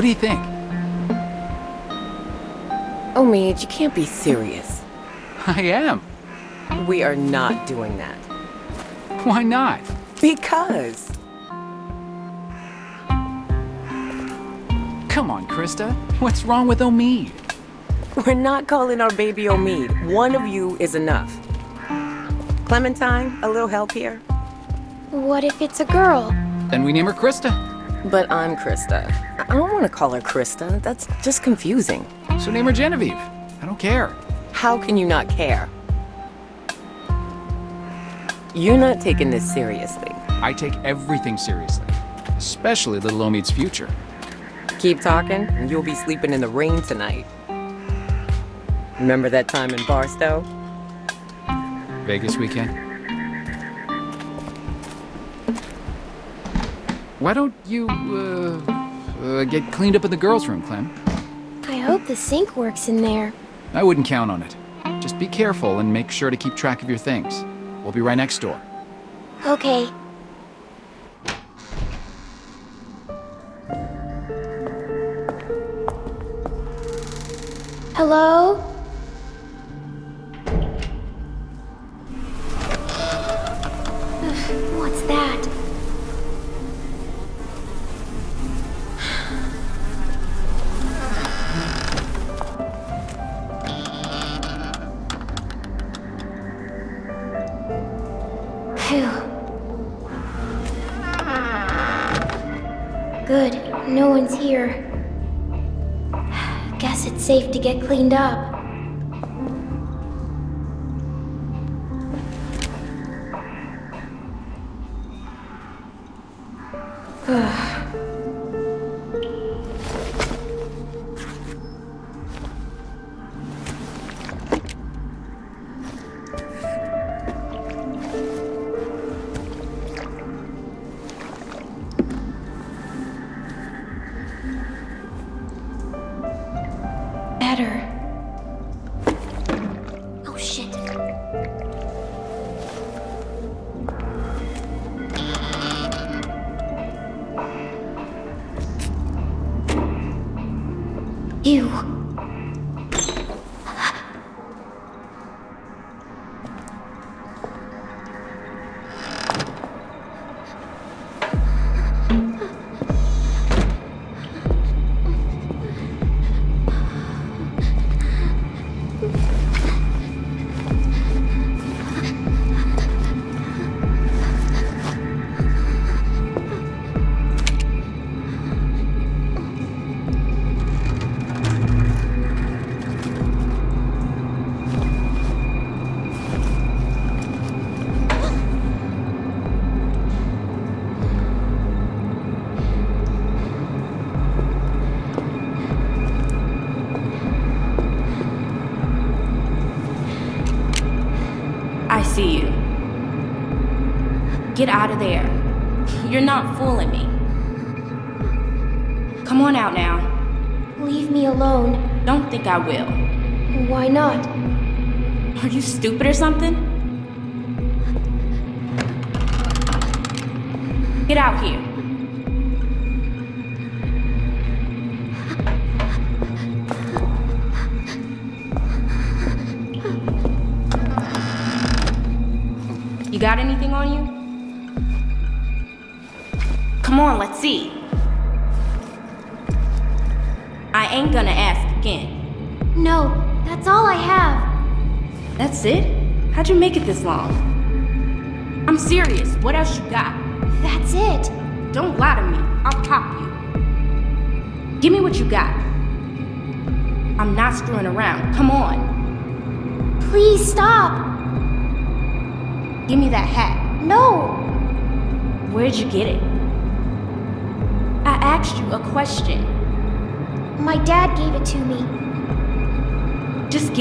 What do you think? Oh, Omid, you can't be serious. I am. We are not doing that. Why not? Because. Come on, Christa. What's wrong with Omid? We're not calling our baby Omid. One of you is enough. Clementine, a little help here? What if it's a girl? Then we name her Christa. But I'm Christa. I don't want to call her Christa. That's just confusing. So name her Genevieve. I don't care. How can you not care? You're not taking this seriously. I take everything seriously, especially little Omid's future. Keep talking, and you'll be sleeping in the rain tonight. Remember that time in Barstow? Vegas weekend. Why don't you, uh, uh, get cleaned up in the girls' room, Clem? I hope the sink works in there. I wouldn't count on it. Just be careful and make sure to keep track of your things. We'll be right next door. Okay. Hello? Safe to get cleaned up. I will. Why not? Are you stupid or something?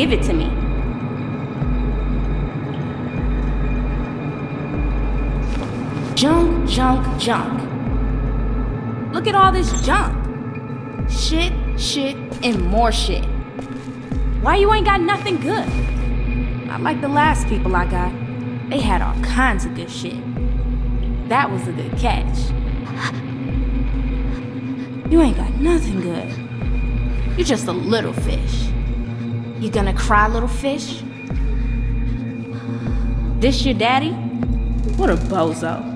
Give it to me. Junk, junk, junk. Look at all this junk. Shit, shit, and more shit. Why you ain't got nothing good? Not like the last people I got. They had all kinds of good shit. That was a good catch. You ain't got nothing good. You're just a little fish. You gonna cry, little fish? This your daddy? What a bozo.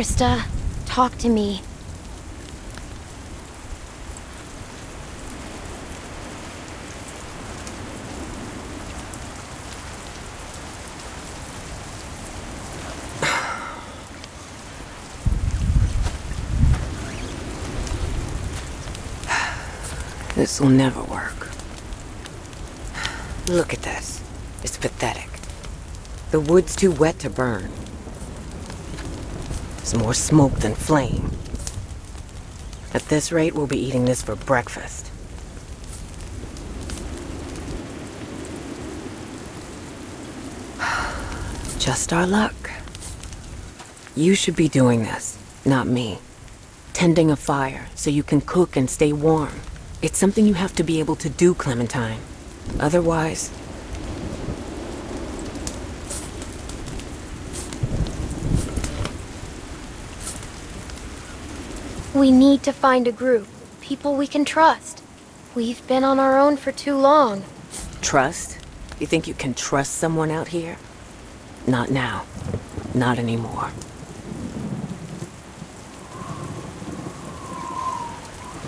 Christa, talk to me. This will never work. Look at this. It's pathetic. The wood's too wet to burn. There's more smoke than flame. At this rate, we'll be eating this for breakfast. Just our luck. You should be doing this, not me. Tending a fire so you can cook and stay warm. It's something you have to be able to do, Clementine. Otherwise, We need to find a group. People we can trust. We've been on our own for too long. trust? You think you can trust someone out here? Not now. Not anymore.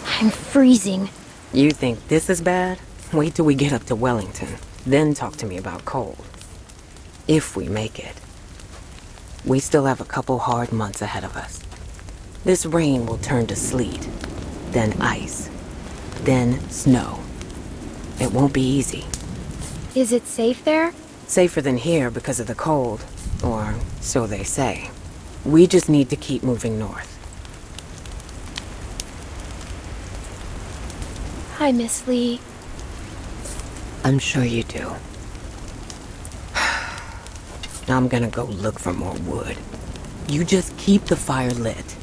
I'm freezing. You think this is bad? Wait till we get up to Wellington. Then talk to me about cold. If we make it. We still have a couple hard months ahead of us. This rain will turn to sleet, then ice, then snow. It won't be easy. Is it safe there? Safer than here because of the cold, or so they say. We just need to keep moving north. Hi, Miss Lee. I'm sure you do. Now I'm gonna go look for more wood. You just keep the fire lit.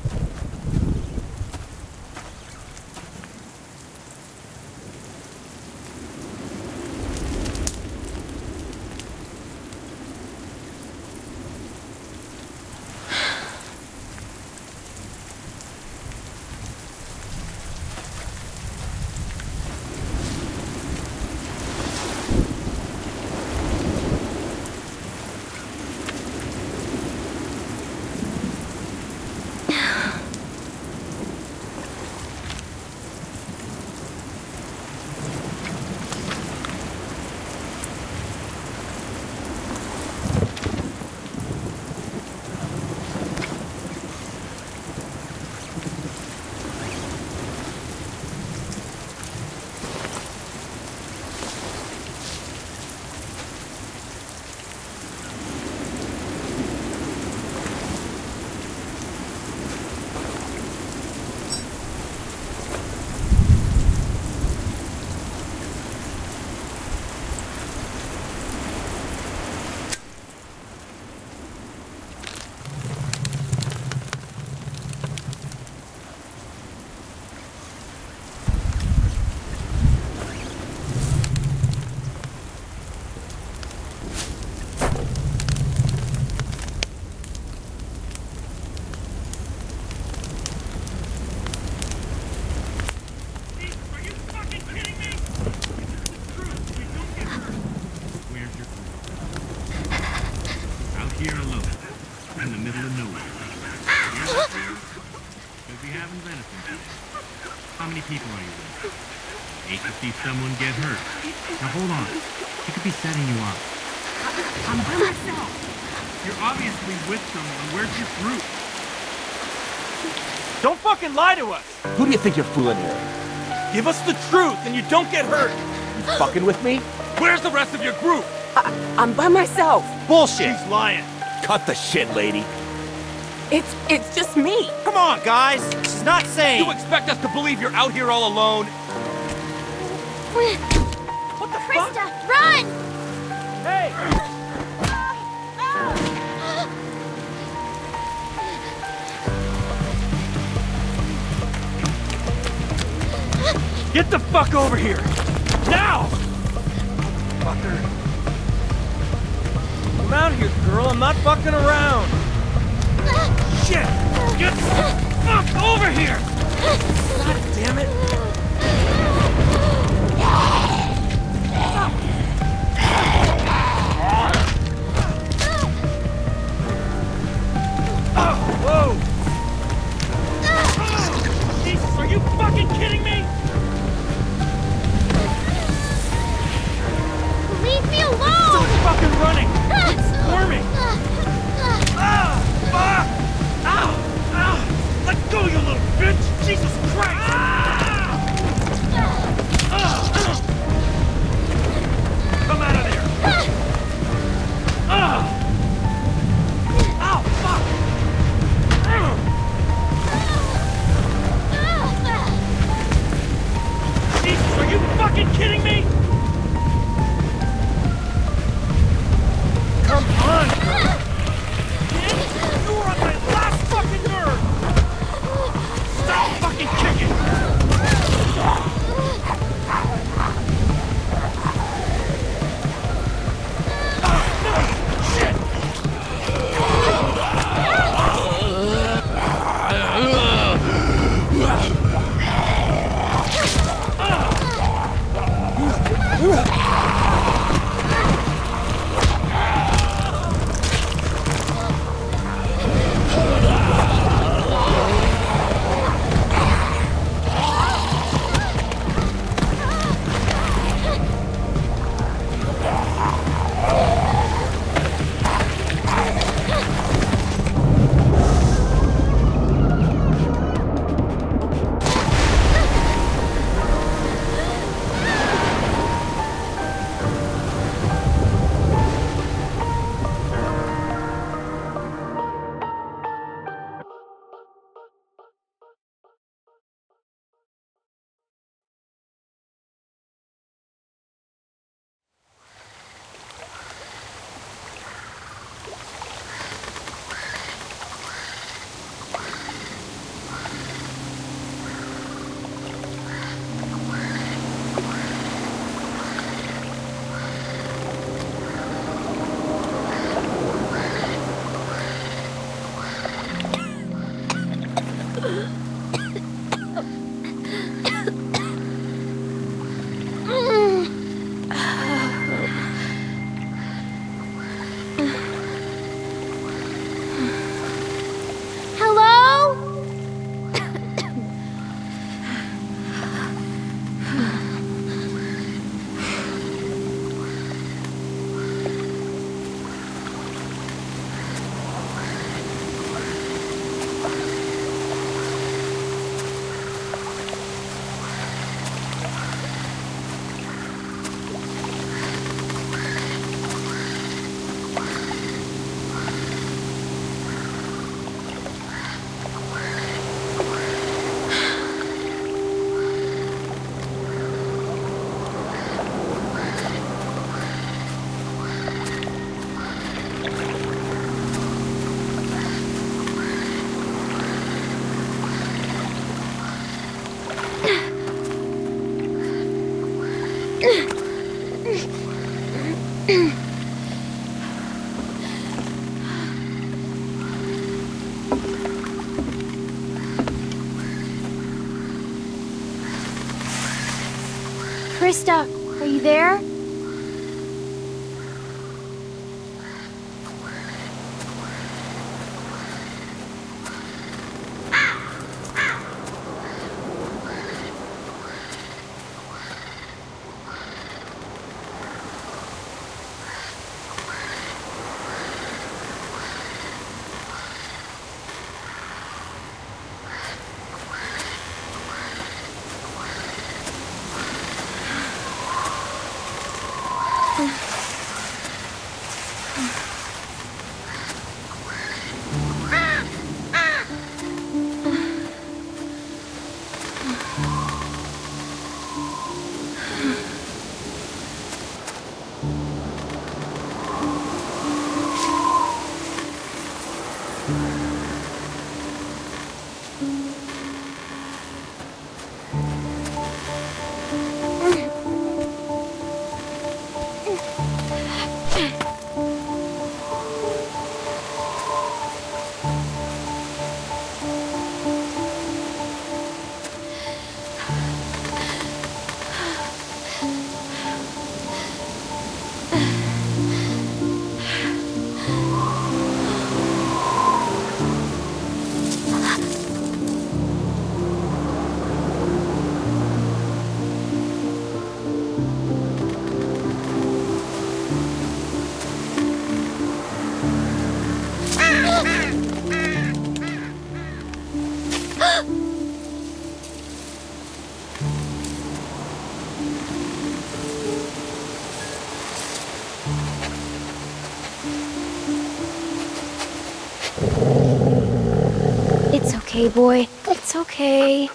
Do you think you're fooling here? Give us the truth and you don't get hurt! You fucking with me? Where's the rest of your group? I'm by myself. Bullshit! She's lying. Cut the shit, lady. It's it's just me. Come on, guys! She's not saying. You expect us to believe you're out here all alone? What the fuck? Christa, run! Hey! Ah, ah. Get the fuck over here! Now! Fucker. Come out here, girl. I'm not fucking around. Shit! Get the fuck over here! God damn it! Alone! fucking running! Quit squirming! Ah! Fuck! Ow! Ow! Let go, you little bitch! Jesus Christ! Christa, are you there? Okay, boy. It's okay.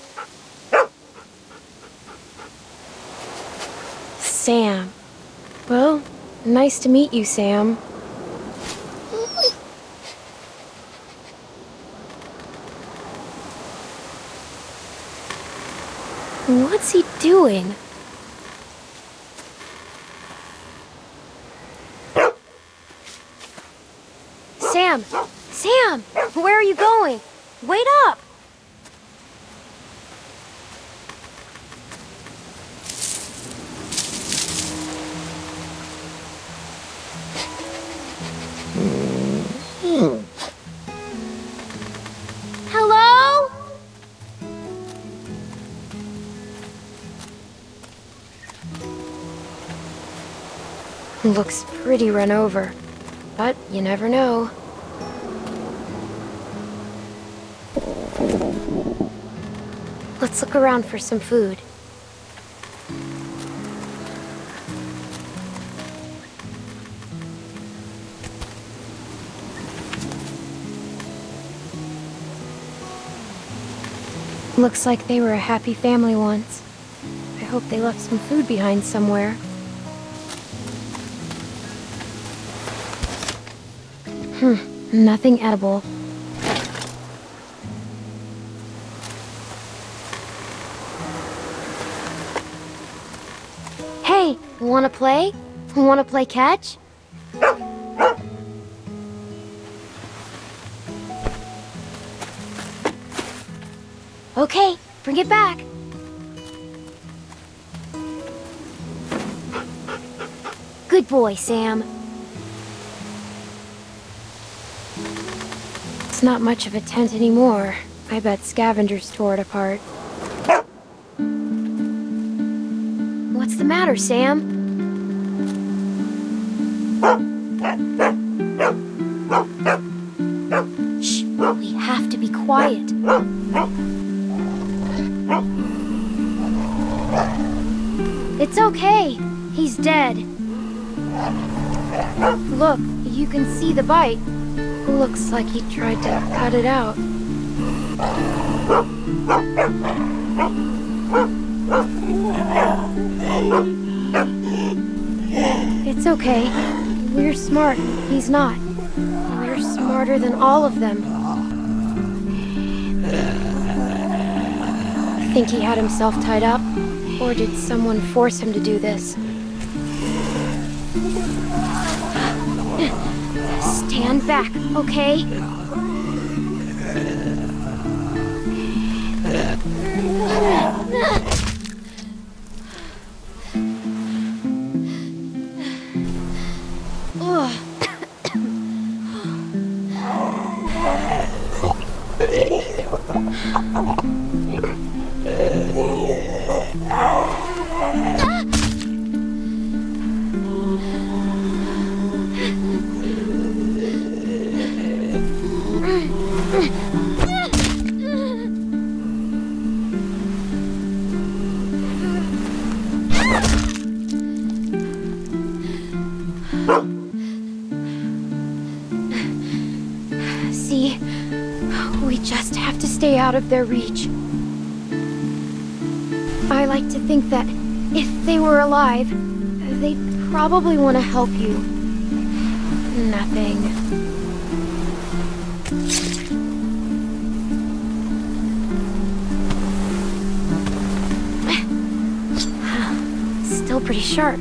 Sam. Well, nice to meet you, Sam. What's he doing? Looks pretty run over, but you never know. Let's look around for some food. Looks like they were a happy family once. I hope they left some food behind somewhere. Hmm, nothing edible. Hey, wanna play? Wanna play catch? Okay, bring it back. Good boy, Sam. Not much of a tent anymore. I bet scavengers tore it apart. What's the matter, Sam? Shh, we have to be quiet. It's okay. He's dead. Look, you can see the bite. Looks like he tried to cut it out. It's okay. We're smart. He's not. We're smarter than all of them. Think he had himself tied up? Or did someone force him to do this? Back, okay? of their reach. I like to think that if they were alive, they'd probably want to help you. Nothing. Still pretty sharp.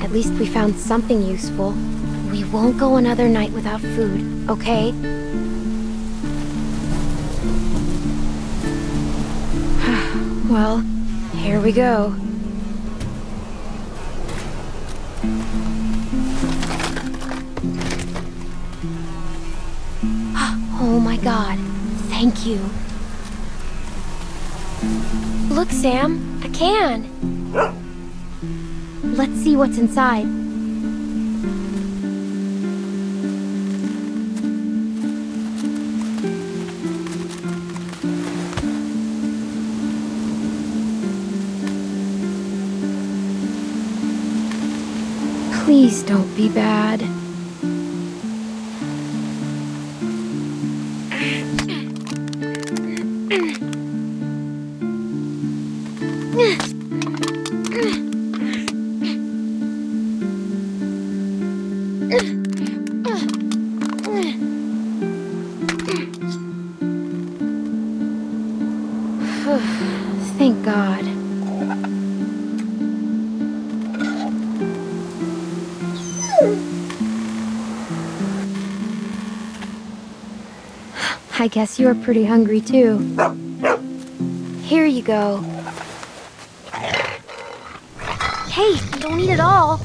At least we found something useful. We won't go another night without food, okay? Well, here we go. Oh my god, thank you. Look, Sam, a can. Let's see what's inside. Be bad. I guess you're pretty hungry too. Here you go. Hey, don't eat it all.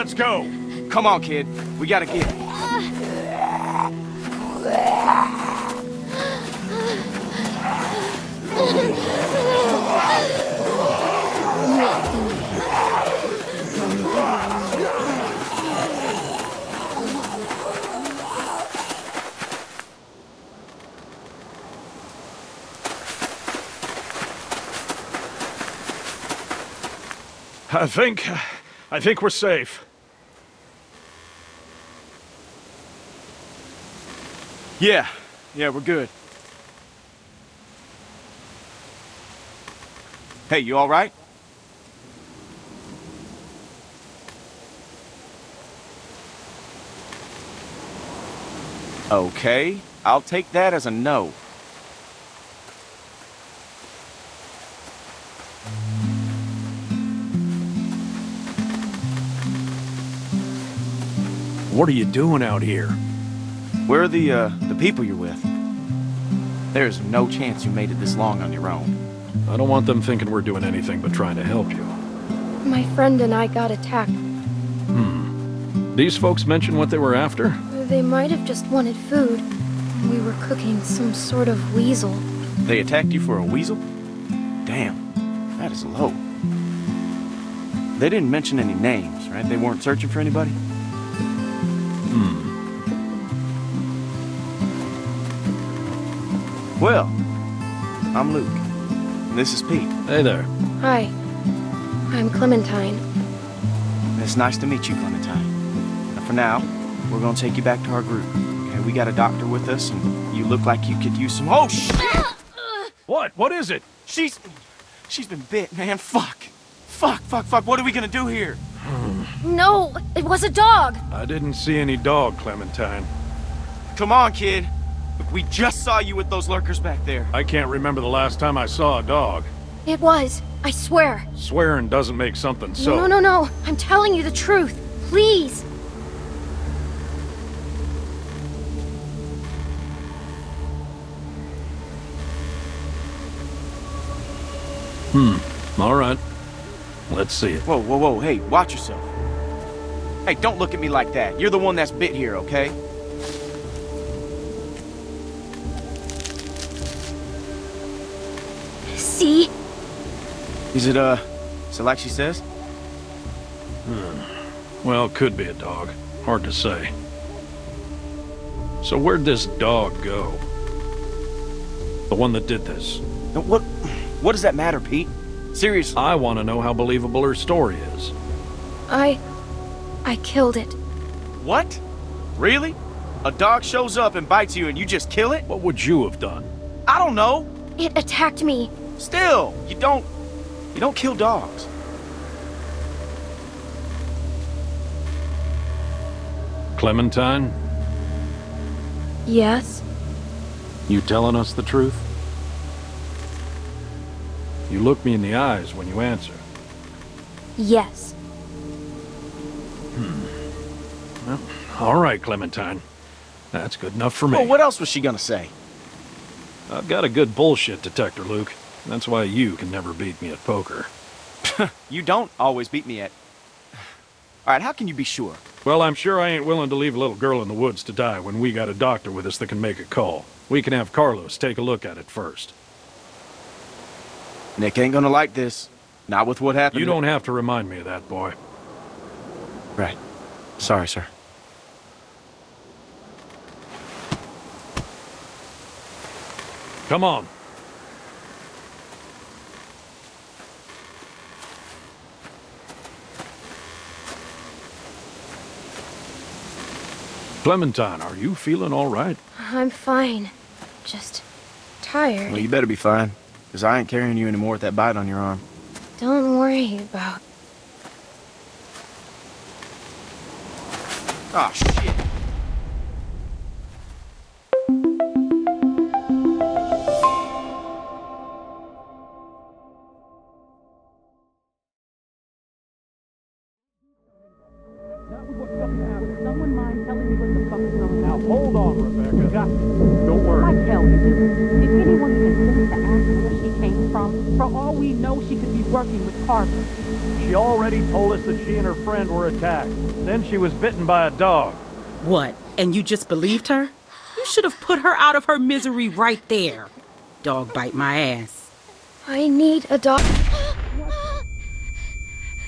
Let's go. Come on, kid. We gotta get. I think... I think we're safe. Yeah. Yeah, we're good. Hey, you all right? Okay, I'll take that as a no. What are you doing out here? Where are the, uh, the people you're with? There's no chance you made it this long on your own. I don't want them thinking we're doing anything but trying to help you. My friend and I got attacked. Hmm. These folks mention what they were after? They might have just wanted food. We were cooking some sort of weasel. They attacked you for a weasel? Damn, that is low. They didn't mention any names, right? They weren't searching for anybody? Well, I'm Luke. And this is Pete. Hey there. Hi. I'm Clementine. It's nice to meet you, Clementine. Now, for now, we're gonna take you back to our group. Okay, we got a doctor with us, and you look like you could use some. Oh shit! What? What is it? She's, she's been bit, man. Fuck, fuck, fuck, fuck. What are we gonna do here? Hmm. No, it was a dog. I didn't see any dog, Clementine. Come on, kid. We just saw you with those lurkers back there. I can't remember the last time I saw a dog. It was. I swear. Swearing doesn't make something so. No, no, no, no. I'm telling you the truth. Please. Hmm. All right. Let's see it. Whoa, whoa, whoa. Hey, watch yourself. Hey, don't look at me like that. You're the one that's bit here, okay? Is it, uh, is it like she says? Hmm. Well, could be a dog. Hard to say. So where'd this dog go? The one that did this. What, what does that matter, Pete? Seriously. I want to know how believable her story is. I. I killed it. What? Really? A dog shows up and bites you and you just kill it? What would you have done? I don't know. It attacked me. Still, you don't, you don't kill dogs. Clementine, Yes? you telling us the truth? You look me in the eyes when you answer. Yes. Hmm. Well, All right, Clementine. That's good enough for me. Well, what else was she gonna say? I've got a good bullshit detector, Luke. That's why you can never beat me at poker. You don't always beat me at. All right, how can you be sure? Well, I'm sure I ain't willing to leave a little girl in the woods to die when we got a doctor with us that can make a call. We can have Carlos take a look at it first. Nick ain't gonna like this. Not with what happened. You don't have to remind me of that, boy. Right. Sorry, sir. Come on. Clementine, are you feeling all right? I'm fine. Just tired. Well, you better be fine, because I ain't carrying you anymore with that bite on your arm. Don't worry about. Oh, shit. Friend were attacked. Then she was bitten by a dog. What? And you just believed her? You should have put her out of her misery right there. Dog bite my ass. I need a doc.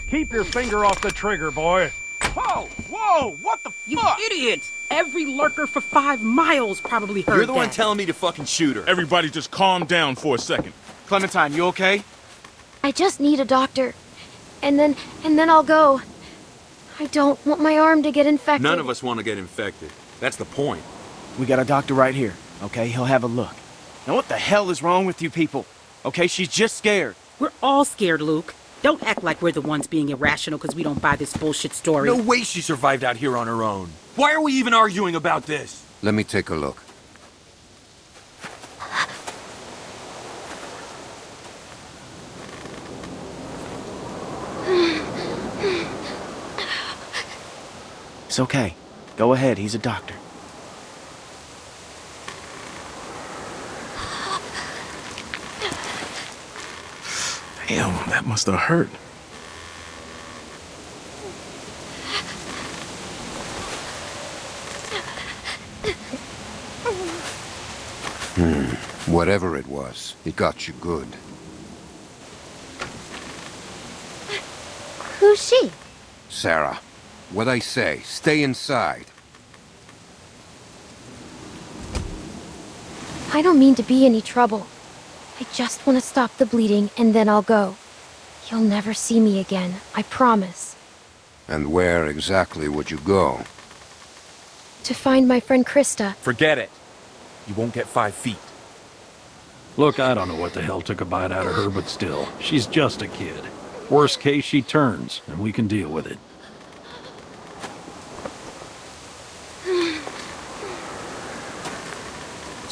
Keep your finger off the trigger, boy. Whoa! Whoa! What the You fuck? idiot! Every lurker for five miles probably heard You're the one telling me to fucking shoot her. Everybody just calm down for a second. Clementine, you okay? I just need a doctor. And then, and then I'll go. I don't want my arm to get infected. None of us want to get infected. That's the point. We got a doctor right here, okay? He'll have a look. Now what the hell is wrong with you people? Okay, she's just scared. We're all scared, Luke. Don't act like we're the ones being irrational because we don't buy this bullshit story. No way she survived out here on her own. Why are we even arguing about this? Let me take a look. It's okay. Go ahead, he's a doctor. Damn, that must have hurt. Hmm. Whatever it was, it got you good. Who's she? Sarah, what I say, stay inside. I don't mean to be any trouble. I just want to stop the bleeding and then I'll go. You'll never see me again, I promise. And where exactly would you go? To find my friend Christa. Forget it. You won't get five feet. Look, I don't know what the hell took a bite out of her, but still, she's just a kid. Worst case, she turns, and we can deal with it.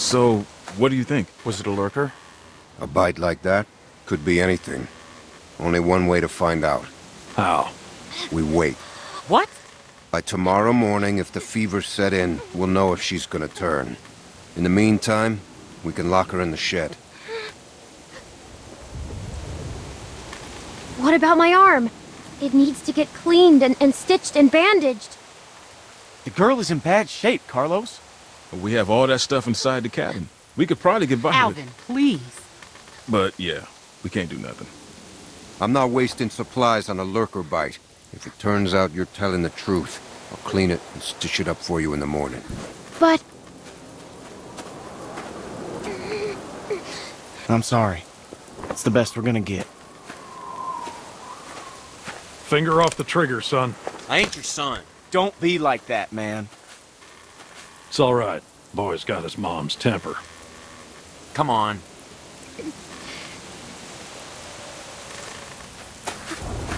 So, what do you think? Was it a lurker? A bite like that could be anything. Only one way to find out. How? We wait. What? By tomorrow morning, if the fever set in, we'll know if she's gonna turn. In the meantime, we can lock her in the shed. What about my arm? It needs to get cleaned and, and stitched and bandaged. The girl is in bad shape, Carlos. We have all that stuff inside the cabin. We could probably get by with Alvin, please. But yeah, we can't do nothing. I'm not wasting supplies on a lurker bite. If it turns out you're telling the truth, I'll clean it and stitch it up for you in the morning. But I'm sorry. It's the best we're gonna get. Finger off the trigger, son. I ain't your son. Don't be like that, man. It's all right. Boy's got his mom's temper. Come on.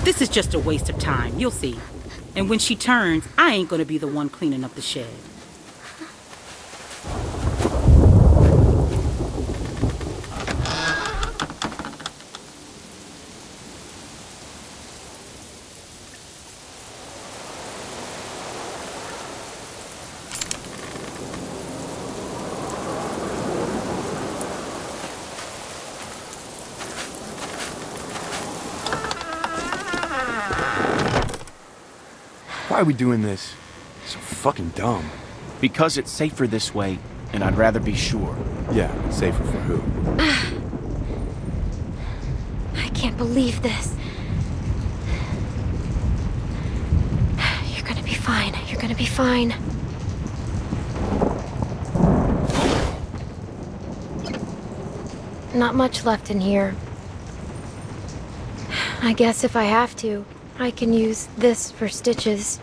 This is just a waste of time, you'll see. And when she turns, I ain't gonna be the one cleaning up the shed. Are we doing this? So fucking dumb. Because it's safer this way, and I'd rather be sure. Yeah, safer for who? I can't believe this. You're gonna be fine. You're gonna be fine. Not much left in here. I guess if I have to, I can use this for stitches.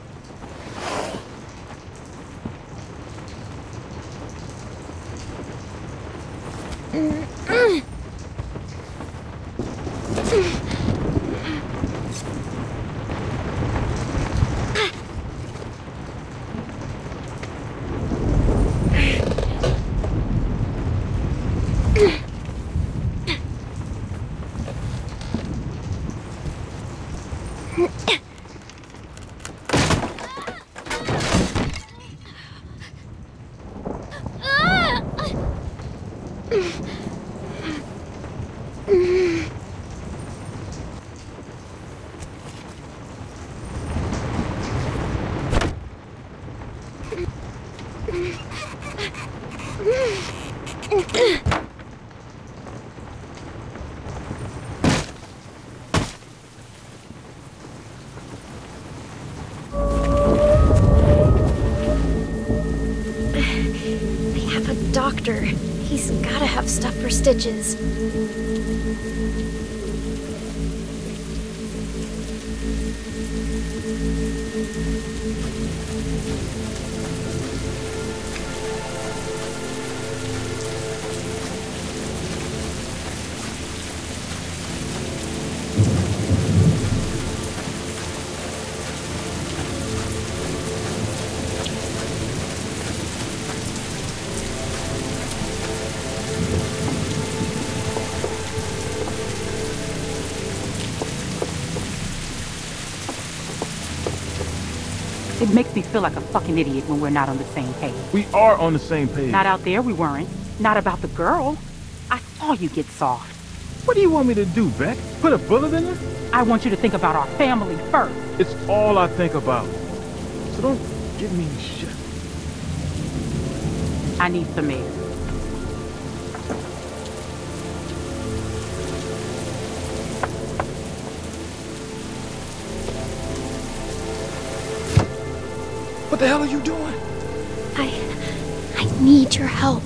Stuff It makes me feel like a fucking idiot when we're not on the same page. We are on the same page. Not out there, we weren't. Not about the girl. I saw you get soft. What do you want me to do, Beck? Put a bullet in her? I want you to think about our family first. It's all I think about. So don't give me shit. I need some air. You doing? I... I need your help.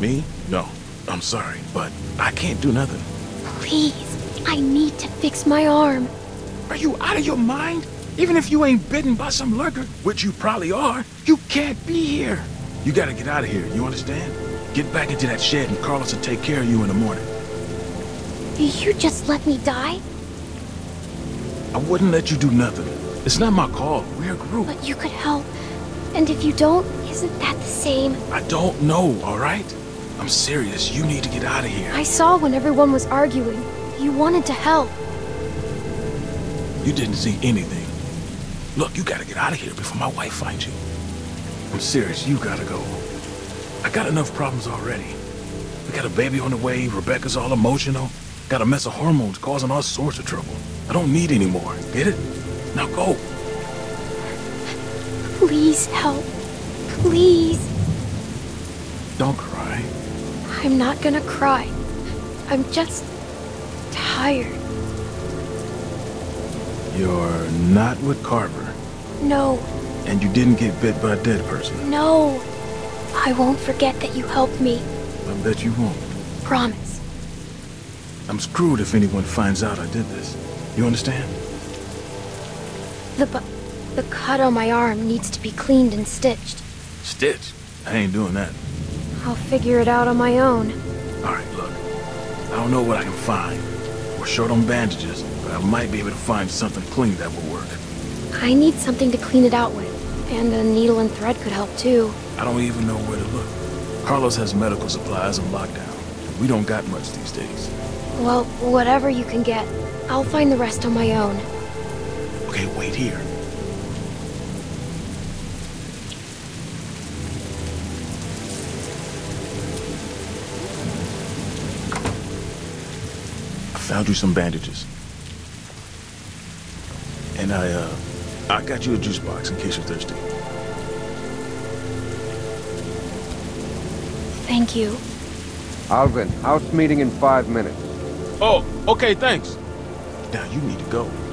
Me? No. I'm sorry, but I can't do nothing. Please. I need to fix my arm. Are you out of your mind? Even if you ain't bitten by some lurker, which you probably are, you can't be here. You gotta get out of here, you understand? Get back into that shed and Carlos will take care of you in the morning. You just let me die? I wouldn't let you do nothing. It's not my call. We're a group. But you could help. And if you don't, isn't that the same? I don't know, all right? I'm serious. You need to get out of here. I saw when everyone was arguing. You wanted to help. You didn't see anything. Look, you gotta get out of here before my wife finds you. I'm serious. You gotta go. I got enough problems already. We got a baby on the way. Rebecca's all emotional. Got a mess of hormones causing all sorts of trouble. I don't need any more. Get it? Now go. Not gonna cry. I'm just tired. You're not with Carver, No, and you didn't get bit by a dead person. no. I won't forget that you helped me. I bet you won't. Promise. I'm screwed if anyone finds out I did this. You understand? The bu- the cut on my arm needs to be cleaned and stitched. Stitch. I ain't doing that. I'll figure it out on my own. All right, look. I don't know what I can find. We're short on bandages, but I might be able to find something clean that will work. I need something to clean it out with. And a needle and thread could help too. I don't even know where to look. Carlos has medical supplies on lockdown. We don't got much these days. Well, whatever you can get. I'll find the rest on my own. Okay, wait here. Found you some bandages. And I, uh, I got you a juice box in case you're thirsty. Thank you. Alvin, house meeting in five minutes. Oh, okay, thanks. Now you need to go.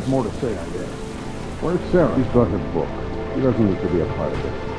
has more to say, I guess. Where's Sarah? She's got her book. She doesn't need to be a part of this.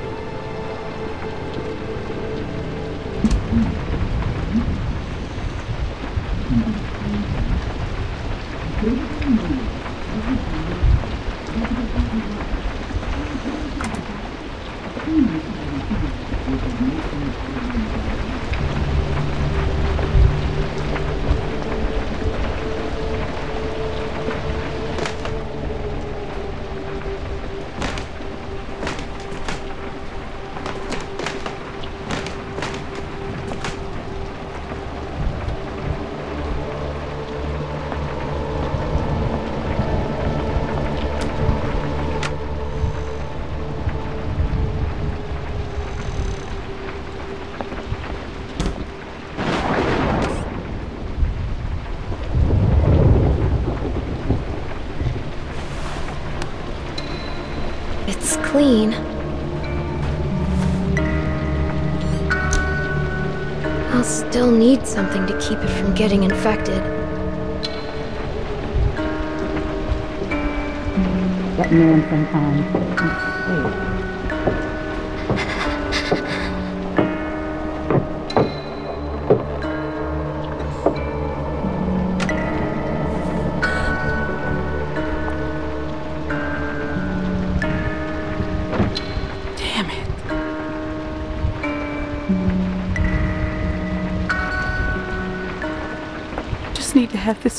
need something to keep it from getting infected. Get me in sometime.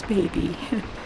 baby.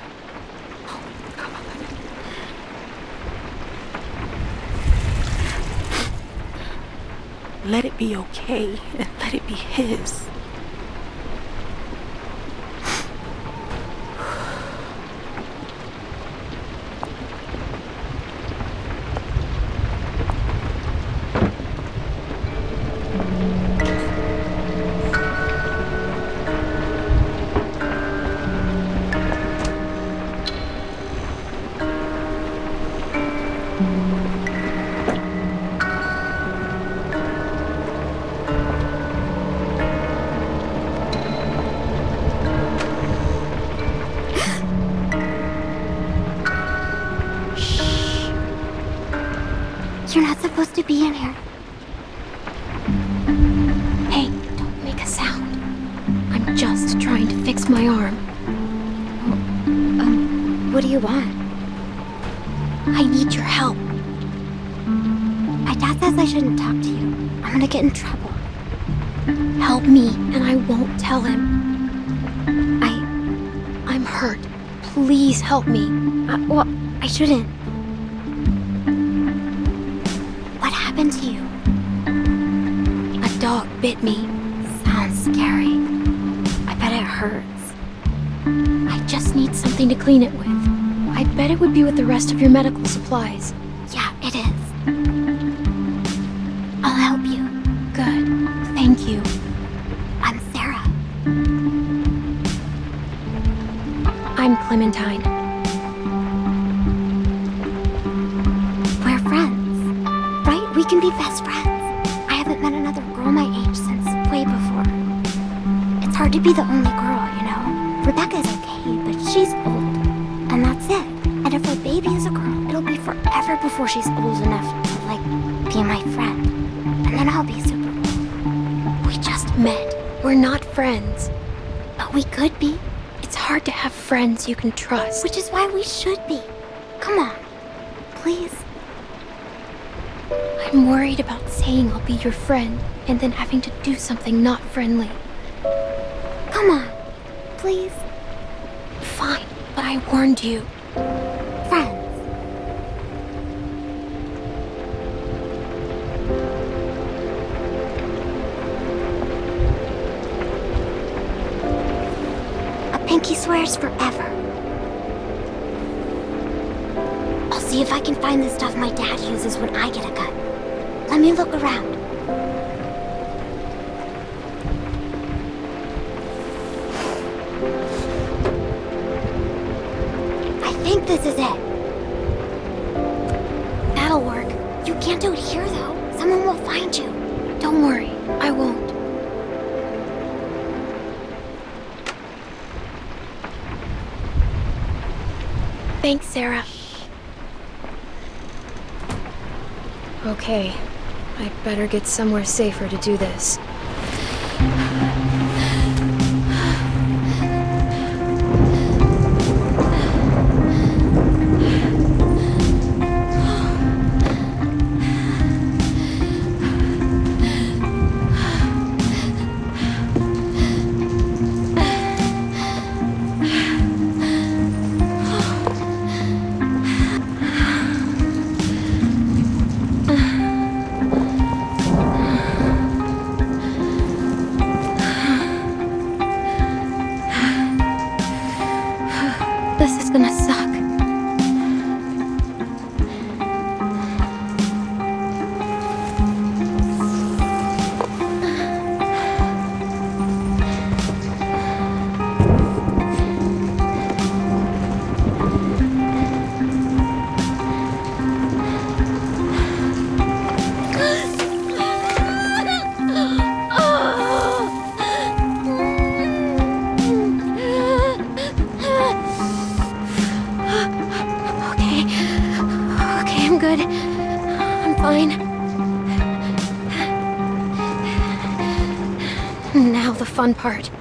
student. What happened to you? A dog bit me. Sounds scary. I bet it hurts. I just need something to clean it with. I bet it would be with the rest of your medical supplies. friends you can trust. Which is why we should be. Come on. Please. I'm worried about saying I'll be your friend and then having to do something not friendly. Come on. Please. Fine, but I warned you. Get somewhere safer to do this. Part.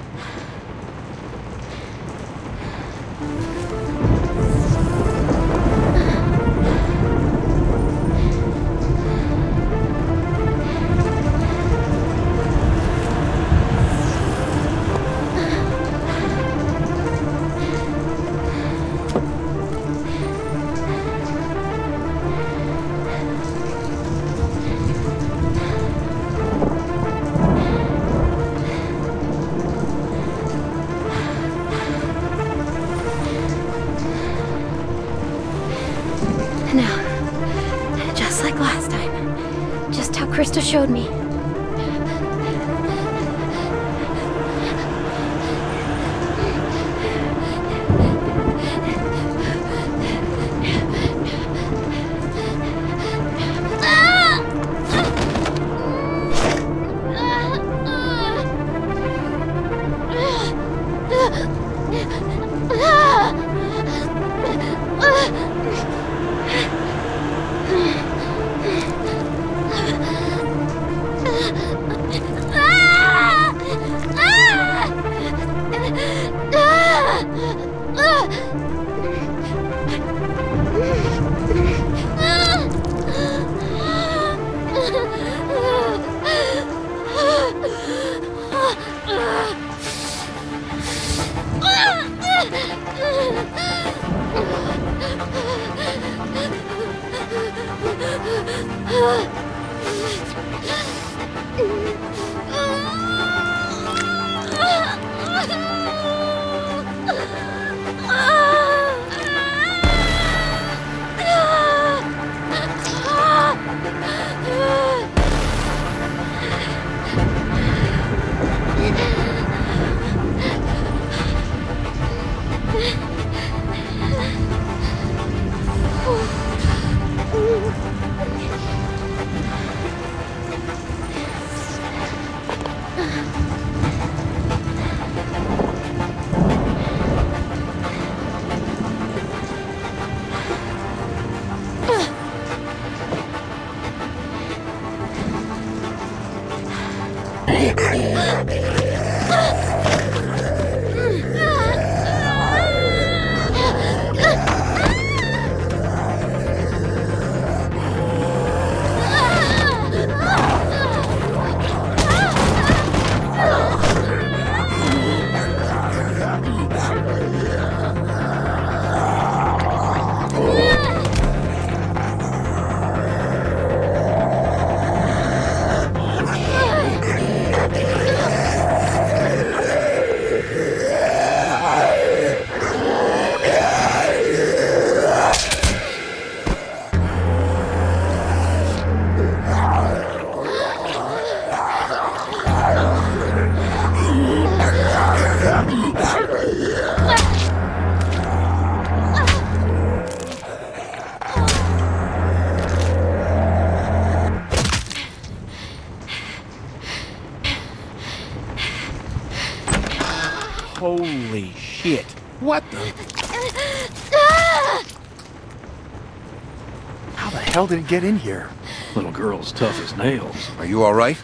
Hell did it get in here? Little girl's tough as nails. Are you all right?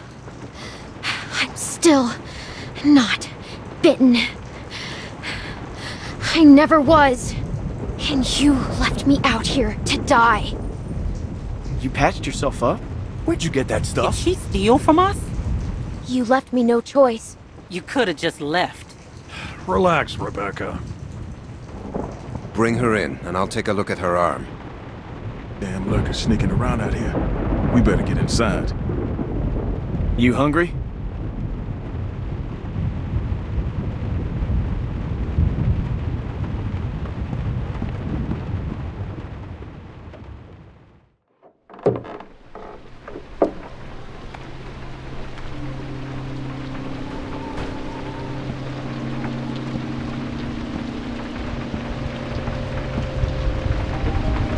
I'm still not bitten. I never was. And you left me out here to die. You patched yourself up? Where'd you get that stuff? Did stuff? she steal from us? You left me no choice. You could have just left. Relax, Rebecca. Bring her in, and I'll take a look at her arm. Damn lurkers sneaking around out here. We better get inside. You hungry?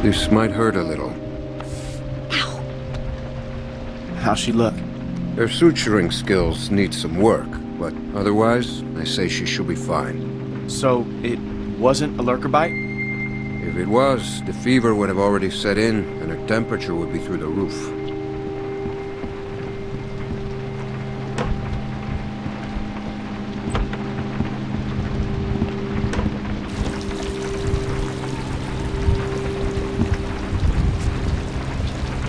This might hurt a little. How's she look? Her suturing skills need some work, but otherwise, I say she should be fine. So, it wasn't a lurker bite? If it was, the fever would have already set in, and her temperature would be through the roof.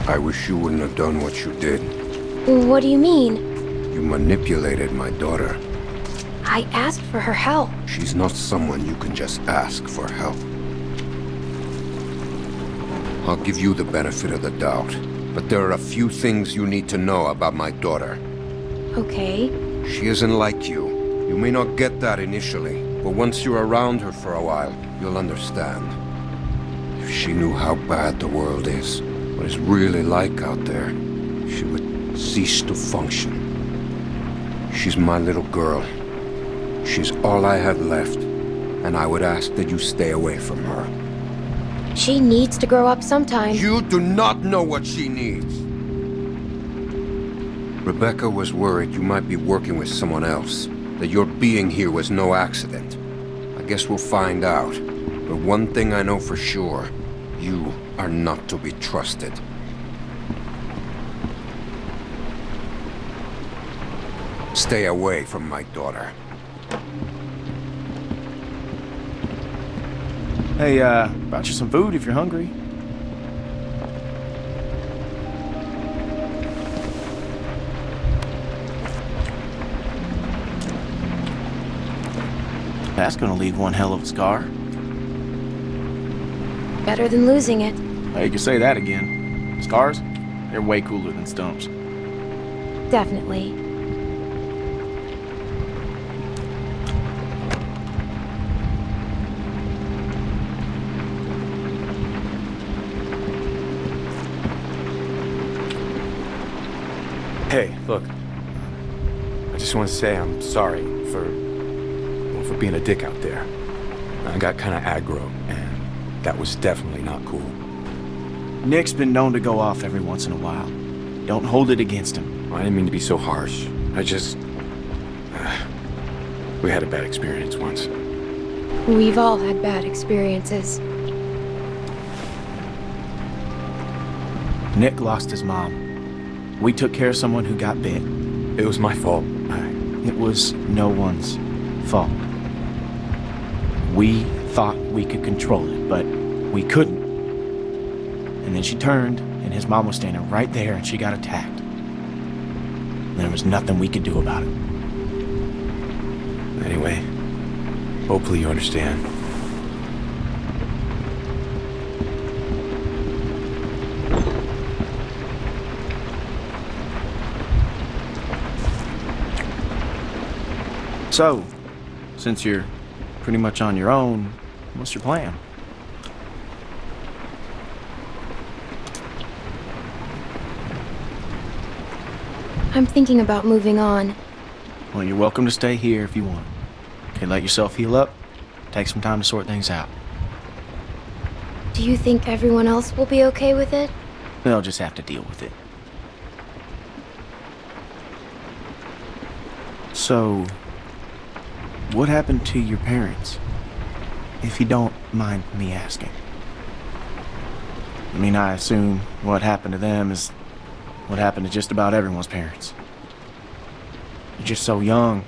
I wish you wouldn't have done what you did. What do you mean? You manipulated my daughter. I asked for her help. She's not someone you can just ask for help. I'll give you the benefit of the doubt, but there are a few things you need to know about my daughter. Okay. She isn't like you. You may not get that initially, but once you're around her for a while, you'll understand. If she knew how bad the world is, what it's really like out there, she would cease to function. She's my little girl. She's all I had left, and I would ask that you stay away from her. She needs to grow up sometime. You do not know what she needs. Rebecca was worried you might be working with someone else, that your being here was no accident. I guess we'll find out. But one thing I know for sure, you are not to be trusted. Stay away from my daughter. Hey, uh, brought you some food if you're hungry. That's gonna leave one hell of a scar. Better than losing it. Hey, you can say that again. Scars? They're way cooler than stumps. Definitely. Just want to say I'm sorry for well, for being a dick out there. I got kind of aggro, and that was definitely not cool. Nick's been known to go off every once in a while. Don't hold it against him. I didn't mean to be so harsh. I just we had a bad experience once. We've all had bad experiences. Nick lost his mom. We took care of someone who got bit. It was my fault. It was no one's fault. We thought we could control it, but we couldn't. And then she turned, and his mom was standing right there, and she got attacked. And there was nothing we could do about it. Anyway, hopefully you understand. So, since you're pretty much on your own, what's your plan? I'm thinking about moving on. Well, you're welcome to stay here if you want. Okay, let yourself heal up. Take some time to sort things out. Do you think everyone else will be okay with it? They'll just have to deal with it. So, what happened to your parents? If you don't mind me asking. I mean, I assume what happened to them is what happened to just about everyone's parents. You're just so young.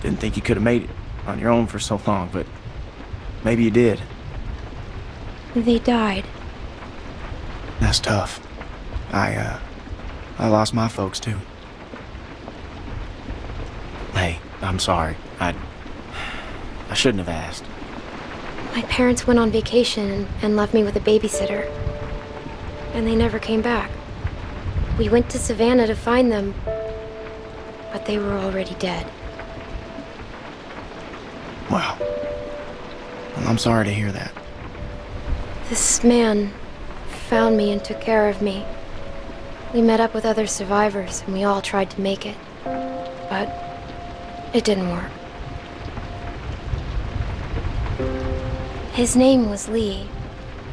Didn't think you could have made it on your own for so long, but maybe you did. They died. That's tough. I, uh, I lost my folks too. Hey, I'm sorry. I, I shouldn't have asked. My parents went on vacation and left me with a babysitter. And they never came back. We went to Savannah to find them, but they were already dead. Wow. Well, I'm sorry to hear that. This man found me and took care of me. We met up with other survivors and we all tried to make it. But it didn't work. His name was Lee.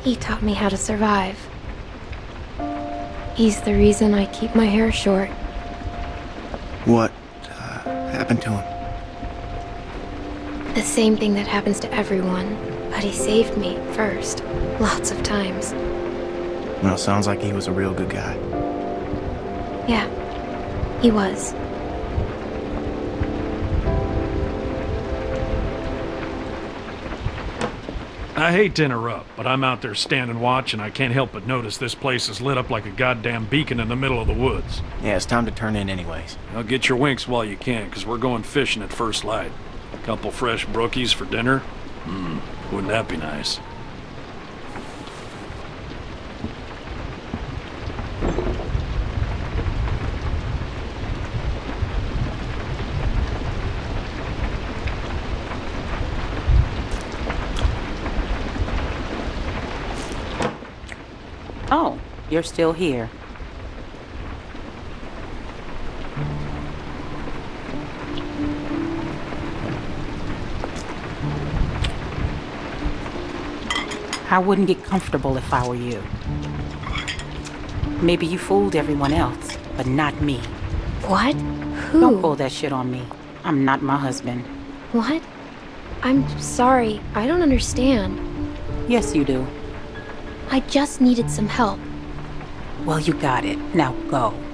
He taught me how to survive. He's the reason I keep my hair short. What uh, happened to him? The same thing that happens to everyone, but he saved me first, lots of times. Well, sounds like he was a real good guy. Yeah, he was. I hate to interrupt, but I'm out there standing watch and I can't help but notice this place is lit up like a goddamn beacon in the middle of the woods. Yeah, it's time to turn in anyways. Now get your winks while you can, because we're going fishing at first light. A Couple fresh brookies for dinner? Hmm, wouldn't that be nice? Oh, you're still here. I wouldn't get comfortable if I were you. Maybe you fooled everyone else, but not me. What? Who? Don't pull that shit on me. I'm not my husband. What? I'm sorry. I don't understand. Yes, you do. I just needed some help. Well, you got it. Now go.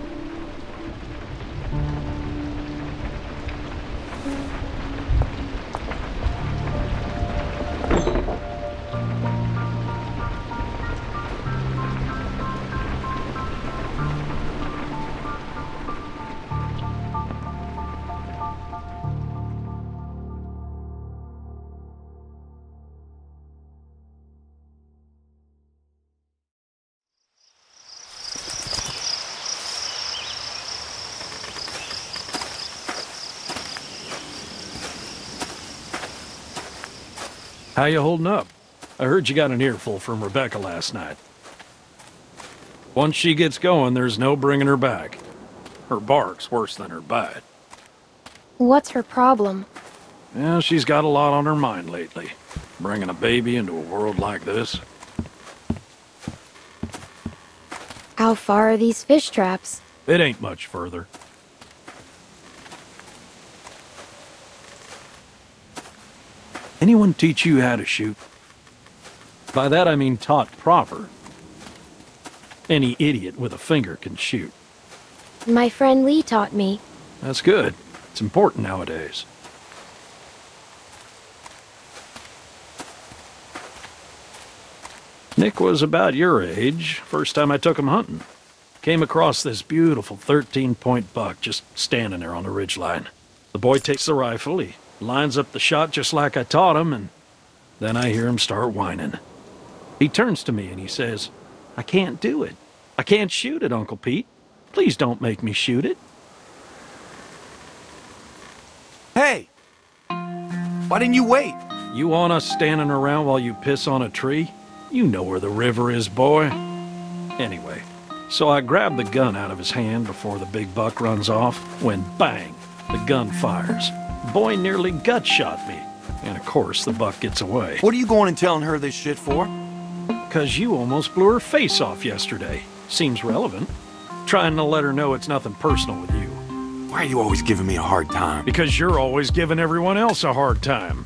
How you holding up? I heard you got an earful from Rebecca last night. Once she gets going, there's no bringing her back. Her bark's worse than her bite. What's her problem? Yeah, she's got a lot on her mind lately. Bringing a baby into a world like this. How far are these fish traps? It ain't much further. Anyone teach you how to shoot? By that I mean taught proper. Any idiot with a finger can shoot. My friend Lee taught me. That's good. It's important nowadays. Nick was about your age, first time I took him hunting. Came across this beautiful 13-point buck just standing there on the ridgeline. The boy takes the rifle, he lines up the shot just like I taught him, and then I hear him start whining. He turns to me and he says, I can't do it. I can't shoot it, Uncle Pete. Please don't make me shoot it. Hey! Why didn't you wait? You want us standing around while you piss on a tree? You know where the river is, boy. Anyway, so I grab the gun out of his hand before the big buck runs off, when bang, the gun fires. Boy nearly gut shot me. And of course, the buck gets away. What are you going and telling her this shit for? Cause you almost blew her face off yesterday. Seems relevant. Trying to let her know it's nothing personal with you. Why are you always giving me a hard time? Because you're always giving everyone else a hard time.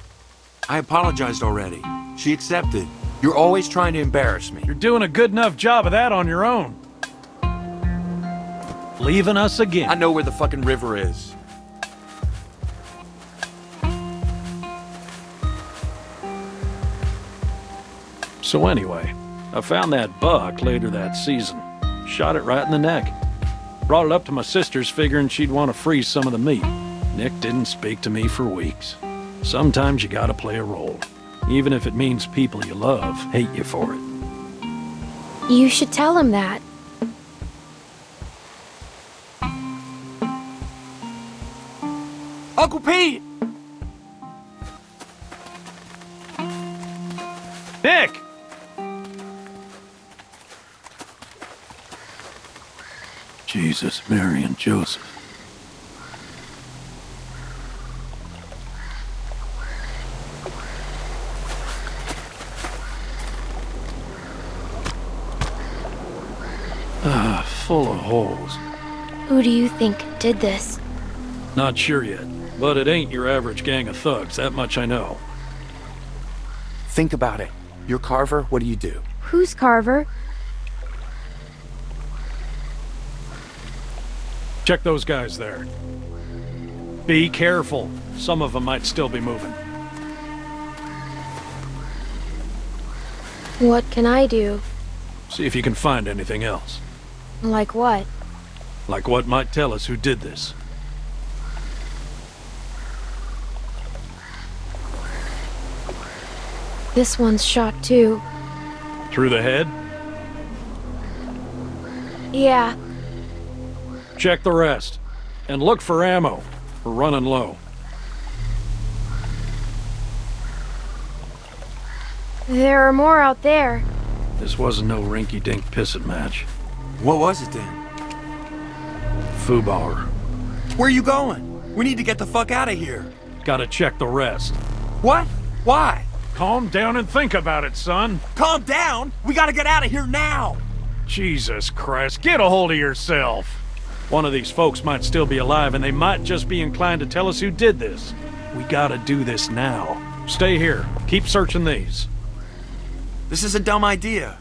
I apologized already. She accepted. You're always trying to embarrass me. You're doing a good enough job of that on your own. Leaving us again. I know where the fucking river is. So anyway, I found that buck later that season. Shot it right in the neck. Brought it up to my sister's figuring she'd want to freeze some of the meat. Nick didn't speak to me for weeks. Sometimes you gotta play a role. Even if it means people you love hate you for it. You should tell him that. Uncle Pete! Nick! Jesus, Mary, and Joseph. Ah, full of holes. Who do you think did this? Not sure yet, but it ain't your average gang of thugs, that much I know. Think about it. You're Carver, what do you do? Who's Carver? Check those guys there. Be careful. Some of them might still be moving. What can I do? See if you can find anything else. Like what? Like what might tell us who did this. This one's shot too. Through the head? Yeah, Check the rest. And look for ammo. We're running low. there are more out there. This wasn't no rinky-dink pissing match. What was it then? Fubar. Where are you going? We need to get the fuck out of here. Gotta check the rest. What? Why? Calm down and think about it, son. Calm down! We gotta get out of here now! Jesus Christ, get a hold of yourself. One of these folks might still be alive, and they might just be inclined to tell us who did this. We gotta do this now. Stay here. Keep searching these. This is a dumb idea.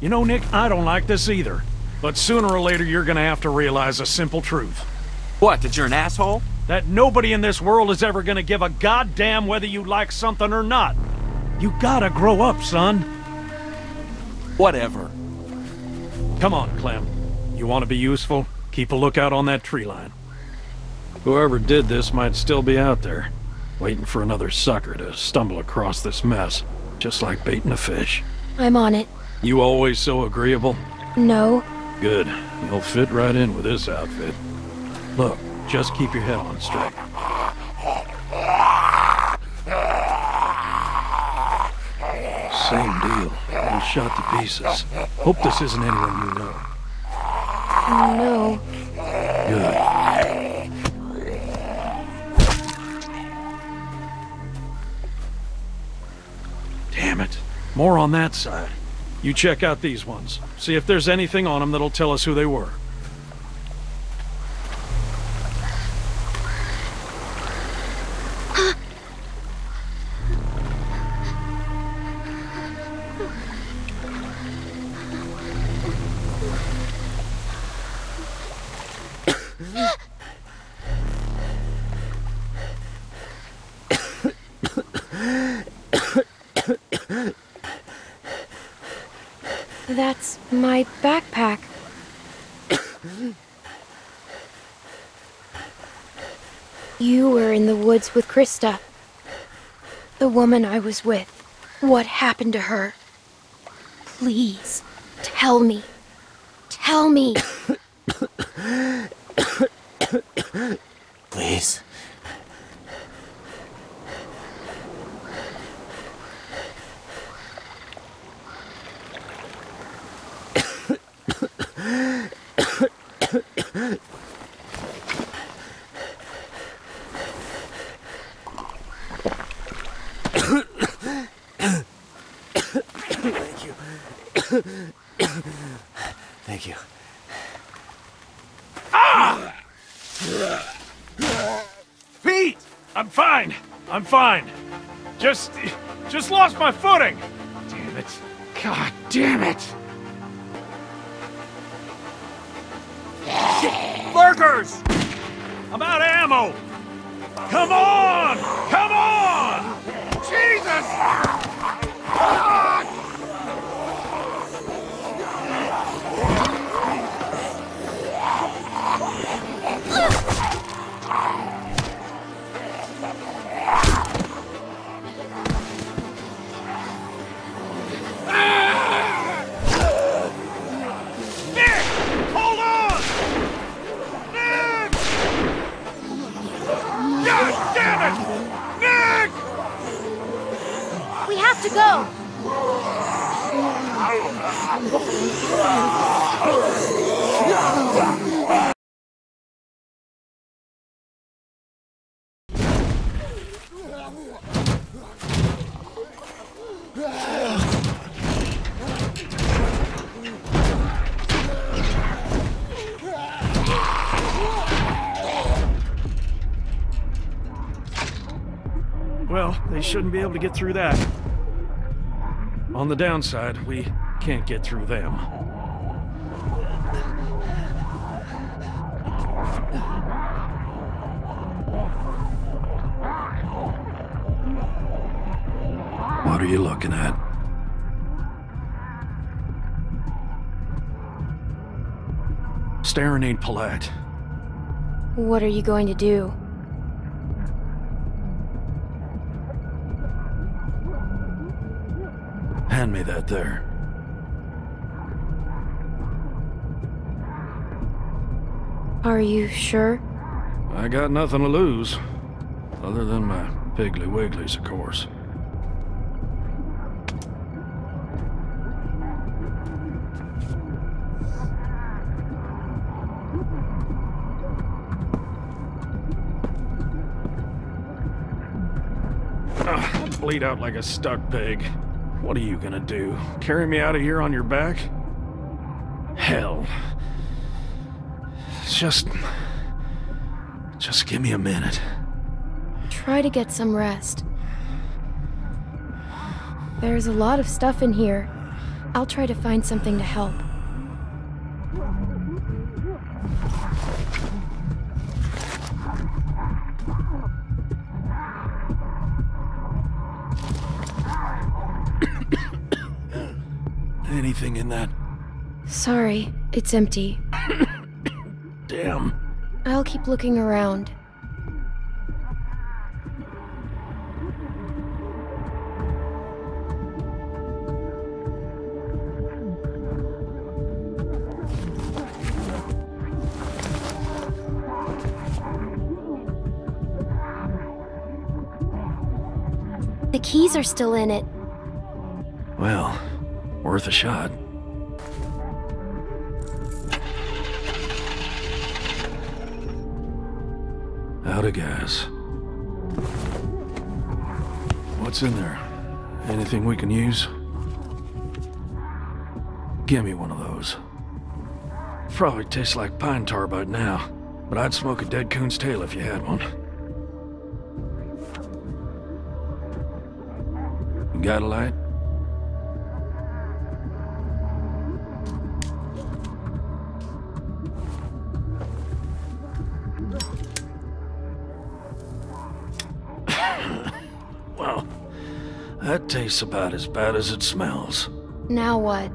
You know, Nick, I don't like this either. But sooner or later, you're gonna have to realize a simple truth. What, that you're an asshole? That nobody in this world is ever gonna give a goddamn whether you like something or not. You gotta grow up, son. Whatever. Come on, Clem. You want to be useful? Keep a lookout on that tree line. Whoever did this might still be out there, waiting for another sucker to stumble across this mess, just like baiting a fish. I'm on it. You always so agreeable? No. Good. You'll fit right in with this outfit. Look, just keep your head on straight. Same deal. All shot to pieces. Hope this isn't anyone you know. No. Good. Damn it. More on that side. You check out these ones. See if there's anything on them that'll tell us who they were. My backpack. you were in the woods with Christa. The woman I was with. What happened to her? Please, tell me. Tell me. Please. Thank you. Thank you. Pete! I'm fine. I'm fine. Just, just lost my footing. Damn it. God damn it. Workers! I'm out of ammo! Come on! Come on! Jesus! Go. Well, they shouldn't be able to get through that. On the downside, we can't get through them. What are you looking at? Staring ain't polite. What are you going to do? Hand me that there. Are you sure? I got nothing to lose. Other than my Piggly Wigglies, of course. Bleed out like a stuck pig. What are you gonna do? Carry me out of here on your back? Hell. Just. Just give me a minute. Try to get some rest. There's a lot of stuff in here. I'll try to find something to help. Anything in that? Sorry, it's empty. Damn. I'll keep looking around. The keys are still in it. Well, worth a shot. Out of gas. What's in there? Anything we can use? Give me one of those. Probably tastes like pine tar by now, but I'd smoke a dead coon's tail if you had one. Got a light? Tastes about as bad as it smells. Now what?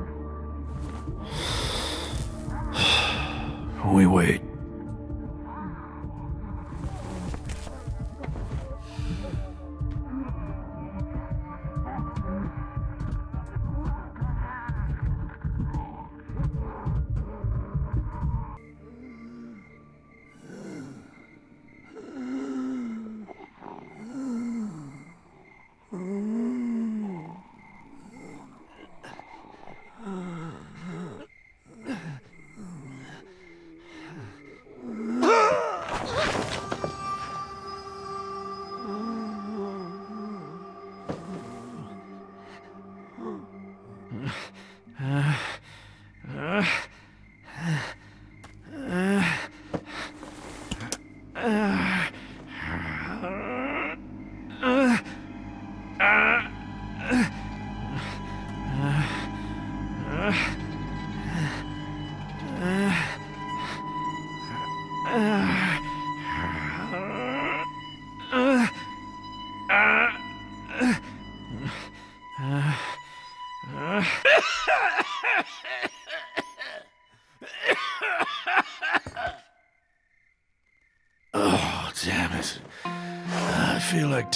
We wait.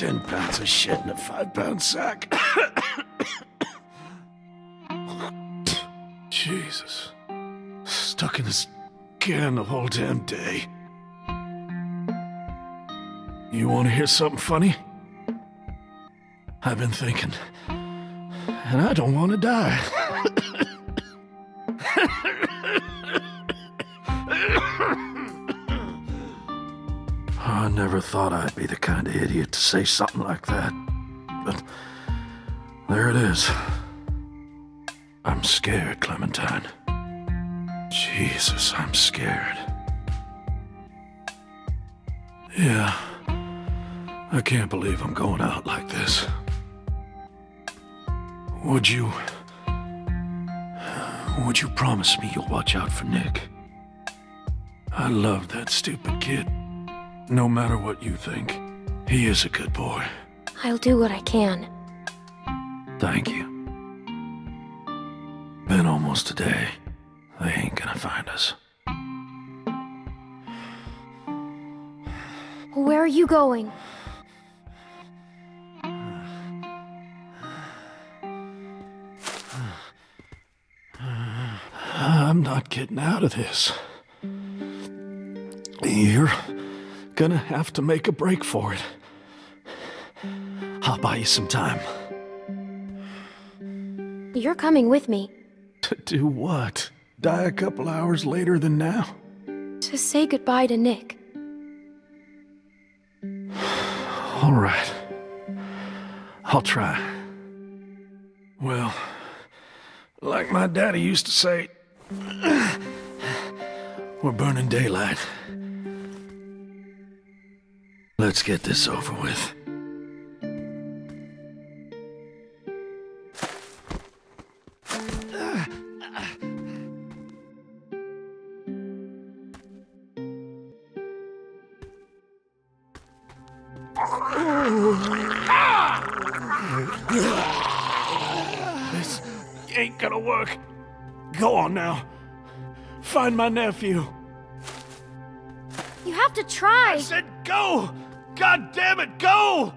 10 pounds of shit in a 5 pound sack. Jesus. Stuck in this can the whole damn day. You want to hear something funny? I've been thinking, and I don't want to die. never thought I'd be the kind of idiot to say something like that. But there it is. I'm scared, Clementine. Jesus, I'm scared. Yeah. I can't believe I'm going out like this. Would you... Would you promise me you'll watch out for Nick? I love that stupid kid. No matter what you think, he is a good boy. I'll do what I can. Thank you. Been almost a day. They ain't gonna find us. Where are you going? I'm not getting out of this. You're gonna have to make a break for it. I'll buy you some time. You're coming with me To do what? Die a couple hours later than now? to say goodbye to Nick. All right. I'll try. Well, like my daddy used to say, we're burning daylight. Let's get this over with. This ain't gonna work. Go on now. Find my nephew. You have to try. I said go! God damn it, go!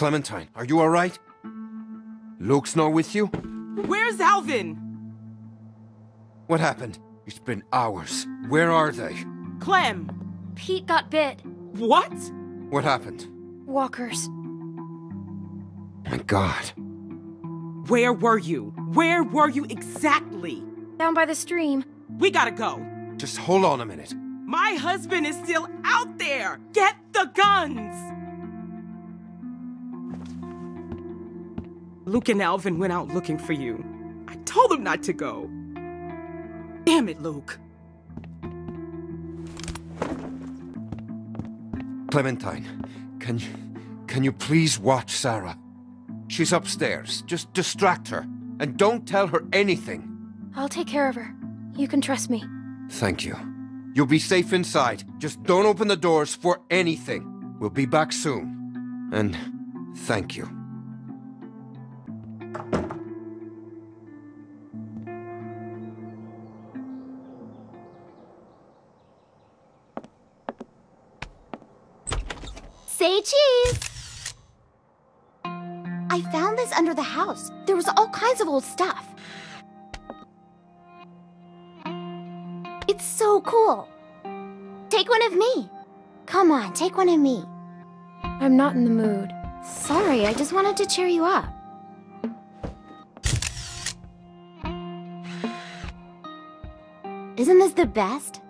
Clementine, are you alright? Luke's not with you? Where's Alvin? What happened? It's been hours. Where are they? Clem. Pete got bit. What? What happened? Walkers. My god. Where were you? Where were you exactly? Down by the stream. We gotta go. Just hold on a minute. My husband is still out there. Get the guns. Luke and Alvin went out looking for you. I told them not to go. Damn it, Luke. Clementine, can you... can you please watch Sarah? She's upstairs. Just distract her. And don't tell her anything. I'll take care of her. You can trust me. Thank you. You'll be safe inside. Just don't open the doors for anything. We'll be back soon. And thank you. Say cheese! I found this under the house. There was all kinds of old stuff. It's so cool. Take one of me. Come on, take one of me. I'm not in the mood. Sorry, I just wanted to cheer you up. Isn't this the best?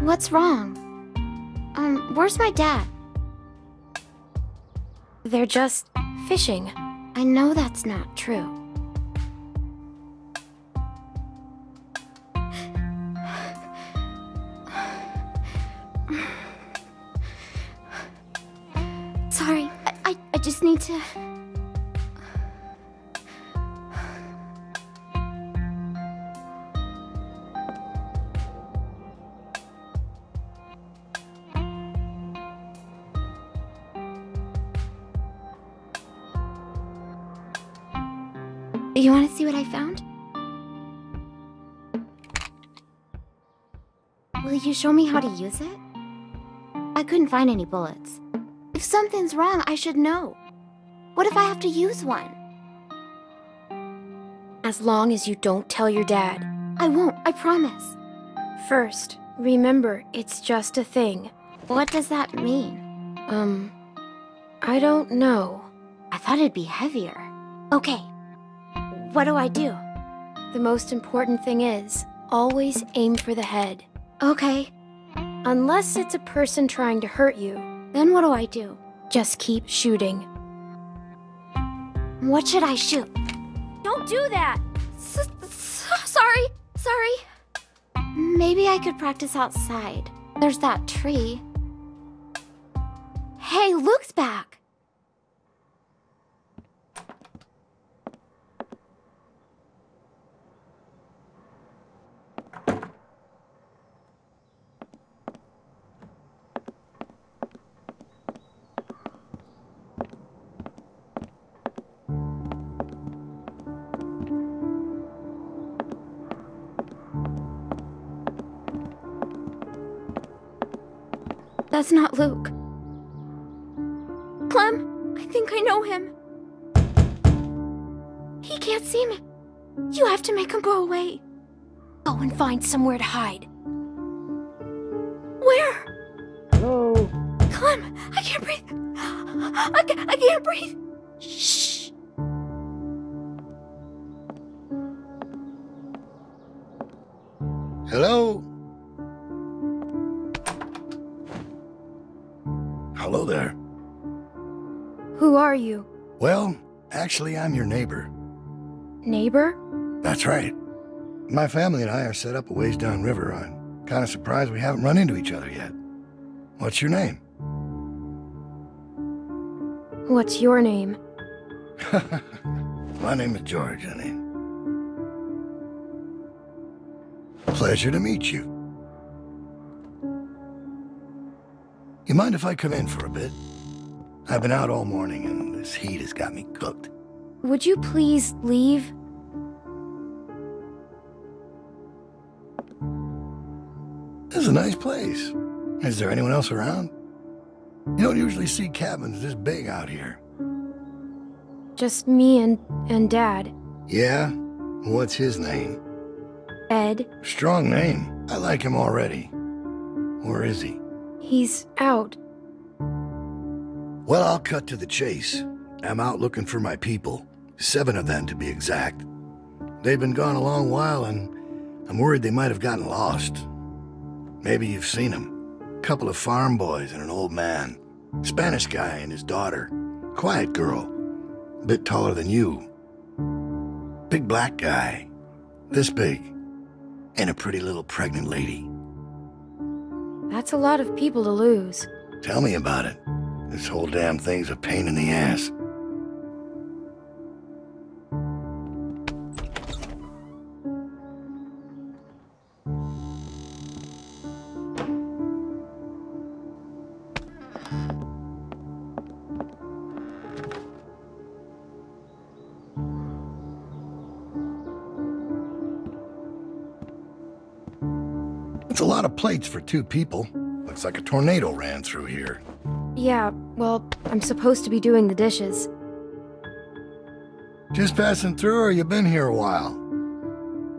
What's wrong? Um, where's my dad? They're just fishing. I know that's not true. Sorry, I, I, I just need to... You want to see what I found? Will you show me how to use it? I couldn't find any bullets. If something's wrong, I should know. What if I have to use one? As long as you don't tell your dad. I won't, I promise. First, remember, it's just a thing. What does that mean? Um, I don't know. I thought it'd be heavier. Okay. What do I do? The most important thing is, always aim for the head. Okay. Unless it's a person trying to hurt you. Then what do I do? Just keep shooting. What should I shoot? Don't do that! S sorry, sorry. Maybe I could practice outside. There's that tree. Hey, Luke's back! That's not Luke. Clem, I think I know him. He can't see me. You have to make him go away. Go and find somewhere to hide. Where? Hello? Clem, I can't breathe. I, ca- I can't breathe. Shh. Hello? Hello there. Who are you? Well, actually, I'm your neighbor. Neighbor? That's right. My family and I are set up a ways downriver. I'm kind of surprised we haven't run into each other yet. What's your name? What's your name? My name is George, honey. Pleasure to meet you. You mind if I come in for a bit? I've been out all morning and this heat has got me cooked. Would you please leave? This is a nice place. Is there anyone else around? You don't usually see cabins this big out here. Just me and and Dad. Yeah? What's his name? Ed. Strong name. I like him already. Where is he? He's out. Well, I'll cut to the chase. I'm out looking for my people. Seven of them, to be exact. They've been gone a long while, and I'm worried they might have gotten lost. Maybe you've seen them. A Couple of farm boys and an old man. Spanish guy and his daughter. Quiet girl. A Bit taller than you. Big black guy. This big. And a pretty little pregnant lady. That's a lot of people to lose. Tell me about it. This whole damn thing's a pain in the ass. Plates for two people. Looks like a tornado ran through here. Yeah, well, I'm supposed to be doing the dishes. Just passing through, or you been here a while?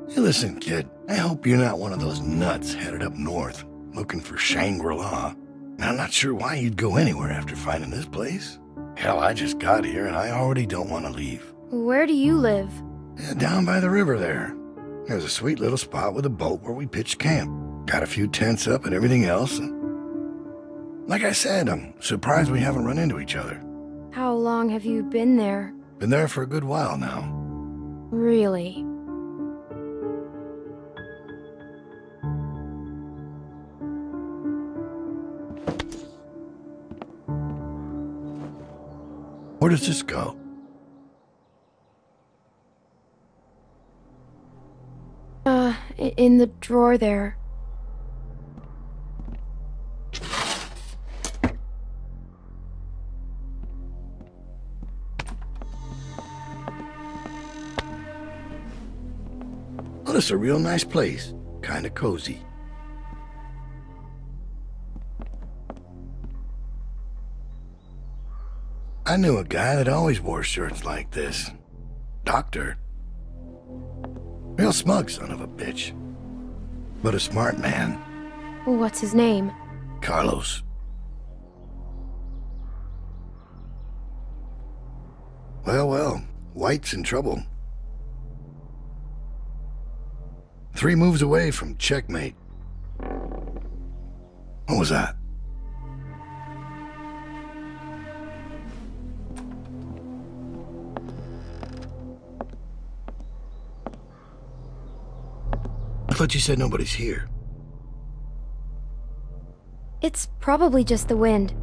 Hey, listen, kid. I hope you're not one of those nuts headed up north, looking for Shangri-La. I'm not sure why you'd go anywhere after finding this place. Hell, I just got here, and I already don't want to leave. Where do you live? Yeah, down by the river there. There's a sweet little spot with a boat where we pitched camp. Got a few tents up and everything else. And like I said, I'm surprised we haven't run into each other. How long have you been there? Been there for a good while now. Really? Where does this go? Uh, in the drawer there. Well, it's a real nice place. Kinda cozy. I knew a guy that always wore shirts like this. Doctor. Real smug son of a bitch. But a smart man. What's his name? Carlos. Well, well, White's in trouble. Three moves away from checkmate. What was that? I thought you said nobody's here. It's probably just the wind.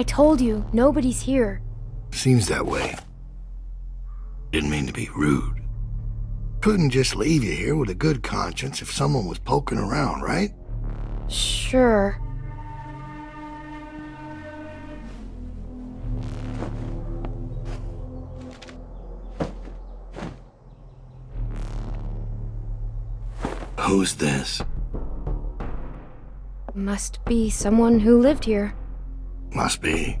I told you, nobody's here. Seems that way. Didn't mean to be rude. Couldn't just leave you here with a good conscience if someone was poking around, right? Sure. Who's this? Must be someone who lived here. Must be.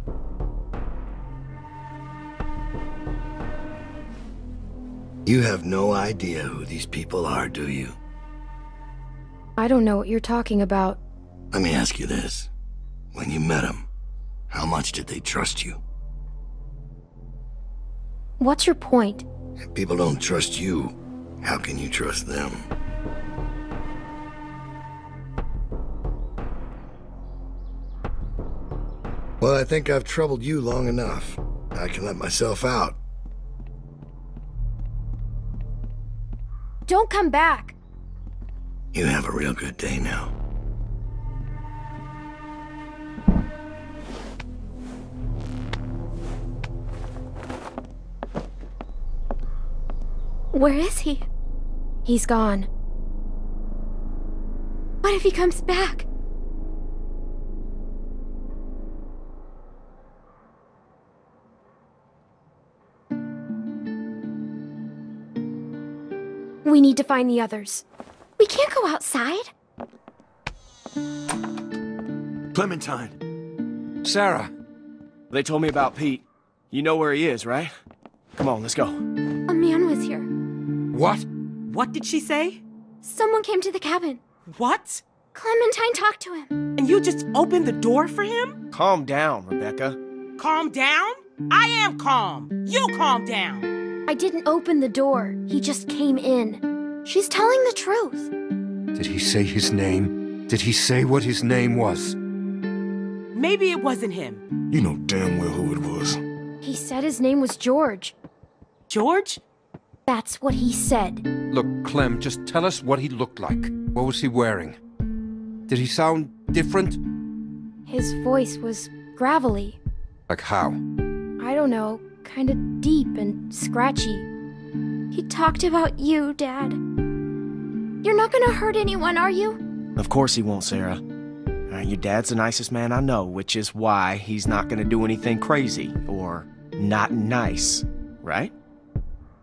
You have no idea who these people are, do you? I don't know what you're talking about. Let me ask you this. When you met them, how much did they trust you? What's your point? If people don't trust you, how can you trust them? Well, I think I've troubled you long enough. I can let myself out. Don't come back. You have a real good day now. Where is he? He's gone. What if he comes back? We need to find the others. We can't go outside. Clementine. Sarah. They told me about Pete. You know where he is, right? Come on, let's go. A man was here. What? What did she say? Someone came to the cabin. What? Clementine talked to him. And you just opened the door for him? Calm down, Rebecca. Calm down? I am calm. You calm down. I didn't open the door. He just came in. She's telling the truth. Did he say his name? Did he say what his name was? Maybe it wasn't him. You know damn well who it was. He said his name was George. George? That's what he said. Look, Clem, just tell us what he looked like. What was he wearing? Did he sound different? His voice was gravelly. Like how? I don't know, kind of deep and scratchy. He talked about you, Dad. You're not gonna hurt anyone, are you? Of course he won't, Sarah. Uh, your dad's the nicest man I know, which is why he's not gonna do anything crazy or not nice, right?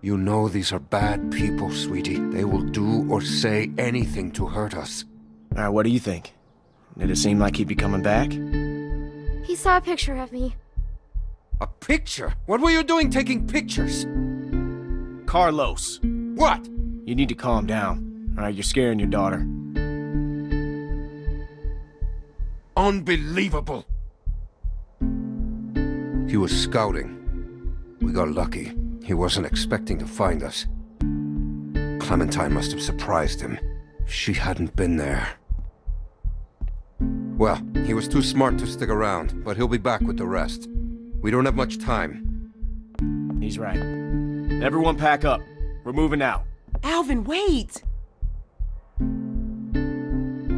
You know these are bad people, sweetie. They will do or say anything to hurt us. All right, what do you think? Did it seem like he'd be coming back? He saw a picture of me. A picture? What were you doing taking pictures? Carlos. What? You need to calm down. All right, you're scaring your daughter. Unbelievable. He was scouting. We got lucky. He wasn't expecting to find us. Clementine must have surprised him. If she hadn't been there. Well, he was too smart to stick around, but he'll be back with the rest. We don't have much time. He's right. Everyone pack up. We're moving out. Alvin, wait!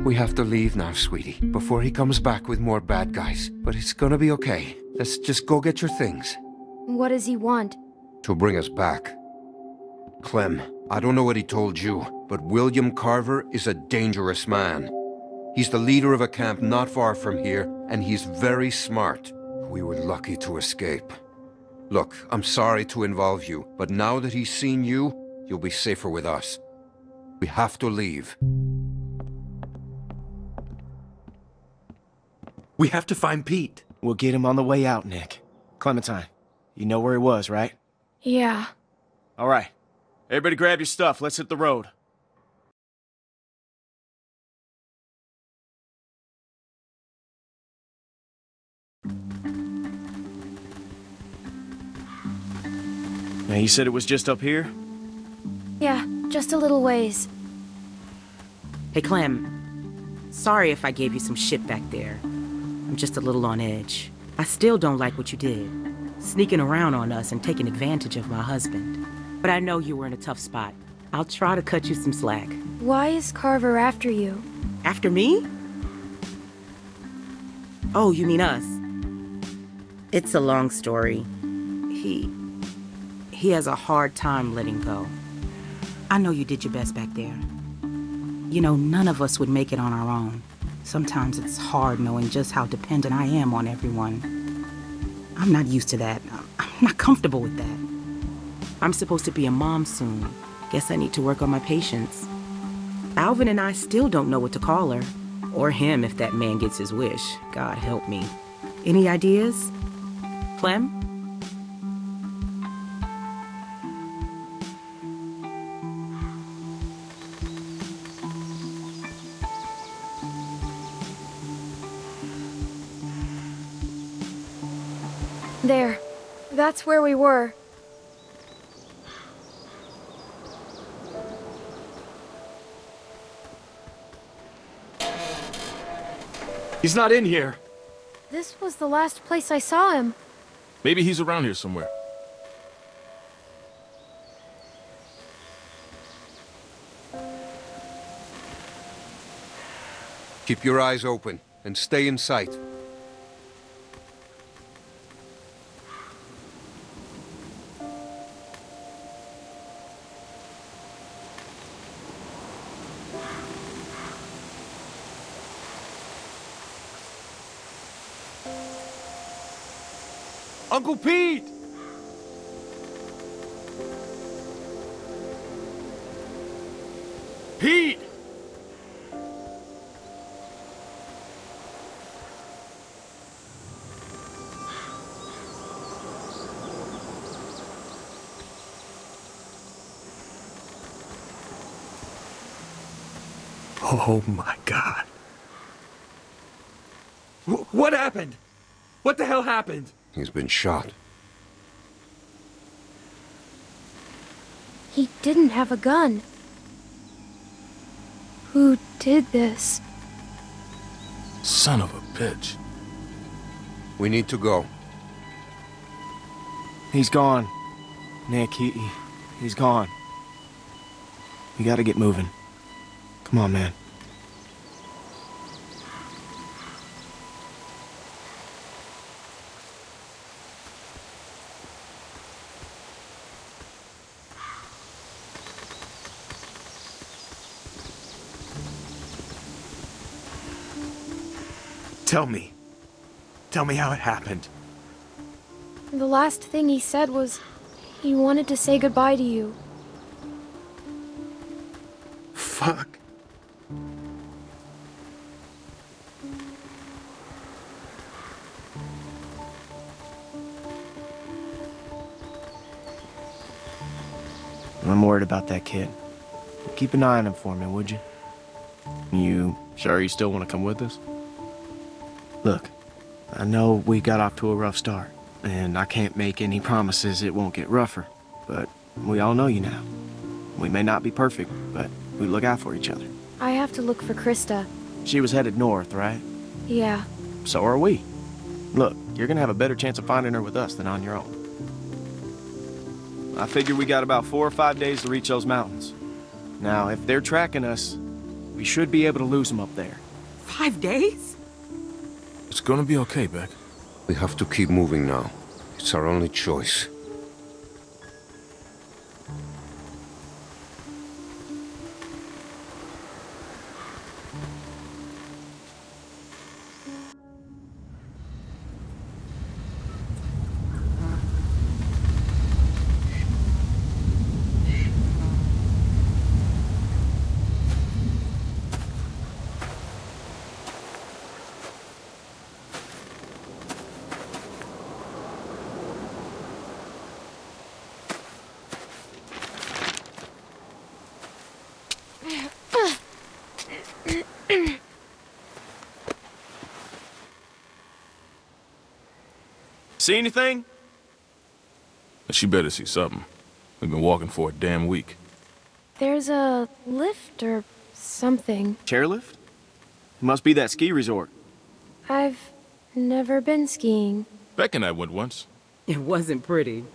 We have to leave now, sweetie, before he comes back with more bad guys. But it's gonna be okay. Let's just go get your things. What does he want? To bring us back. Clem, I don't know what he told you, but William Carver is a dangerous man. He's the leader of a camp not far from here, and he's very smart. We were lucky to escape. Look, I'm sorry to involve you, but now that he's seen you, you'll be safer with us. We have to leave. We have to find Pete. We'll get him on the way out, Nick. Clementine, you know where he was, right? Yeah. All right. Everybody grab your stuff. Let's hit the road. Now, you said it was just up here? Yeah, just a little ways. Hey, Clem. Sorry if I gave you some shit back there. I'm just a little on edge. I still don't like what you did. Sneaking around on us and taking advantage of my husband. But I know you were in a tough spot. I'll try to cut you some slack. Why is Carver after you? After me? Oh, you mean us? It's a long story. He. He has a hard time letting go. I know you did your best back there. You know, none of us would make it on our own. Sometimes it's hard knowing just how dependent I am on everyone. I'm not used to that. I'm not comfortable with that. I'm supposed to be a mom soon. Guess I need to work on my patience. Alvin and I still don't know what to call her. Or him if that man gets his wish. God help me. Any ideas? Clem? There. That's where we were. He's not in here. This was the last place I saw him. Maybe he's around here somewhere. Keep your eyes open and stay in sight. Uncle Pete! Pete! Oh my god. Wh- what happened? What the hell happened? He's been shot. He didn't have a gun. Who did this? Son of a bitch. We need to go. He's gone. Nick, he, he he's gone. We gotta get moving. Come on, man. Tell me. Tell me how it happened. The last thing he said was he wanted to say goodbye to you. Fuck. I'm worried about that kid. Keep an eye on him for me, would you? You sure you still want to come with us? Look, I know we got off to a rough start, and I can't make any promises it won't get rougher, but we all know you now. We may not be perfect, but we look out for each other. I have to look for Christa. She was headed north, right? Yeah. So are we. Look, you're gonna have a better chance of finding her with us than on your own. I figure we got about four or five days to reach those mountains. Now, if they're tracking us, we should be able to lose them up there. Five days? Gonna be okay, Beck. We have to keep moving now. It's our only choice. See anything? She better see something. We've been walking for a damn week. There's a lift or something. Chairlift? Must be that ski resort. I've never been skiing. Beck and I went once. It wasn't pretty.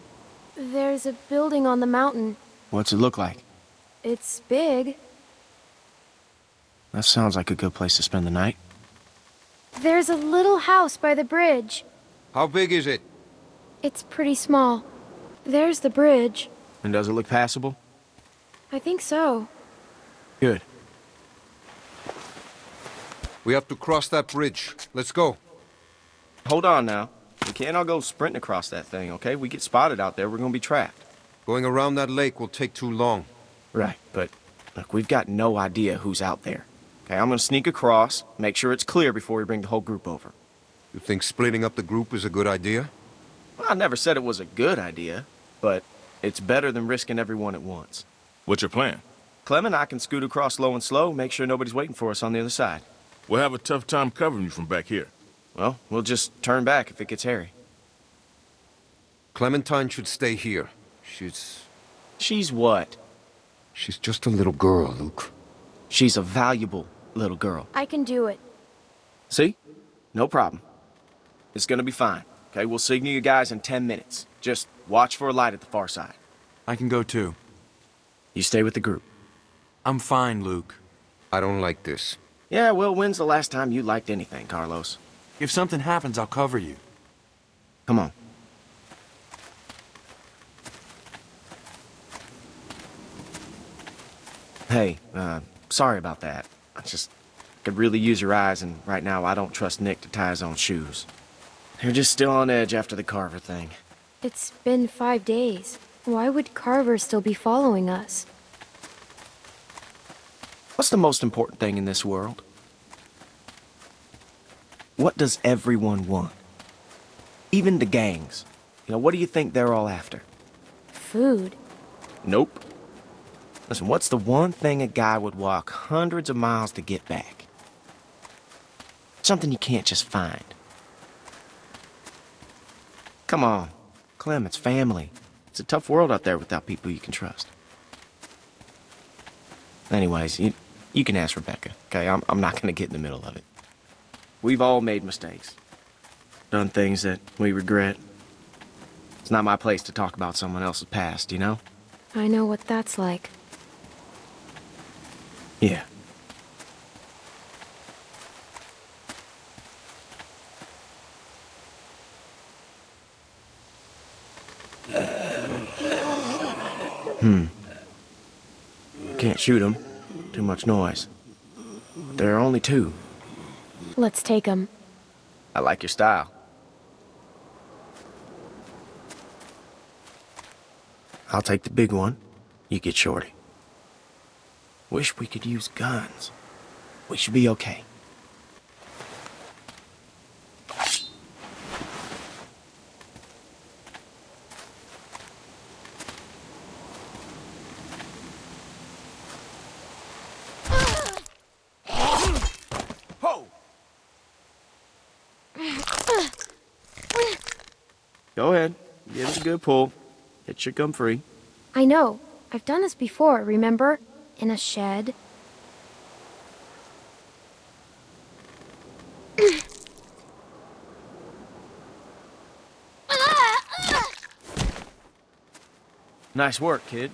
There's a building on the mountain. What's it look like? It's big. That sounds like a good place to spend the night. There's a little house by the bridge. How big is it? It's pretty small. There's the bridge. And does it look passable? I think so. Good. We have to cross that bridge. Let's go. Hold on now. We can't all go sprinting across that thing, okay? We get spotted out there, we're gonna be trapped. Going around that lake will take too long. Right, but look, we've got no idea who's out there. Okay, I'm gonna sneak across, make sure it's clear before we bring the whole group over. You think splitting up the group is a good idea? Well, I never said it was a good idea, but it's better than risking everyone at once. What's your plan? Clem and I can scoot across low and slow, make sure nobody's waiting for us on the other side. We'll have a tough time covering you from back here. Well, we'll just turn back if it gets hairy. Clementine should stay here. She's... She's what? She's just a little girl, Luke. She's a valuable little girl. I can do it. See? No problem. It's gonna be fine. Okay, we'll signal you guys in 10 minutes. Just watch for a light at the far side. I can go too. You stay with the group. I'm fine, Luke. I don't like this. Yeah, well, when's the last time you liked anything, Carlos? If something happens, I'll cover you. Come on. Hey, uh, sorry about that. I just could really use your eyes, and right now I don't trust Nick to tie his own shoes. They're just still on edge after the Carver thing. It's been five days. Why would Carver still be following us? What's the most important thing in this world? What does everyone want? Even the gangs. You know, what do you think they're all after? Food. Nope. Listen, what's the one thing a guy would walk hundreds of miles to get back? Something you can't just find. Come on, Clem, it's family. It's a tough world out there without people you can trust. Anyways, you, you can ask Rebecca, okay? I'm, I'm not gonna get in the middle of it. We've all made mistakes. Done things that we regret. It's not my place to talk about someone else's past, you know? I know what that's like. Yeah. Hmm. Can't shoot them. Too much noise. There are only two. Let's take him. I like your style. I'll take the big one. You get Shorty. Wish we could use guns. We should be okay. Go ahead. Give it a good pull. It should come free. I know. I've done this before, remember? In a shed. Nice work, kid.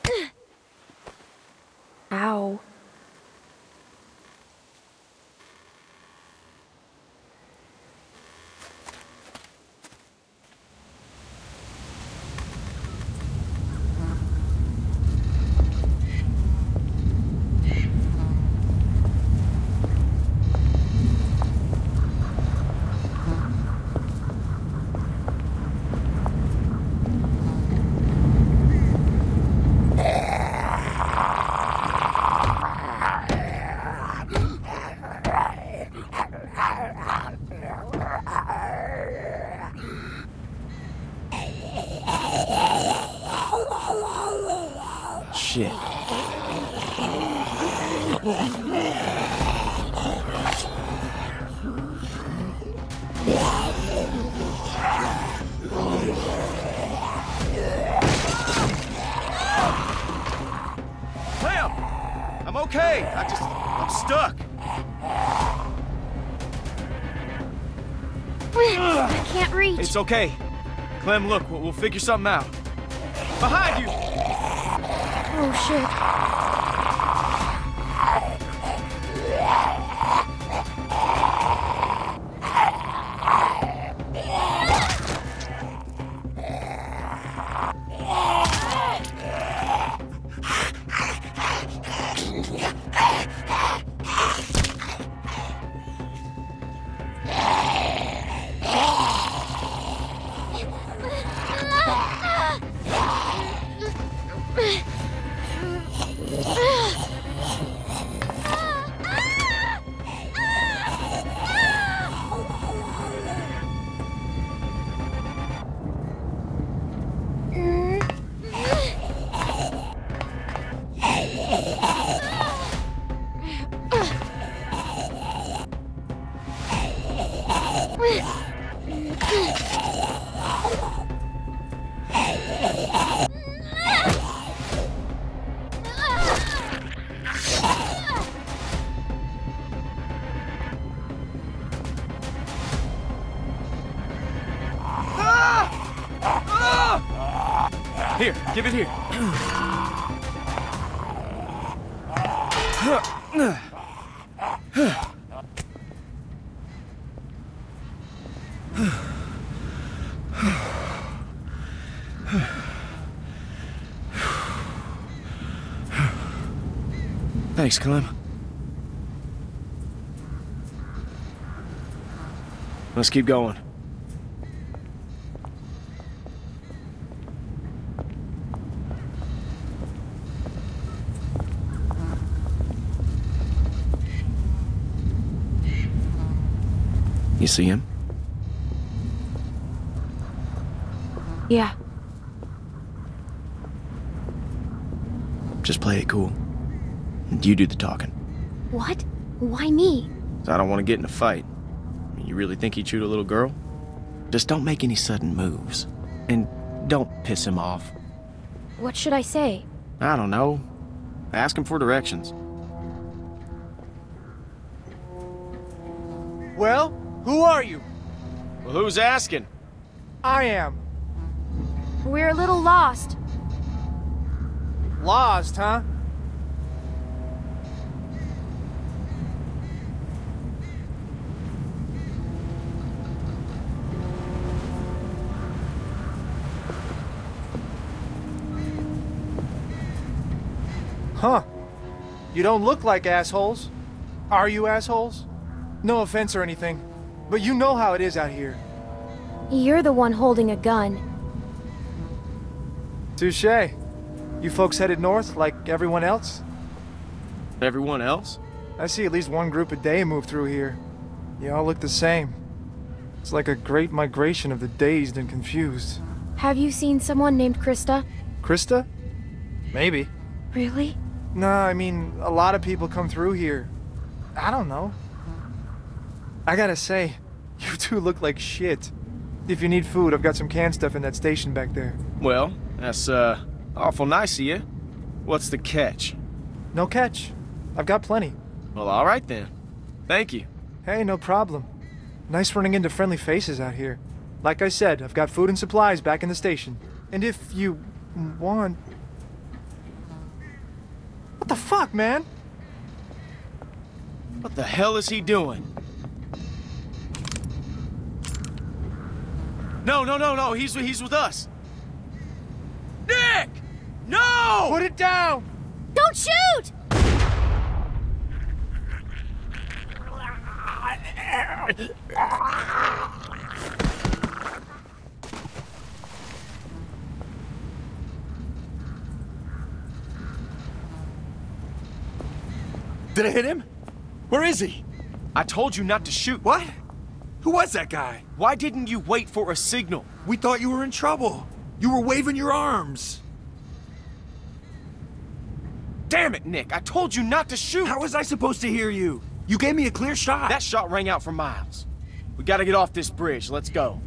It's okay. Clem, look, we'll, we'll figure something out. Behind you! Oh shit. Thanks, Clem. Let's keep going. You see him? Yeah. Just play it cool. And you do the talking. What? Why me? I don't want to get in a fight. You really think he'd shoot a little girl? Just don't make any sudden moves. And don't piss him off. What should I say? I don't know. Ask him for directions. Well, who are you? Well, who's asking? I am. We're a little lost. Lost, huh? Huh. You don't look like assholes. Are you assholes? No offense or anything, but you know how it is out here. You're the one holding a gun. Touche. You folks headed north like everyone else? Everyone else? I see at least one group a day move through here. You all look the same. It's like a great migration of the dazed and confused. Have you seen someone named Christa? Christa? Maybe. Really? No, I mean, a lot of people come through here. I don't know. I gotta say, you two look like shit. If you need food, I've got some canned stuff in that station back there. Well, that's, uh, awful nice of you. What's the catch? No catch. I've got plenty. Well, alright then. Thank you. Hey, no problem. Nice running into friendly faces out here. Like I said, I've got food and supplies back in the station. And if you want... What fuck, man? What the hell is he doing? No, no, no, no. He's he's with us. Nick! No! Put it down! Don't shoot! Did I hit him? Where is he? I told you not to shoot. What? Who was that guy? Why didn't you wait for a signal? We thought you were in trouble. You were waving your arms. Damn it, Nick. I told you not to shoot. How was I supposed to hear you? You gave me a clear shot. That shot rang out for miles. We gotta get off this bridge. Let's go.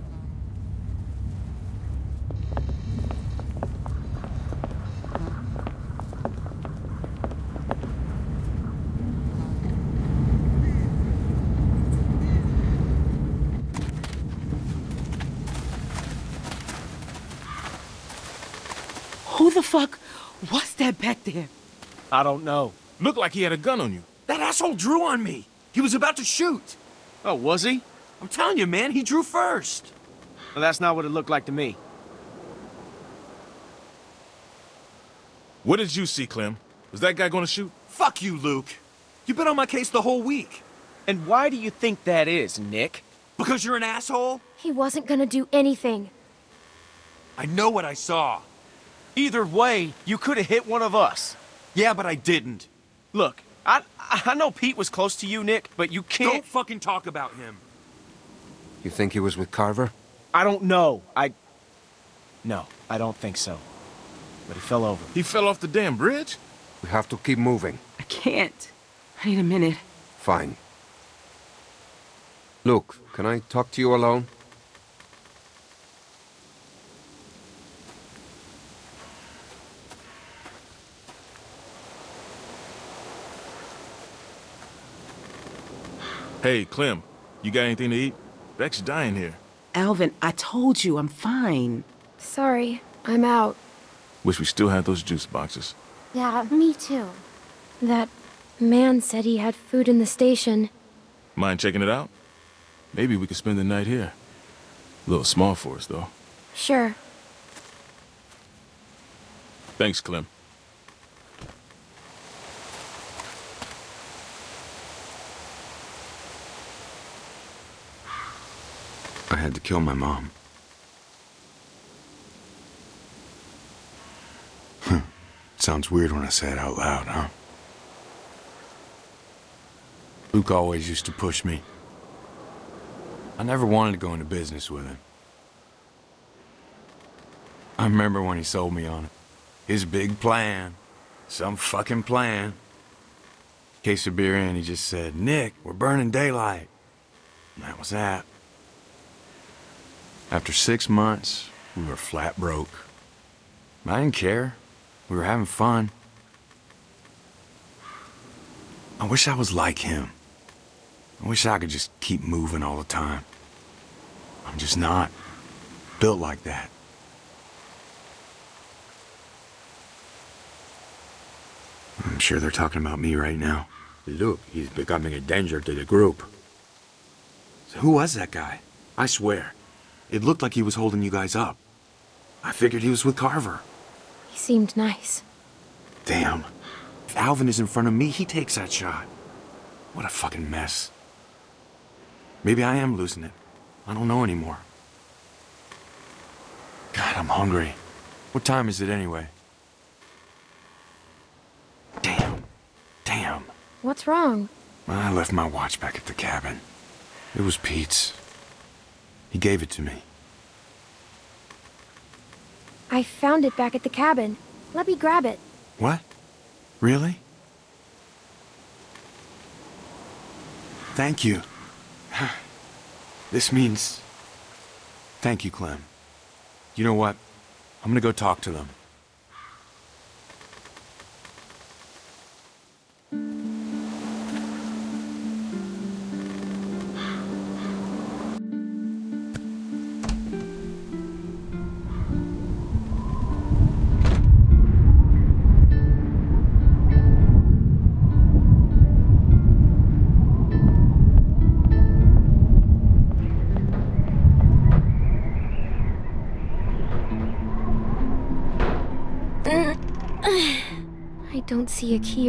That back there? I don't know. Looked like he had a gun on you. That asshole drew on me. He was about to shoot. Oh, was he? I'm telling you, man, he drew first. Well, that's not what it looked like to me. What did you see, Clem? Was that guy gonna shoot? Fuck you, Luke. You've been on my case the whole week. And why do you think that is, Nick? Because you're an asshole? He wasn't gonna do anything. I know what I saw. Either way, you could have hit one of us. Yeah, but I didn't. Look, I I know Pete was close to you, Nick, but you can't. Don't fucking talk about him. You think he was with Carver? I don't know. I. No, I don't think so. But he fell over. He fell off the damn bridge? We have to keep moving. I can't. I need a minute. Fine. Luke, can I talk to you alone? Hey, Clem, you got anything to eat? Beck's dying here. Alvin, I told you I'm fine. Sorry, I'm out. Wish we still had those juice boxes. Yeah, me too. That man said he had food in the station. Mind checking it out? Maybe we could spend the night here. A little small for us, though. Sure. Thanks, Clem. Had to kill my mom. Sounds weird when I say it out loud, huh? Luke always used to push me. I never wanted to go into business with him. I remember when he sold me on it. His big plan. Some fucking plan. Case of beer in, he just said, Nick, we're burning daylight. And that was that. After six months, we were flat broke. I didn't care. We were having fun. I wish I was like him. I wish I could just keep moving all the time. I'm just not built like that. I'm sure they're talking about me right now. Look, he's becoming a danger to the group. So who was that guy? I swear. It looked like he was holding you guys up. I figured he was with Carver. He seemed nice. Damn. If Alvin is in front of me, he takes that shot. What a fucking mess. Maybe I am losing it. I don't know anymore. God, I'm hungry. What time is it anyway? Damn. Damn. What's wrong? I left my watch back at the cabin. It was Pete's. He gave it to me. I found it back at the cabin. Let me grab it. What? Really? Thank you. This means Thank you, Clem. You know what? I'm gonna go talk to them.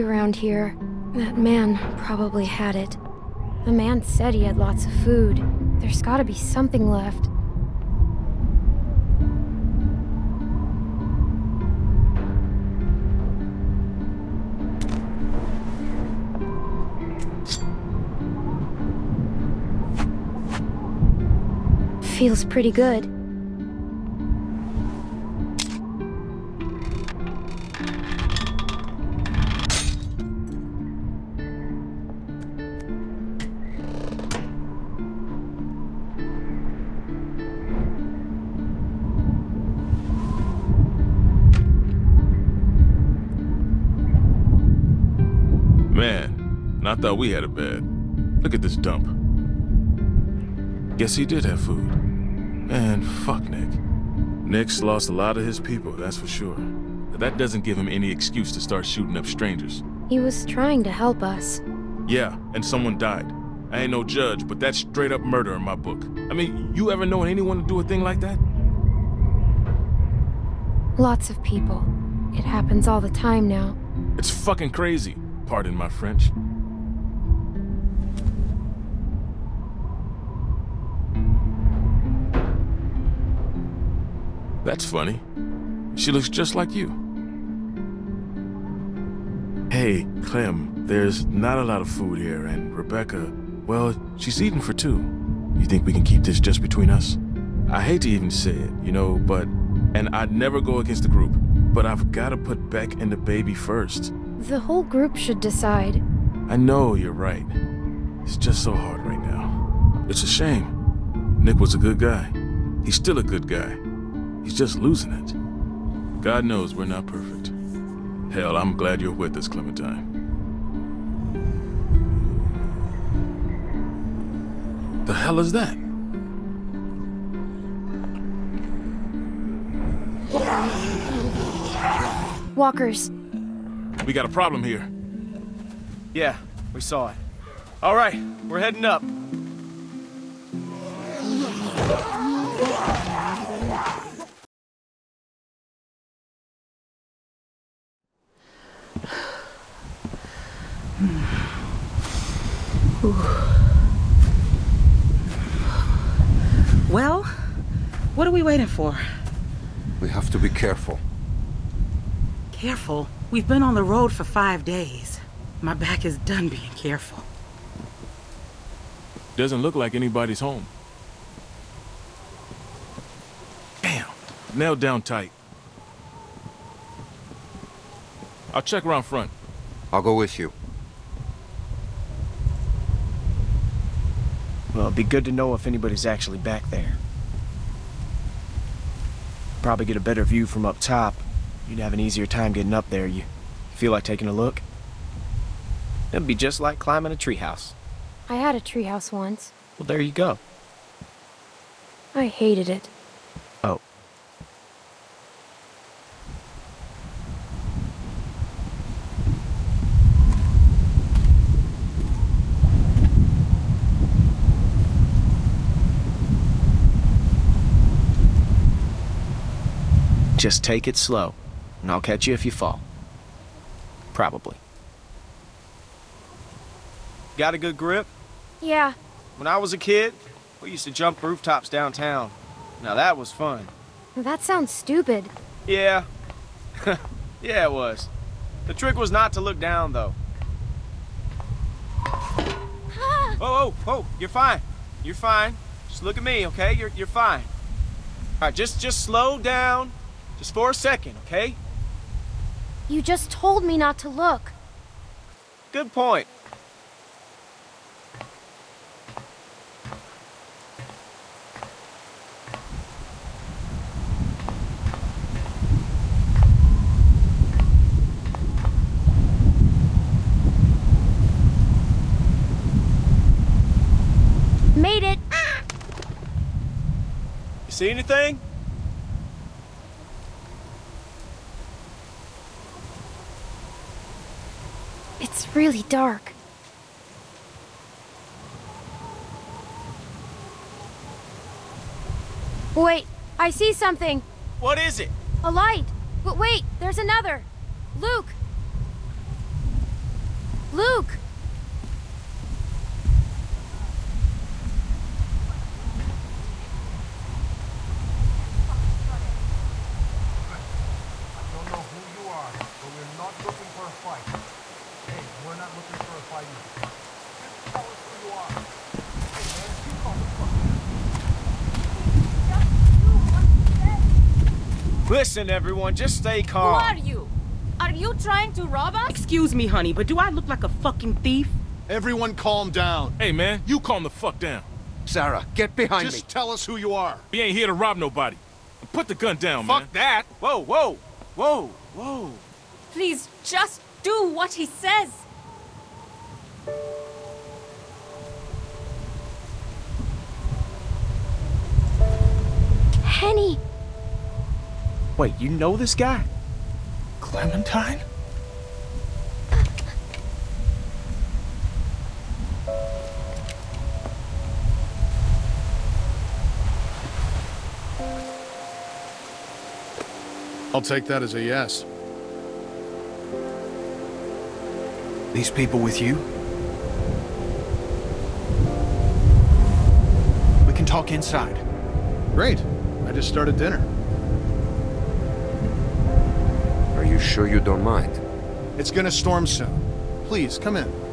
Around here. That man probably had it. The man said he had lots of food. There's gotta be something left. Feels pretty good. We had a bed. Look at this dump. Guess he did have food. And fuck Nick. Nick's lost a lot of his people, that's for sure. But that doesn't give him any excuse to start shooting up strangers. He was trying to help us. Yeah, and someone died. I ain't no judge, but that's straight up murder in my book. I mean, you ever known anyone to do a thing like that? Lots of people. It happens all the time now. It's fucking crazy. Pardon my French. That's funny. She looks just like you. Hey, Clem, there's not a lot of food here, and Rebecca, well, she's eating for two. You think we can keep this just between us? I hate to even say it, you know, but. And I'd never go against the group, but I've gotta put Beck and the baby first. The whole group should decide. I know you're right. It's just so hard right now. It's a shame. Nick was a good guy. He's still a good guy. He's just losing it. God knows we're not perfect. Hell, I'm glad you're with us, Clementine. The hell is that? Walkers. We got a problem here. Yeah, we saw it. All right, we're heading up. Well, what are we waiting for? We have to be careful. Careful. We've been on the road for five days. My back is done being careful. Doesn't look like anybody's home. Damn. Nailed down tight. I'll check around front. I'll go with you. Well, it'd be good to know if anybody's actually back there. Probably get a better view from up top. You'd have an easier time getting up there. You feel like taking a look? It'd be just like climbing a treehouse. I had a treehouse once. Well, there you go. I hated it. Just take it slow, and I'll catch you if you fall. Probably. Got a good grip? Yeah. When I was a kid, we used to jump rooftops downtown. Now that was fun. That sounds stupid. Yeah. yeah, it was. The trick was not to look down, though. oh, oh, oh, you're fine. You're fine. Just look at me, okay? You're, you're fine. All right, just, just slow down. Just for a second, okay? You just told me not to look. Good point. Made it! You see anything? Really dark. Wait, I see something. What is it? A light. But wait, there's another. Luke. Luke. don't know who you are, but we're not looking for a fight. Hey, we're not looking for a fight either. Just tell us who you are. Hey, man, you call the Listen, everyone, just stay calm. Who are you? Are you trying to rob us? Excuse me, honey, but do I look like a fucking thief? Everyone calm down. Hey, man, you calm the fuck down. Sarah, get behind me. Just tell us who you are. We ain't here to rob nobody. Put the gun down, Fuck man. Fuck that! Whoa, whoa, whoa, whoa. Please, just do what he says. Kenny. Wait, you know this guy? Clementine? I'll take that as a yes. These people with you? We can talk inside. Great. I just started dinner. You sure you don't mind? It's gonna storm soon. Please, come in.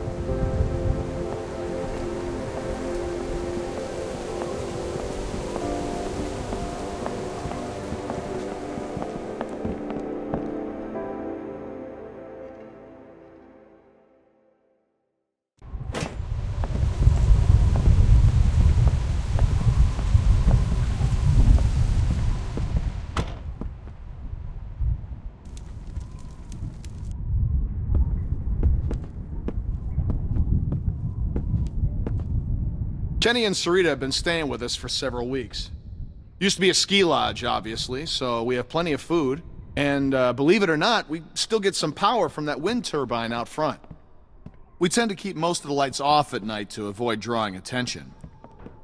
Kenny and Sarita have been staying with us for several weeks. Used to be a ski lodge, obviously, so we have plenty of food. And uh, believe it or not, we still get some power from that wind turbine out front. We tend to keep most of the lights off at night to avoid drawing attention.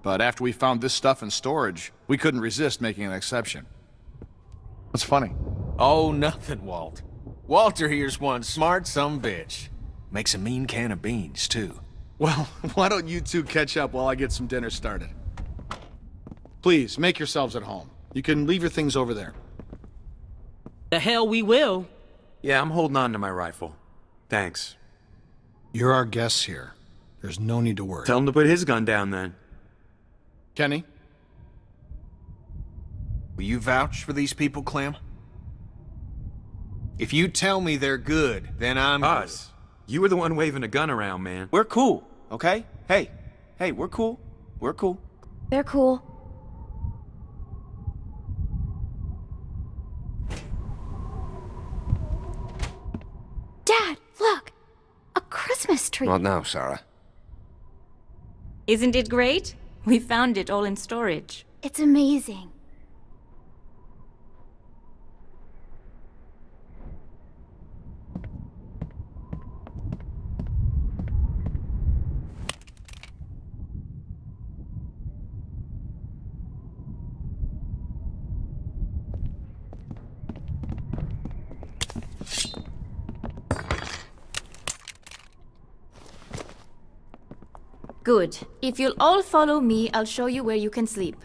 But after we found this stuff in storage, we couldn't resist making an exception. What's funny? Oh, nothing, Walt. Walter here's one smart some bitch. Makes a mean can of beans, too. Well, why don't you two catch up while I get some dinner started? Please, make yourselves at home. You can leave your things over there. The hell we will. Yeah, I'm holding on to my rifle. Thanks. You're our guests here. There's no need to worry. Tell him to put his gun down then. Kenny? Will you vouch for these people, Clem? If you tell me they're good, then I'm Us. You were the one waving a gun around, man. We're cool, okay? Hey, hey, we're cool. We're cool. They're cool. Dad, look! A Christmas tree. Not now, Sarah. Isn't it great? We found it all in storage. It's amazing. Good. If you'll all follow me, I'll show you where you can sleep.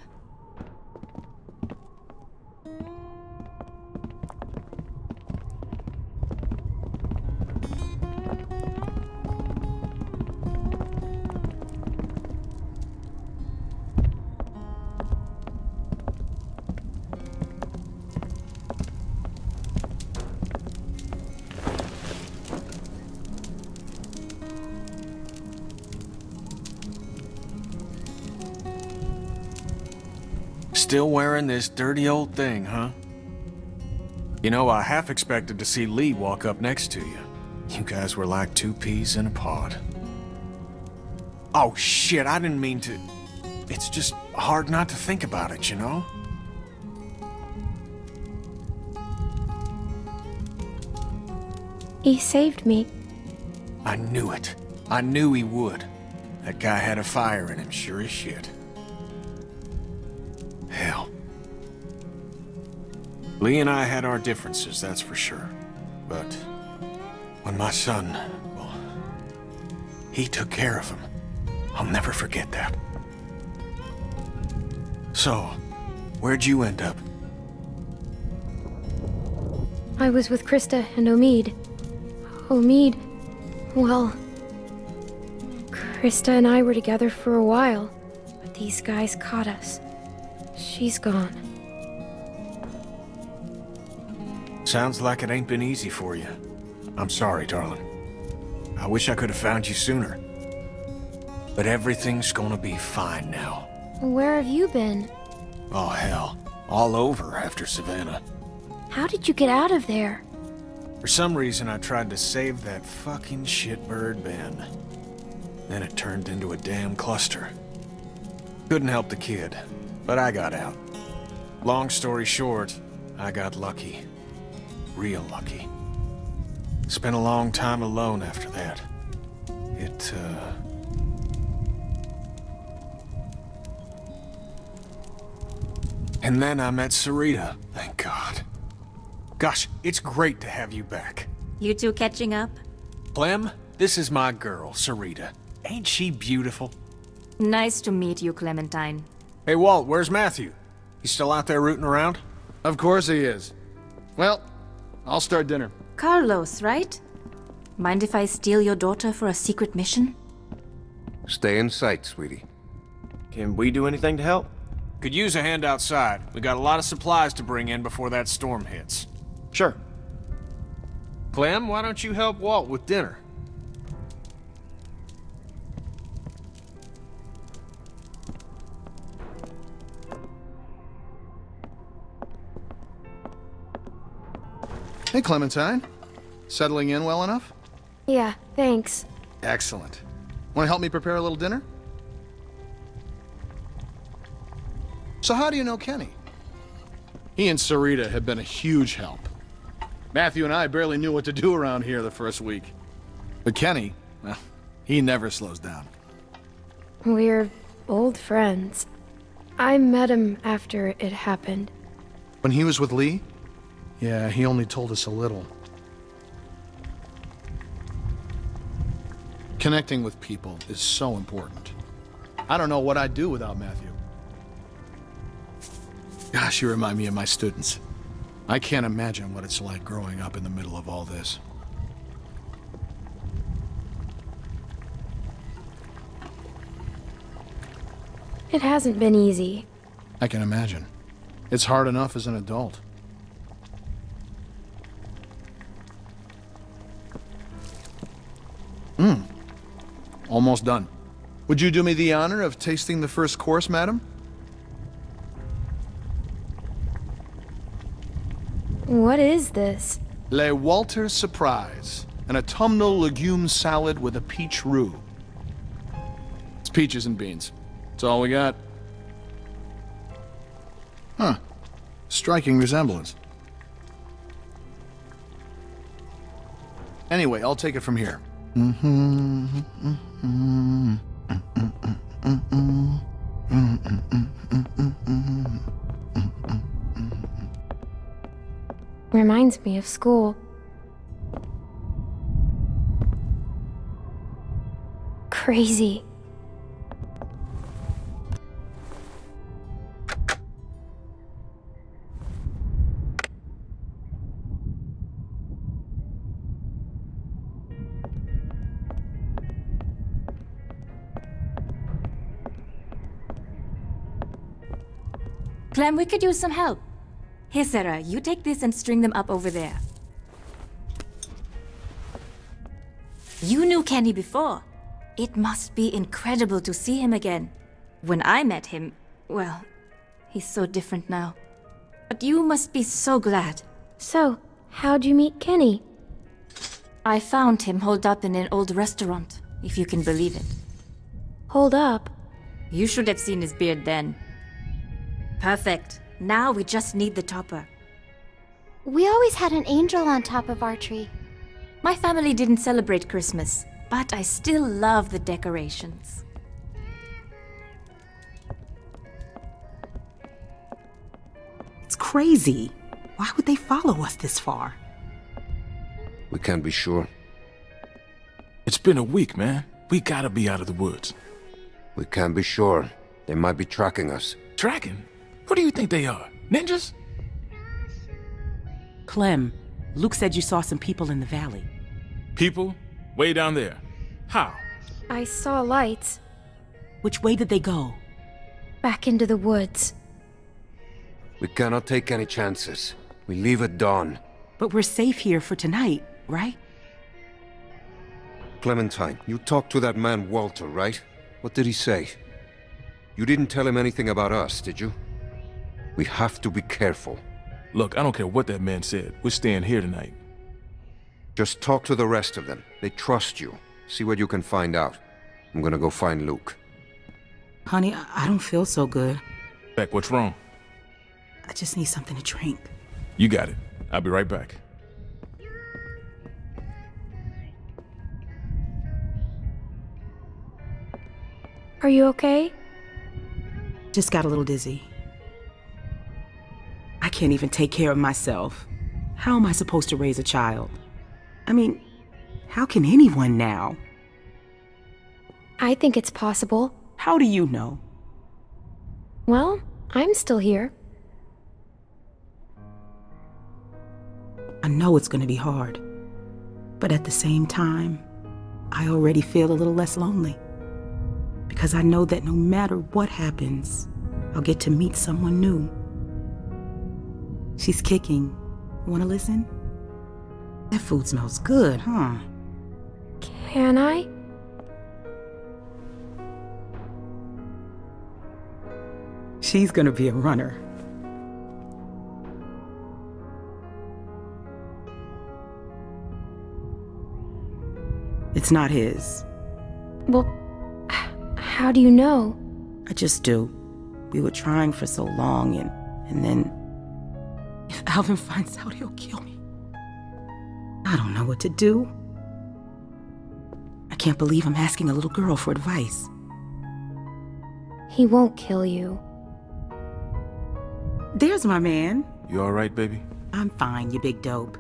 Still wearing this dirty old thing, huh? You know, I half expected to see Lee walk up next to you. You guys were like two peas in a pod. Oh shit, I didn't mean to... It's just hard not to think about it, you know? He saved me. I knew it. I knew he would. That guy had a fire in him, sure as shit. Lee and I had our differences, that's for sure. But when my son, well, he took care of him. I'll never forget that. So, where'd you end up? I was with Christa and Omid. Omid, well, Christa and I were together for a while, but these guys caught us. She's gone. Sounds like it ain't been easy for you. I'm sorry, darling. I wish I could have found you sooner. But everything's gonna be fine now. Where have you been? Oh, hell. All over after Savannah. How did you get out of there? For some reason, I tried to save that fucking shitbird Ben. Then it turned into a damn cluster. Couldn't help the kid, but I got out. Long story short, I got lucky. Real lucky. Spent a long time alone after that. It, uh... And then I met Sarita, thank God. Gosh, it's great to have you back. You two catching up? Clem, this is my girl, Sarita. Ain't she beautiful? Nice to meet you, Clementine. Hey, Walt, where's Matthew? He's still out there rooting around? Of course he is. Well, I'll start dinner. Carlos, right? Mind if I steal your daughter for a secret mission? Stay in sight, sweetie. Can we do anything to help? Could use a hand outside. We got a lot of supplies to bring in before that storm hits. Sure. Clem, why don't you help Walt with dinner? Hey, Clementine. Settling in well enough? Yeah, thanks. Excellent. Want to help me prepare a little dinner? So how do you know Kenny? He and Sarita have been a huge help. Matthew and I barely knew what to do around here the first week. But Kenny, well, he never slows down. We're old friends. I met him after it happened. When he was with Lee? Yeah, he only told us a little. Connecting with people is so important. I don't know what I'd do without Matthew. Gosh, you remind me of my students. I can't imagine what it's like growing up in the middle of all this. It hasn't been easy. I can imagine. It's hard enough as an adult. Hmm. Almost done. Would you do me the honor of tasting the first course, madam? What is this? Le Walter Surprise, an autumnal legume salad with a peach roux. It's peaches and beans. That's all we got. Huh. Striking resemblance. Anyway, I'll take it from here. Reminds me of school. Crazy. Clem, we could use some help. Here, Sarah, you take this and string them up over there. You knew Kenny before. It must be incredible to see him again. When I met him, well, he's so different now. But you must be so glad. So, how'd you meet Kenny? I found him holed up in an old restaurant, if you can believe it. Hold up? You should have seen his beard then. Perfect. Now we just need the topper. We always had an angel on top of our tree. My family didn't celebrate Christmas, but I still love the decorations. It's crazy. Why would they follow us this far? We can't be sure. It's been a week, man. We gotta be out of the woods. We can't be sure. They might be tracking us. Tracking? Who do you think they are? Ninjas? Clem, Luke said you saw some people in the valley. People? Way down there. How? I saw lights. Which way did they go? Back into the woods. We cannot take any chances. We leave at dawn. But we're safe here for tonight, right? Clementine, you talked to that man Walter, right? What did he say? You didn't tell him anything about us, did you? We have to be careful. Look, I don't care what that man said. We're staying here tonight. Just talk to the rest of them. They trust you. See what you can find out. I'm gonna go find Luke. Honey, I I don't feel so good. Beck, what's wrong? I just need something to drink. You got it. I'll be right back. Are you okay? Just got a little dizzy. I can't even take care of myself. How am I supposed to raise a child? I mean, how can anyone now? I think it's possible. How do you know? Well, I'm still here. I know it's gonna be hard. But at the same time, I already feel a little less lonely. Because I know that no matter what happens, I'll get to meet someone new. She's kicking. Wanna listen? That food smells good, huh? Can I? She's gonna be a runner. It's not his. Well, how do you know? I just do. We were trying for so long, and and then if Alvin finds out, he'll kill me. I don't know what to do. I can't believe I'm asking a little girl for advice. He won't kill you. There's my man. You alright, baby? I'm fine, you big dope.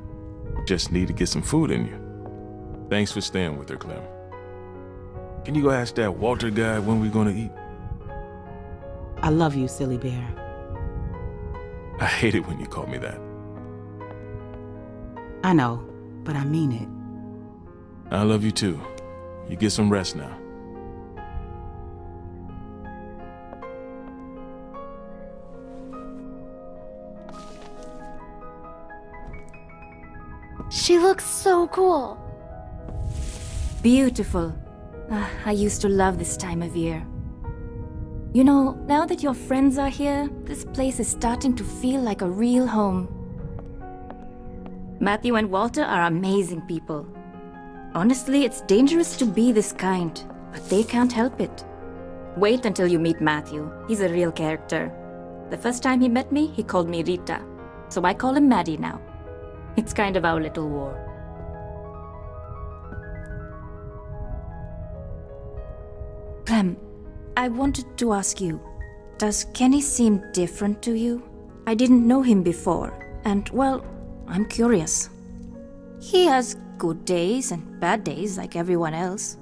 Just need to get some food in you. Thanks for staying with her, Clem. Can you go ask that Walter guy when we're gonna eat? I love you, silly bear. I hate it when you call me that. I know, but I mean it. I love you too. You get some rest now. She looks so cool. Beautiful. Ah, I used to love this time of year. You know, now that your friends are here, this place is starting to feel like a real home. Matthew and Walter are amazing people. Honestly, it's dangerous to be this kind, but they can't help it. Wait until you meet Matthew. He's a real character. The first time he met me, he called me Rita, so I call him Maddie now. It's kind of our little war. Clem, I wanted to ask you, does Kenny seem different to you? I didn't know him before, and well, I'm curious. He has good days and bad days like everyone else.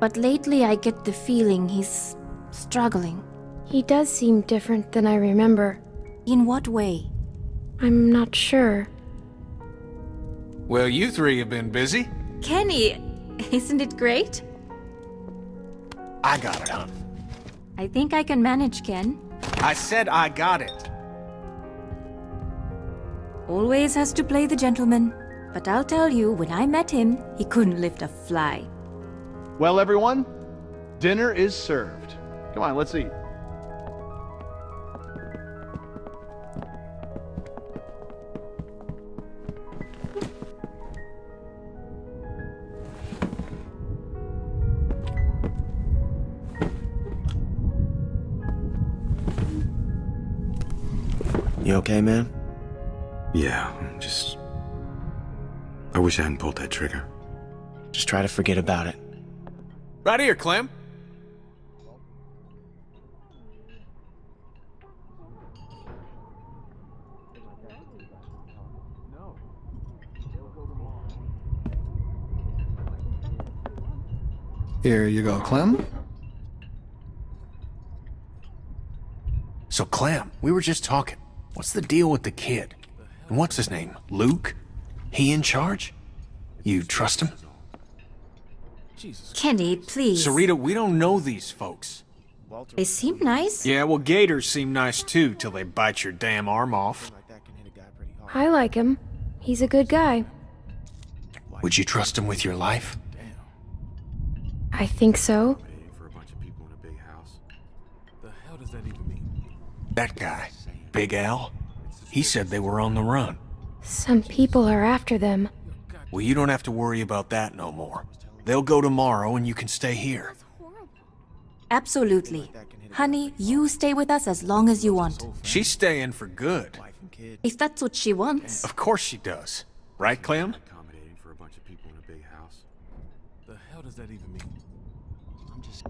But lately I get the feeling he's struggling. He does seem different than I remember. In what way? I'm not sure. Well, you three have been busy. Kenny, isn't it great? I got it, huh? I think I can manage, Ken. I said I got it. Always has to play the gentleman. But I'll tell you, when I met him, he couldn't lift a fly. Well, everyone, dinner is served. Come on, let's eat. You okay, man? Yeah, just... I wish I hadn't pulled that trigger. Just try to forget about it. Right here, Clem. Here you go, Clem. So, Clem, we were just talking. What's the deal with the kid? And what's his name? Luke? He in charge? You trust him? Kenny, please. Sarita, we don't know these folks. They seem nice. Yeah, well, gators seem nice too, till they bite your damn arm off. I like him. He's a good guy. Would you trust him with your life? I think so. That guy, Big Al, he said they were on the run. Some people are after them. Well, you don't have to worry about that no more. They'll go tomorrow and you can stay here. Absolutely. Honey, you stay with us as long as you want. She's staying for good. If that's what she wants. Of course she does. Right, Clem? Accommodating for a bunch of people in a big house. The hell does that even mean? I'm just...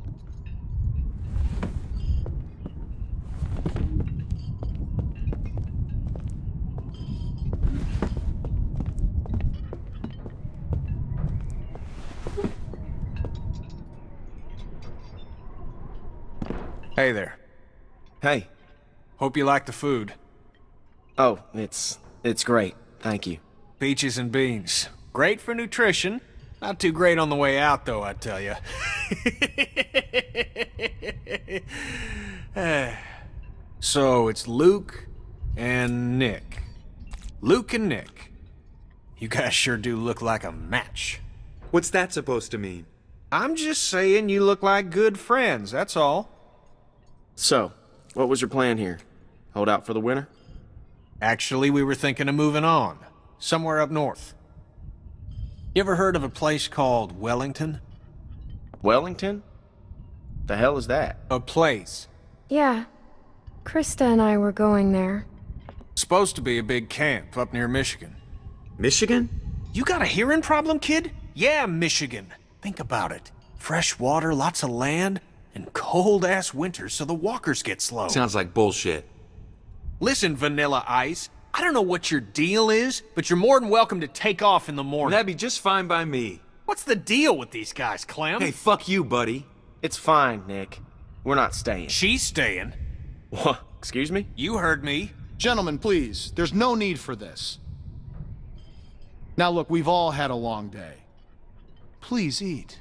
Hey there. Hey. Hope you like the food. Oh, it's it's great. Thank you. Peaches and beans. Great for nutrition. Not too great on the way out, though, I tell you. so it's Luke and Nick. Luke and Nick. You guys sure do look like a match. What's that supposed to mean? I'm just saying you look like good friends, that's all. So, what was your plan here? Hold out for the winter? Actually, we were thinking of moving on. Somewhere up north. You ever heard of a place called Wellington? Wellington? The hell is that? A place. Yeah. Christa and I were going there. Supposed to be a big camp up near Michigan. Michigan? You got a hearing problem, kid? Yeah, Michigan. Think about it. Fresh water, lots of land, and cold-ass winters so the walkers get slow. Sounds like bullshit. Listen, Vanilla Ice, I don't know what your deal is, but you're more than welcome to take off in the morning. That'd be just fine by me. What's the deal with these guys, Clem? Hey, fuck you, buddy. It's fine, Nick. We're not staying. She's staying. What? Excuse me? You heard me. Gentlemen, please. There's no need for this. Now look, we've all had a long day. Please eat.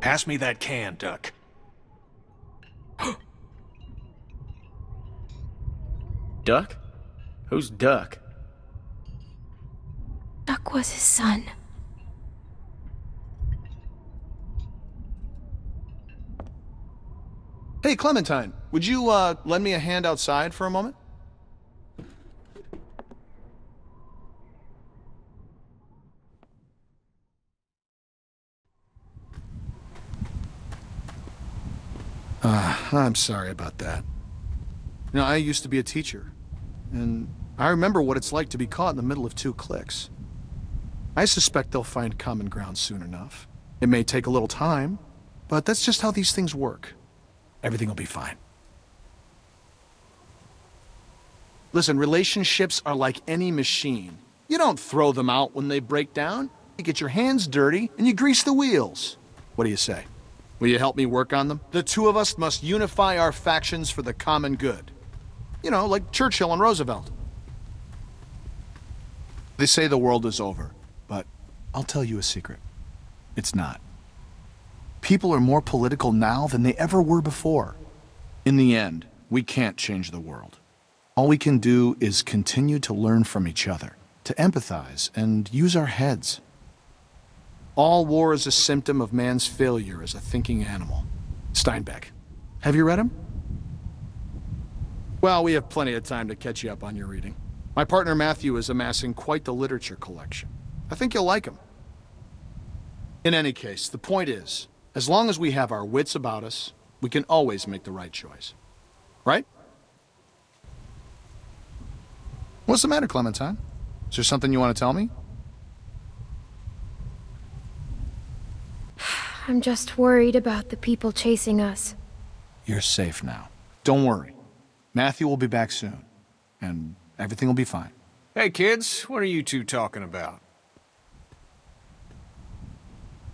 Pass me that can, Duck. Duck? Who's Duck? Duck was his son. Hey, Clementine, would you, uh, lend me a hand outside for a moment? Ah, I'm sorry about that. You know, I used to be a teacher, and I remember what it's like to be caught in the middle of two cliques. I suspect they'll find common ground soon enough. It may take a little time, but that's just how these things work. Everything will be fine. Listen, relationships are like any machine. You don't throw them out when they break down. You get your hands dirty and you grease the wheels. What do you say? Will you help me work on them? The two of us must unify our factions for the common good. You know, like Churchill and Roosevelt. They say the world is over, but I'll tell you a secret. It's not. People are more political now than they ever were before. In the end, we can't change the world. All we can do is continue to learn from each other, to empathize, and use our heads. All war is a symptom of man's failure as a thinking animal. Steinbeck. Have you read him? Well, we have plenty of time to catch you up on your reading. My partner Matthew is amassing quite the literature collection. I think you'll like him. In any case, the point is, As long as we have our wits about us, we can always make the right choice. Right? What's the matter, Clementine? Is there something you want to tell me? I'm just worried about the people chasing us. You're safe now. Don't worry. Matthew will be back soon, and everything will be fine. Hey, kids, what are you two talking about?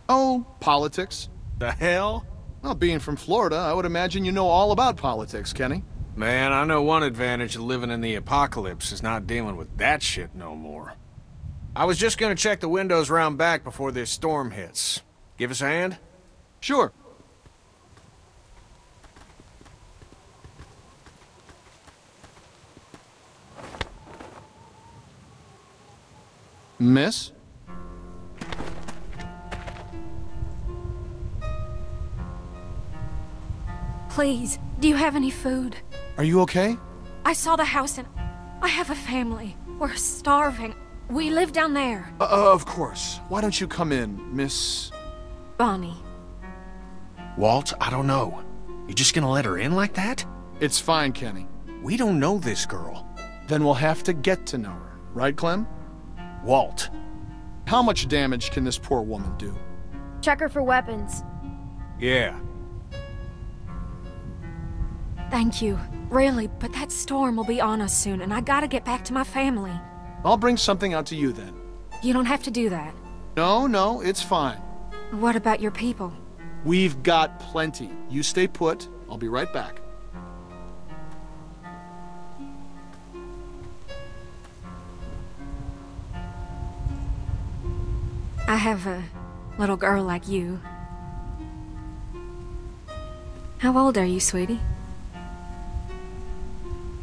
Oh, politics. The hell? Well, being from Florida, I would imagine you know all about politics, Kenny. Man, I know one advantage of living in the apocalypse is not dealing with that shit no more. I was just gonna check the windows round back before this storm hits. Give us a hand? Sure. Miss? Please, do you have any food? Are you okay? I saw the house and I have a family. We're starving. We live down there. Uh, uh, of course. Why don't you come in, Miss... Bonnie. Walt, I don't know. You're just gonna let her in like that? It's fine, Kenny. We don't know this girl. Then we'll have to get to know her. Right, Clem? Walt. How much damage can this poor woman do? Check her for weapons. Yeah. Thank you. Really, but that storm will be on us soon, and I gotta get back to my family. I'll bring something out to you then. You don't have to do that. No, no, it's fine. What about your people? We've got plenty. You stay put. I'll be right back. I have a little girl like you. How old are you, sweetie?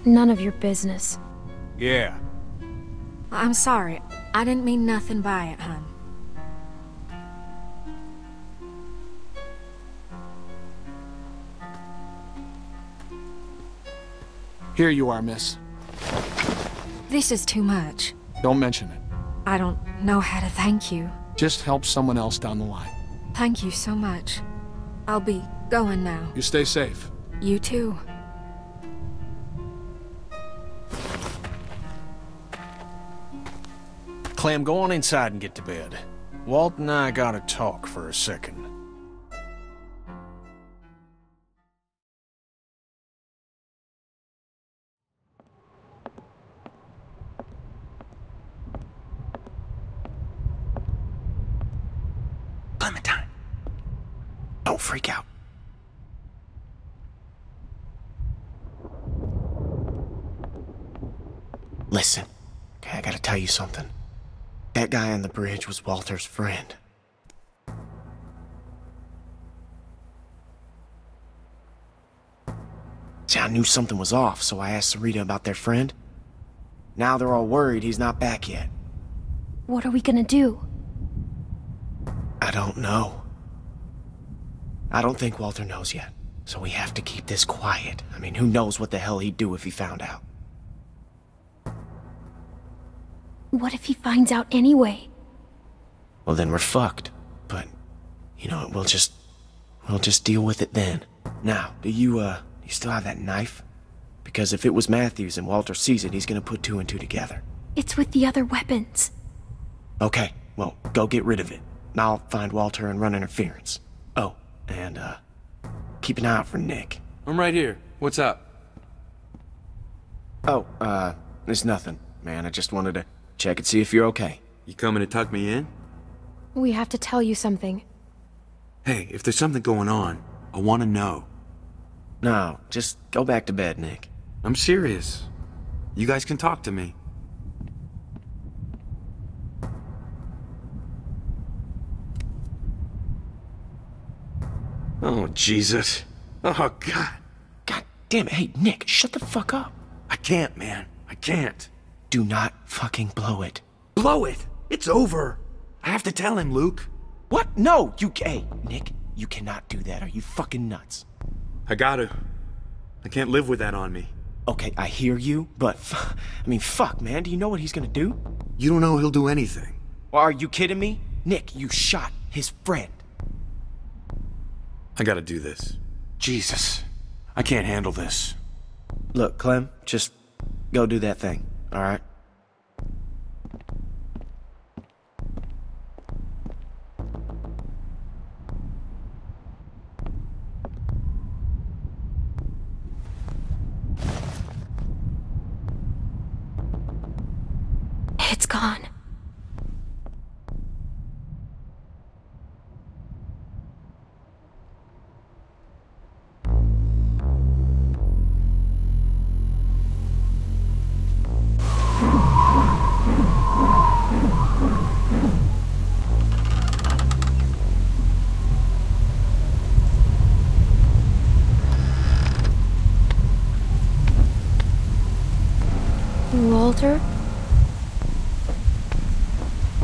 None of your business. Yeah. I'm sorry. I didn't mean nothing by it, hon. Here you are, miss. This is too much. Don't mention it. I don't know how to thank you. Just help someone else down the line. Thank you so much. I'll be going now. You stay safe. You too. Clem, go on inside and get to bed. Walt and I gotta talk for a second. You something. That guy on the bridge was Walter's friend. See, I knew something was off, so I asked Sarita about their friend. Now they're all worried he's not back yet. What are we gonna do? I don't know. I don't think Walter knows yet, so we have to keep this quiet. I mean, who knows what the hell he'd do if he found out. What if he finds out anyway? Well, then we're fucked. But, you know, we'll just... We'll just deal with it then. Now, do you, uh, you still have that knife? Because if it was Matthews and Walter sees it, he's gonna put two and two together. It's with the other weapons. Okay, well, go get rid of it. And I'll find Walter and run interference. Oh, and, uh, keep an eye out for Nick. I'm right here. What's up? Oh, uh, it's nothing, man. I just wanted to check and see if you're okay. You coming to tuck me in? We have to tell you something. Hey, if there's something going on, I want to know. No, just go back to bed, Nick. I'm serious. You guys can talk to me. Oh, Jesus. Oh, God. God damn it. Hey, Nick, shut the fuck up. I can't, man. I can't. Do not fucking blow it. Blow it! It's over! I have to tell him, Luke. What? No, you... Hey, Nick, you cannot do that. Are you fucking nuts? I gotta. I can't live with that on me. Okay, I hear you, but... I mean, fuck, man. Do you know what he's gonna do? You don't know he'll do anything. Are you kidding me? Nick, you shot his friend. I gotta do this. Jesus. I can't handle this. Look, Clem, just go do that thing, alright? It's gone.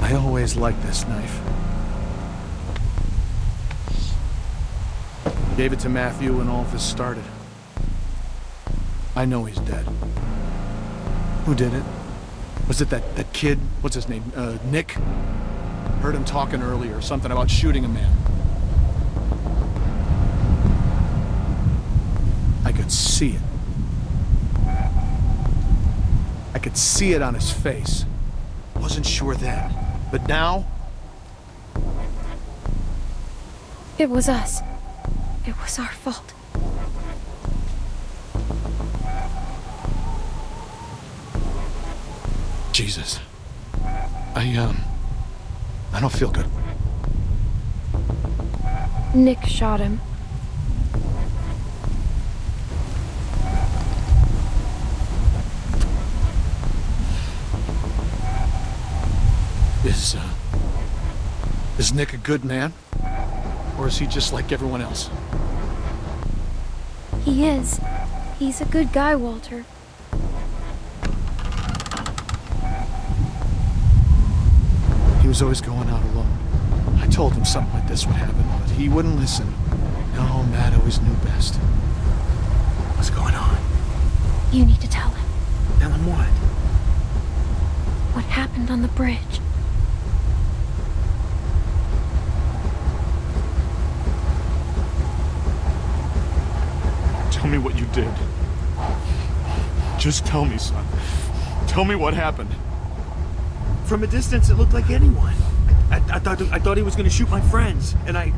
I always liked this knife. Gave it to Matthew when all this started. I know he's dead. Who did it? Was it that, that kid? What's his name? Uh, Nick? Heard him talking earlier, something about shooting a man. I could see it. I could see it on his face. Wasn't sure then. But now, It was us. It was our fault. Jesus. I, um... I don't feel good. Nick shot him. Is, uh... Is Nick a good man? Or is he just like everyone else? He is. He's a good guy, Walter. He was always going out alone. I told him something like this would happen, but he wouldn't listen. No, Matt always knew best. What's going on? You need to tell him Tell him what? what happened on the bridge. Tell me what you did. Just tell me, son. Tell me what happened. From a distance, it looked like anyone. I, I, I thought I thought he was going to shoot my friends, and I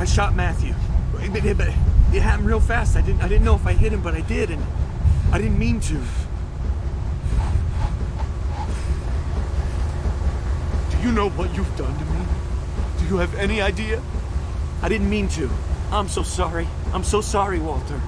I shot Matthew. But, but- but it happened real fast. I didn't I didn't know if I hit him, but I did, and I didn't mean to. Do you know what you've done to me? Do you have any idea? I didn't mean to. I'm so sorry. I'm so sorry, Walter.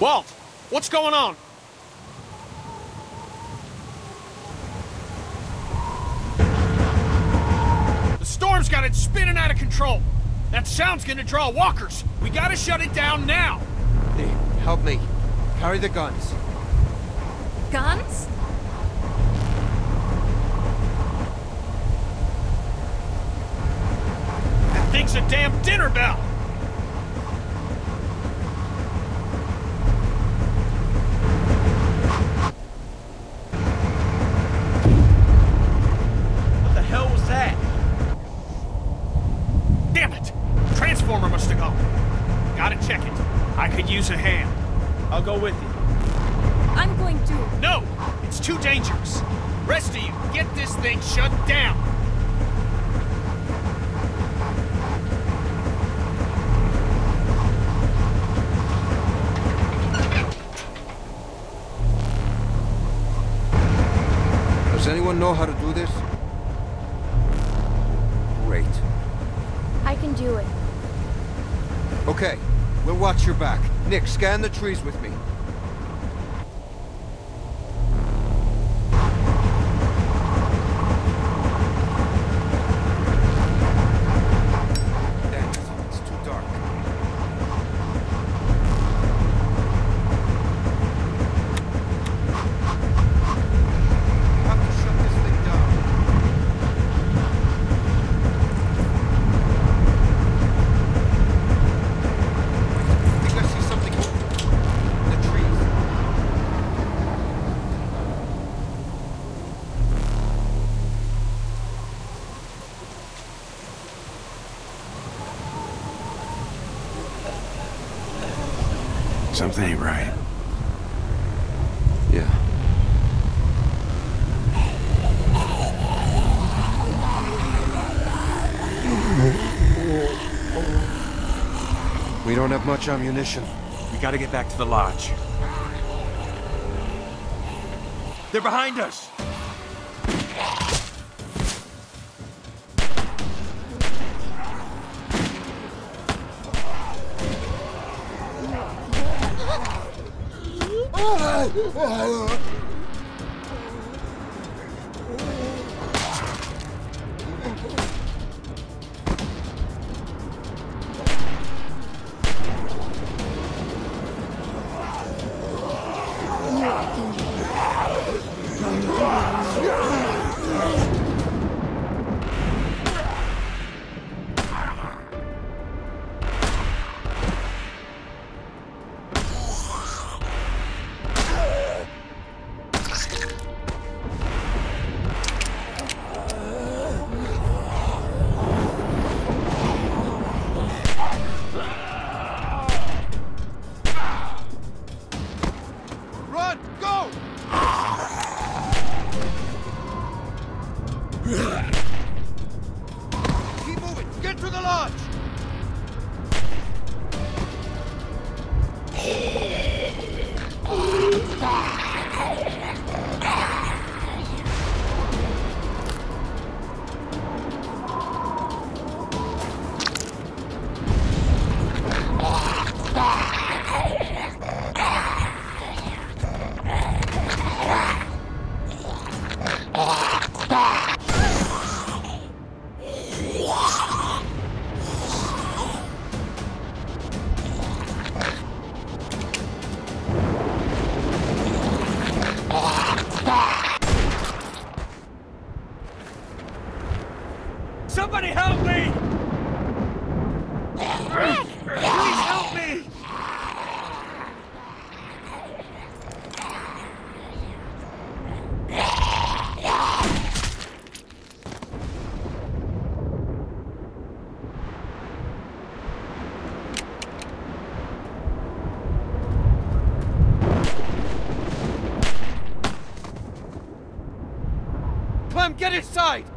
Walt, what's going on? Sound's gonna draw walkers. We gotta shut it down now. Hey, help me. Carry the guns. Guns? Scan the trees with me. Damn it, it's too dark. You have to Something ain't right. Yeah. Don't much ammunition. We gotta get back to the lodge. They're behind us! Get inside!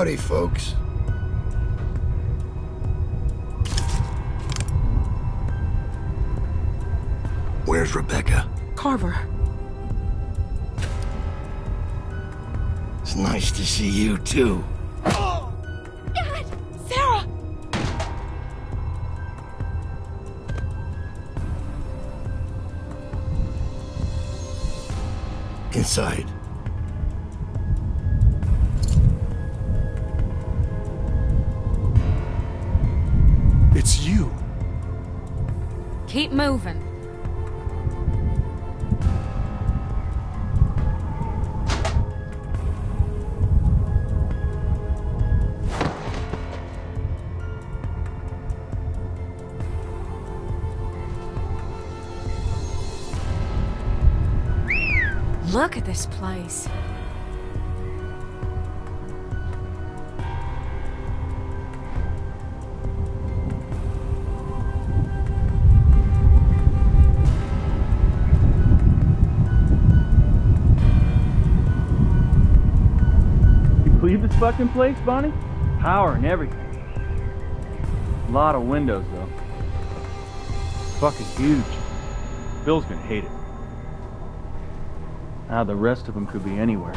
Howdy, folks. Where's Rebecca? Carver. It's nice to see you, too. Oh, Dad! Sarah! Inside. Keep moving. Look at this place. Fucking place, Bonnie? Power and everything. A lot of windows, though. Fucking huge. Bill's gonna hate it. Now the rest of them could be anywhere.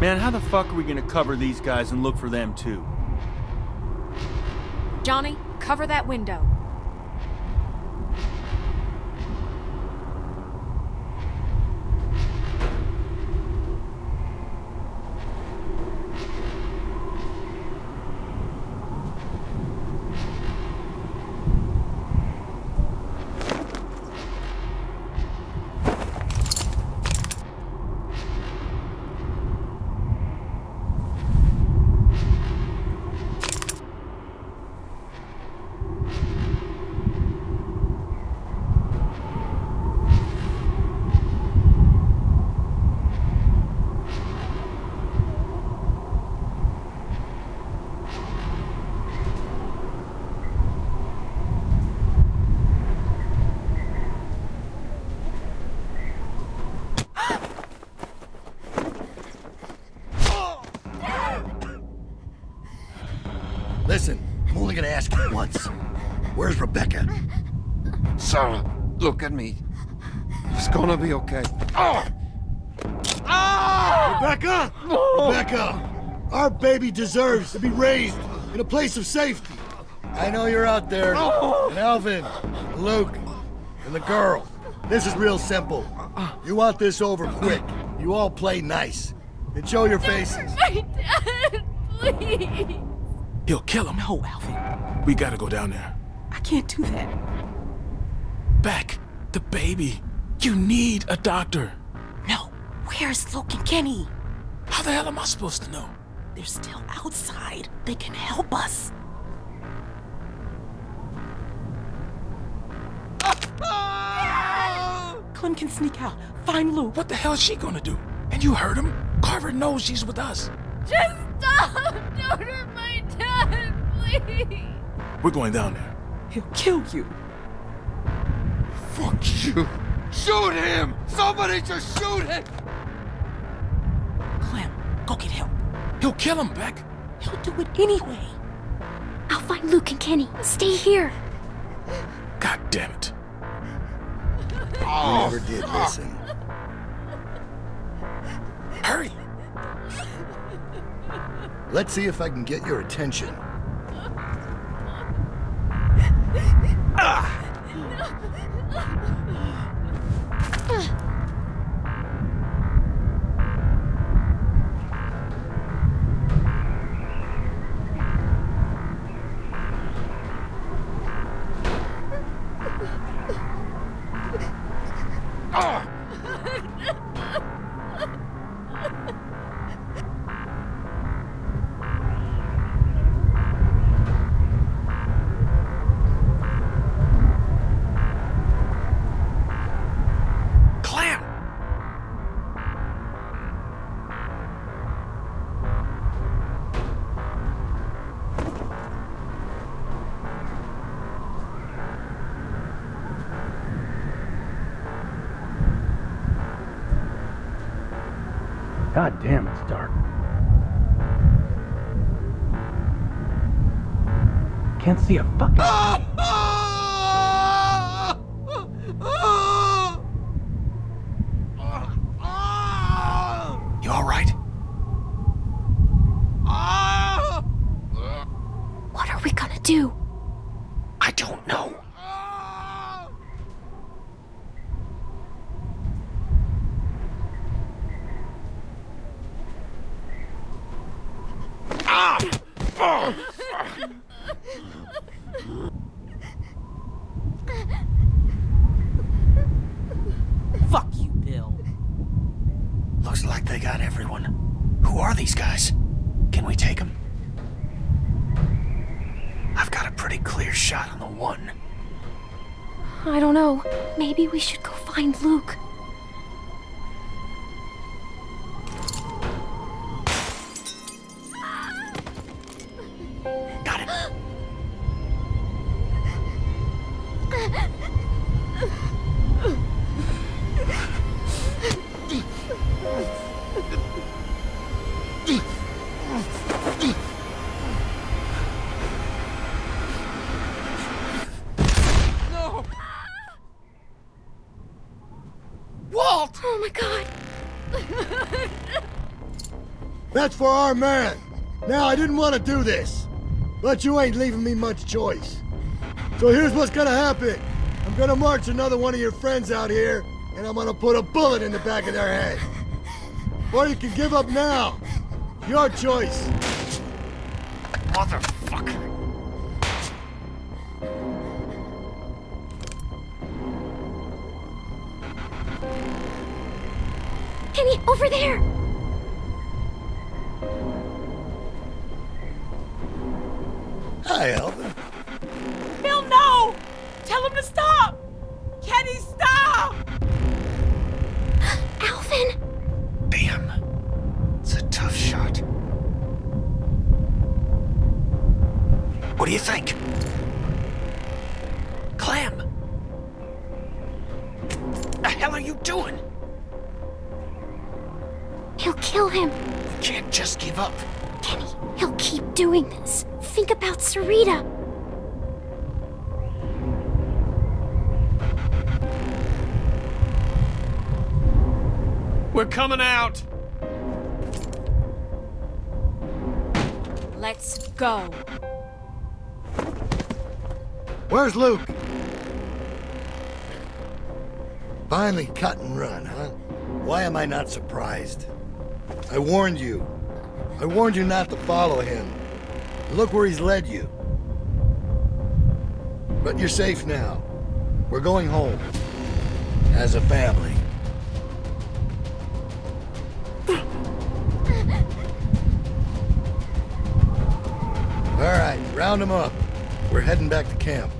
Man, how the fuck are we gonna cover these guys and look for them too? Johnny, cover that window. Listen, I'm only gonna ask you once. Where's Rebecca? Sarah, look at me. It's gonna be okay. Oh! Rebecca! Rebecca! Our baby deserves to be raised in a place of safety. I know you're out there. And Alvin, and Luke, and the girl. This is real simple. You want this over quick. You all play nice. And show your faces. My dad, please. He'll kill him. No, Alvin. We gotta go down there. I can't do that. Beck, the baby. You need a doctor. No. Where's Luke and Kenny? How the hell am I supposed to know? They're still outside. They can help us. Clem can sneak out. Find Luke. What the hell is she gonna do? And you heard him? Carver knows she's with us. Just stop! Don't hurt my dad, please. We're going down there. He'll kill you. Fuck you! Shoot him! Somebody just shoot him! Clem, go get help. He'll kill him, Beck. He'll do it anyway. I'll find Luke and Kenny. Stay here. God damn it. You never oh, did listen. Hurry! Let's see if I can get your attention. Maybe we should for our man. Now, I didn't want to do this, but you ain't leaving me much choice. So here's what's gonna happen. I'm gonna march another one of your friends out here, and I'm gonna put a bullet in the back of their head. Or you can give up now. Your choice. I not surprised? I warned you. I warned you not to follow him. Look where he's led you. But you're safe now. We're going home. As a family. All right, round them up. We're heading back to camp.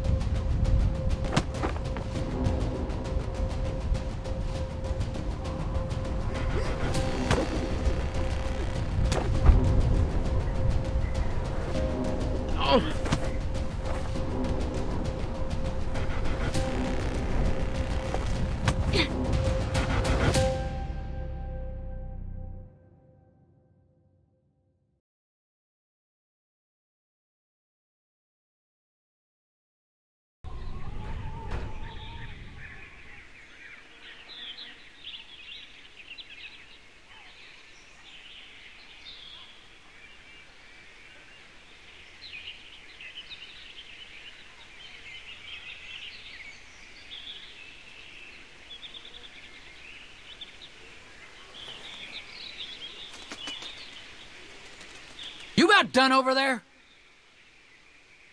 Done over there?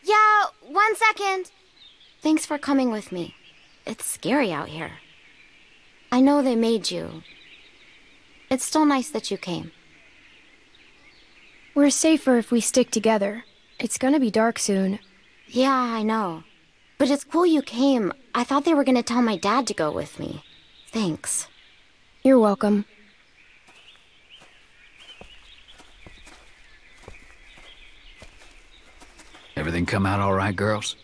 Yeah, one second. Thanks for coming with me. It's scary out here. I know they made you. It's still nice that you came. We're safer if we stick together. It's gonna be dark soon. Yeah, I know. But it's cool you came. I thought they were gonna tell my dad to go with me. Thanks. You're welcome. Everything come out all right, girls?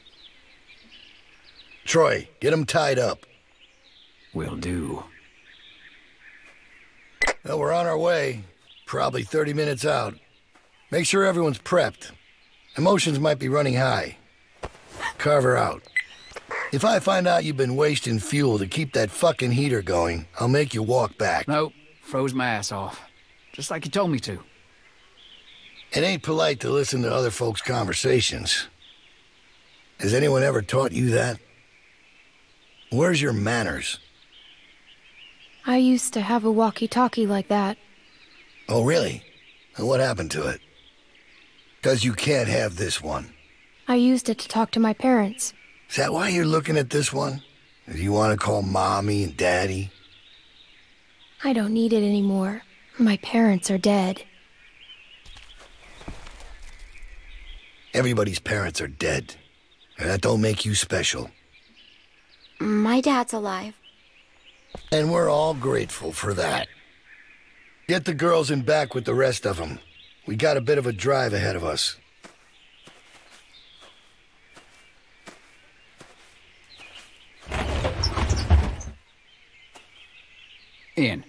Troy, get them tied up. Will do. Well, we're on our way. Probably 30 minutes out. Make sure everyone's prepped. Emotions might be running high. Carver out. If I find out you've been wasting fuel to keep that fucking heater going, I'll make you walk back. Nope. Froze my ass off. Just like you told me to. It ain't polite to listen to other folks' conversations. Has anyone ever taught you that? Where's your manners? I used to have a walkie-talkie like that. Oh, really? And what happened to it? Because you can't have this one. I used it to talk to my parents. Is that why you're looking at this one? Do you want to call mommy and daddy? I don't need it anymore. My parents are dead. Everybody's parents are dead. And that don't make you special. My dad's alive. And we're all grateful for that. Get the girls in back with the rest of them. We got a bit of a drive ahead of us. In.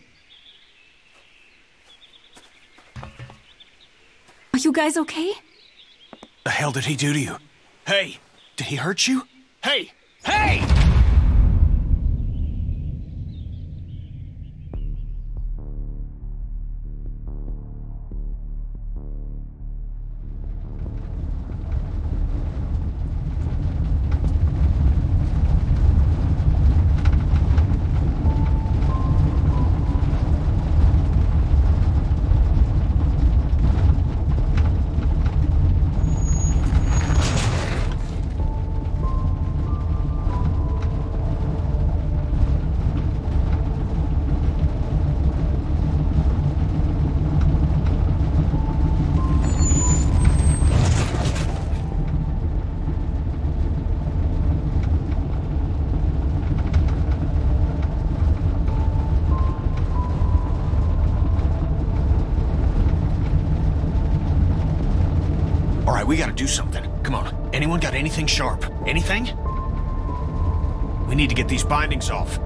Are you guys okay? The hell did he do to you? Hey, did he hurt you? Hey! Hey! Gotta do something. Come on. Anyone got anything sharp? Anything? We need to get these bindings off.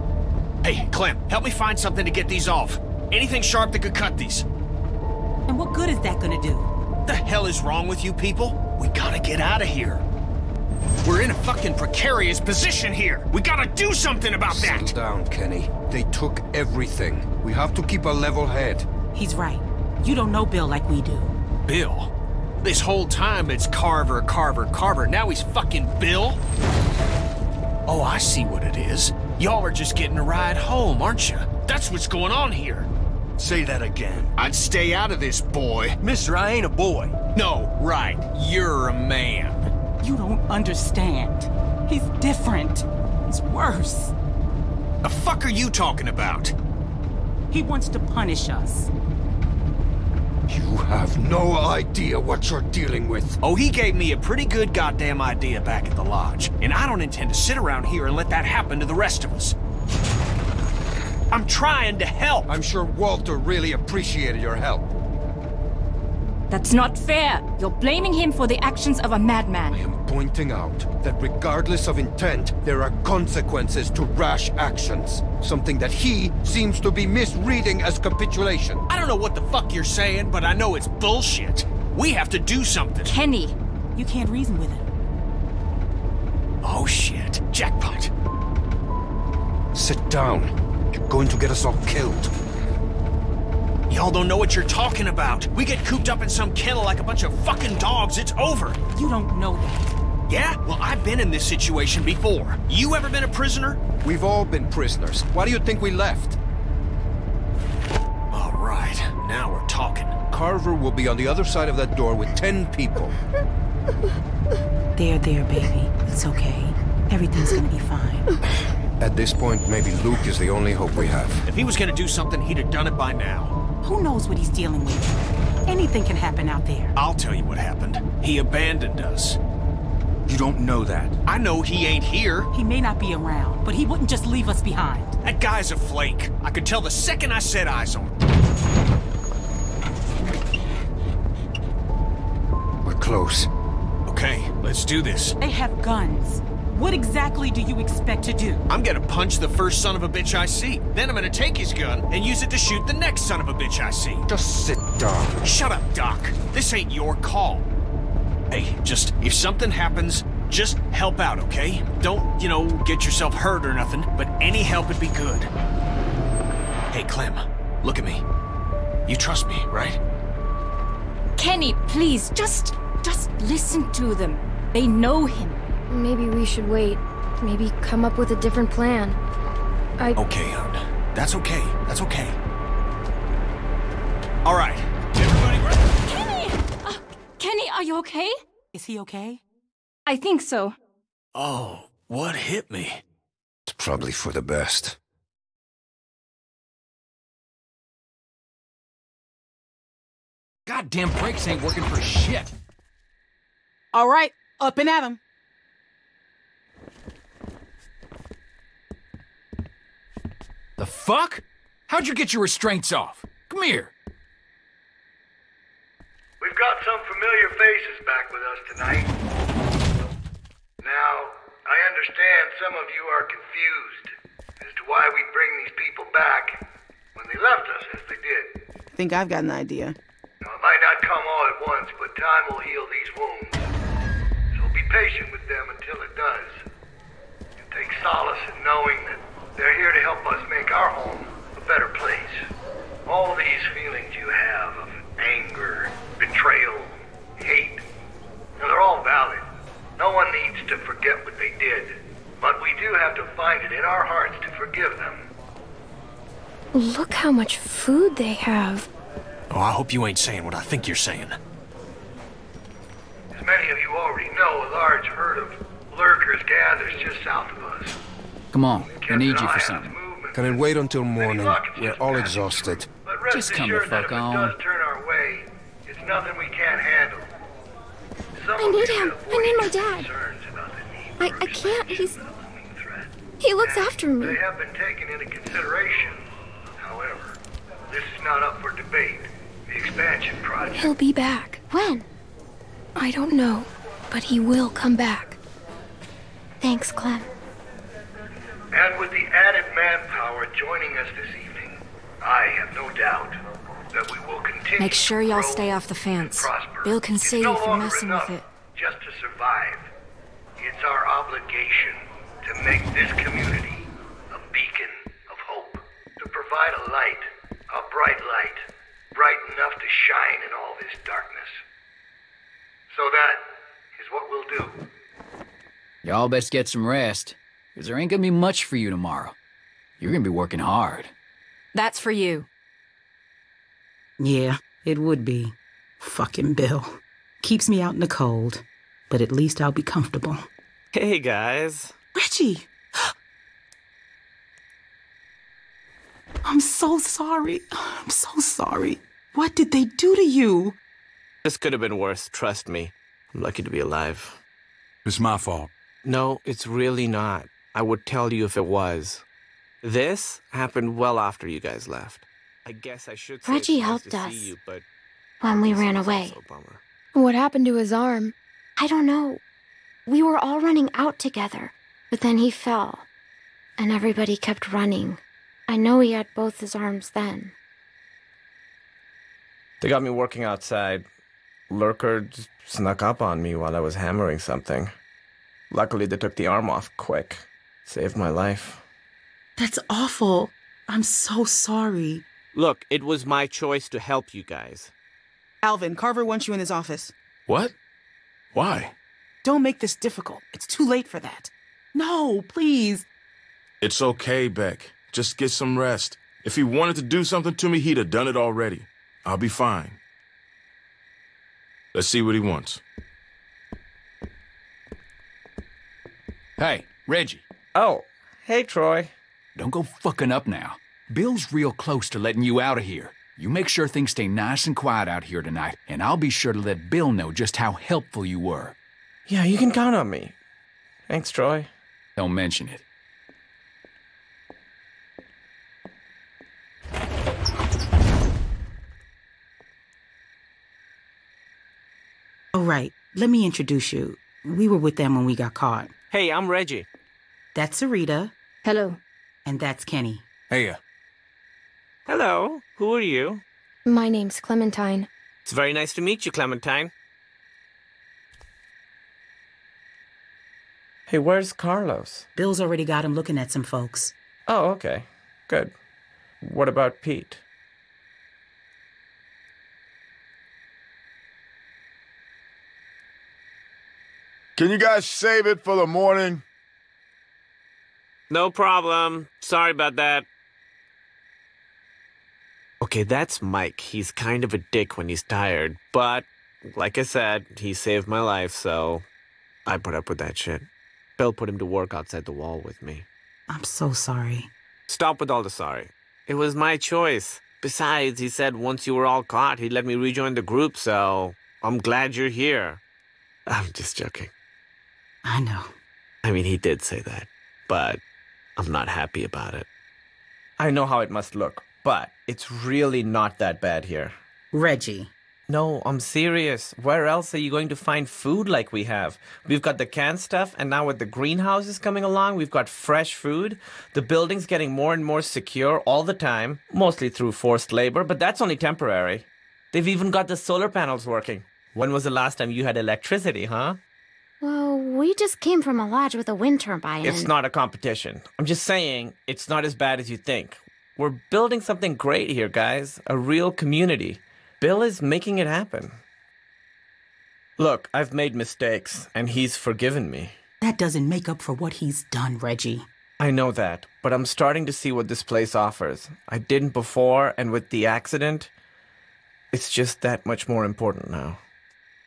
Hey, Clem, help me find something to get these off. Anything sharp that could cut these. And what good is that gonna do? The hell is wrong with you people? We gotta get out of here. We're in a fucking precarious position here. We gotta do something about that. Settle down, Kenny. They took everything. We have to keep a level head. He's right. You don't know Bill like we do. Bill? This whole time it's Carver, Carver, Carver. Now he's fucking Bill? Oh, I see what it is. Y'all are just getting a ride home, aren't you? That's what's going on here. Say that again. I'd stay out of this, boy. Mister, I ain't a boy. No, right. You're a man. You don't understand. He's different. He's worse. The fuck are you talking about? He wants to punish us. You have no idea what you're dealing with. Oh, he gave me a pretty good goddamn idea back at the lodge. And I don't intend to sit around here and let that happen to the rest of us. I'm trying to help. I'm sure Walter really appreciated your help. That's not fair. You're blaming him for the actions of a madman. I am pointing out that regardless of intent, there are consequences to rash actions. Something that he seems to be misreading as capitulation. I don't know what the fuck you're saying, but I know it's bullshit. We have to do something. Kenny. You can't reason with him. Oh shit. Jackpot. Sit down. You're going to get us all killed. Y'all don't know what you're talking about. We get cooped up in some kennel like a bunch of fucking dogs, it's over. You don't know that. Yeah? Well, I've been in this situation before. You ever been a prisoner? We've all been prisoners. Why do you think we left? All right, now we're talking. Carver will be on the other side of that door with ten people. There, there, baby. It's okay. Everything's gonna be fine. At this point, maybe Luke is the only hope we have. If he was gonna do something, he'd have done it by now. Who knows what he's dealing with? Anything can happen out there. I'll tell you what happened. He abandoned us. You don't know that. I know he ain't here. He may not be around, but he wouldn't just leave us behind. That guy's a flake. I could tell the second I set eyes on him. We're close. Okay, let's do this. They have guns. What exactly do you expect to do? I'm gonna punch the first son of a bitch I see. Then I'm gonna take his gun and use it to shoot the next son of a bitch I see. Just sit down. Shut up, Doc. This ain't your call. Hey, just, if something happens, just help out, okay? Don't, you know, get yourself hurt or nothing, but any help would be good. Hey, Clem, look at me. You trust me, right? Kenny, please, just, just listen to them. They know him. Maybe we should wait. Maybe come up with a different plan. I... Okay, hon. That's okay. That's okay. All right. Everybody ready? Kenny! Uh, Kenny, are you okay? Is he okay? I think so. Oh, what hit me? It's probably for the best. Goddamn brakes ain't working for shit. All right, up and at 'em. The fuck? How'd you get your restraints off? Come here. We've got some familiar faces back with us tonight. Now, I understand some of you are confused as to why we bring these people back when they left us as they did. I think I've got an idea. Now, it might not come all at once, but time will heal these wounds. So be patient with them until it does. And take solace in knowing that they're here to help us make our home a better place. All these feelings you have of anger, betrayal, hate, they're all valid. No one needs to forget what they did. But we do have to find it in our hearts to forgive them. Look how much food they have. Oh, I hope you ain't saying what I think you're saying. As many of you already know, a large herd of lurkers gathers just south of us. Come on, I need you for something. Can it wait until morning? We're all exhausted. Just come the fuck on. turn our way, it's nothing we can't handle. I need him. I need my dad. concerns about the need I, I can't. He's. He looks after me. They have been taken into consideration. However, this is not up for debate. The expansion project. He'll be back. When? I don't know, but he will come back. Thanks, Clem. And with the added manpower joining us this evening, I have no doubt that we will continue Make sure y'all stay off the fence. Bill can see no you for messing with it. just to survive. It's our obligation to make this community a beacon of hope, to provide a light, a bright light, bright enough to shine in all this darkness. So that is what we'll do. Y'all best get some rest, because there ain't gonna be much for you tomorrow. You're gonna be working hard. That's for you. Yeah, it would be. Fucking Bill. Keeps me out in the cold, but at least I'll be comfortable. Hey, guys. Reggie! I'm so sorry. I'm so sorry. What did they do to you? This could have been worse, trust me. I'm lucky to be alive. It's my fault. No, it's really not. I would tell you if it was. This happened well after you guys left. I guess I should say Reggie it's nice helped to us. see you, but When we ran away. What happened to his arm? I don't know. We were all running out together, but then he fell. And everybody kept running. I know he had both his arms then. They got me working outside. Lurker snuck up on me while I was hammering something. Luckily, they took the arm off quick. Saved my life. That's awful. I'm so sorry. Look, it was my choice to help you guys. Alvin, Carver wants you in his office. What? Why? Don't make this difficult. It's too late for that. No, please. It's okay, Beck. Just get some rest. If he wanted to do something to me, he'd have done it already. I'll be fine. Let's see what he wants. Hey, Reggie. Oh, hey, Troy. Don't go fucking up now. Bill's real close to letting you out of here. You make sure things stay nice and quiet out here tonight, and I'll be sure to let Bill know just how helpful you were. Yeah, you can count on me. Thanks, Troy. Don't mention it. All right, let me introduce you. We were with them when we got caught. Hey, I'm Reggie. That's Sarita. Hello. And that's Kenny. Hey, uh, Hello. Who are you? My name's Clementine. It's very nice to meet you, Clementine. Hey, where's Carlos? Bill's already got him looking at some folks. Oh, okay. Good. What about Pete? Can you guys save it for the morning? No problem. Sorry about that. Okay, that's Mike. He's kind of a dick when he's tired, but like I said, he saved my life, so I put up with that shit. Bill put him to work outside the wall with me. I'm so sorry. Stop with all the sorry. It was my choice. Besides, he said once you were all caught, he'd let me rejoin the group, so I'm glad you're here. I'm just joking. I know. I mean, he did say that, but I'm not happy about it. I know how it must look, but it's really not that bad here. Reggie. No, I'm serious. Where else are you going to find food like we have? We've got the canned stuff, and now with the greenhouses coming along, we've got fresh food. The building's getting more and more secure all the time, mostly through forced labor, but that's only temporary. They've even got the solar panels working. When was the last time you had electricity, huh? Well, we just came from a lodge with a wind turbine. It's not a competition. I'm just saying, it's not as bad as you think. We're building something great here, guys. A real community. Bill is making it happen. Look, I've made mistakes, and he's forgiven me. That doesn't make up for what he's done, Reggie. I know that, but I'm starting to see what this place offers. I didn't before, and with the accident, it's just that much more important now.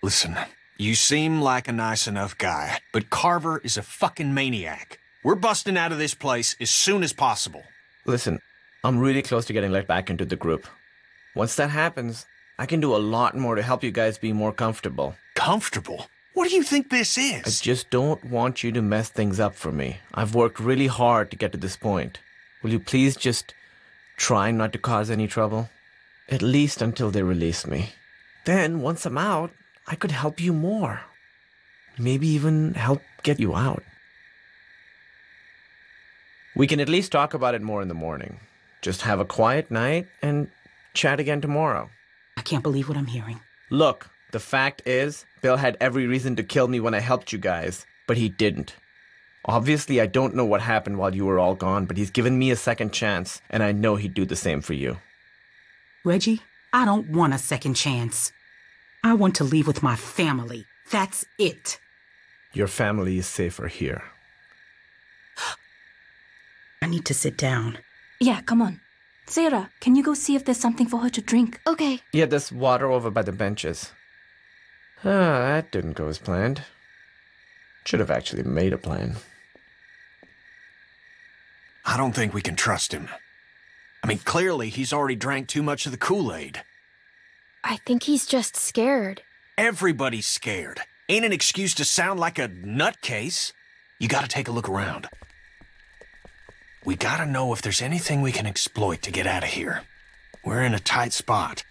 Listen, you seem like a nice enough guy, but Carver is a fucking maniac. We're busting out of this place as soon as possible. Listen, I'm really close to getting let back into the group. Once that happens, I can do a lot more to help you guys be more comfortable. Comfortable? What do you think this is? I just don't want you to mess things up for me. I've worked really hard to get to this point. Will you please just try not to cause any trouble? At least until they release me. Then, once I'm out, I could help you more. Maybe even help get you out. We can at least talk about it more in the morning. Just have a quiet night and chat again tomorrow. I can't believe what I'm hearing. Look, the fact is, Bill had every reason to kill me when I helped you guys, but he didn't. Obviously, I don't know what happened while you were all gone, but he's given me a second chance, and I know he'd do the same for you. Reggie, I don't want a second chance. I want to leave with my family. That's it. Your family is safer here. I need to sit down. Yeah, come on. Sarah, can you go see if there's something for her to drink? Okay. Yeah, there's water over by the benches. Ah, that didn't go as planned. Should have actually made a plan. I don't think we can trust him. I mean, clearly he's already drank too much of the Kool-Aid. I think he's just scared. Everybody's scared. Ain't an excuse to sound like a nutcase. You gotta take a look around. We gotta know if there's anything we can exploit to get out of here. We're in a tight spot.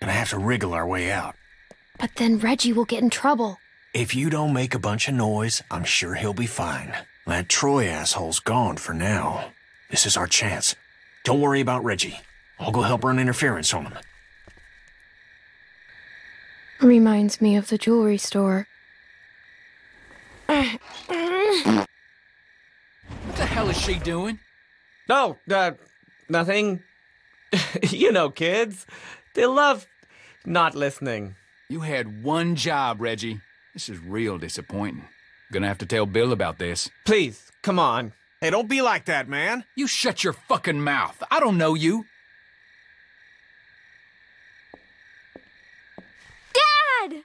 Gonna have to wriggle our way out. But then Reggie will get in trouble. If you don't make a bunch of noise, I'm sure he'll be fine. That Troy asshole's gone for now. This is our chance. Don't worry about Reggie. I'll go help run interference on him. Reminds me of the jewelry store. What the hell is she doing? No, uh, nothing. you know, kids. They love not listening. You had one job, Reggie. This is real disappointing. Gonna have to tell Bill about this. Please, come on. Hey, don't be like that, man. You shut your fucking mouth. I don't know you. Dad!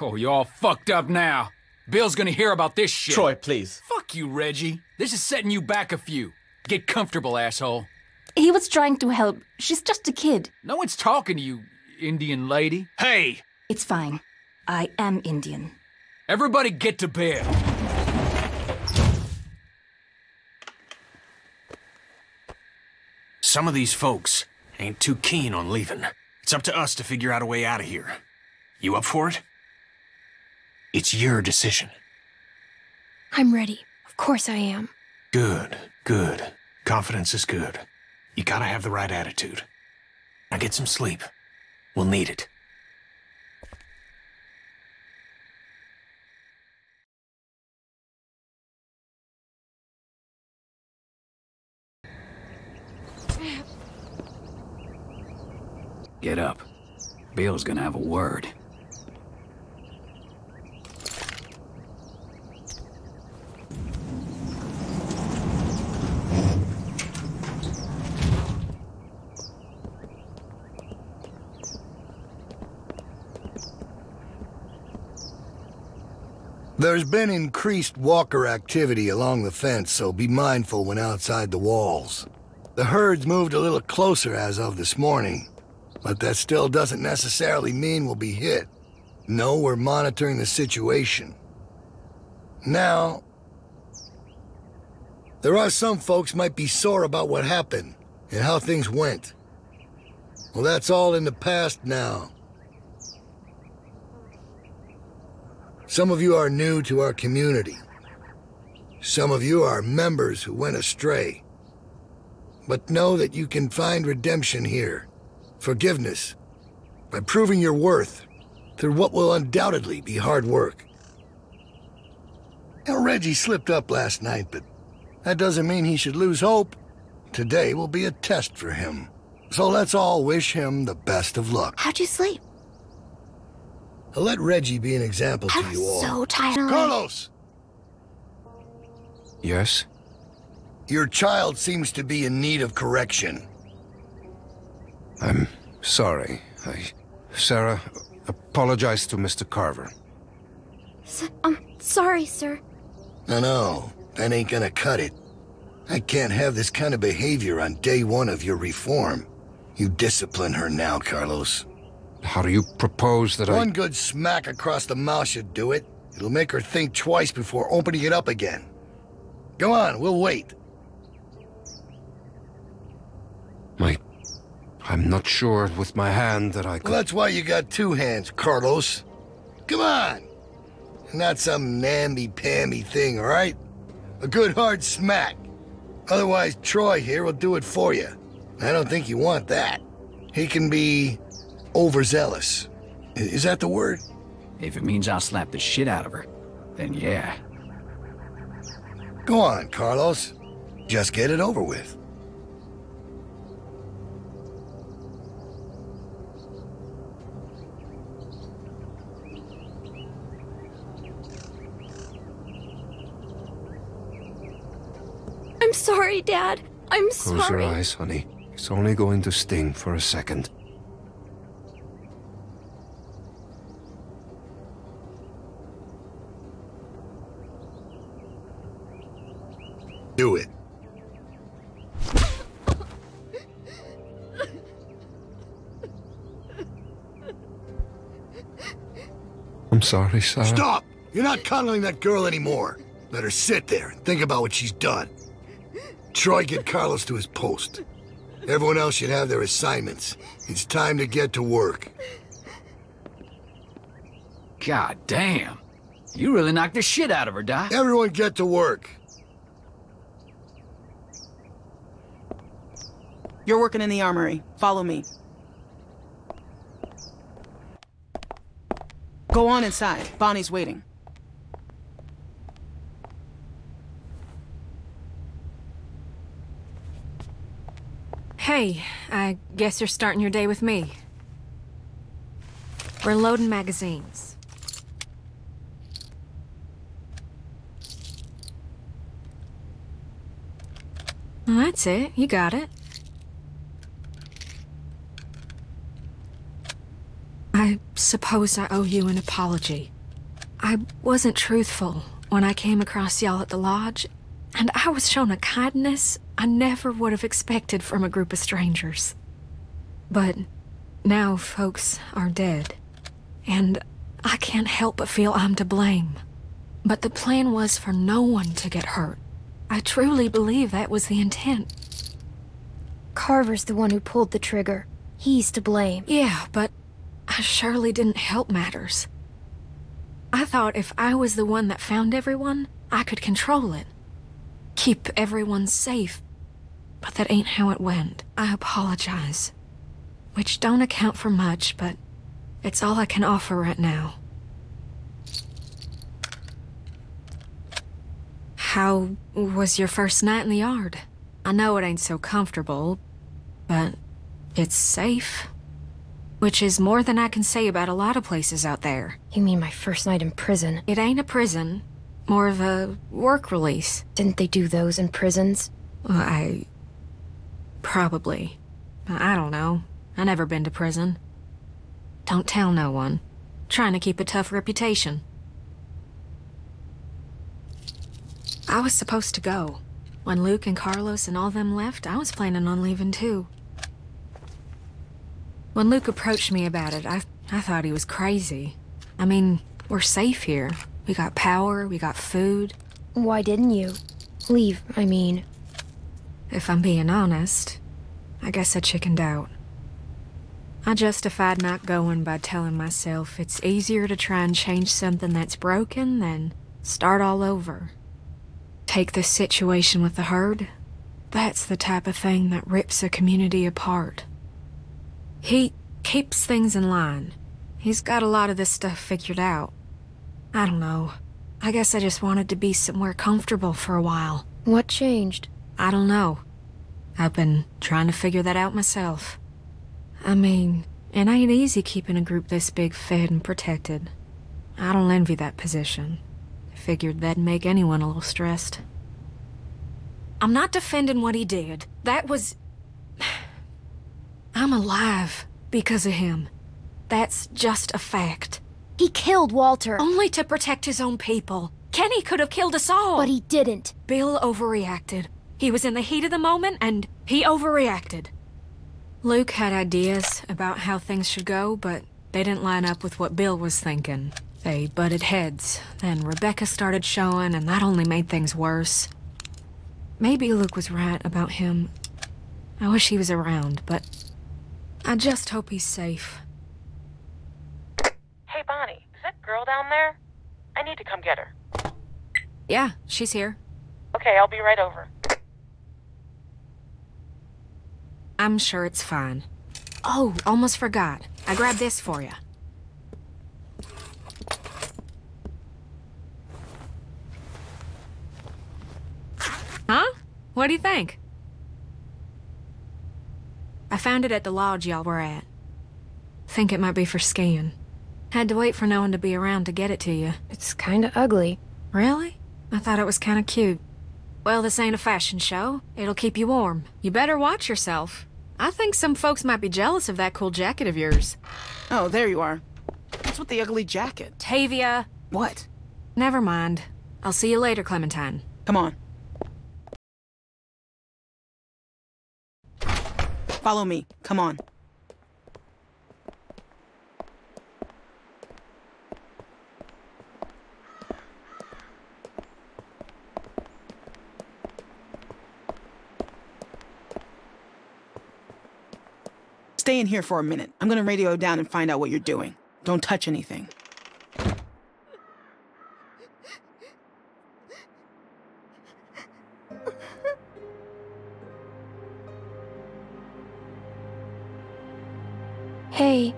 Oh, you're all fucked up now. Bill's gonna hear about this shit. Troy, please. Fuck you, Reggie. This is setting you back a few. Get comfortable, asshole. He was trying to help. She's just a kid. No one's talking to you, Indian lady. Hey! It's fine. I am Indian. Everybody get to bed. Some of these folks ain't too keen on leaving. It's up to us to figure out a way out of here. You up for it? It's your decision. I'm ready. Of course I am. Good, good. Confidence is good. You gotta have the right attitude. Now get some sleep. We'll need it. Get up. Bill's gonna have a word. There's been increased walker activity along the fence, so be mindful when outside the walls. The herd's moved a little closer as of this morning, but that still doesn't necessarily mean we'll be hit. No, we're monitoring the situation. Now, there are some folks might be sore about what happened and how things went. Well, that's all in the past now. Some of you are new to our community. Some of you are members who went astray. But know that you can find redemption here, forgiveness, by proving your worth through what will undoubtedly be hard work. Now, Reggie slipped up last night, but that doesn't mean he should lose hope. Today will be a test for him. So let's all wish him the best of luck. How'd you sleep? I'll let Reggie be an example I to you was all. so tired. Carlos! Yes? Your child seems to be in need of correction. I'm sorry. I... Sarah, apologize to Mr. Carver. S- I'm sorry, sir. No, no, that ain't gonna cut it. I can't have this kind of behavior on day one of your reform. You discipline her now, Carlos. How do you propose that I... One good smack across the mouth should do it. It'll make her think twice before opening it up again. Go on, we'll wait. My... I'm not sure with my hand that I could... Well, that's why you got two hands, Carlos. Come on! Not some namby-pamby thing, all right? A good hard smack. Otherwise, Troy here will do it for you. I don't think you want that. He can be overzealous. Is that the word? If it means I'll slap the shit out of her, then yeah. Go on, Carlos. Just get it over with. I'm sorry, Dad. I'm sorry. Close your eyes, honey. It's only going to sting for a second. Do it. I'm sorry, Sarah. Stop! You're not cuddling that girl anymore. Let her sit there and think about what she's done. Troy, get Carlos to his post. Everyone else should have their assignments. It's time to get to work. God damn. You really knocked the shit out of her, Doc. Everyone get to work. You're working in the armory. Follow me. Go on inside. Bonnie's waiting. Hey, I guess you're starting your day with me. We're loading magazines. Well, that's it. You got it. I suppose I owe you an apology. I wasn't truthful when I came across y'all at the lodge, and I was shown a kindness I never would have expected from a group of strangers. But now folks are dead, and I can't help but feel I'm to blame. But the plan was for no one to get hurt. I truly believe that was the intent. Carver's the one who pulled the trigger. He's to blame. Yeah, but I surely didn't help matters. I thought if I was the one that found everyone, I could control it. Keep everyone safe. But that ain't how it went. I apologize. Which don't account for much, but it's all I can offer right now. How was your first night in the yard? I know it ain't so comfortable, but it's safe. Which is more than I can say about a lot of places out there. You mean my first night in prison? It ain't a prison, more of a work release. Didn't they do those in prisons? Well, I. Probably. I don't know. I never been to prison. Don't tell no one. Trying to keep a tough reputation. I was supposed to go. When Luke and Carlos and all them left, I was planning on leaving too. When Luke approached me about it, I, I thought he was crazy. I mean, we're safe here. We got power, we got food. Why didn't you? Leave, I mean. If I'm being honest, I guess I chickened out. I justified not going by telling myself it's easier to try and change something that's broken than start all over. Take this situation with the herd. That's the type of thing that rips a community apart. He keeps things in line. He's got a lot of this stuff figured out. I don't know. I guess I just wanted to be somewhere comfortable for a while. What changed? I don't know. I've been trying to figure that out myself. I mean, it ain't easy keeping a group this big fed and protected. I don't envy that position. Figured that'd make anyone a little stressed. I'm not defending what he did. That was. I'm alive because of him. That's just a fact. He killed Walter. Only to protect his own people. Kenny could have killed us all. But he didn't. Bill overreacted. He was in the heat of the moment and he overreacted. Luke had ideas about how things should go, but they didn't line up with what Bill was thinking. They butted heads. Then Rebecca started showing, and that only made things worse. Maybe Luke was right about him. I wish he was around, but I just hope he's safe. Hey, Bonnie, is that girl down there? I need to come get her. Yeah, she's here. Okay, I'll be right over. I'm sure it's fine. Oh, almost forgot. I grabbed this for you. Huh? What do you think? I found it at the lodge y'all were at. Think it might be for skiing. Had to wait for no one to be around to get it to you. It's kinda ugly. Really? I thought it was kinda cute. Well, this ain't a fashion show. It'll keep you warm. You better watch yourself. I think some folks might be jealous of that cool jacket of yours. Oh, there you are. What's with the ugly jacket? Tavia! What? Never mind. I'll see you later, Clementine. Come on. Follow me. Come on. Stay in here for a minute. I'm gonna radio down and find out what you're doing. Don't touch anything. Hey.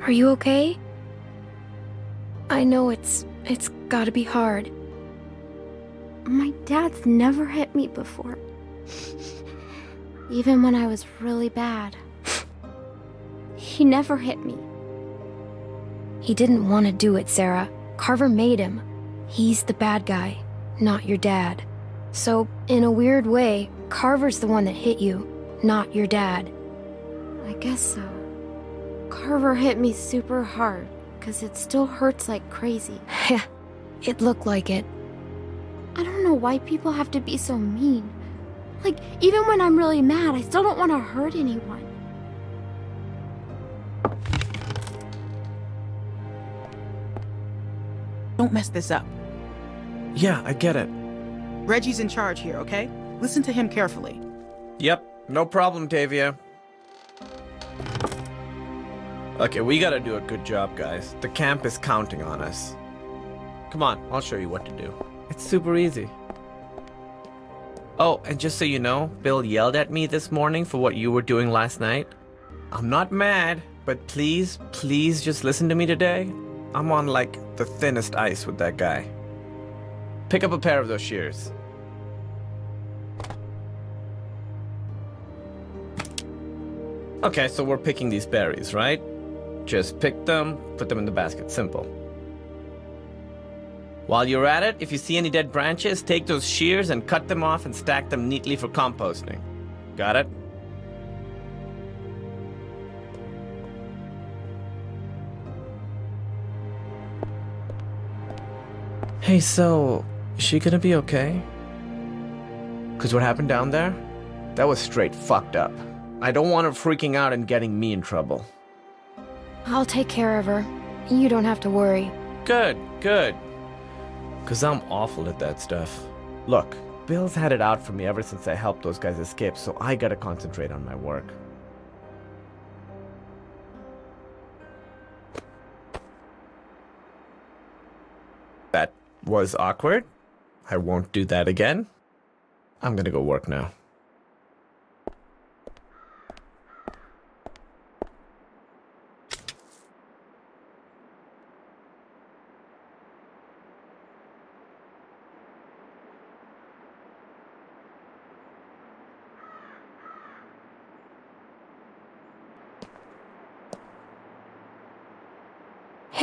Are you okay? I know it's... it's gotta be hard. My dad's never hit me before. Even when I was really bad. He never hit me. He didn't want to do it, Sarah. Carver made him. He's the bad guy, not your dad. So, in a weird way, Carver's the one that hit you, not your dad. I guess so. Carver hit me super hard, because it still hurts like crazy. Yeah, it looked like it. I don't know why people have to be so mean. Like, even when I'm really mad, I still don't want to hurt anyone. Don't mess this up. Yeah, I get it. Reggie's in charge here, okay? Listen to him carefully. Yep, no problem, Tavia. Okay, we gotta do a good job, guys. The camp is counting on us. Come on, I'll show you what to do. It's super easy. Oh, and just so you know, Bill yelled at me this morning for what you were doing last night. I'm not mad, but please, please just listen to me today. I'm on like the thinnest ice with that guy. Pick up a pair of those shears. Okay, so we're picking these berries, right? Just pick them, put them in the basket. Simple. While you're at it, if you see any dead branches, take those shears and cut them off and stack them neatly for composting. Got it? Hey, so, is she gonna be okay? Because what happened down there? That was straight fucked up. I don't want her freaking out and getting me in trouble. I'll take care of her. You don't have to worry. Good, good. Because I'm awful at that stuff. Look, Bill's had it out for me ever since I helped those guys escape, so I gotta concentrate on my work. That was awkward. I won't do that again. I'm gonna go work now.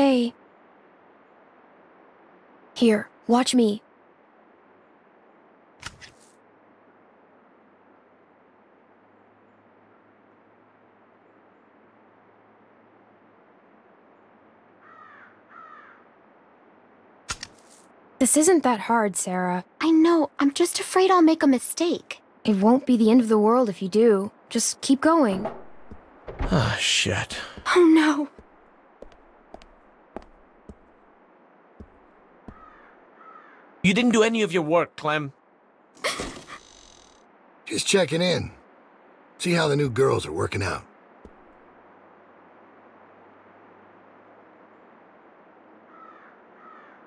Hey. Here, watch me. This isn't that hard, Sarah. I know, I'm just afraid I'll make a mistake. It won't be the end of the world if you do. Just keep going. Ah, shit. Oh no. You didn't do any of your work, Clem. Just checking in. See how the new girls are working out.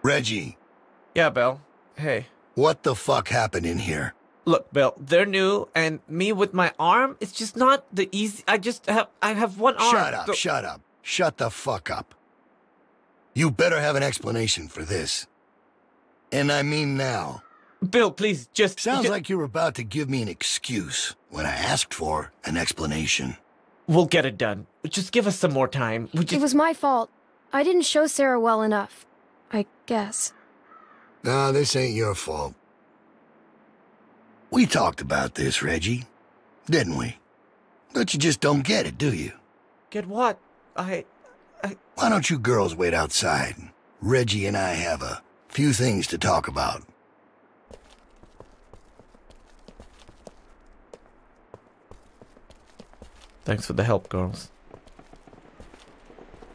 Reggie. Yeah, Bill. Hey. What the fuck happened in here? Look, Bill, they're new, and me with my arm, it's just not the easy. I just have, I have one arm. Shut up, so- shut up. Shut the fuck up. You better have an explanation for this. And I mean now. Bill, please, just... Sounds like you're about to give me an excuse when I asked for an explanation. We'll get it done. Just give us some more time. We just... It was my fault. I didn't show Sarah well enough. I guess. No, this ain't your fault. We talked about this, Reggie. Didn't we? But you just don't get it, do you? Get what? I... Why don't you girls wait outside? Reggie and I have a few things to talk about. Thanks for the help, girls.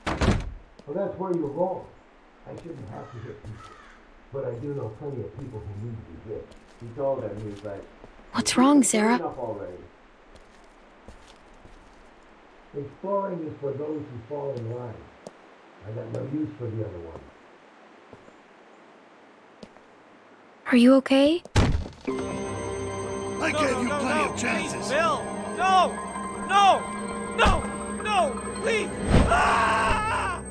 Well, that's where you're wrong. I shouldn't have to hit people. But I do know plenty of people who need to be hit. He told them he was like, What's wrong, Sarah? Enough already. Exploring is for those who fall in line. I got no use for the other one. Are you okay? I gave you plenty of chances. Bill! No! No! No! No! Please! Ah!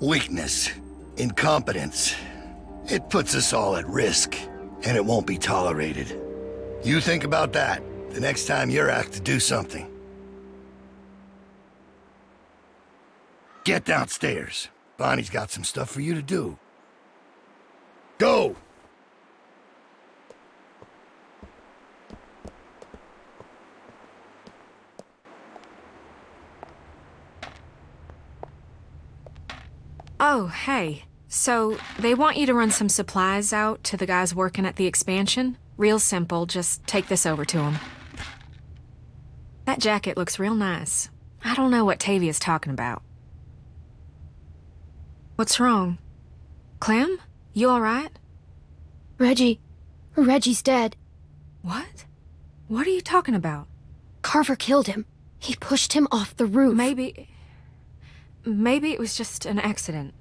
Weakness, incompetence. It puts us all at risk, and it won't be tolerated. You think about that the next time you're asked to do something. Get downstairs. Bonnie's got some stuff for you to do. Go! Oh, hey. So, they want you to run some supplies out to the guys working at the expansion? Real simple, just take this over to them. That jacket looks real nice. I don't know what Tavia's talking about. What's wrong? Clem? You alright? Reggie. Reggie's dead. What? What are you talking about? Carver killed him. He pushed him off the roof. Maybe. Maybe it was just an accident.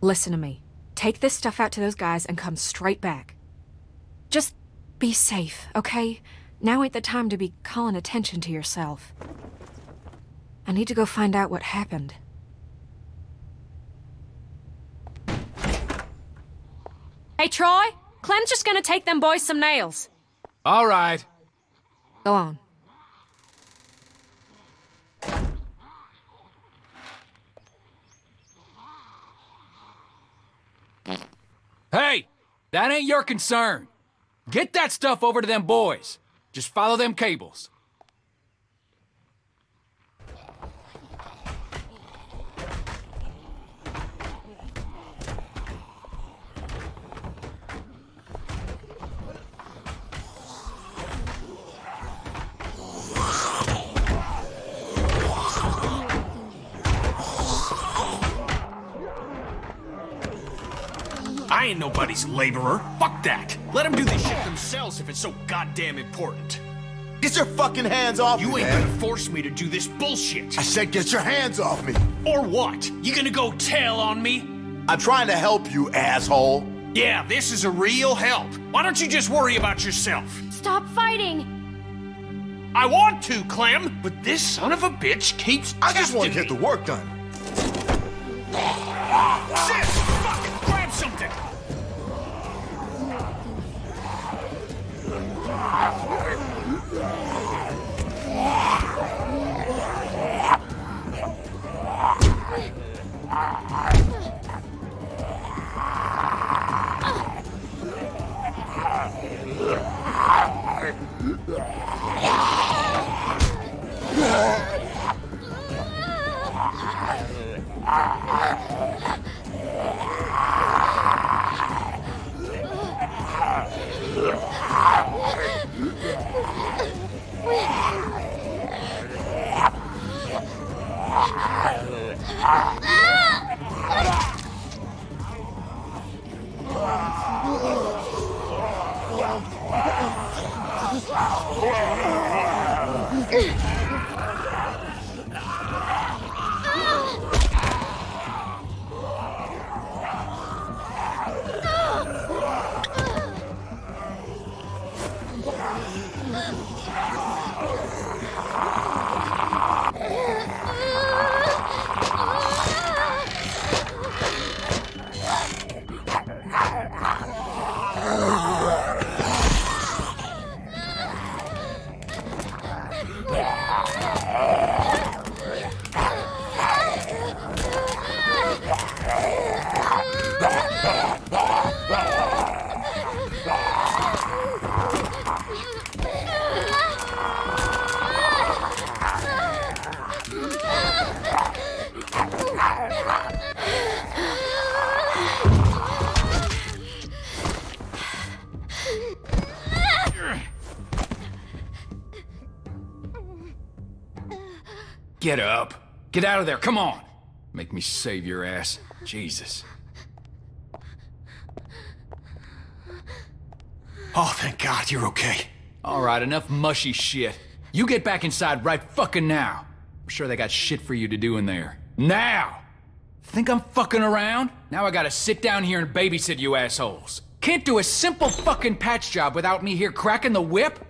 Listen to me. Take this stuff out to those guys and come straight back. Just be safe, okay? Now ain't the time to be calling attention to yourself. I need to go find out what happened. Hey, Troy! Clem's just gonna take them boys some nails. All right. Go on. Hey, that ain't your concern. Get that stuff over to them boys. Just follow them cables. Ain't nobody's laborer. Fuck that. Let them do this shit themselves if it's so goddamn important. Get your fucking hands off You me, You ain't man. gonna force me to do this bullshit. I said get your hands off me. Or what? You gonna go tell on me? I'm trying to help you, asshole. Yeah, this is a real help. Why don't you just worry about yourself? Stop fighting! I want to, Clem, but this son of a bitch keeps I just want to testing get the work done. Shit! Wow. Get out of there, come on. Make me save your ass. Jesus. Oh, thank God you're okay. All right, enough mushy shit. You get back inside right fucking now. I'm sure they got shit for you to do in there. Now! Think I'm fucking around? Now I gotta sit down here and babysit you assholes. Can't do a simple fucking patch job without me here cracking the whip?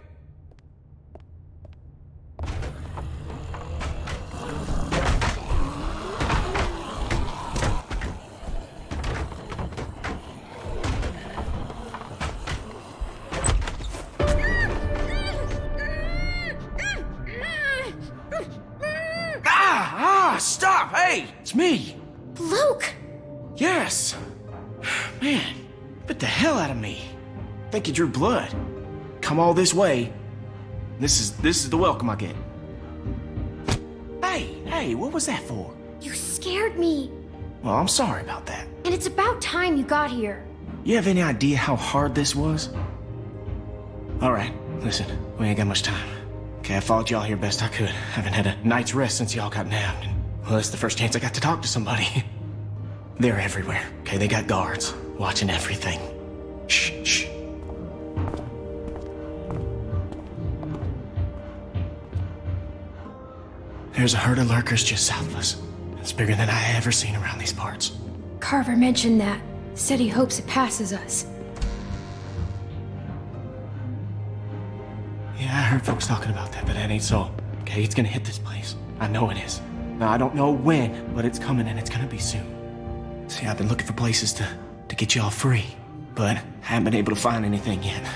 Come all this way. This is this is the welcome I get. Hey, hey, what was that for? You scared me. Well, I'm sorry about that. And it's about time you got here. You have any idea how hard this was? Alright, listen, we ain't got much time. Okay, I followed y'all here best I could. Haven't had a night's rest since y'all got nabbed. And, well, that's the first chance I got to talk to somebody. They're everywhere, okay? They got guards watching everything. Shh, shh. There's a herd of lurkers just south of us. It's bigger than I ever seen around these parts. Carver mentioned that. Said he hopes it passes us. Yeah, I heard folks talking about that, but that ain't so. Okay, it's gonna hit this place. I know it is. Now, I don't know when, but it's coming and it's gonna be soon. See, I've been looking for places to, to get y'all free, but haven't been able to find anything yet.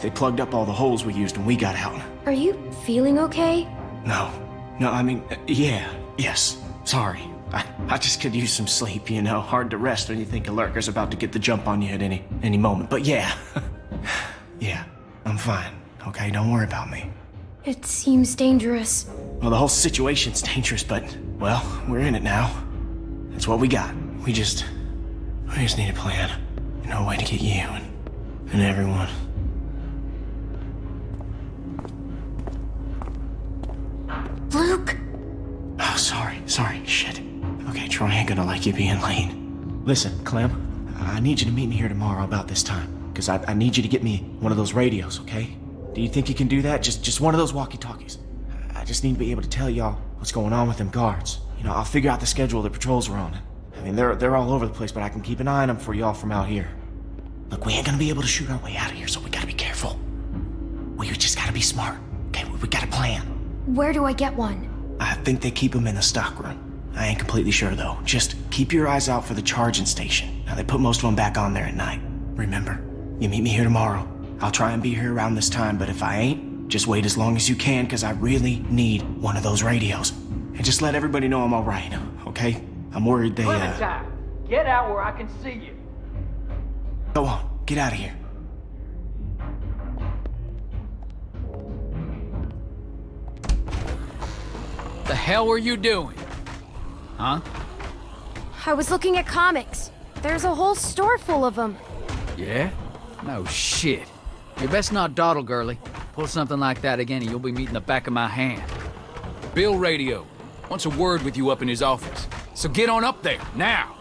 They plugged up all the holes we used when we got out. Are you feeling okay? No. No, I mean, uh, yeah, yes. Sorry. I, I just could use some sleep, you know. Hard to rest when you think a lurker's about to get the jump on you at any any moment. But yeah. yeah, I'm fine. Okay, don't worry about me. It seems dangerous. Well, the whole situation's dangerous, but, well, we're in it now. That's what we got. We just. We just need a plan. And a way to get you and, and everyone. Luke! Oh, sorry, sorry, shit. Okay, Troy ain't gonna like you being late. Listen, Clem, I need you to meet me here tomorrow about this time. Because I, I need you to get me one of those radios, okay? Do you think you can do that? Just just one of those walkie-talkies. I just need to be able to tell y'all what's going on with them guards. You know, I'll figure out the schedule the patrols are on. I mean, they're they're all over the place, but I can keep an eye on them for y'all from out here. Look, we ain't gonna be able to shoot our way out of here, so we gotta be careful. We just gotta be smart. Okay, we, we got a plan. Where do I get one? I think they keep them in the stockroom. I ain't completely sure though. Just keep your eyes out for the charging station. Now they put most of them back on there at night. Remember, you meet me here tomorrow. I'll try and be here around this time, but if I ain't, just wait as long as you can, because I really need one of those radios. And just let everybody know I'm alright, okay? I'm worried they, uh... Clementine, get out where I can see you. Go on, get out of here. What the hell were you doing? Huh? I was looking at comics. There's a whole store full of them. Yeah? No shit. You best not dawdle, girlie. Pull something like that again and you'll be meeting the back of my hand. Bill Radio wants a word with you up in his office. So get on up there, now!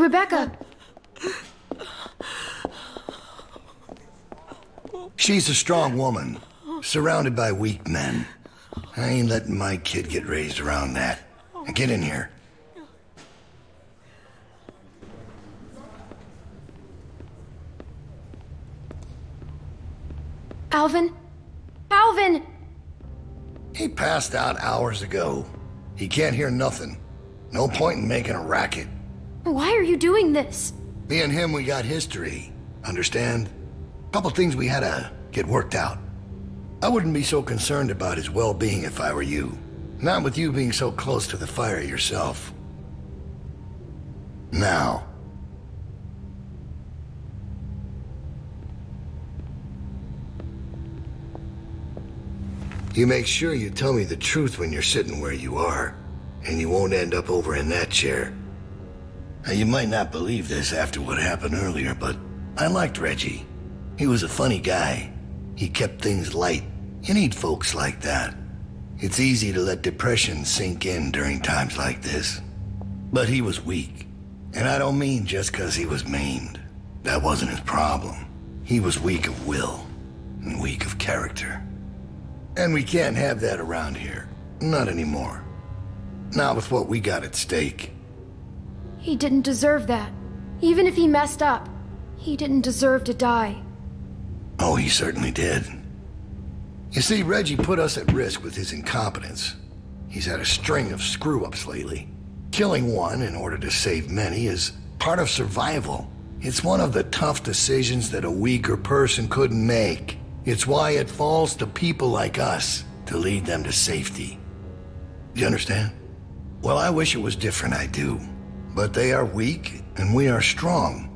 Rebecca! She's a strong woman, surrounded by weak men. I ain't letting my kid get raised around that. Now get in here. Alvin? Alvin! He passed out hours ago. He can't hear nothing. No point in making a racket. Why are you doing this? Me and him, we got history. Understand? Couple things we had to get worked out. I wouldn't be so concerned about his well-being if I were you. Not with you being so close to the fire yourself. Now. You make sure you tell me the truth when you're sitting where you are, and you won't end up over in that chair. Now, you might not believe this after what happened earlier, but I liked Reggie. He was a funny guy. He kept things light. You need folks like that. It's easy to let depression sink in during times like this. But he was weak. And I don't mean just because he was maimed. That wasn't his problem. He was weak of will and weak of character. And we can't have that around here. Not anymore. Not with what we got at stake. He didn't deserve that. Even if he messed up, he didn't deserve to die. Oh, he certainly did. You see, Reggie put us at risk with his incompetence. He's had a string of screw-ups lately. Killing one in order to save many is part of survival. It's one of the tough decisions that a weaker person couldn't make. It's why it falls to people like us to lead them to safety. You understand? Well, I wish it was different, I do. But they are weak, and we are strong.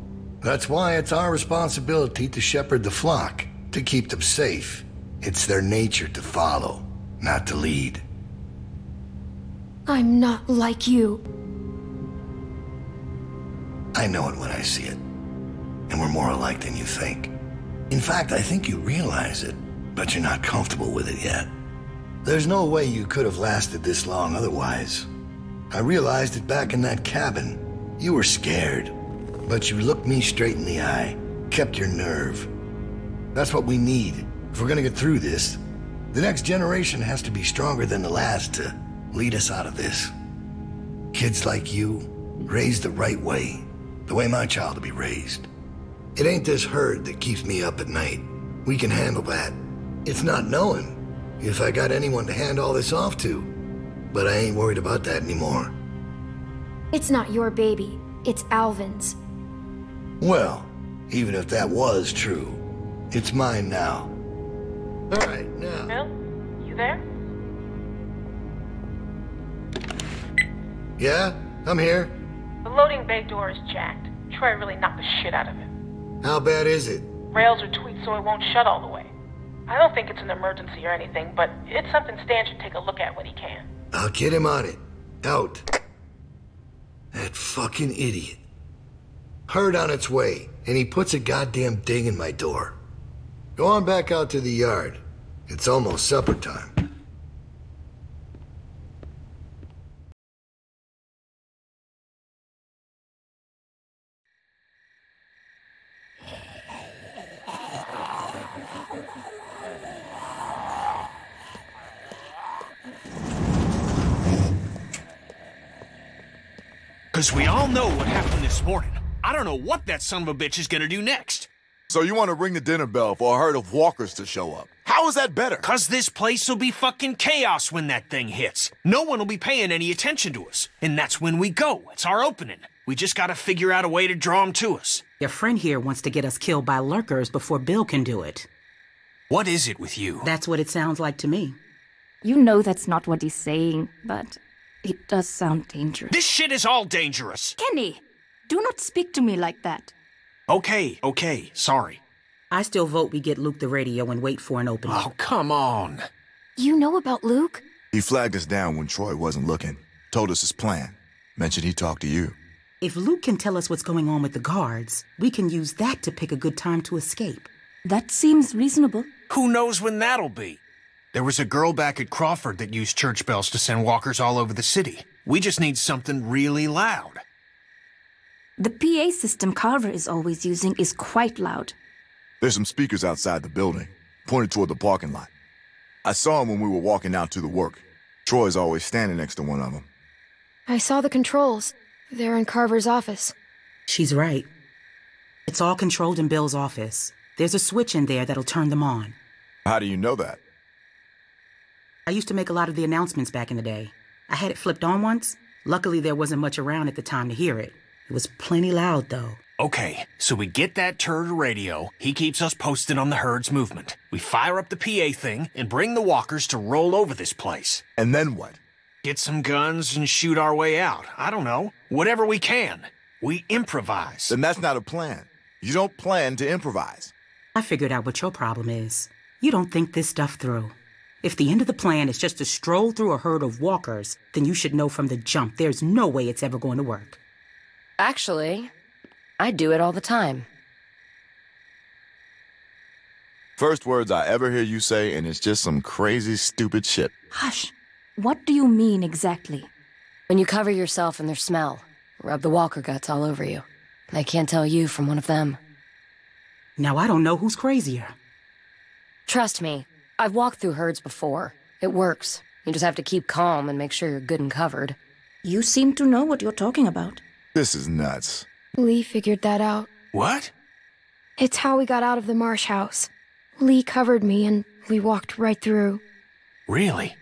That's why it's our responsibility to shepherd the flock, to keep them safe. It's their nature to follow, not to lead. I'm not like you. I know it when I see it. And we're more alike than you think. In fact, I think you realize it, but you're not comfortable with it yet. There's no way you could have lasted this long otherwise. I realized it back in that cabin. You were scared, but you looked me straight in the eye, kept your nerve. That's what we need if we're gonna get through this. The next generation has to be stronger than the last to lead us out of this. Kids like you, raised the right way, the way my child will be raised. It ain't this herd that keeps me up at night. We can handle that. It's not knowing if I got anyone to hand all this off to. But I ain't worried about that anymore. It's not your baby. It's Alvin's. Well, even if that was true, it's mine now. All right, now. Bill, you there? Yeah, I'm here. The loading bay door is jacked. Troy really knocked the shit out of it. How bad is it? Rails are tweaked so it won't shut all the way. I don't think it's an emergency or anything, but it's something Stan should take a look at when he can. I'll get him on it. Out. That fucking idiot. Herd on its way, and he puts a goddamn ding in my door. Go on back out to the yard. It's almost supper time. Because we all know what happened this morning. I don't know what that son of a bitch is gonna do next. So you want to ring the dinner bell for a herd of walkers to show up? How is that better? Cause this place will be fucking chaos when that thing hits. No one will be paying any attention to us. And that's when we go. It's our opening. We just gotta figure out a way to draw them to us. Your friend here wants to get us killed by lurkers before Bill can do it. What is it with you? That's what it sounds like to me. You know that's not what he's saying, but it does sound dangerous. This shit is all dangerous. Kenny, do not speak to me like that. Okay, okay, sorry. I still vote we get Luke the radio and wait for an opening. Oh, come on. You know about Luke? He flagged us down when Troy wasn't looking. Told us his plan. Mentioned he talked to you. If Luke can tell us what's going on with the guards, we can use that to pick a good time to escape. That seems reasonable. Who knows when that'll be? There was a girl back at Crawford that used church bells to send walkers all over the city. We just need something really loud. The PA system Carver is always using is quite loud. There's some speakers outside the building, pointed toward the parking lot. I saw them when we were walking out to the work. Troy's always standing next to one of them. I saw the controls. They're in Carver's office. She's right. It's all controlled in Bill's office. There's a switch in there that'll turn them on. How do you know that? I used to make a lot of the announcements back in the day. I had it flipped on once. Luckily, there wasn't much around at the time to hear it. It was plenty loud, though. Okay, so we get that turd radio. He keeps us posted on the herd's movement. We fire up the PA thing and bring the walkers to roll over this place. And then what? Get some guns and shoot our way out. I don't know. Whatever we can. We improvise. Then that's not a plan. You don't plan to improvise. I figured out what your problem is. You don't think this stuff through. If the end of the plan is just to stroll through a herd of walkers, then you should know from the jump there's no way it's ever going to work. Actually, I do it all the time. First words I ever hear you say, and it's just some crazy, stupid shit. Hush. What do you mean exactly? When you cover yourself in their smell, rub the walker guts all over you. They can't tell you from one of them. Now I don't know who's crazier. Trust me, I've walked through herds before. It works. You just have to keep calm and make sure you're good and covered. You seem to know what you're talking about. This is nuts. Lee figured that out. What? It's how we got out of the marsh house. Lee covered me and we walked right through. Really?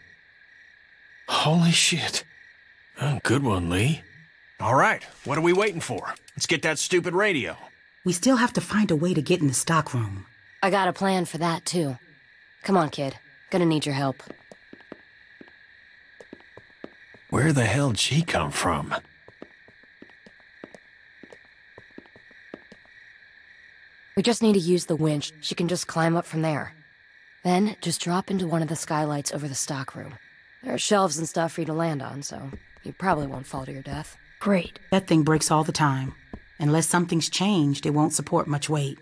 Holy shit. Oh, good one, Lee. All right, what are we waiting for? Let's get that stupid radio. We still have to find a way to get in the stockroom. I got a plan for that, too. Come on, kid. Gonna need your help. Where the hell'd she come from? We just need to use the winch. She can just climb up from there. Then, just drop into one of the skylights over the stockroom. There are shelves and stuff for you to land on, so you probably won't fall to your death. Great. That thing breaks all the time. Unless something's changed, it won't support much weight.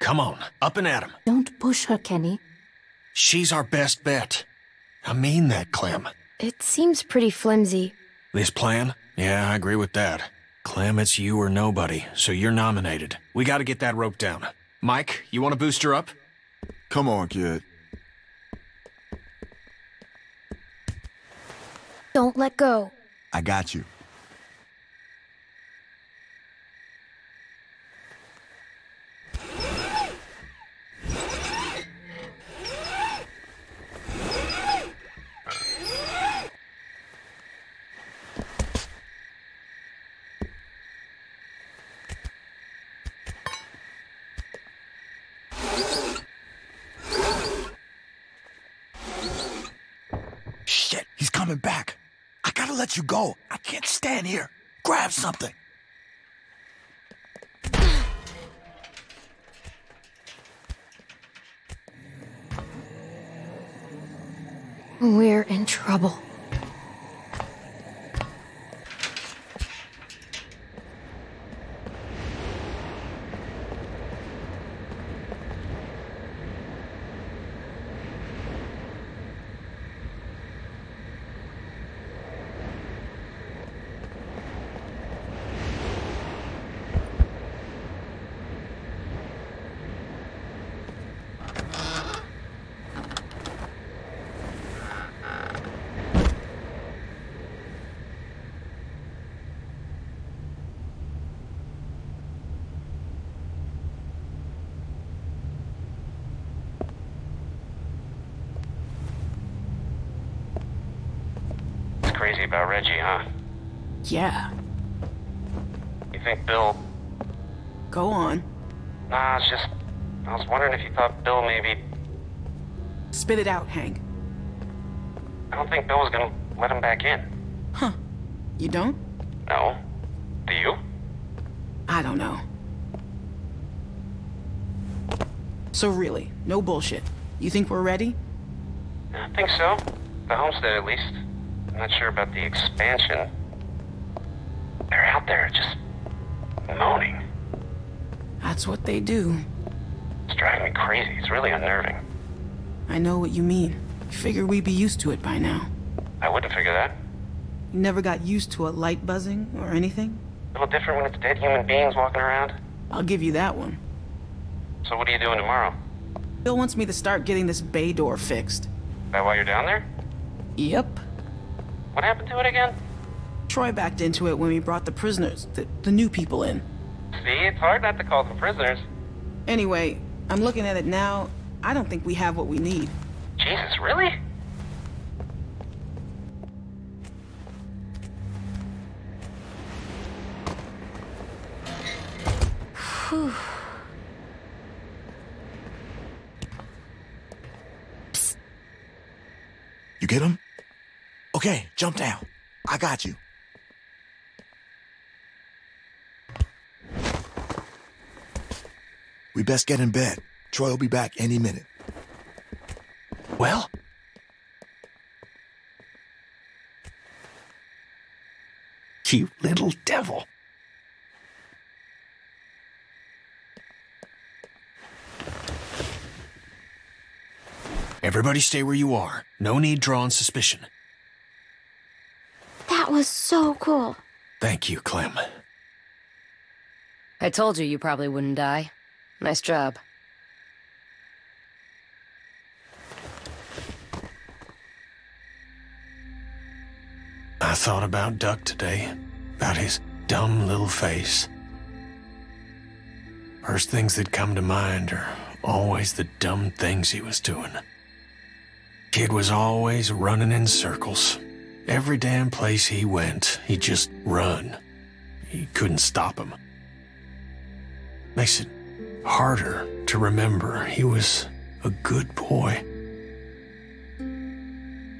Come on, up and at 'em. Don't push her, Kenny. She's our best bet. I mean that, Clem. It seems pretty flimsy. This plan? Yeah, I agree with that. Clem, it's you or nobody, so you're nominated. We gotta get that rope down. Mike, you wanna boost her up? Come on, kid. Don't let go. I got you. Shit, he's coming back. I gotta let you go. I can't stand here. Grab something. We're in trouble. It's crazy about Reggie, huh? Yeah. You think Bill... Go on. Nah, it's just... I was wondering if you thought Bill maybe... Spit it out, Hank. I don't think Bill was gonna let him back in. Huh. You don't? No. Do you? I don't know. So really, no bullshit. You think we're ready? I think so. The homestead, at least. I'm not sure about the expansion. Out there just... moaning. That's what they do. It's driving me crazy. It's really unnerving. I know what you mean. Figure we'd be used to it by now. I wouldn't figure that. You never got used to a light buzzing or anything? A little different when it's dead human beings walking around. I'll give you that one. So what are you doing tomorrow? Bill wants me to start getting this bay door fixed. That why you're down there? Yep. What happened to it again? Troy backed into it when we brought the prisoners, the, the new people in. See, it's hard not to call them prisoners. Anyway, I'm looking at it now. I don't think we have what we need. Jesus, really? You get him? Okay, jump down. I got you. We best get in bed. Troy will be back any minute. Well? You little devil. Everybody stay where you are. No need drawing suspicion. That was so cool. Thank you, Clem. I told you you probably wouldn't die. Nice job. I thought about Duck today, about his dumb little face. First things that come to mind are always the dumb things he was doing. Kid was always running in circles. Every damn place he went, he'd just run. He couldn't stop him. Makes it harder to remember he was a good boy.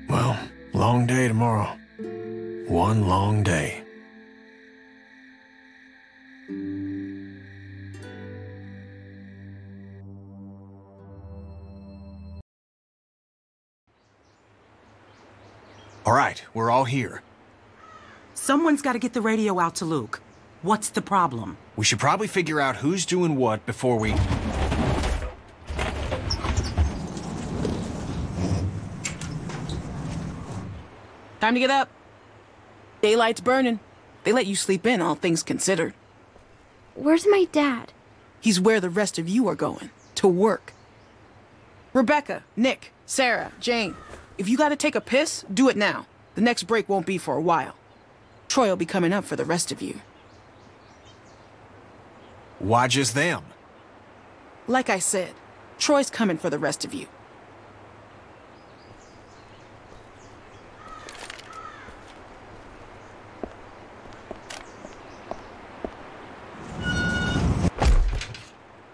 Well, long day tomorrow. One long day. All right, we're all here. Someone's got to get the radio out to Luke. What's the problem? We should probably figure out who's doing what before we. Time to get up. Daylight's burning. They let you sleep in, all things considered. Where's my dad? He's where the rest of you are going to work. Rebecca, Nick, Sarah, Jane, if you gotta take a piss, do it now. The next break won't be for a while. Troy will be coming up for the rest of you. Why just them? Like I said, Troy's coming for the rest of you.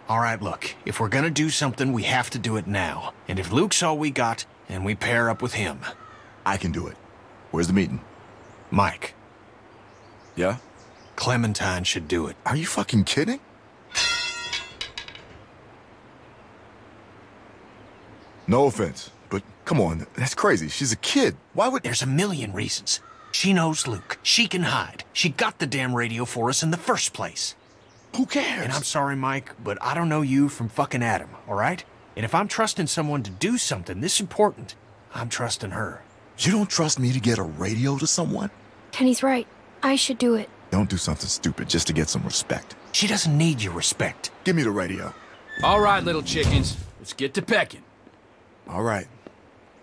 All right, look, if we're gonna do something, we have to do it now. And if Luke's all we got, then we pair up with him. I can do it. Where's the meeting? Mike. Yeah? Clementine should do it. Are you fucking kidding? No offense, but come on, that's crazy. She's a kid. Why would... There's a million reasons. She knows Luke. She can hide. She got the damn radio for us in the first place. Who cares? And I'm sorry, Mike, but I don't know you from fucking Adam, all right? And if I'm trusting someone to do something this important, I'm trusting her. You don't trust me to get a radio to someone? Kenny's right. I should do it. Don't do something stupid just to get some respect. She doesn't need your respect. Give me the radio. All right, little chickens. Let's get to pecking. All right.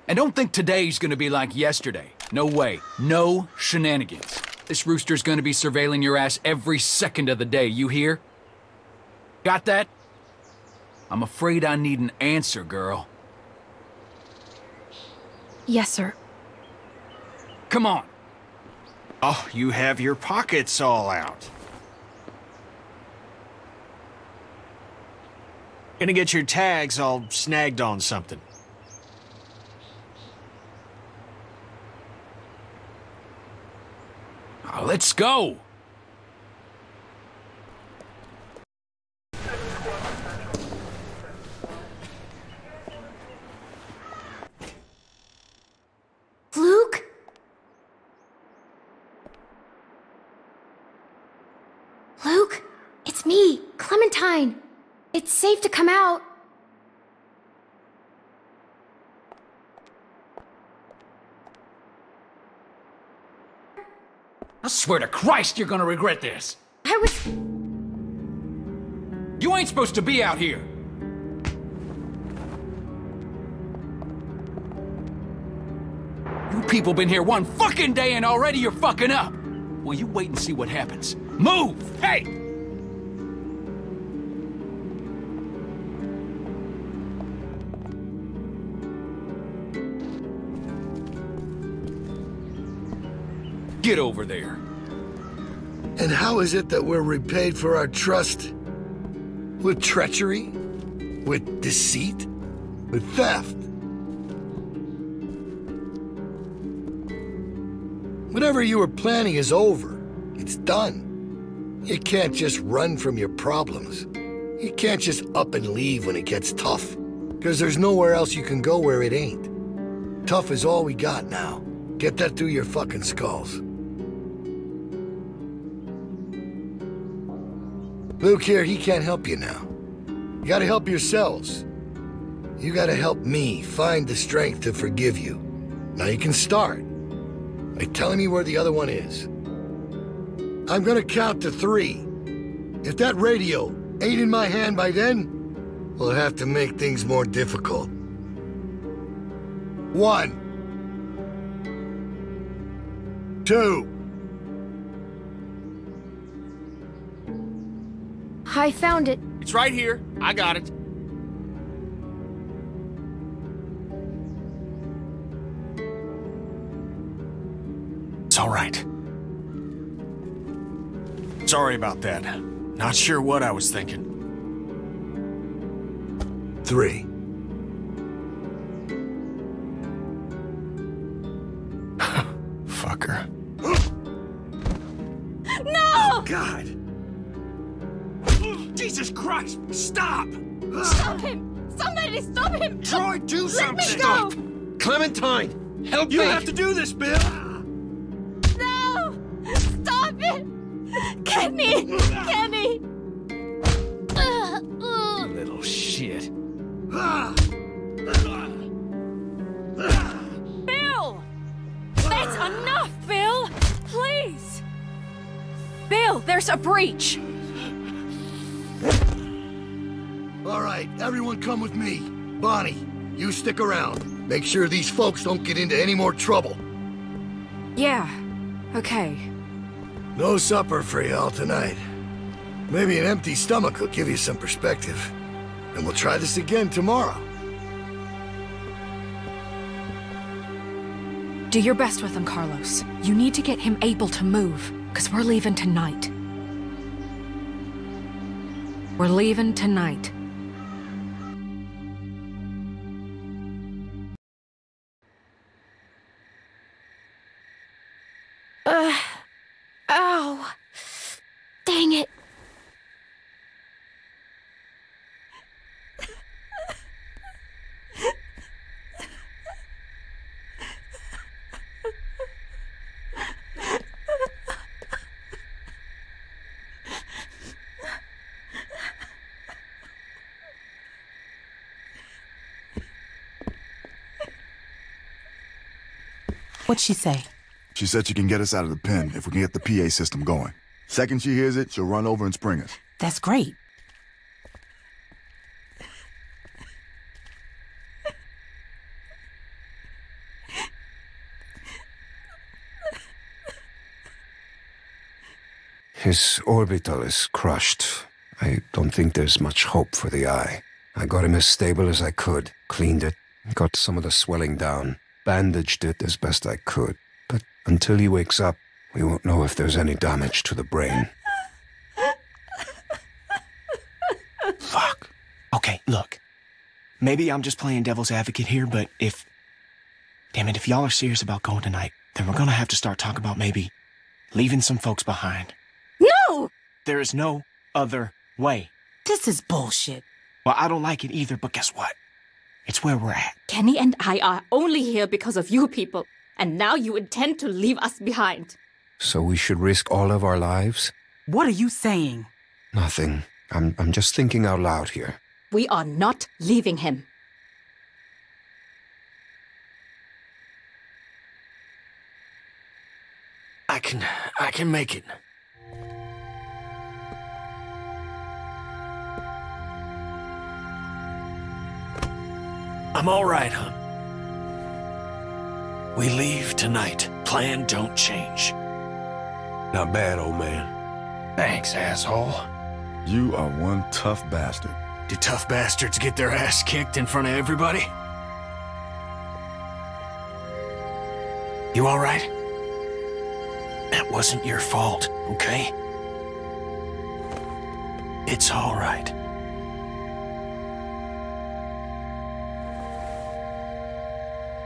And don't think today's gonna be like yesterday. No way. No shenanigans. This rooster's gonna be surveilling your ass every second of the day, you hear? Got that? I'm afraid I need an answer, girl. Yes, sir. Come on. Oh, you have your pockets all out. Gonna get your tags all snagged on something. Now, let's go. Luke? Luke? It's me, Clementine. It's safe to come out. Swear to Christ you're gonna regret this. I was. You ain't supposed to be out here. You people been here one fucking day and already you're fucking up. Well, you wait and see what happens. Move! Hey! Get over there. And how is it that we're repaid for our trust? With treachery? With deceit? With theft? Whatever you were planning is over. It's done. You can't just run from your problems. You can't just up and leave when it gets tough. Because there's nowhere else you can go where it ain't. Tough is all we got now. Get that through your fucking skulls. Luke here, he can't help you now. You gotta help yourselves. You gotta help me find the strength to forgive you. Now you can start by telling me where the other one is. I'm gonna count to three. If that radio ain't in my hand by then, we'll have to make things more difficult. One. Two. I found it. It's right here. I got it. It's all right. Sorry about that. Not sure what I was thinking. Three. Fucker. No! Oh, God! Jesus Christ! Stop! Stop him! Somebody stop him! Troy, do Let something! me go! Clementine! Help you me. You have to do this, Bill! No! Stop it! Kenny! Kenny! Little shit. Bill! That's enough, Bill! Please! Bill, there's a breach! All right, everyone come with me. Bonnie, you stick around. Make sure these folks don't get into any more trouble. Yeah, okay. No supper for y'all tonight. Maybe an empty stomach will give you some perspective. And we'll try this again tomorrow. Do your best with him, Carlos. You need to get him able to move, because we're leaving tonight. We're leaving tonight. Ugh. Ow. Dang it. What'd she say? She said she can get us out of the pen if we can get the PA system going. Second she hears it, she'll run over and spring us. That's great. His orbital is crushed. I don't think there's much hope for the eye. I got him as stable as I could, cleaned it, got some of the swelling down, bandaged it as best I could. But until he wakes up, we won't know if there's any damage to the brain. Fuck. Okay, look. Maybe I'm just playing devil's advocate here, but if. Damn it, if y'all are serious about going tonight, then we're gonna have to start talking about maybe leaving some folks behind. No! There is no other way. This is bullshit. Well, I don't like it either, but guess what? It's where we're at. Kenny and I are only here because of you people, and now you intend to leave us behind. So we should risk all of our lives? What are you saying? Nothing. I'm, I'm just thinking out loud here. We are not leaving him. I can... I can make it. I'm all right, hon. We leave tonight. Plan don't change. Not bad, old man. Thanks, asshole. You are one tough bastard. Do tough bastards get their ass kicked in front of everybody? You all right? That wasn't your fault, okay? It's all right.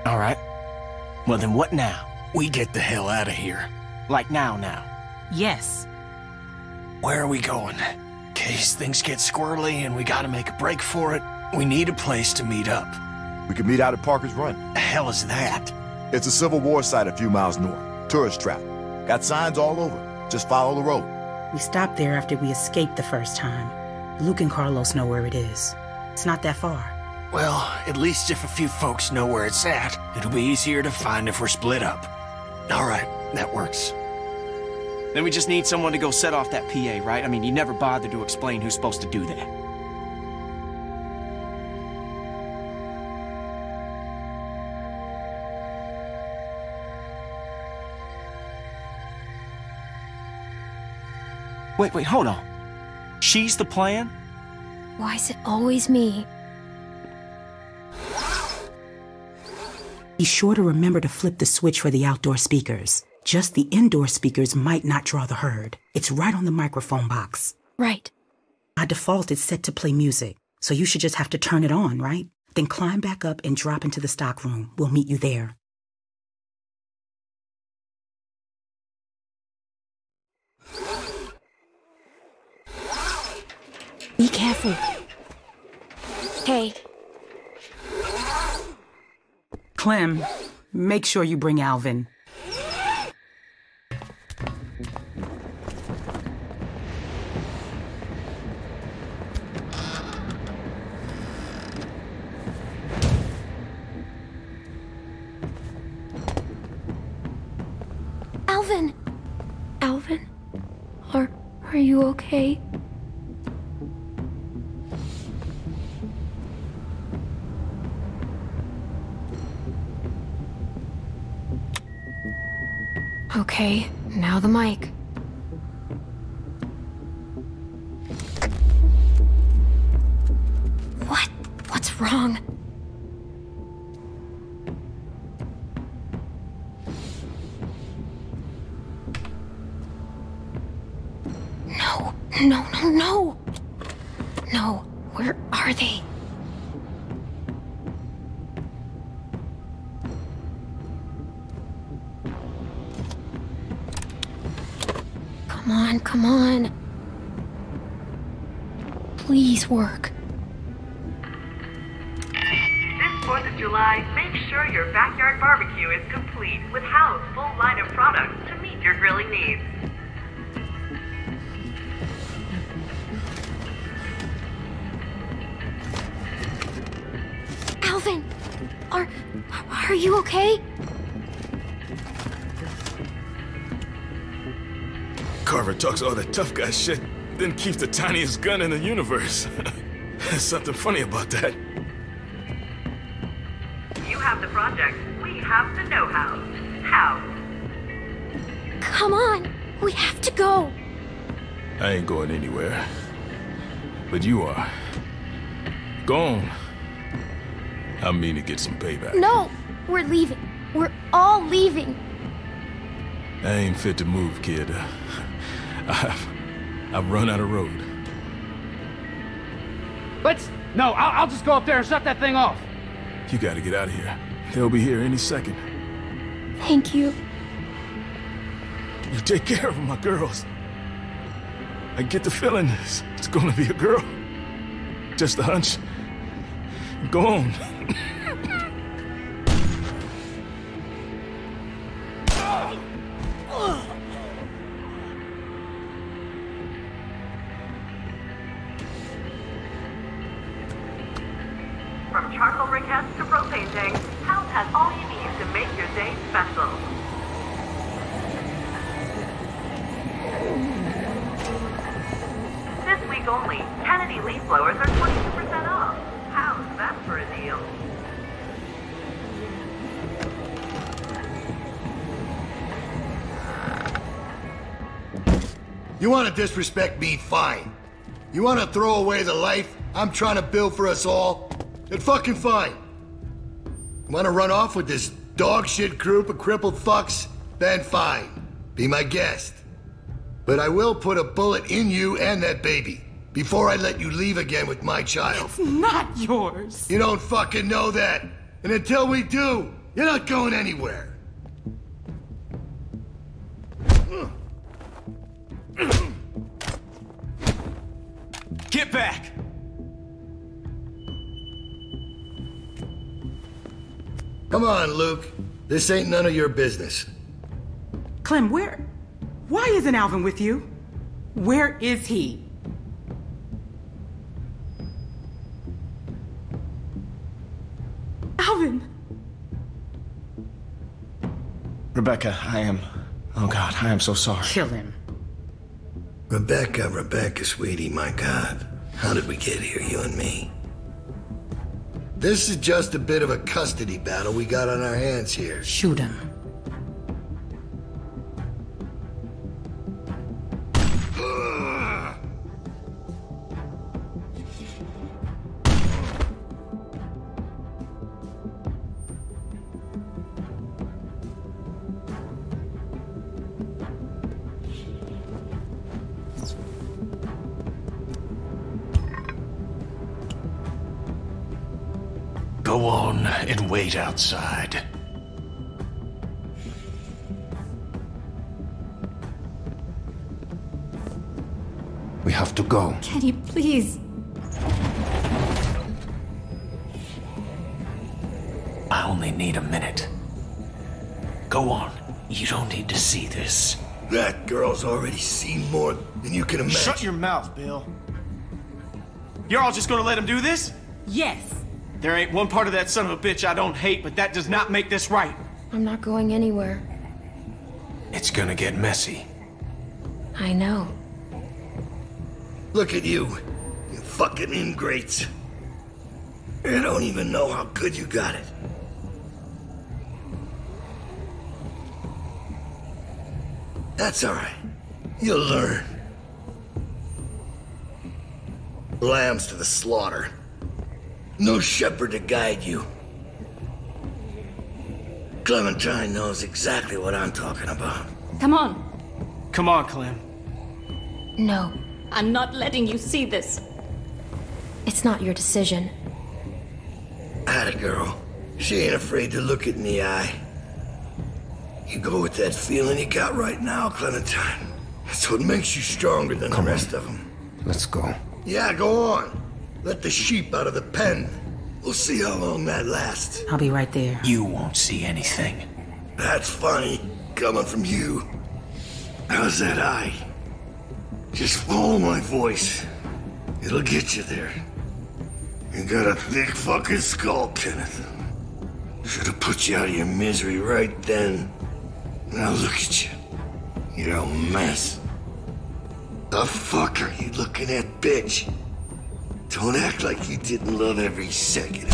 All right. Well, then what now? We get the hell out of here. Like now, now. Yes. Where are we going? In case things get squirrely and we gotta make a break for it, we need a place to meet up. We could meet out at Parker's Run. The hell is that? It's a Civil War site a few miles north. Tourist trap. Got signs all over. Just follow the road. We stopped there after we escaped the first time. Luke and Carlos know where it is. It's not that far. Well, at least if a few folks know where it's at, it'll be easier to find if we're split up. All right, that works. Then we just need someone to go set off that PA, right? I mean, you never bothered to explain who's supposed to do that. Wait, wait, hold on. She's the plan? Why is it always me? Be sure to remember to flip the switch for the outdoor speakers. Just the indoor speakers might not draw the herd. It's right on the microphone box. Right. By default, it's set to play music, so you should just have to turn it on, right? Then climb back up and drop into the stock room. We'll meet you there. Be careful. Hey, Clem, make sure you bring Alvin. Alvin! Alvin? Are, are you okay? Okay, now the mic. What? What's wrong? Please work. This 4th of July, make sure your backyard barbecue is complete with Howe's full line of products to meet your grilling needs. Alvin! Are. are you okay? Carver talks all that tough guy shit, then keeps the tiniest gun in the universe. There's something funny about that. You have the project, we have the know-how. How? Come on! We have to go! I ain't going anywhere. But you are. Go on. I mean to get some payback. No! We're leaving. We're all leaving. I ain't fit to move, kid. I've, I've run out of road. Let's. No, I'll, I'll just go up there and shut that thing off. You gotta get out of here. They'll be here any second. Thank you. You take care of my girls. I get the feeling it's, it's gonna be a girl. Just a hunch. Go on. want to disrespect me, fine. You want to throw away the life I'm trying to build for us all? Then fucking fine. Want to run off with this dog shit group of crippled fucks? Then fine. Be my guest. But I will put a bullet in you and that baby before I let you leave again with my child. It's not yours. You don't fucking know that. And until we do, You're not going anywhere. Come Luke. This ain't none of your business. Clem, where... Why isn't Alvin with you? Where is he? Alvin! Rebecca, I am. Oh God, I am so sorry. Kill him. Rebecca, Rebecca, sweetie, my God. How did we get here, you and me? This is just a bit of a custody battle we got on our hands here. Shoot him. Wait outside. We have to go. Kenny, please. I only need a minute. Go on. You don't need to see this. That girl's already seen more than you can imagine. Shut your mouth, Bill. You're all just gonna let him do this? Yes. There ain't one part of that son of a bitch I don't hate, but that does not make this right. I'm not going anywhere. It's gonna get messy. I know. Look at you. You fucking ingrates. I don't even know how good you got it. That's alright. You'll learn. Lambs to the slaughter. No shepherd to guide you. Clementine knows exactly what I'm talking about. Come on. Come on, Clem. No, I'm not letting you see this. it's not your decision. Atta girl. She ain't afraid to look it in the eye. You go with that feeling you got right now, Clementine. That's what makes you stronger than the rest of them. Let's go. Yeah, go on. Let the sheep out of the pen. We'll see how long that lasts. I'll be right there. You won't see anything. That's funny, coming from you. How's that eye? Just follow my voice. It'll get you there. You got a thick fucking skull, Kenneth. Should have put you out of your misery right then. Now look at you. You're a mess. The fuck are you looking at, bitch? Don't act like you didn't love every second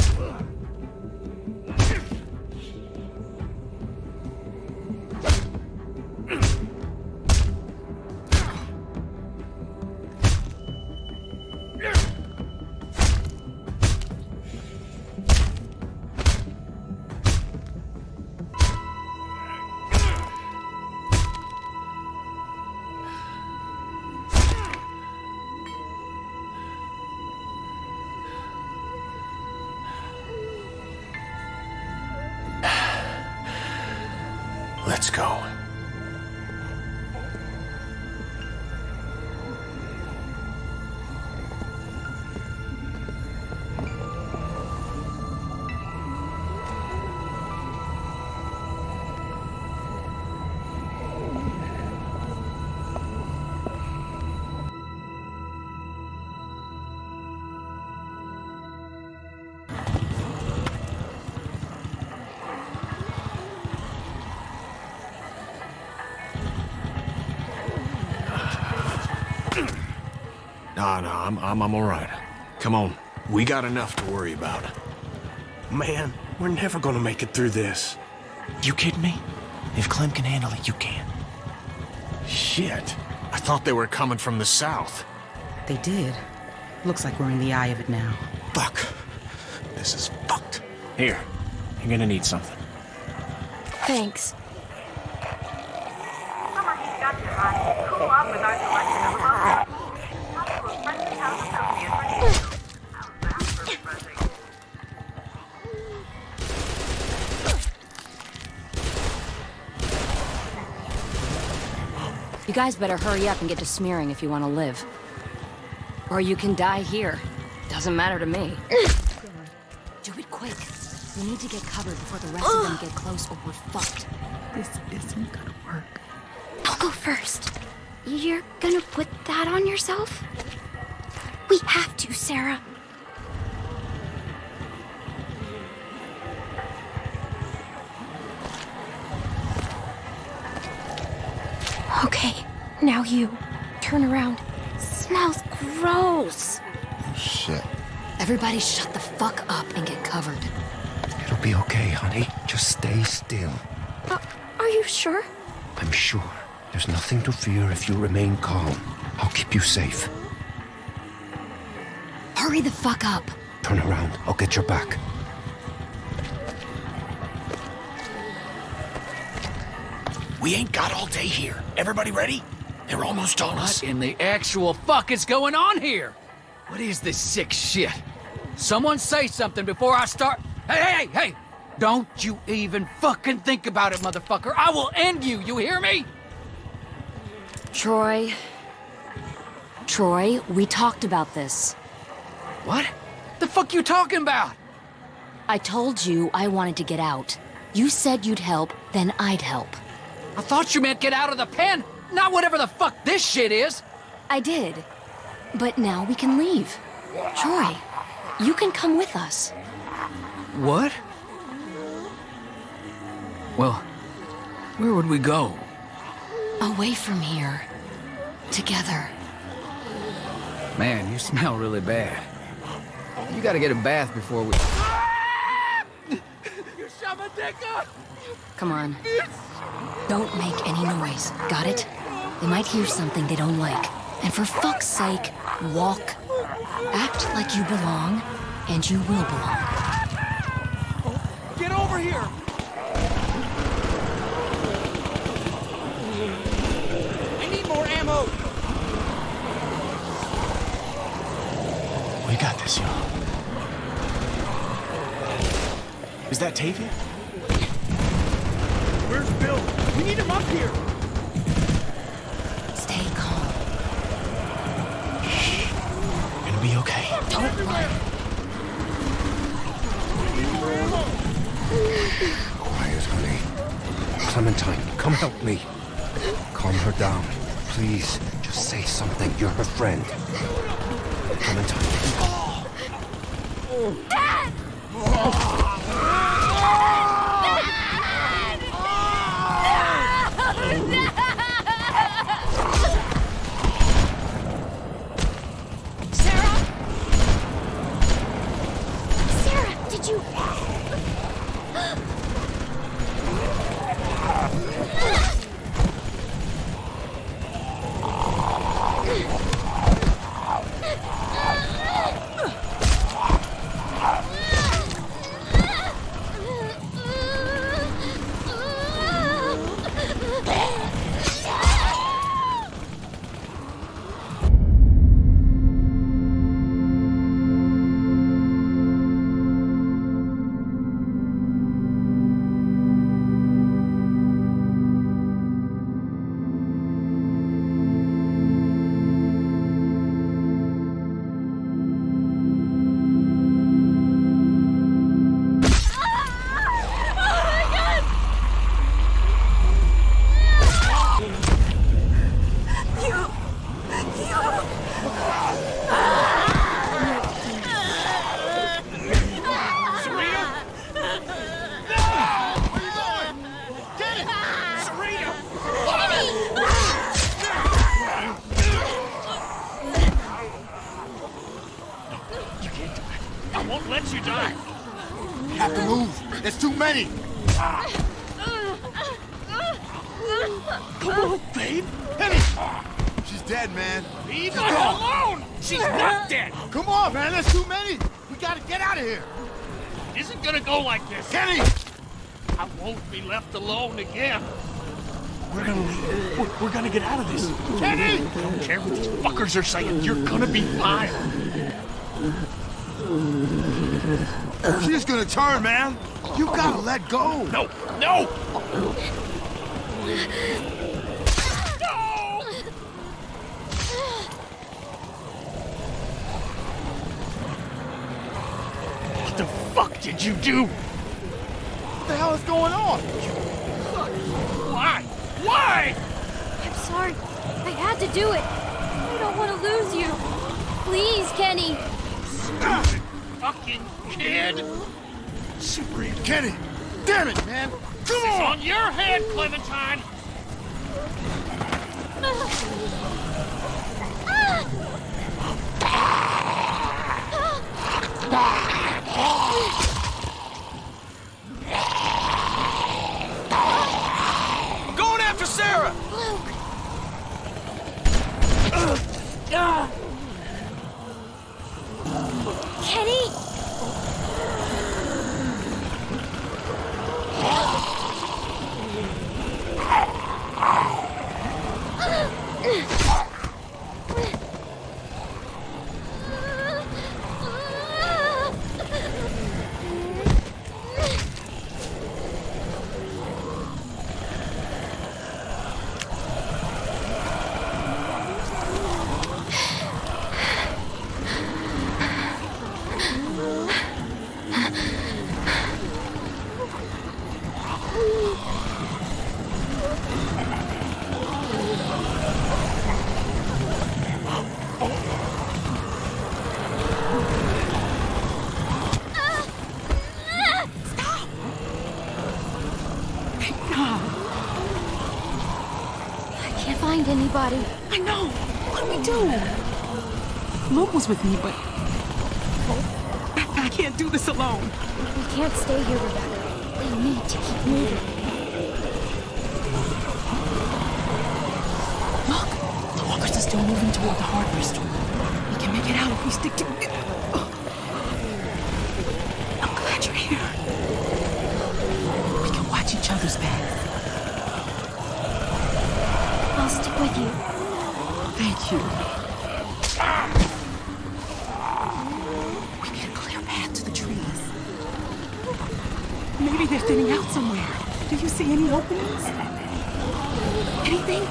I'm, I'm, I'm all right. Come on. We got enough to worry about. Man, we're never gonna make it through this. You kidding me? If Clem can handle it, you can. Shit. I thought they were coming from the south. They did. Looks like we're in the eye of it now. Fuck. This is fucked. Here. You're gonna need something. Thanks. Guys better hurry up and get to smearing if you want to live. Or you can die here. Doesn't matter to me. Do it quick. We need to get covered before the rest of them get close or we're fucked. This isn't gonna work. I'll go first. You're gonna put that on yourself? We have to, Sarah. Now you. Turn around. Smells gross. Shit. Everybody shut the fuck up and get covered. It'll be okay, honey. Just stay still. Uh, are you sure? I'm sure. There's nothing to fear if you remain calm. I'll keep you safe. Hurry the fuck up. Turn around. I'll get your back. We ain't got all day here. Everybody ready? They're almost on us. What in the actual fuck is going on here? What is this sick shit? Someone say something before I start. Hey, hey, hey, hey! Don't you even fucking think about it, motherfucker. I will end you, you hear me? Troy. Troy, we talked about this. What? The fuck you talking about? I told you I wanted to get out. You said you'd help, then I'd help. I thought you meant get out of the pen, not whatever the fuck this shit is. I did. But now we can leave. Troy, you can come with us. What? Well, where would we go? Away from here. Together. Man, you smell really bad. You gotta get a bath before we... You shot my dick up! Come on. Don't make any noise, got it? They might hear something they don't like. And for fuck's sake, walk. Act like you belong, and you will belong. Get over here! I need more ammo! We got this, y'all. Is that Tavia? Where's Bill? We need him up here! Stay calm. We're gonna be okay. Don't run. Quiet, honey. Clementine, come help me. Calm her down. Please, just say something. You're her friend. Clementine. Dad! Sarah? doctors are saying you're gonna be fine. She's gonna turn, man. You gotta let go. No, no. No. What the fuck did you do? What the hell is going on? Why? Why? I'm sorry. I had to do it. I don't want to lose you. Please, Kenny. Stop it, fucking kid! Cyprian, Kenny! Damn it, man! Come on! on your head, Clementine! Going after Sarah! Kenny? Thank God. I can't find anybody. I know. What do we do? Luke was with me, but I, I can't do this alone. We can't stay here, Rebecca. We need to keep moving. Look, the walkers are still moving toward the hardware store. We can make it out if we stick together. I'm glad you're here. We can watch each other's backs. I'll stick with you. Thank you. We need a clear path to the trees. Maybe they're thinning out somewhere. Do you see any openings? Anything?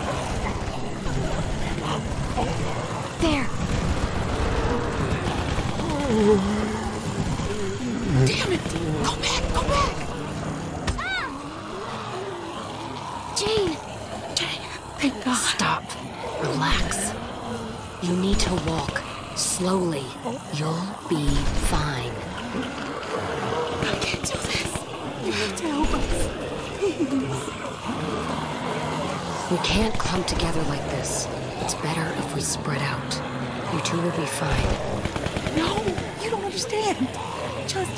There. Damn it! Go back! Go back! Jane! Thank God. Stop. Relax. You need to walk slowly. You'll be fine. I can't do this. You have to help us. Please. We can't clump together like this. It's better if we spread out. You two will be fine. No, you don't understand. Just.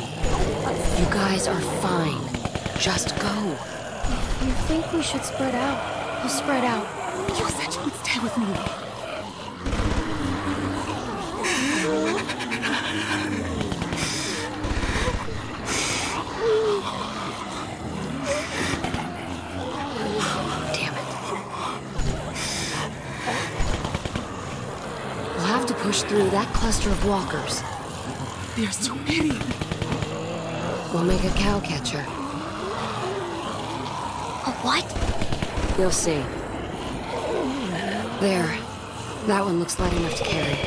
You guys are fine. Just go. You think we should spread out, we'll spread out. You said you would stay with me. Damn it. We'll have to push through that cluster of walkers. There's too many. We'll make a cow catcher. A what? You'll see. There. That one looks light enough to carry.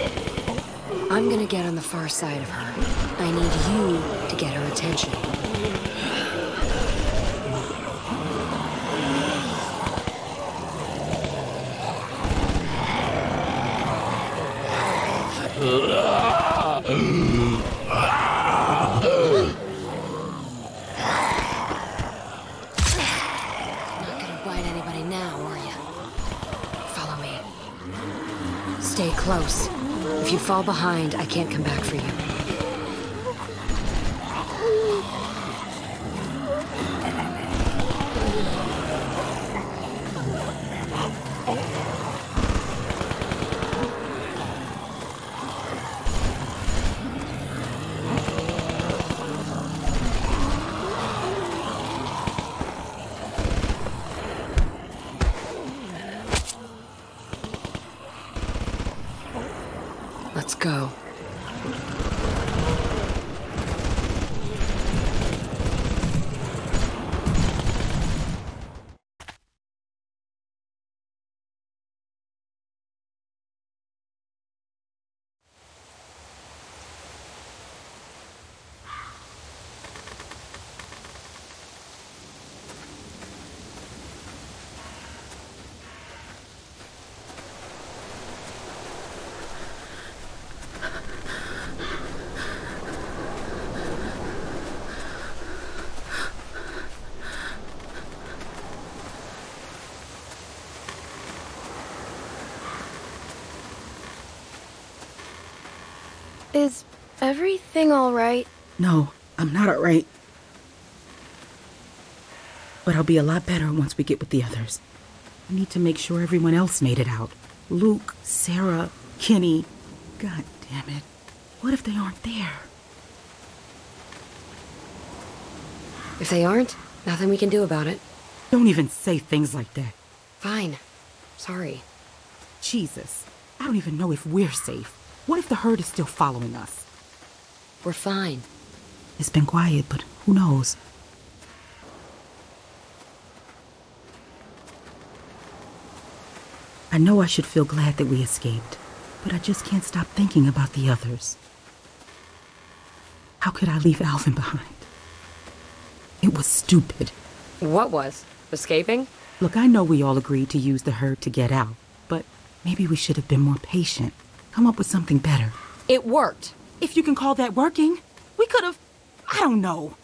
I'm gonna get on the far side of her. I need you to get her attention. Not gonna bite anybody now, are you? Follow me. Stay close. If you fall behind, I can't come back for you. Let's go. Everything alright? No, I'm not alright. But I'll be a lot better once we get with the others. We need to make sure everyone else made it out. Luke, Sarah, Kenny. God damn it. What if they aren't there? If they aren't, nothing we can do about it. Don't even say things like that. Fine. Sorry. Jesus. I don't even know if we're safe. What if the herd is still following us? We're fine. It's been quiet, but who knows? I know I should feel glad that we escaped, but I just can't stop thinking about the others. How could I leave Alvin behind? It was stupid. What was? Escaping? Look, I know we all agreed to use the herd to get out, but maybe we should have been more patient. Come up with something better. It worked. If you can call that working, we could have. I don't know.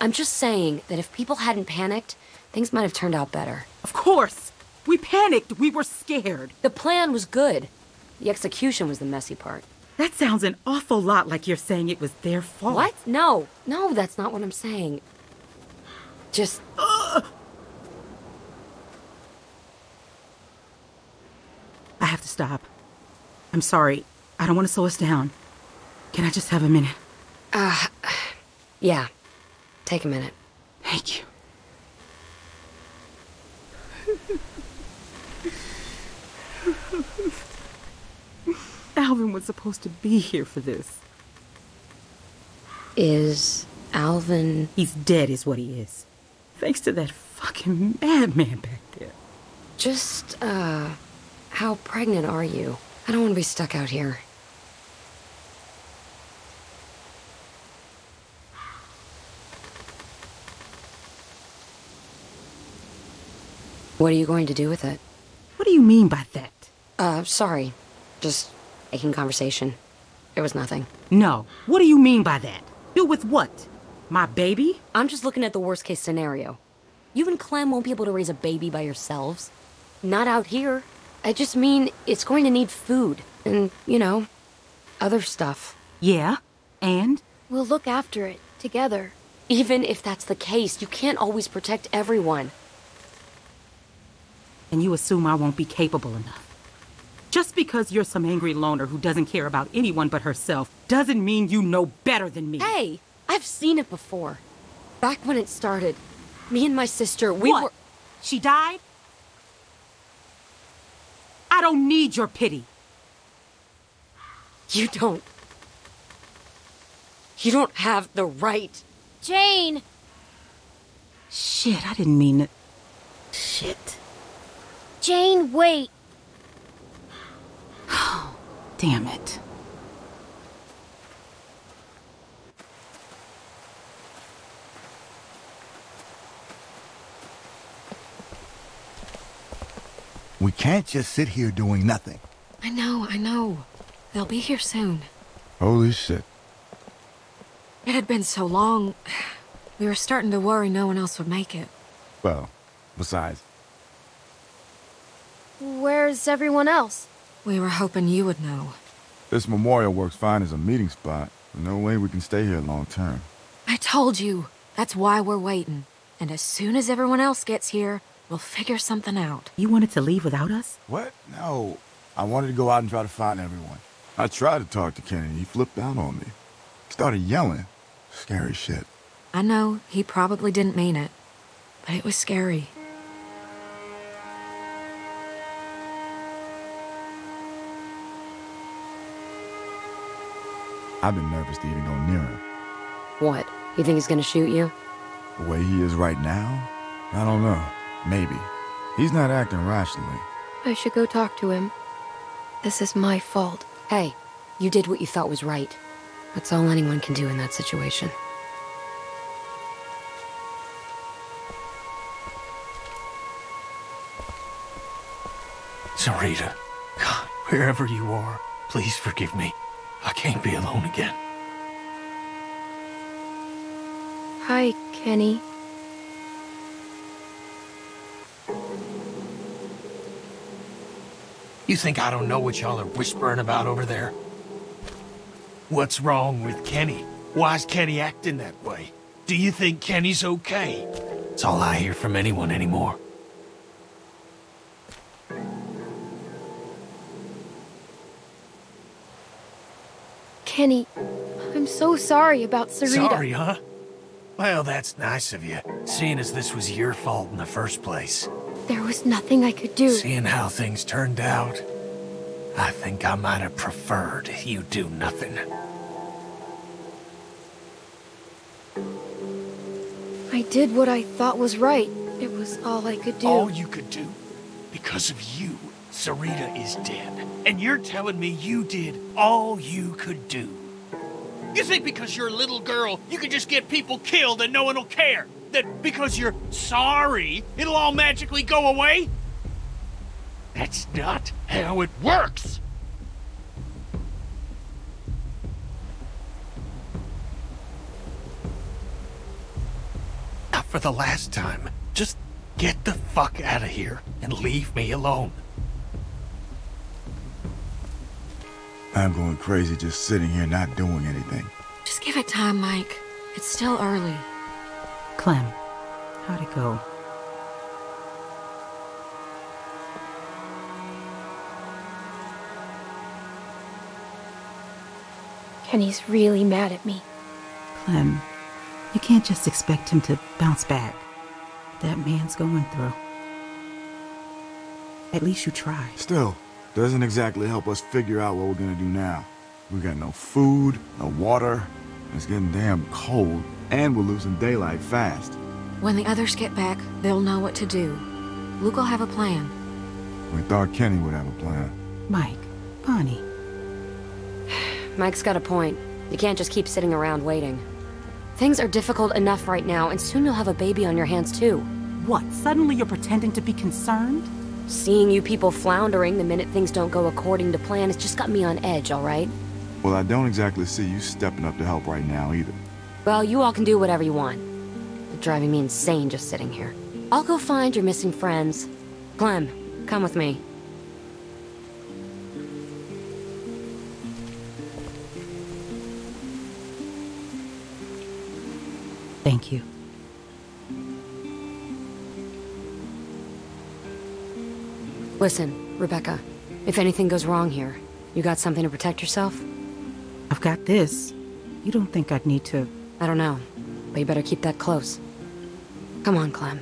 I'm just saying that if people hadn't panicked, things might have turned out better. Of course! We panicked. We were scared. The plan was good. The execution was the messy part. That sounds an awful lot like you're saying it was their fault. What? No. No, that's not what I'm saying. Just. I have to stop. I'm sorry. I don't want to slow us down. Can I just have a minute? Uh, yeah. Take a minute. Thank you. Alvin was supposed to be here for this. Is Alvin. He's dead, is what he is. Thanks to that fucking madman back there. Just, uh. How pregnant are you? I don't want to be stuck out here. What are you going to do with it? What do you mean by that? Uh, sorry. Just making conversation. There was nothing. No. What do you mean by that? Do with what? My baby? I'm just looking at the worst case scenario. You and Clem won't be able to raise a baby by yourselves. Not out here. I just mean it's going to need food and, you know, other stuff. Yeah? And? We'll look after it together. Even if that's the case, you can't always protect everyone. And you assume I won't be capable enough. Just because you're some angry loner who doesn't care about anyone but herself doesn't mean you know better than me. Hey, I've seen it before. Back when it started, me and my sister, we what? were. She died? I don't need your pity. You don't. You don't have the right. Jane! Shit, I didn't mean it. Shit. Jane, wait. Oh, damn it. We can't just sit here doing nothing. I know, I know. They'll be here soon. Holy shit. It had been so long. We were starting to worry no one else would make it. Well, besides, Where's everyone else? We were hoping you would know. this memorial works fine as a meeting spot. No way we can stay here long term. I told you. That's why we're waiting. And as soon as everyone else gets here, we'll figure something out. You wanted to leave without us? What? No. I wanted to go out and try to find everyone. I tried to talk to Kenny. He flipped out on me. Started yelling. Scary shit. I know he probably didn't mean it, but it was scary. I've been nervous to even go near him. What? You think he's gonna shoot you? The way he is right now? I don't know. Maybe. He's not acting rationally. I should go talk to him. This is my fault. Hey, you did what you thought was right. That's all anyone can do in that situation. Sarita, God, wherever you are, please forgive me. I can't be alone again. Hi, Kenny. You think I don't know what y'all are whispering about over there? What's wrong with Kenny? Why's Kenny acting that way? Do you think Kenny's okay? It's all I hear from anyone anymore. Kenny, I'm so sorry about Sarita. Sorry, huh? Well, that's nice of you, seeing as this was your fault in the first place. There was nothing I could do. Seeing how things turned out, I think I might have preferred you do nothing. I did what I thought was right. It was all I could do. All you could do? Because of you, Sarita is dead. And you're telling me you did all you could do. You think because you're a little girl, you can just get people killed and no one will care? That because you're sorry, it'll all magically go away? That's not how it works! Now, for the last time, just get the fuck out of here and leave me alone. I'm going crazy just sitting here not doing anything. Just give it time, Mike. It's still early. Clem, how'd it go? Kenny's really mad at me. Clem, you can't just expect him to bounce back. That man's going through. At least you try. Still, doesn't exactly help us figure out what we're gonna do now. We got no food, no water, it's getting damn cold, and we're losing daylight fast. When the others get back, they'll know what to do. Luke will have a plan. We thought Kenny would have a plan. Mike, Bonnie. Mike's got a point. You can't just keep sitting around waiting. Things are difficult enough right now, and soon you'll have a baby on your hands too. What, suddenly you're pretending to be concerned? Seeing you people floundering the minute things don't go according to plan has just got me on edge, alright? Well, I don't exactly see you stepping up to help right now either. Well, you all can do whatever you want. You're driving me insane just sitting here. I'll go find your missing friends. Clem, come with me. Thank you. Listen, Rebecca, if anything goes wrong here, you got something to protect yourself? I've got this. You don't think I'd need to... I don't know, but you better keep that close. Come on, Clem.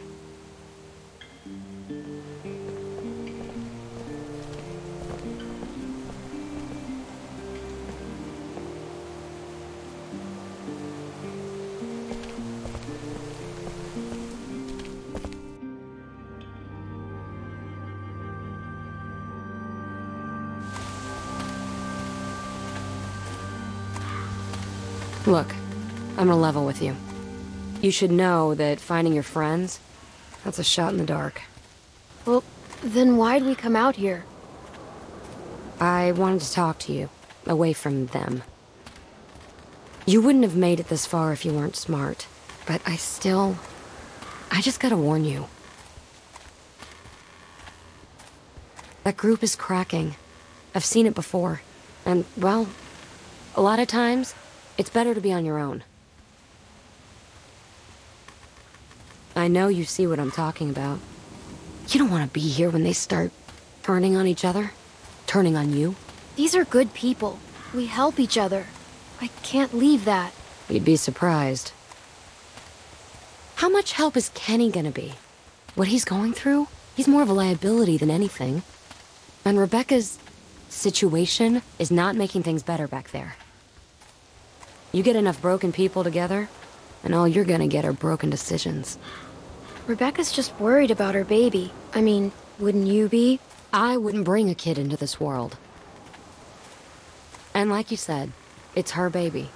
Look, I'm gonna level with you. You should know that finding your friends, that's a shot in the dark. Well, then why'd we come out here? I wanted to talk to you, away from them. You wouldn't have made it this far if you weren't smart, but I still... I just gotta warn you. That group is cracking. I've seen it before. And, well, a lot of times, it's better to be on your own. I know you see what I'm talking about. You don't want to be here when they start turning on each other, turning on you. These are good people. We help each other. I can't leave that. You'd be surprised. How much help is Kenny gonna be? What he's going through? He's more of a liability than anything. And Rebecca's situation is not making things better back there. You get enough broken people together, and all you're gonna get are broken decisions. Rebecca's just worried about her baby. I mean, wouldn't you be? I wouldn't bring a kid into this world. And like you said, it's her baby,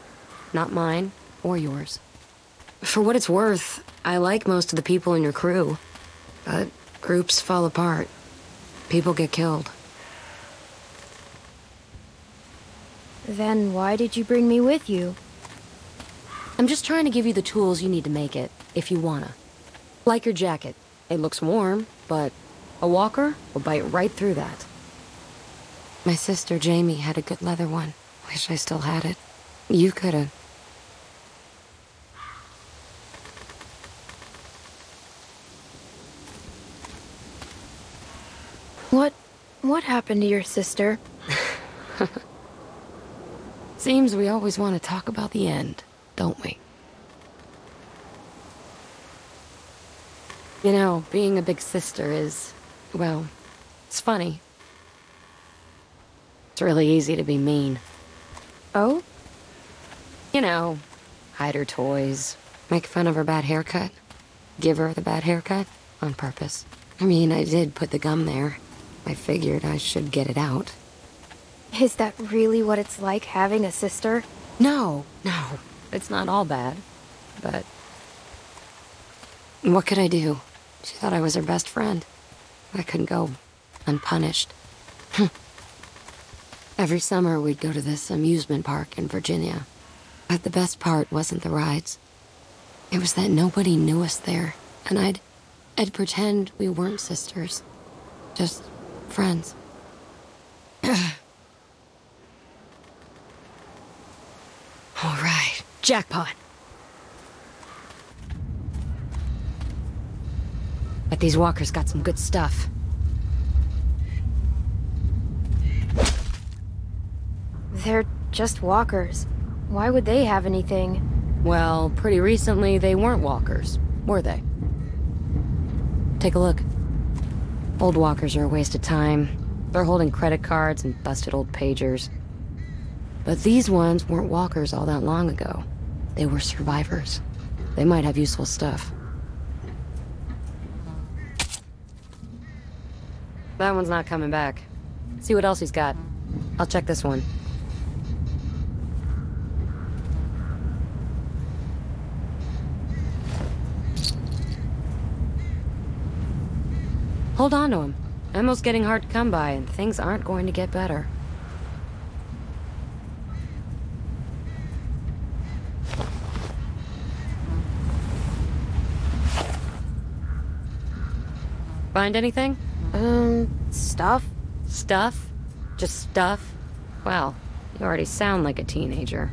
not mine or yours. For what it's worth, I like most of the people in your crew, but groups fall apart. People get killed. Then why did you bring me with you? I'm just trying to give you the tools you need to make it, if you wanna. Like your jacket. It looks warm, but a walker will bite right through that. My sister Jamie had a good leather one. Wish I still had it. You could've. What... what happened to your sister? Seems we always want to talk about the end, don't we? You know, being a big sister is, well, it's funny. It's really easy to be mean. Oh? You know, hide her toys, make fun of her bad haircut, give her the bad haircut on purpose. I mean, I did put the gum there. I figured I should get it out. Is that really what it's like having a sister? No, no, it's not all bad. But. What could I do? She thought I was her best friend. I couldn't go unpunished. Every summer we'd go to this amusement park in Virginia. But the best part wasn't the rides. It was that nobody knew us there, and I'd I'd pretend we weren't sisters. Just friends. All right, jackpot. But these walkers got some good stuff. They're just walkers. Why would they have anything? Well, pretty recently they weren't walkers, were they? Take a look. Old walkers are a waste of time. They're holding credit cards and busted old pagers. But these ones weren't walkers all that long ago. They were survivors. They might have useful stuff. That one's not coming back. See what else he's got. I'll check this one. Hold on to him. Ammo's getting hard to come by, and things aren't going to get better. Find anything? Um, stuff? Stuff? Just stuff? Well, you already sound like a teenager.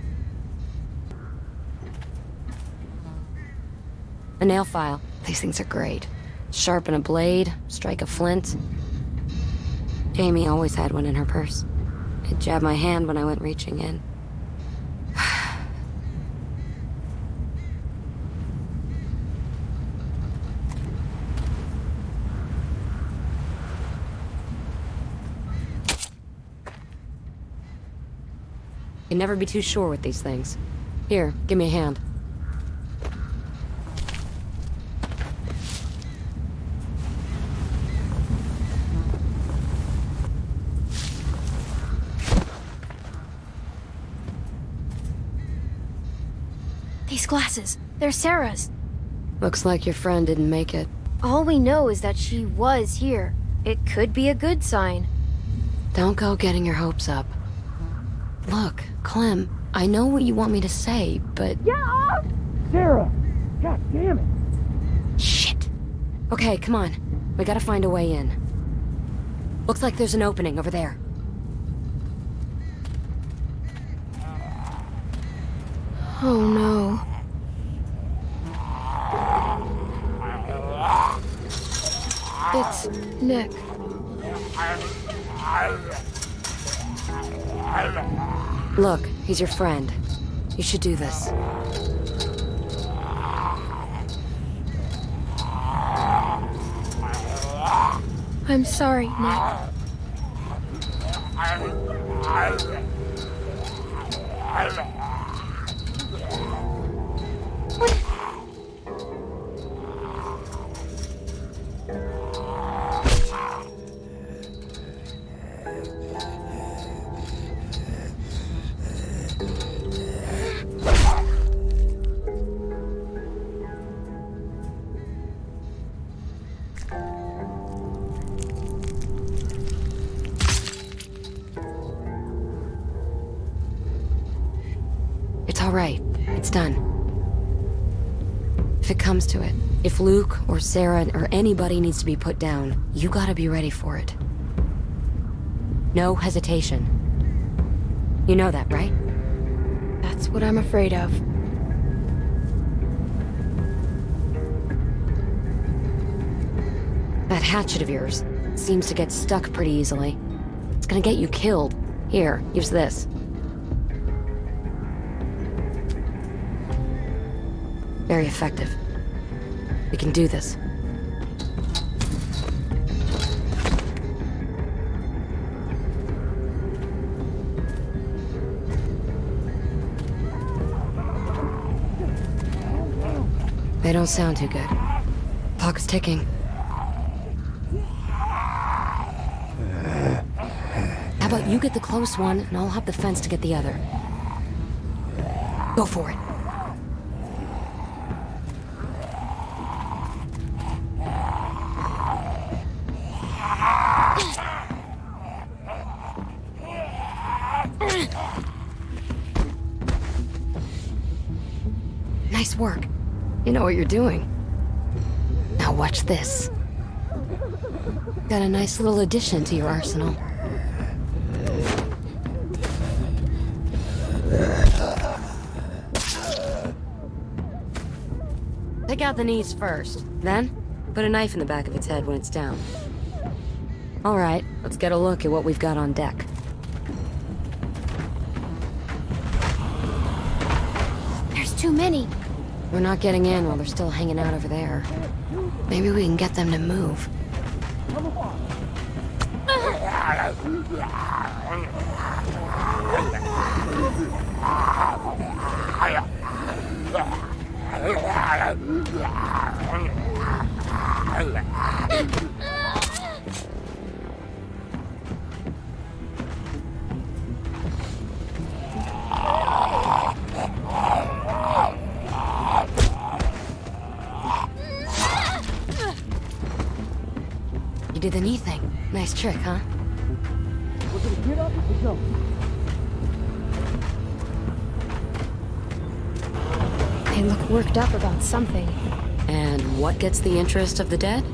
A nail file. These things are great. Sharpen a blade, strike a flint. Jamie always had one in her purse. It jabbed my hand when I went reaching in. Can never be too sure with these things. Here, give me a hand. These glasses, they're Sarah's. Looks like your friend didn't make it. All we know is that she was here. It could be a good sign. Don't go getting your hopes up. Look, Clem, I know what you want me to say, but... Get off! Uh, Sarah! God damn it! Shit! Okay, come on. We gotta find a way in. Looks like there's an opening over there. Oh no. It's Nick. Look, he's your friend. You should do this. I'm sorry, Nick. It's or Sarah or anybody needs to be put down, you gotta be ready for it. No hesitation. You know that, right? That's what I'm afraid of. That hatchet of yours seems to get stuck pretty easily. It's gonna get you killed. Here, use this. Very effective. We can do this. They don't sound too good. Clock's ticking. How about you get the close one, and I'll hop the fence to get the other. Go for it. Know what you're doing. Now watch this. Got a nice little addition to your arsenal. Take out the knees first. Then, put a knife in the back of its head when it's down. Alright, let's get a look at what we've got on deck. We're not getting in while they're still hanging out over there. Maybe we can get them to move. Nice trick, huh? They look worked up about something. And what gets the interest of the dead?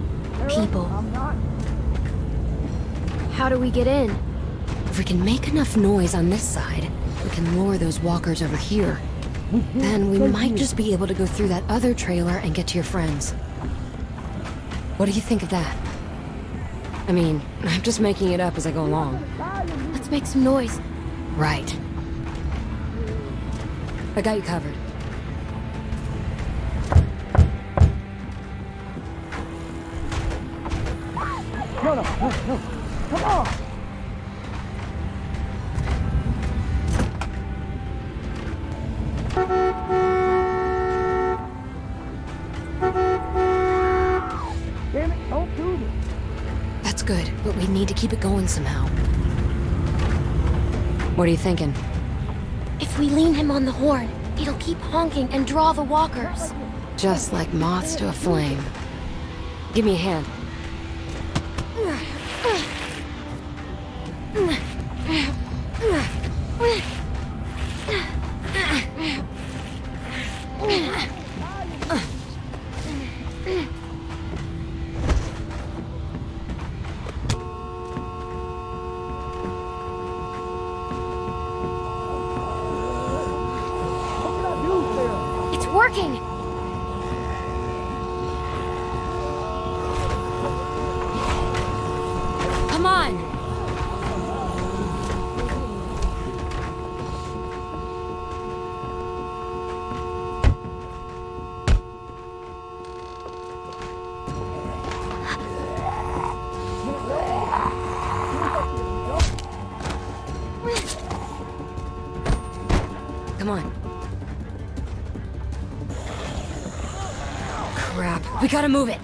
People. How do we get in? If we can make enough noise on this side, we can lure those walkers over here. Then we might just be able to go through that other trailer and get to your friends. What do you think of that? I mean, I'm just making it up as I go along. Let's make some noise. Right. I got you covered. Keep it going somehow. What are you thinking? If we lean him on the horn, it'll keep honking and draw the walkers. Just like moths to a flame. Give me a hand. Gotta move it.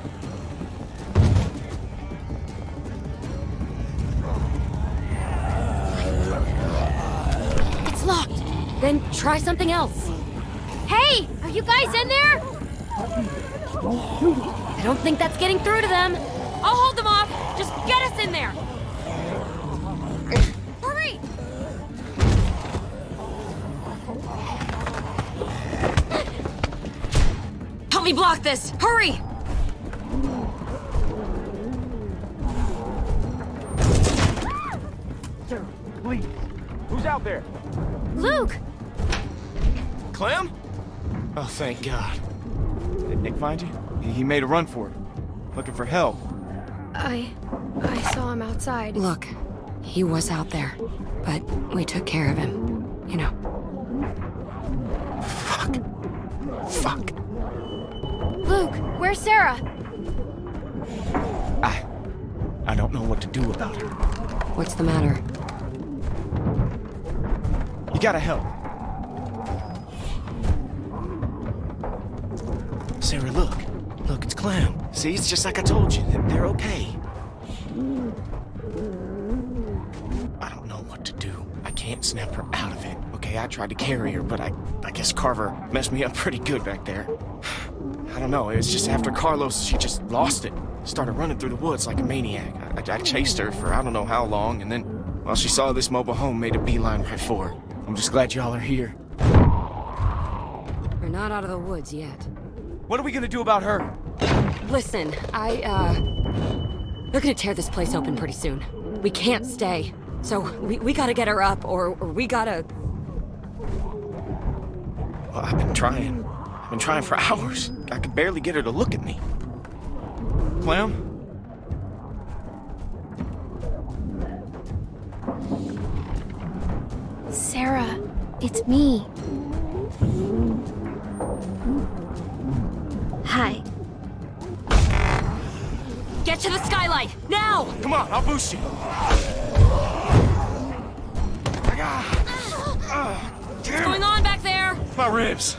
It's locked. Then try something else. Hey! Are you guys in there? I don't think that's getting through to them. Thank God. Did Nick find you? He he made a run for it. Looking for help. I. I saw him outside. Look, he was out there, but we took care of him. You know. Fuck. Fuck. Luke, where's Sarah? I... I don't know what to do about her. What's the matter? You gotta help. It's just like I told you. They're- They're okay. I don't know what to do. I can't snap her out of it. Okay, I tried to carry her, but I, I guess Carver messed me up pretty good back there. I don't know. It was just after Carlos, she just lost it. Started running through the woods like a maniac. I, I, I chased her for I don't know how long, and then, while she saw this mobile home, made a beeline right for her. I'm just glad y'all are here. We're not out of the woods yet. What are we gonna do about her? Listen, I, uh... They're gonna tear this place open pretty soon. We can't stay. So, we, we gotta get her up, or, or we gotta... Well, I've been trying. I've been trying for hours. I could barely get her to look at me. Clem? Sarah, it's me. Hi. Get to the skylight, now! Come on, I'll boost you. What's going on back there? My ribs.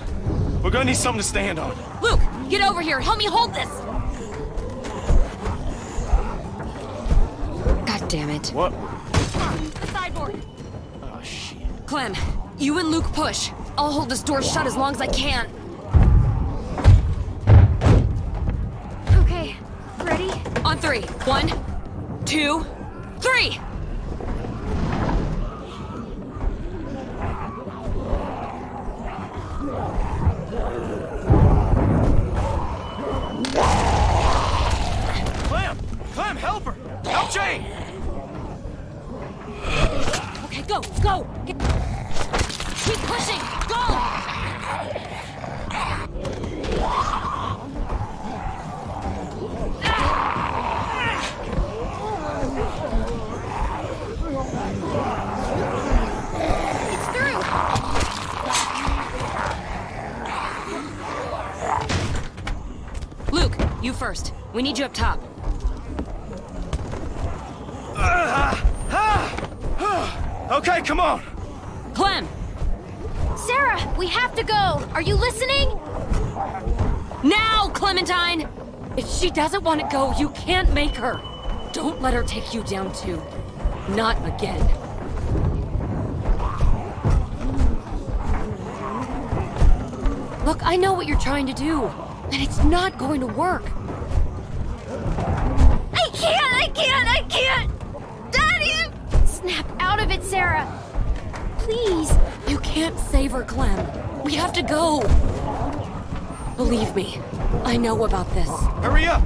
We're gonna need something to stand on. Luke, get over here. Help me hold this. God damn it. What? The sideboard. Oh, shit. Clem, you and Luke push. I'll hold this door shut as long as I can. On three. One, two, three! Clem! Clem, help her! Help Jane! Okay, go, go! Get... Keep pushing! Go! Luke, you first. We need you up top. Okay, come on! Clem! Sarah, we have to go! Are you listening? Now, Clementine! If she doesn't want to go, you can't make her. Don't let her take you down too. Not again. Look, I know what you're trying to do, and it's not going to work. I can't! I can't! I can't! Daddy! Snap out of it, Sarah! Please! You can't save her, Clem. We have to go. Believe me, I know about this. Hurry up!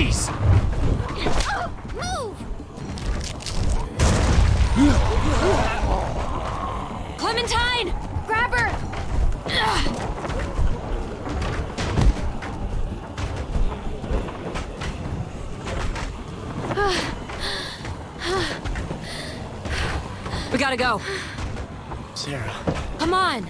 Please! Clementine! Grab her! We gotta go. Sarah. Come on.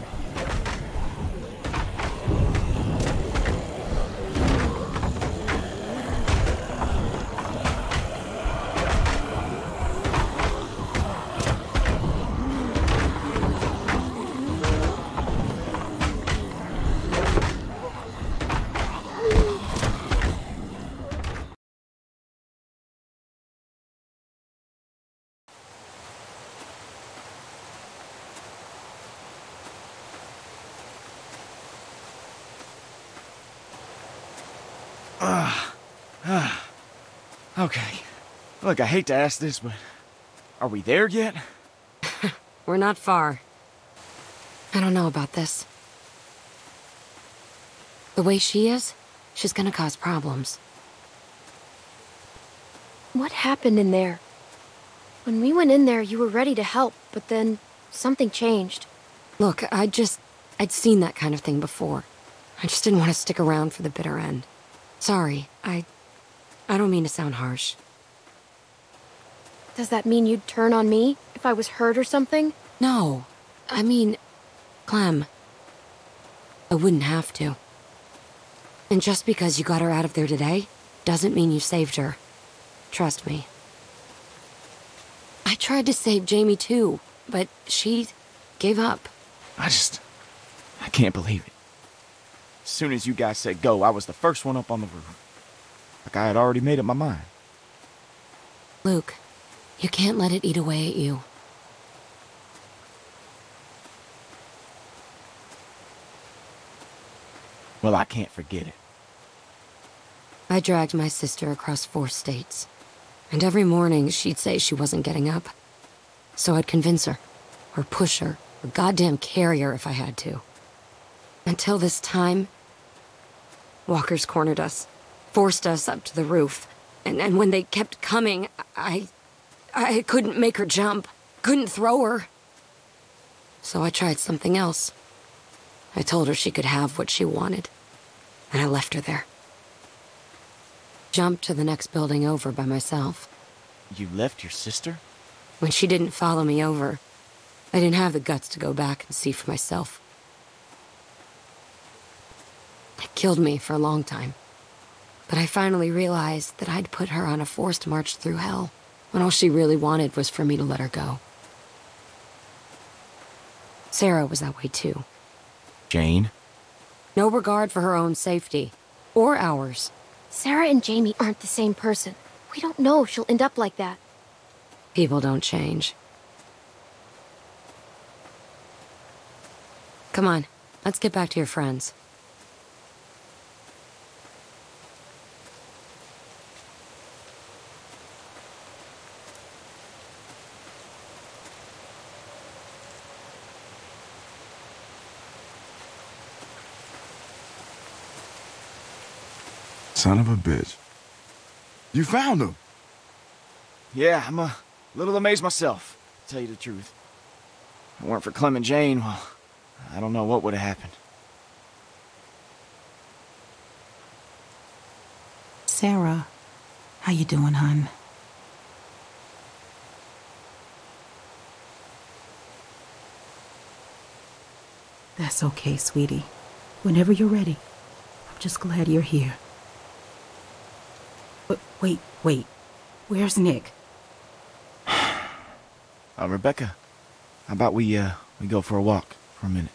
Ah. Ah. Okay. Look, I hate to ask this, but are we there yet? We're not far. I don't know about this. The way she is, she's gonna cause problems. What happened in there? When we went in there, you were ready to help, but then something changed. Look, I just. I'd seen that kind of thing before. I just didn't want to stick around for the bitter end. Sorry, I. I don't mean to sound harsh. Does that mean you'd turn on me if I was hurt or something? No. I mean, Clem. I wouldn't have to. And just because you got her out of there today, doesn't mean you saved her. Trust me. I tried to save Jamie too, but she gave up. I just. I can't believe it. As soon as you guys said go, I was the first one up on the roof. Like I had already made up my mind. Luke, you can't let it eat away at you. Well, I can't forget it. I dragged my sister across four states. And every morning she'd say she wasn't getting up. So I'd convince her, or push her, or goddamn carry her if I had to. Until this time, walkers cornered us, forced us up to the roof. And, and when they kept coming, I... I couldn't make her jump. Couldn't throw her. So I tried something else. I told her she could have what she wanted. And I left her there. Jumped to the next building over by myself. You left your sister? When she didn't follow me over, I didn't have the guts to go back and see for myself. It killed me for a long time. But I finally realized that I'd put her on a forced march through hell, when all she really wanted was for me to let her go. Sarah was that way too. Jane? No regard for her own safety. Or ours. Sarah and Jamie aren't the same person. We don't know if she'll end up like that. People don't change. Come on, let's get back to your friends. Son of a bitch. You found him. Yeah, I'm a little amazed myself, to tell you the truth. If it weren't for Clem and Jane, well, I don't know what would have happened. Sarah, how you doing, hon? That's okay, sweetie. Whenever you're ready. I'm just glad you're here. But wait, wait. Where's Nick? Uh, Rebecca, how about we, uh, we go for a walk for a minute?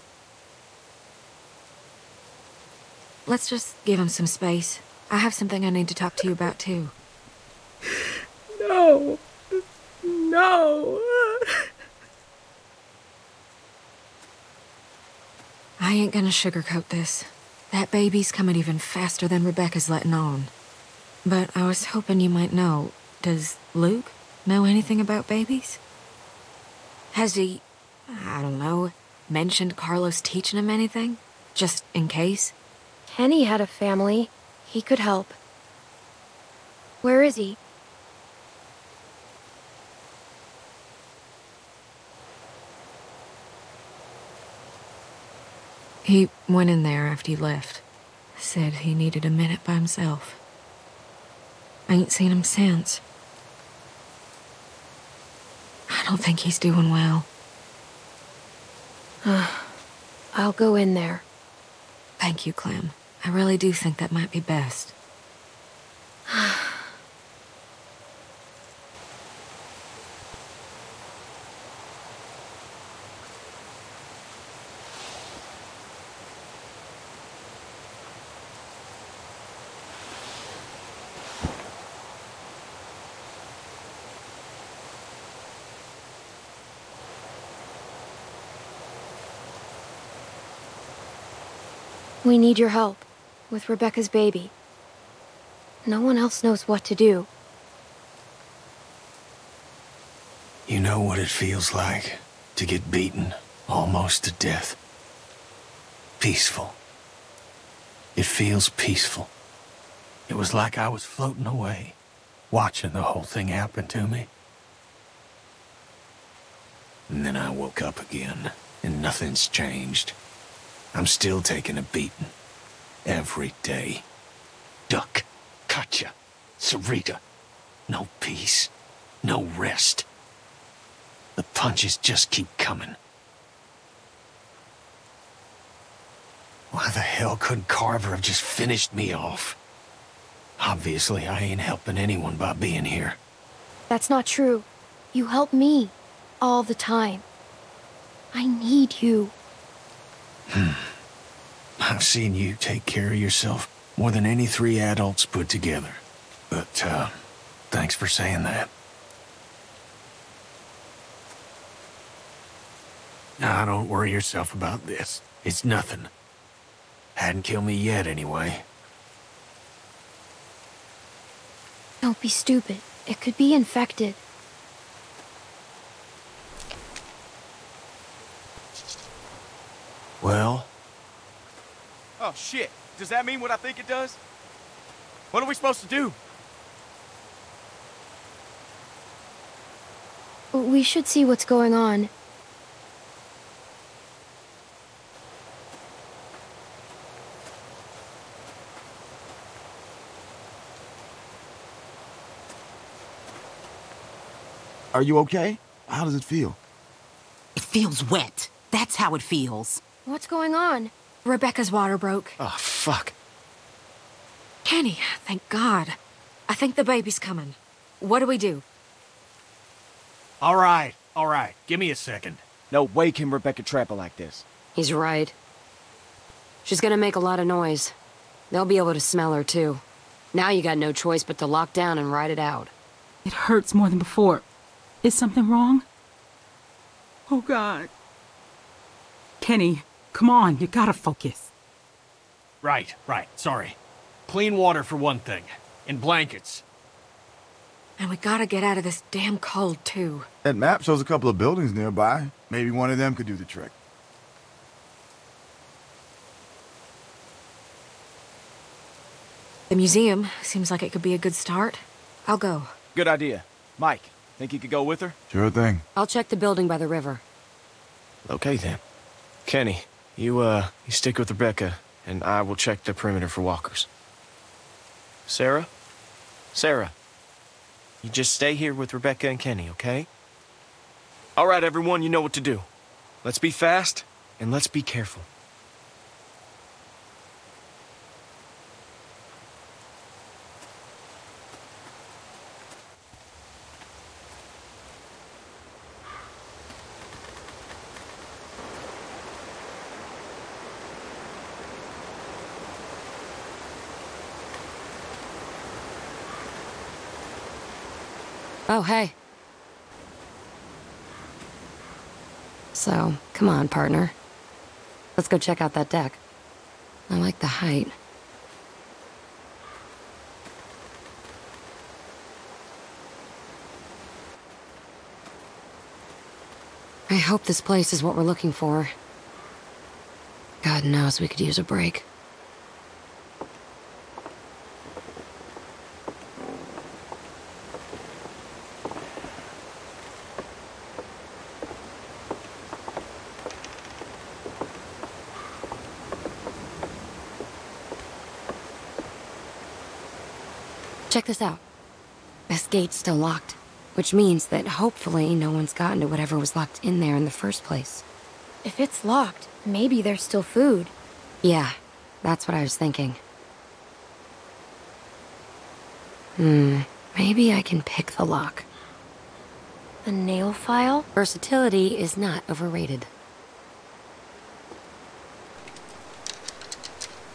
Let's just give him some space. I have something I need to talk to you about, too. No. No. I ain't gonna sugarcoat this. That baby's coming even faster than Rebecca's letting on. But I was hoping you might know. Does Luke know anything about babies? Has he, I don't know, mentioned Carlos teaching him anything? Just in case? Kenny had a family. He could help. Where is he? He went in there after you left. Said he needed a minute by himself. I ain't seen him since. I don't think he's doing well. I'll go in there. Thank you, Clem. I really do think that might be best. We need your help with Rebecca's baby. No one else knows what to do. You know what it feels like to get beaten almost to death. Peaceful. It feels peaceful. It was like I was floating away, watching the whole thing happen to me. And then I woke up again, and nothing's changed. I'm still taking a beating. Every day. Duck, Katya, Sarita. No peace. No rest. The punches just keep coming. Why the hell couldn't Carver have just finished me off? Obviously, I ain't helping anyone by being here. That's not true. You help me. All the time. I need you. Hmm. I've seen you take care of yourself more than any three adults put together. But, uh, thanks for saying that. Now, don't worry yourself about this. It's nothing. Hadn't killed me yet, anyway. Don't be stupid. It could be infected. Well? Oh, shit. Does that mean what I think it does? What are we supposed to do? We should see what's going on. Are you okay? How does it feel? It feels wet. That's how it feels. What's going on? Rebecca's water broke. Oh, fuck. Kenny, thank God. I think the baby's coming. What do we do? All right, all right. Give me a second. No way can Rebecca trap her like this. He's right. She's gonna make a lot of noise. They'll be able to smell her, too. Now you got no choice but to lock down and ride it out. It hurts more than before. Is something wrong? Oh, God. Kenny, come on, you gotta focus. Right, right. Sorry. Clean water for one thing. And blankets. And we gotta get out of this damn cold, too. That map shows a couple of buildings nearby. Maybe one of them could do the trick. The museum seems like it could be a good start. I'll go. Good idea. Mike, think you could go with her? Sure thing. I'll check the building by the river. Okay, then. Kenny, you, uh, you stick with Rebecca, and I will check the perimeter for walkers. Sarah? Sarah, you just stay here with Rebecca and Kenny, okay? All right, everyone, you know what to do. Let's be fast, and let's be careful. Hey. So, come on, partner. Let's go check out that deck. I like the height. I hope this place is what we're looking for. God knows we could use a break. Check this out. This gate's still locked, which means that hopefully no one's gotten to whatever was locked in there in the first place. If it's locked, maybe there's still food. Yeah, that's what I was thinking. Hmm, maybe I can pick the lock. The nail file? Versatility is not overrated.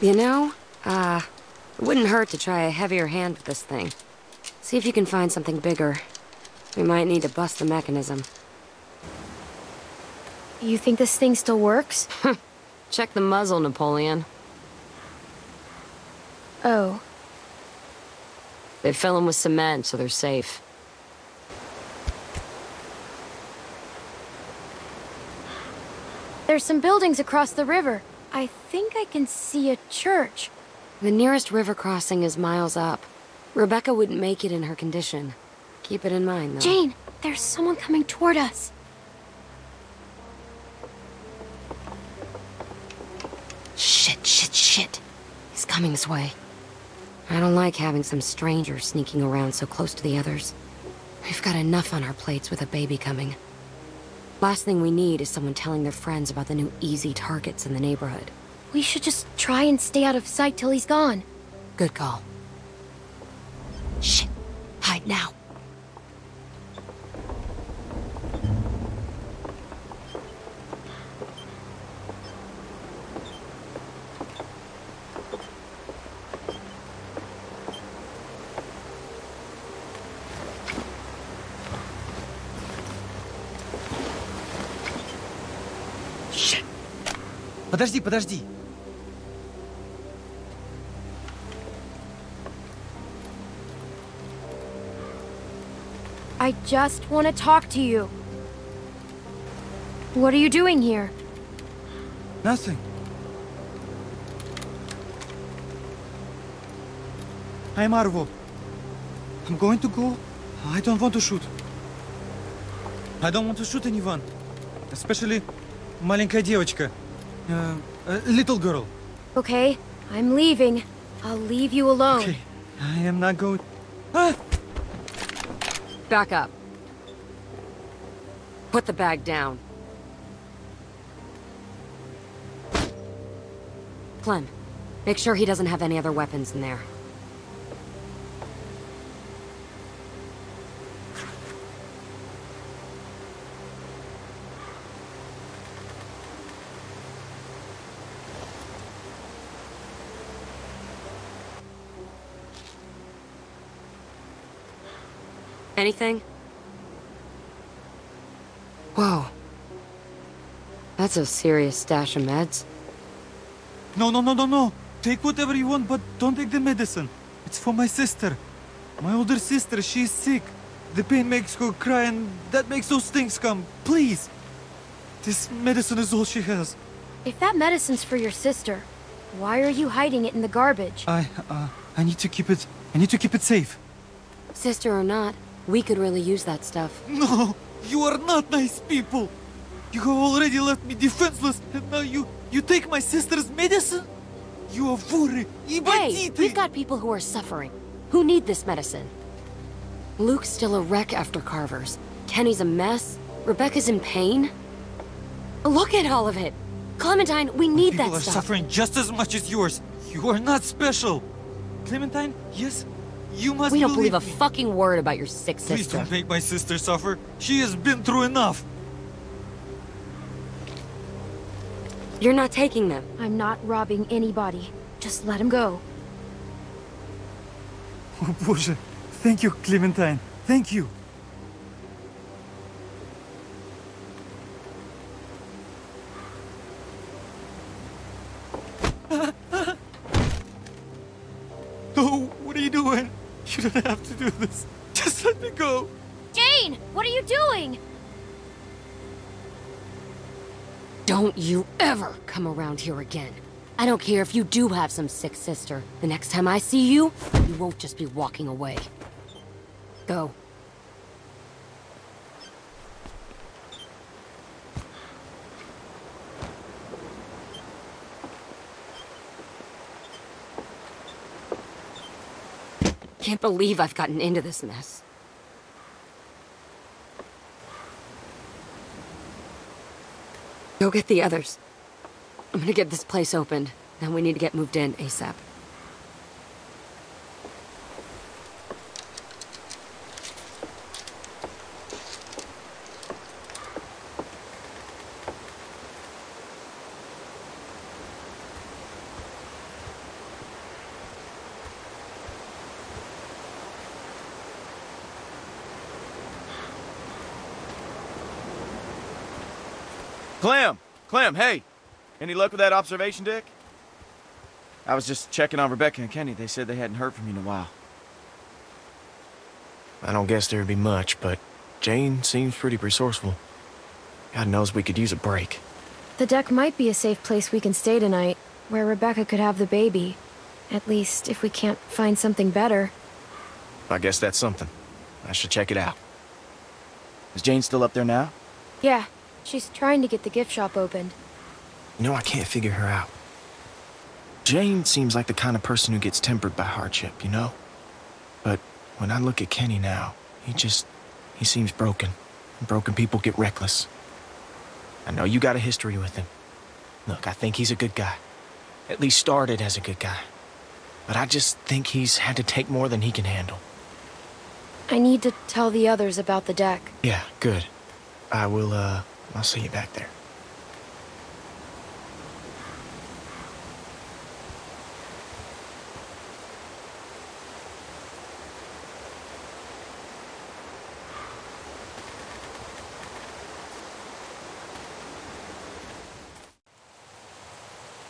You know, uh, it wouldn't hurt to try a heavier hand with this thing. See if you can find something bigger. We might need to bust the mechanism. You think this thing still works? Check the muzzle, Napoleon. Oh. They fill them with cement, so they're safe. There's some buildings across the river. I think I can see a church. The nearest river crossing is miles up. Rebecca wouldn't make it in her condition. Keep it in mind, though. Jane, there's someone coming toward us. Shit, shit, shit. He's coming this way. I don't like having some stranger sneaking around so close to the others. We've got enough on our plates with a baby coming. Last thing we need is someone telling their friends about the new easy targets in the neighborhood. We should just try and stay out of sight till he's gone. Good call. Shit. Hide now. Подожди, подожди. I just want to talk to you. What are you doing here? Nothing. I am Arvo. I'm going to go. I don't want to shoot. I don't want to shoot anyone. Especially маленькая девочка. Uh, a little girl. Okay, I'm leaving. I'll leave you alone. Okay, I am not going... Ah! Back up. Put the bag down. Clem, make sure he doesn't have any other weapons in there. Anything? Whoa. That's a serious stash of meds. No, no, no, no, no. Take whatever you want, but don't take the medicine. It's for my sister. My older sister, she's sick. The pain makes her cry and that makes those things come. Please. This medicine is all she has. If that medicine's for your sister, why are you hiding it in the garbage? I, uh, I need to keep it, I need to keep it safe. Sister or not, we could really use that stuff. No! You are not nice people! You have already left me defenseless, and now you... you take my sister's medicine? You are very... Hey, we've got people who are suffering, who need this medicine. Luke's still a wreck after Carver's. Kenny's a mess. Rebecca's in pain. Look at all of it! Clementine, we need people that stuff! People are suffering just as much as yours! You are not special! Clementine, yes, you must we don't believe a me. fucking word about your sick Please sister. don't make my sister suffer. She has been through enough. You're not taking them. I'm not robbing anybody. Just let him go. Oh, Боже. Thank you, Clementine. Thank you. Don't you ever come around here again. I don't care if you do have some sick sister. The next time I see you, you won't just be walking away. Go. Can't believe I've gotten into this mess. Go get the others. I'm gonna get this place opened. Then we need to get moved in ASAP. Clem! Clem, hey! Any luck with that observation deck? I was just checking on Rebecca and Kenny. They said they hadn't heard from you in a while. I don't guess there'd be much, but Jane seems pretty resourceful. God knows we could use a break. The deck might be a safe place we can stay tonight, where Rebecca could have the baby. At least, if we can't find something better. I guess that's something. I should check it out. Is Jane still up there now? Yeah, she's trying to get the gift shop opened. You know, I can't figure her out. Jane seems like the kind of person who gets tempered by hardship, you know? But when I look at Kenny now, he just. he seems broken. And broken people get reckless. I know you got a history with him. Look, I think he's a good guy. At least started as a good guy. But I just think he's had to take more than he can handle. I need to tell the others about the deck. Yeah, good. I will, uh, I'll see you back there.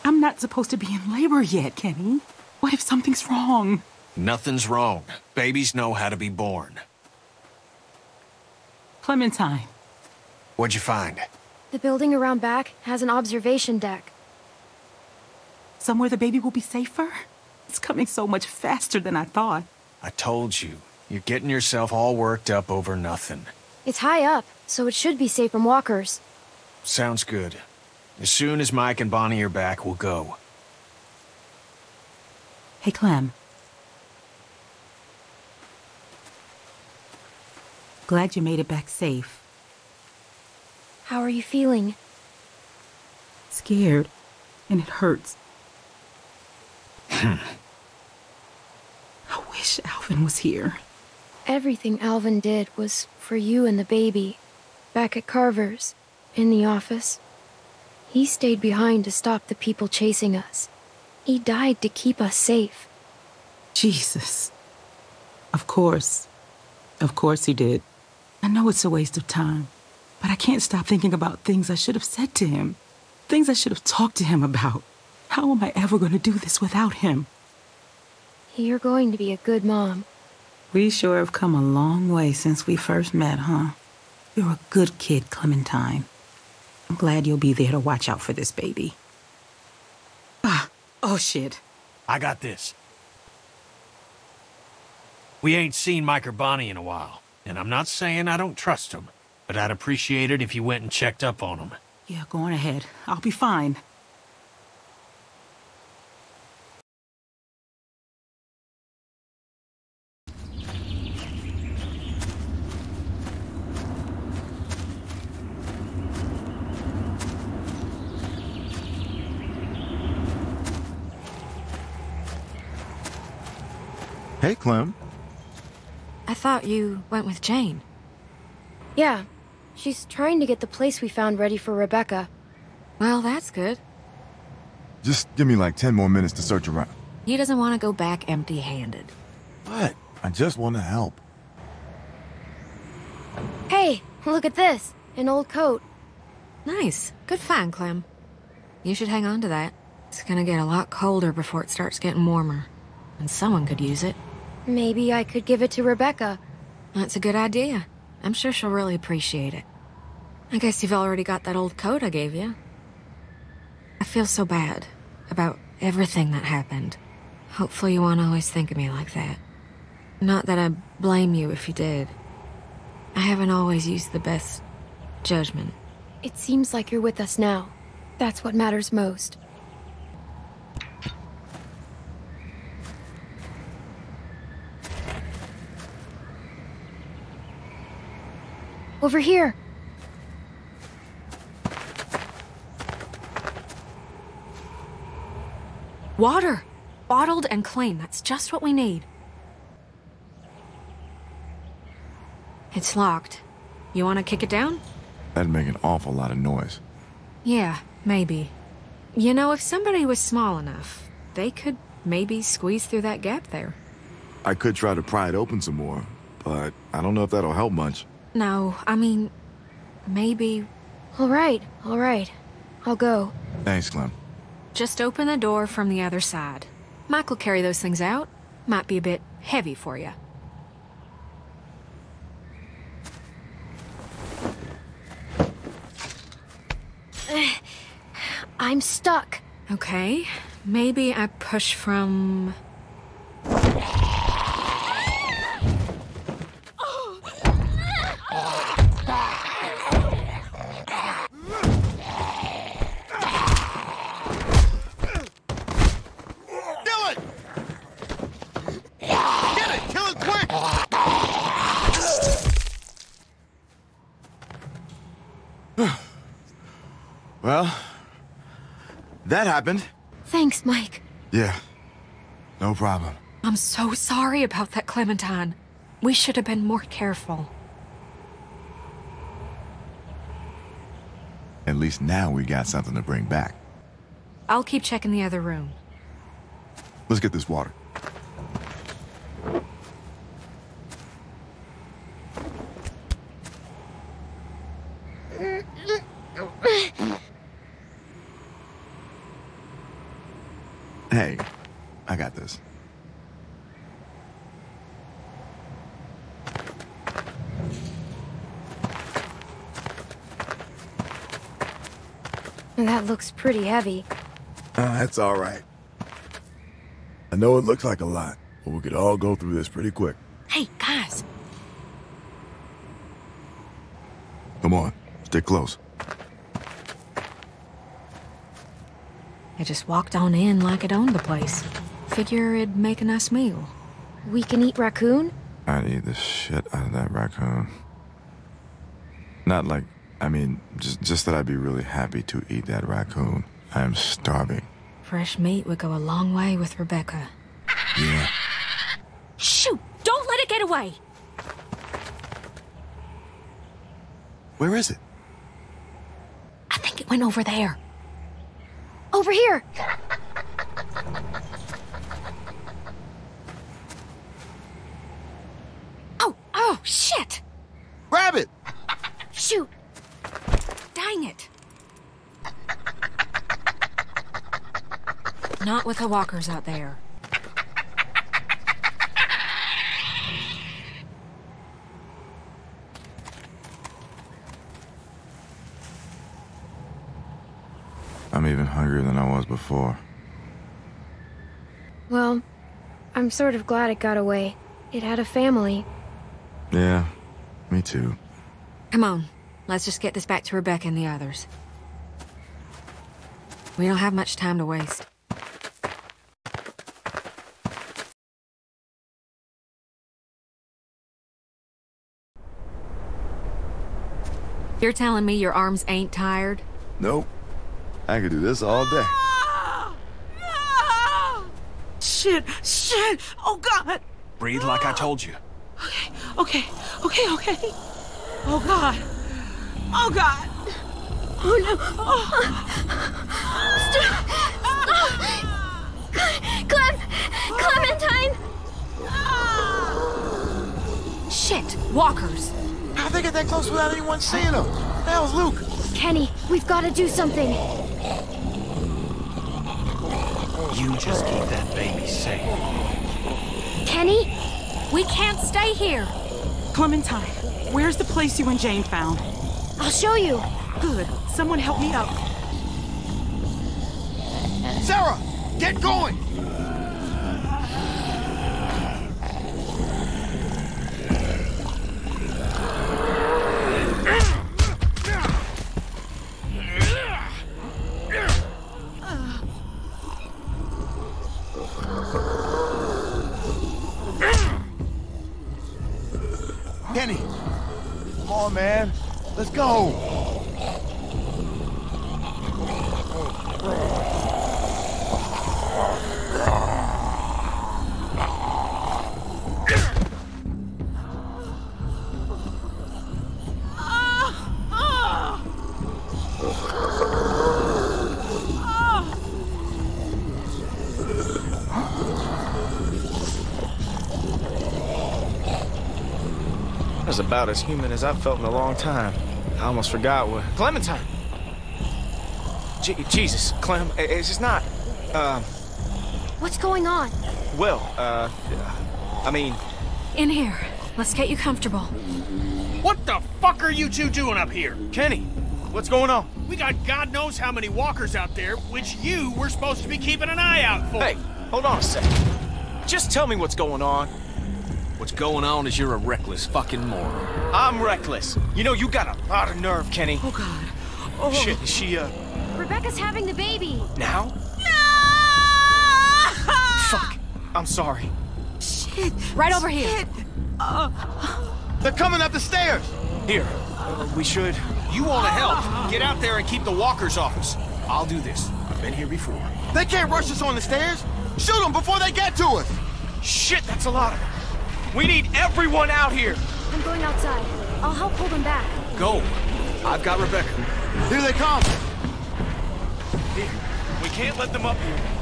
I'm not supposed to be in labor yet, Kenny. What if something's wrong? Nothing's wrong. Babies know how to be born. Clementine. What'd you find? The building around back has an observation deck. Somewhere the baby will be safer? It's coming so much faster than I thought. I told you. You're getting yourself all worked up over nothing. It's high up, so it should be safe from walkers. Sounds good. As soon as Mike and Bonnie are back, we'll go. Hey, Clem. Glad you made it back safe. How are you feeling? Scared. And it hurts. I wish Alvin was here. Everything Alvin did was for you and the baby. Back at Carver's, in the office. He stayed behind to stop the people chasing us. He died to keep us safe. Jesus. Of course. Of course he did. I know it's a waste of time, but I can't stop thinking about things I should have said to him. Things I should have talked to him about. How am I ever going to do this without him? You're going to be a good mom. We sure have come a long way since we first met, huh? You're a good kid, Clementine. I'm glad you'll be there to watch out for this baby. Ah, oh shit. I got this. We ain't seen Mike or Bonnie in a while, and I'm not saying I don't trust them, but I'd appreciate it if you went and checked up on them. Yeah, go on ahead. I'll be fine. Hey, Clem. I thought you went with Jane. Yeah, she's trying to get the place we found ready for Rebecca. Well, that's good. Just give me like 10 more minutes to search around. He doesn't want to go back empty-handed. What? I just want to help. Hey, look at this. An old coat. Nice. Good find, Clem. You should hang on to that. It's gonna get a lot colder before it starts getting warmer. And someone could use it. Maybe I could give it to Rebecca. That's a good idea. I'm sure she'll really appreciate it. I guess you've already got that old coat I gave you. I feel so bad about everything that happened. Hopefully you won't always think of me like that. Not that I blame you if you did. I haven't always used the best judgment. It seems like you're with us now. That's what matters most. Over here. Water! Bottled and clean. That's just what we need. It's locked. You want to kick it down? That'd make an awful lot of noise. Yeah, maybe. You know, if somebody was small enough, they could maybe squeeze through that gap there. I could try to pry it open some more, but I don't know if that'll help much. No, I mean, maybe. All right, all right. I'll go. Thanks, Clem. Just open the door from the other side. Mike will carry those things out. Might be a bit heavy for you. I'm stuck. Okay, maybe I push from... Well, that happened. Thanks, Mike. Yeah, no problem. I'm so sorry about that, Clementine. We should have been more careful. At least now we got something to bring back. I'll keep checking the other room. Let's get this water. Hey, I got this. That looks pretty heavy. Uh, that's all right. I know it looks like a lot, but we could all go through this pretty quick. Hey, guys. Come on, stick close. I just walked on in like it owned the place. Figure it'd make a nice meal. We can eat raccoon? I'd eat the shit out of that raccoon. Not like, I mean, just, just that I'd be really happy to eat that raccoon. I am starving. Fresh meat would go a long way with Rebecca. Yeah. Shoot! Don't let it get away! Where is it? I think it went over there. Over here! Oh, oh, shit! Grab it! Shoot! Dang it! Not with the walkers out there. I'm even hungrier than I was before. Well, I'm sort of glad it got away. It had a family. Yeah, me too. Come on, let's just get this back to Rebecca and the others. We don't have much time to waste. You're telling me your arms ain't tired? Nope. I could do this all day. Shit, shit. Oh, God. Breathe like I told you. Okay, okay, okay. Okay. Oh, God. Oh, God. Oh, no. Oh. Stop. Clem! Clementine! Shit! Walkers! How'd they get that close without anyone seeing them? That was Luke. Kenny, we've got to do something. You just keep that baby safe. Kenny? We can't stay here. Clementine, where's the place you and Jane found? I'll show you. Good. Someone help me up. Sarah, get going! About as human as I've felt in a long time. I almost forgot what. Clementine! Je Jesus, Clem, i- it's just not. Um, What's going on? well, uh. I mean, In here. Let's get you comfortable. What the fuck are you two doing up here? Kenny, what's going on? We got God knows how many walkers out there, which you were supposed to be keeping an eye out for. Hey, hold on a sec. Just tell me what's going on going on is you're a reckless fucking moron. I'm reckless. You know, you got a lot of nerve, Kenny. Oh, God. Oh. Shit, is she, uh... Rebecca's having the baby. Now? No! Fuck. I'm sorry. Shit. Right over Shit. here. They're coming up the stairs. Here. We should... You want to help. Get out there and keep the walkers off us. I'll do this. I've been here before. They can't rush us on the stairs. Shoot them before they get to us. Shit, that's a lot of... We need everyone out here! I'm going outside. I'll help hold them back. Go. I've got Rebecca. Here they come! Here. We can't let them up here.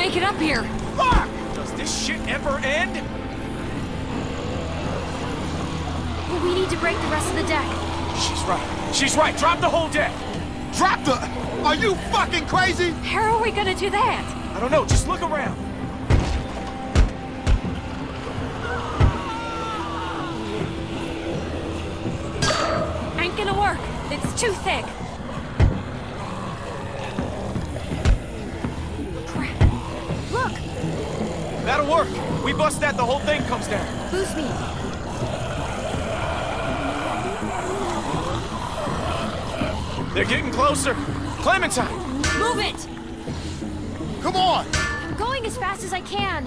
make it up here. Fuck! Does this shit ever end? Well, we need to break the rest of the deck. She's right. She's right. Drop the whole deck. Drop the... Are you fucking crazy? How are we gonna do that? I don't know. Just look around. Ain't gonna work. It's too thick. that, the whole thing comes down. Boost me. They're getting closer. Clementine! Move it! Come on! I'm going as fast as I can.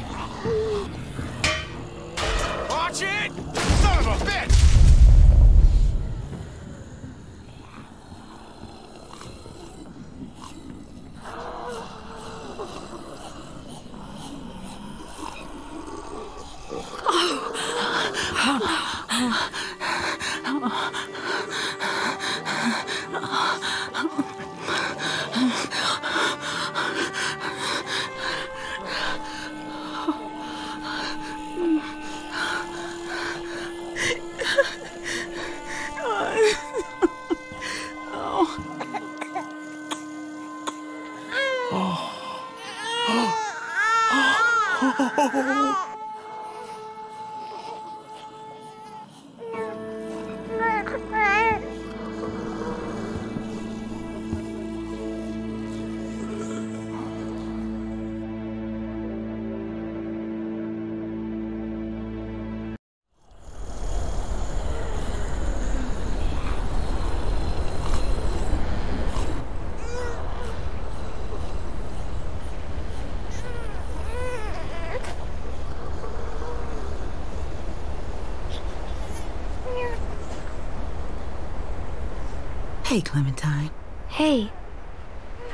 Hey, Clementine. Hey.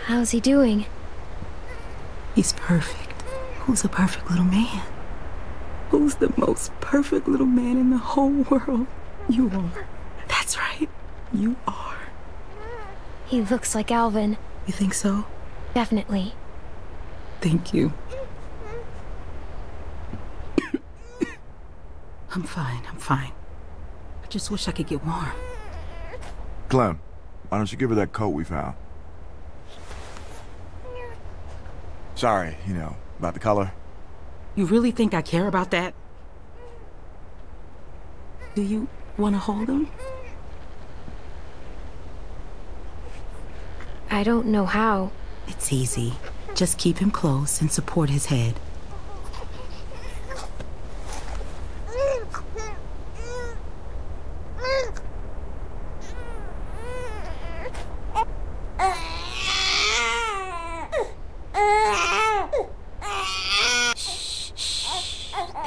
How's he doing? He's perfect. Who's a perfect little man? Who's the most perfect little man in the whole world? You are. That's right. You are. He looks like Alvin. You think so? Definitely. Thank you. I'm fine, I'm fine. I just wish I could get warm. Clem, why don't you give her that coat we found? Sorry, you know, about the color. You really think I care about that? Do you want to hold him? I don't know how. It's easy. Just keep him close and support his head.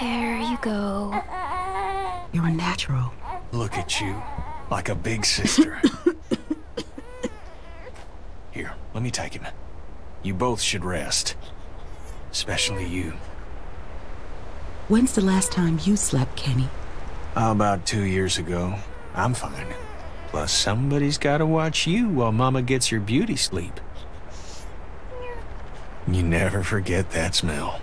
There you go. You're a natural. Look at you, like a big sister. Here, let me take him. You both should rest. Especially you. When's the last time you slept, Kenny? How about two years ago? I'm fine. Plus, somebody's gotta watch you while Mama gets her beauty sleep. You never forget that smell.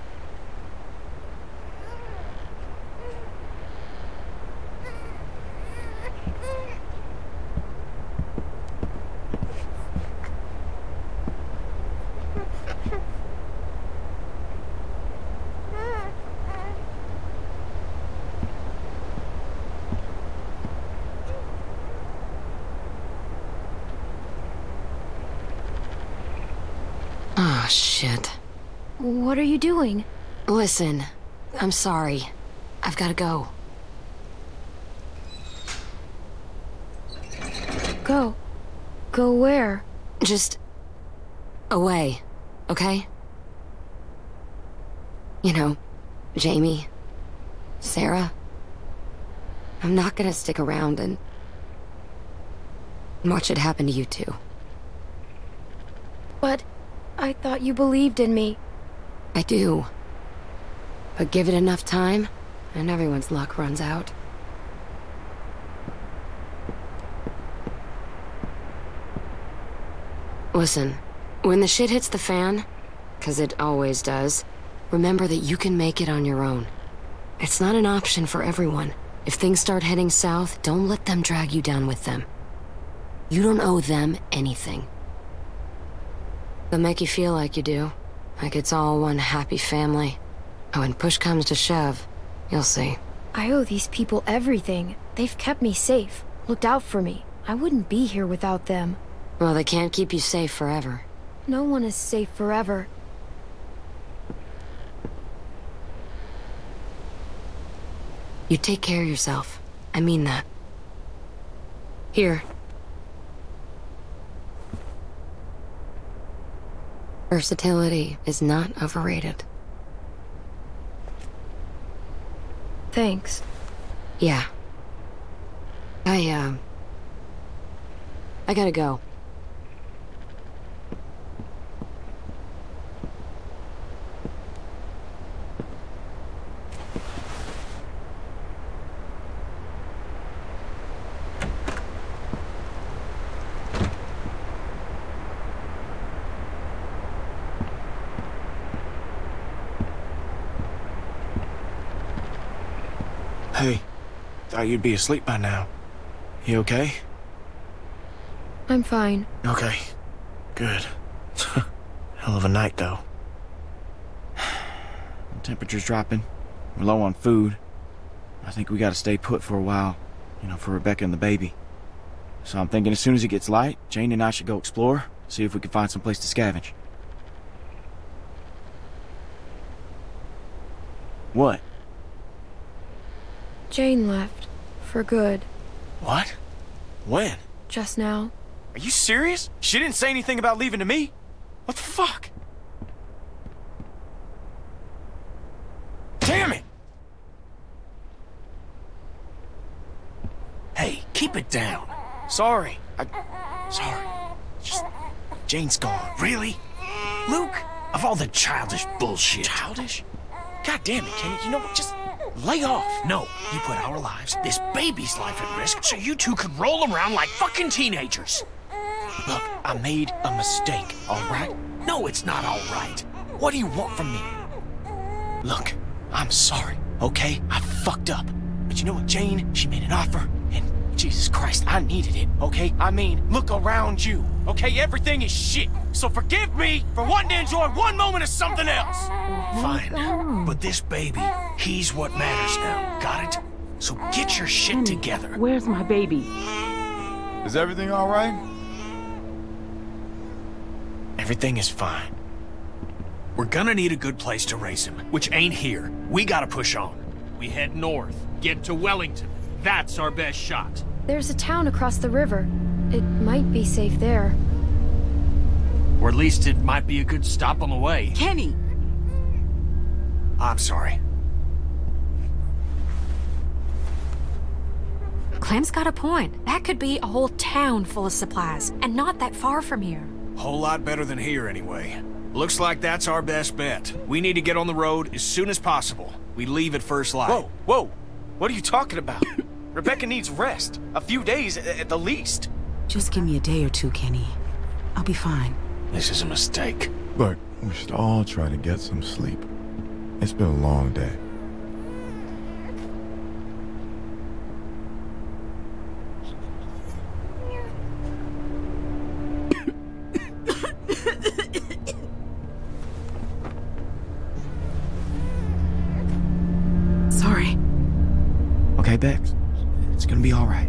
Shit. What are you doing? Listen, I'm sorry. I've gotta go. Go. Go where? Just away, okay? You know, Jamie, Sarah. I'm not gonna stick around and watch it happen to you two. But I thought you believed in me. I do. But give it enough time, and everyone's luck runs out. Listen, when the shit hits the fan, because it always does, remember that you can make it on your own. It's not an option for everyone. If things start heading south, don't let them drag you down with them. You don't owe them anything. They'll make you feel like you do. Like it's all one happy family. And when push comes to shove, you'll see. I owe these people everything. They've kept me safe, looked out for me. I wouldn't be here without them. Well, they can't keep you safe forever. No one is safe forever. You take care of yourself. I mean that. Here. Versatility is not overrated. Thanks. Yeah. I, um... I gotta go. Hey, thought you'd be asleep by now. You okay? I'm fine. Okay. Good. Hell of a night, though. The temperature's dropping. We're low on food. I think we gotta stay put for a while. You know, for Rebecca and the baby. So I'm thinking as soon as it gets light, Jane and I should go explore, see if we can find some place to scavenge. What? Jane left. For good. What? When? Just now. Are you serious? She didn't say anything about leaving to me? What the fuck? Damn it! Hey, keep it down. Sorry. I, Sorry. Just... Jane's gone. Really? Luke, of all the childish bullshit. Childish? God damn it, Kenny. You know what? Just lay off. No, you put our lives, this baby's life at risk, so you two could roll around like fucking teenagers. Look, I made a mistake, all right? No, it's not all right. What do you want from me? Look, I'm sorry, okay? I fucked up. But you know what, Jane? She made an offer, Jesus Christ, I needed it, okay? I mean, look around you, okay? Everything is shit. So forgive me for wanting to enjoy one moment of something else. Fine. But this baby, he's what matters now. Got it? So get your shit together. Where's my baby? Is everything all right? Everything is fine. We're gonna need a good place to raise him, which ain't here. We gotta push on. We head north, get to Wellington. That's our best shot. There's a town across the river. It might be safe there. Or at least it might be a good stop on the way. Kenny! I'm sorry. Clem's got a point. That could be a whole town full of supplies, and not that far from here. A whole lot better than here, anyway. Looks like that's our best bet. We need to get on the road as soon as possible. We leave at first light. Whoa, whoa! What are you talking about? Rebecca needs rest. A few days at the least. Just give me a day or two, Kenny. I'll be fine. This is a mistake. Look, we should all try to get some sleep. It's been a long day. Sorry. Okay, Bex. It's gonna be all right.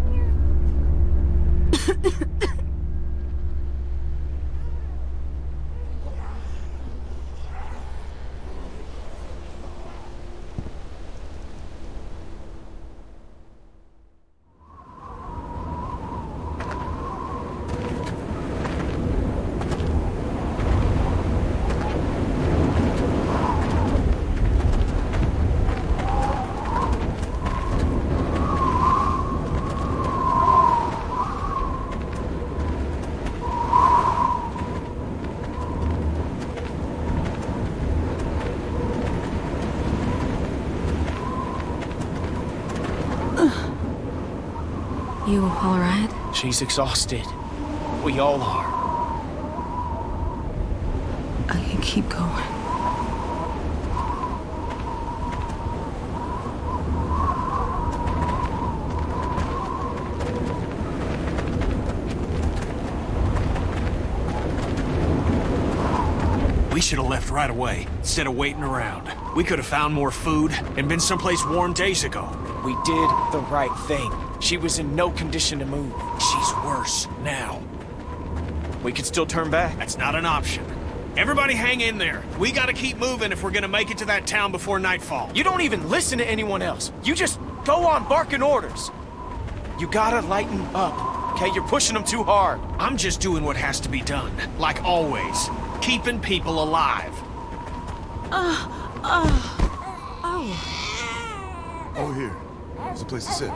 You alright? She's exhausted. We all are. I can keep going. We should have left right away, instead of waiting around. We could have found more food and been someplace warm days ago. We did the right thing. She was in no condition to move. She's worse now. We could still turn back. That's not an option. Everybody hang in there. We gotta keep moving if we're gonna make it to that town before nightfall. You don't even listen to anyone else. You just go on barking orders. You gotta lighten up, okay? You're pushing them too hard. I'm just doing what has to be done, like always. Keeping people alive. Uh, uh, oh. Oh, here. There's a place to sit.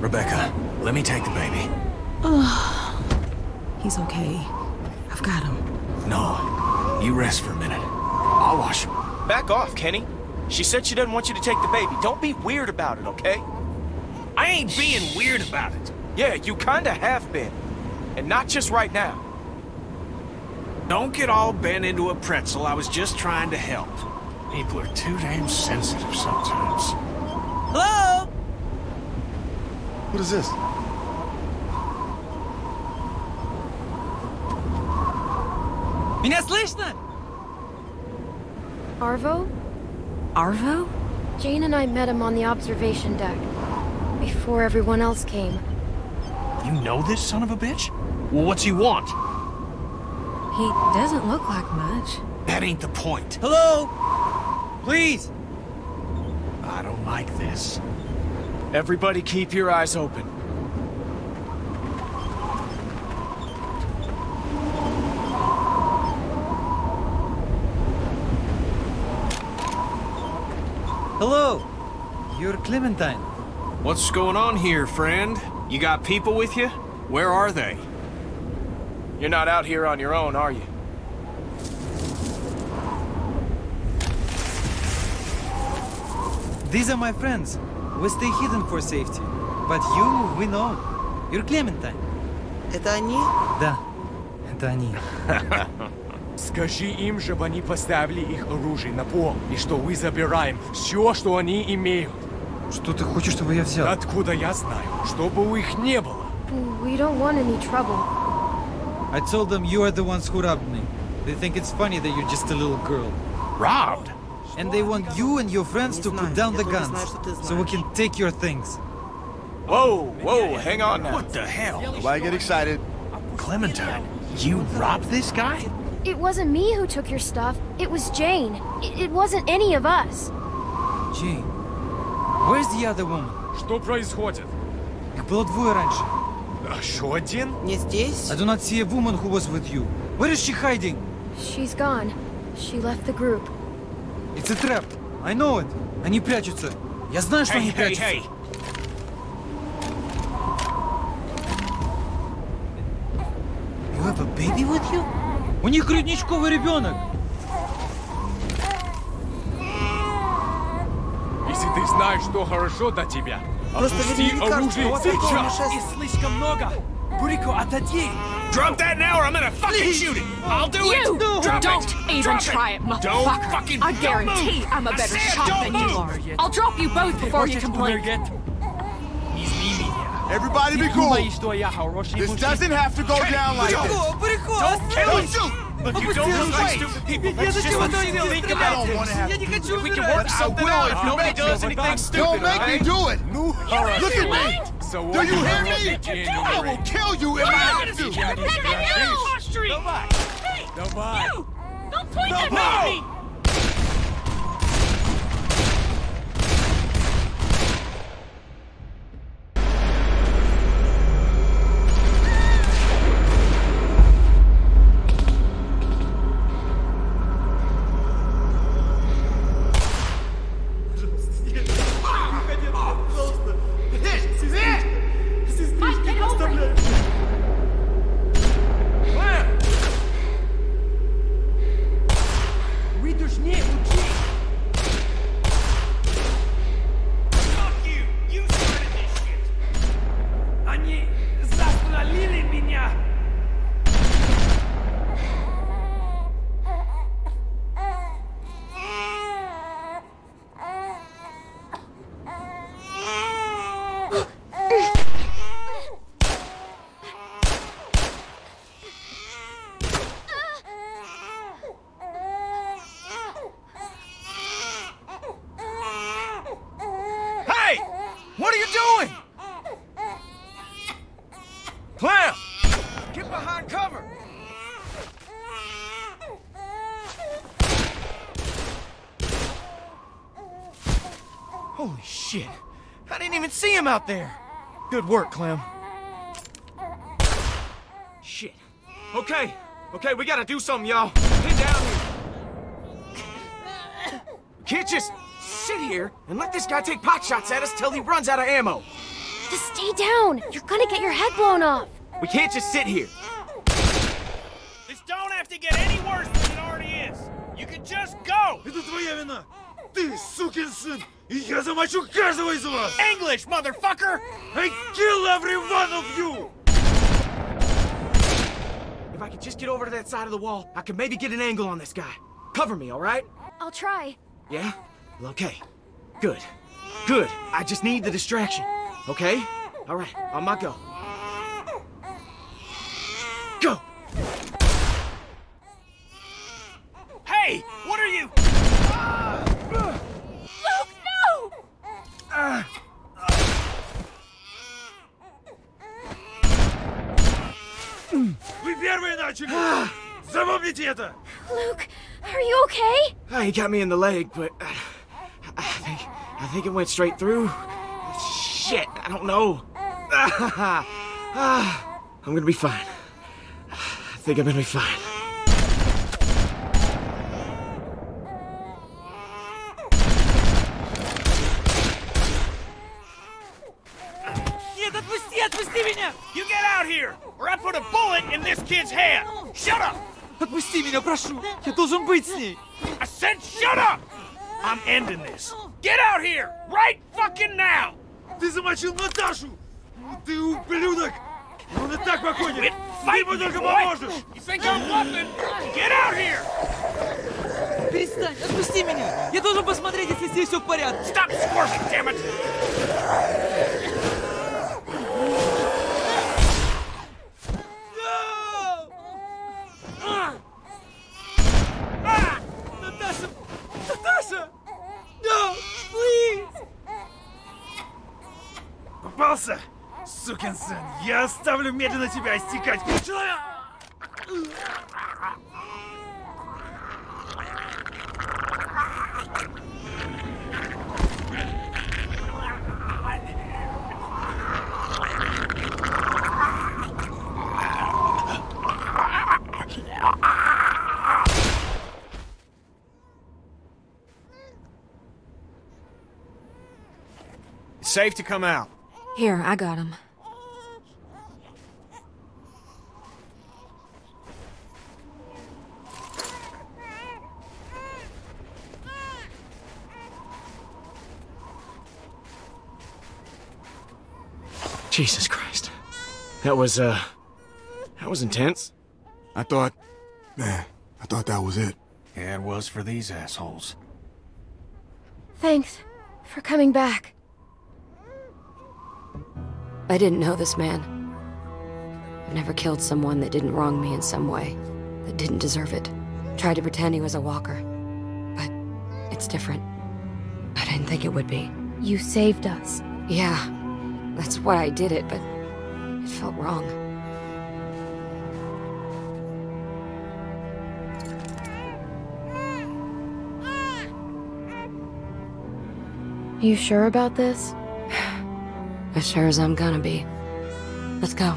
Rebecca, let me take the baby. Oh, He's okay. I've got him. No, you rest for a minute. I'll wash him. Back off, Kenny. She said she doesn't want you to take the baby. Don't be weird about it, okay? I ain't being weird about it. Yeah, you kinda have been. And not just right now. Don't get all bent into a pretzel. I was just trying to help. People are too damn sensitive sometimes. Hello? What is this? Меня слышно? Arvo? Arvo? Jane and I met him on the observation deck. Before everyone else came. You know this son of a bitch? Well, what's he want? He doesn't look like much. That ain't the point. Hello? Please? I don't like this. Everybody keep your eyes open. Hello. You're Clementine. What's going on here, friend? You got people with you? Where are they? You're not out here on your own, are you? These are my friends. We stay hidden for safety. But you, we know. You're Clementine. Это они? Да, это они. Скажи им, чтобы они поставили их оружие на пол, и что вы забираем все, что они имеют. Что ты хочешь, чтобы я взял? Откуда я знаю? Чтобы у их не было. We don't want any trouble. I told them you are the ones who robbed me. They think it's funny that you're just a little girl. Robbed? And they want you and your friends to put down the guns, so we can take your things. Whoa, whoa, hang on now. What the hell? Nobody get excited. Clementine, you robbed this guy? It wasn't me who took your stuff. It was Jane. It, it wasn't any of us. Jane, where's the other woman? Что происходит? Их было двое раньше. Еще один? Не здесь? I do not see a woman who was with you. Where is she hiding? She's gone. She left the group. It's a trap. I know it. Они прячутся. Я знаю, что Hey, они hey, прячутся. hey! You have a baby with you? У них грудничковый ребенок. Если ты знаешь, что хорошо для тебя, Просто опусти оружие сейчас! нашествие. И слишком много! Бурико, отойди! Drop that now or I'm gonna fucking Please. shoot it! I'll do you it! No. Drop don't it. even drop try it, motherfucker! Don't fucking I guarantee I'm a better shot than move. you are. I'll drop you both before you complain. Everybody be cool. This doesn't have to go down like this. Don't kill us! Look, you don't look like stupid people. Let's just think about it. We can work something out if nobody does anything stupid, Don't make me do it! Look at me! So do you hear me? I will kill you if I have to. Nobody. Nobody. Don't point no, that at me. Didn't even see him out there. Good work, Clem. Shit. Okay, okay, we gotta do something, y'all. Get down here. Can't just sit here and let this guy take pot shots at us till he runs out of ammo. Just stay down. You're gonna get your head blown off. We can't just sit here. This don't have to get any worse than it already is. You can just go. Это твоя вина. Ты сукин сын. И я замочу каждого из вас. English, motherfucker! I kill every one of you. If I could just get over to that side of the wall, I could maybe get an angle on this guy. Cover me, all right? I'll try. Yeah? Well, okay. Good. Good. I just need the distraction. Okay? All right, on my go. Go! Hey, what are you? Вы первые начали. Запомните это. Luke, are you okay? Ah, he got me in the leg, but uh, I think I think it went straight through. Shit, I don't know. Ah, I'm gonna be fine. I think I'm gonna be fine. Here, or I put a bullet in this kid's head! Shut up! Отпусти меня, прошу! Я должен быть с ней! I said shut up! I'm ending this. Get out here! Right fucking now! Ты замочил Наташу! Ты ублюдок! Он и так покойник! Ты ему только поможешь! You think I'm bluffing? Get out here! Перестань! Отпусти меня! Я должен посмотреть, если здесь все в порядке! Stop squirming, damn it! Попался! Сукин сын! Я оставлю медленно тебя истекать! Человек! It's safe to come out. Here, I got him. Jesus Christ. That was, uh... That was intense. I thought... Man, I thought that was it. Yeah, it was for these assholes. Thanks for coming back. I didn't know this man. I've never killed someone that didn't wrong me in some way, that didn't deserve it. Tried to pretend he was a walker. But it's different. I didn't think it would be. You saved us. Yeah, that's why I did it, but it felt wrong. You sure about this? As sure as I'm gonna be. Let's go.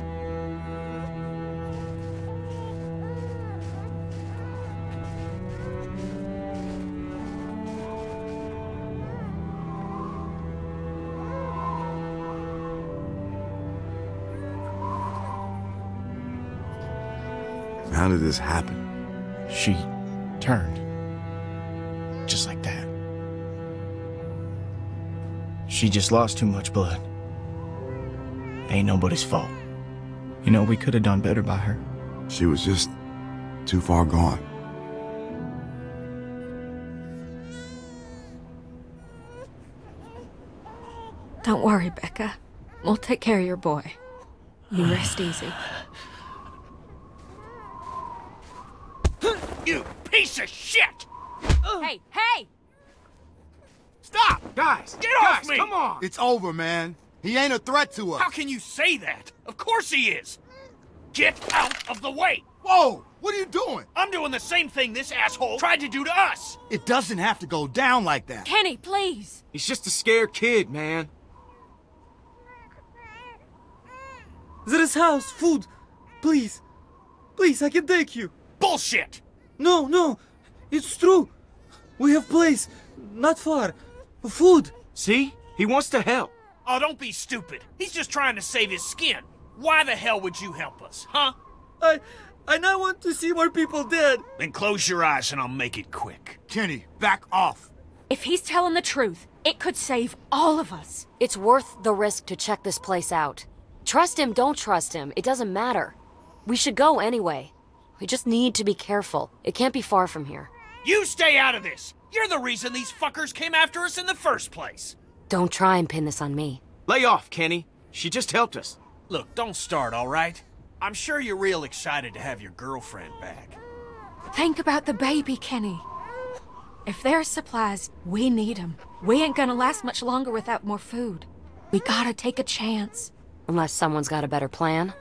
How did this happen? She turned. Just like that. She just lost too much blood. Ain't nobody's fault. You know, we could have done better by her. She was just too far gone. Don't worry, Becca. We'll take care of your boy. You rest easy. You piece of shit! Hey, hey! Stop! Guys! Get off me! come on! It's over, man. He ain't a threat to us. How can you say that? Of course he is! Get out of the way! Whoa! What are you doing? I'm doing the same thing this asshole tried to do to us! It doesn't have to go down like that. Kenny, please! He's just a scared kid, man. There is house, food. Please. Please, I can take you. Bullshit! No, no. It's true. We have place. Not far. Food. See? He wants to help. Oh, don't be stupid. He's just trying to save his skin. Why the hell would you help us, huh? I... I now want to see more people dead. Then close your eyes and I'll make it quick. Kenny, back off. If he's telling the truth, it could save all of us. It's worth the risk to check this place out. Trust him, don't trust him, it doesn't matter. We should go anyway. We just need to be careful. It can't be far from here. You stay out of this! You're the reason these fuckers came after us in the first place! Don't try and pin this on me. Lay off, Kenny. She just helped us. Look, don't start, all right? I'm sure you're real excited to have your girlfriend back. Think about the baby, Kenny. If there's supplies, we need them. We ain't gonna last much longer without more food. We gotta take a chance. Unless someone's got a better plan.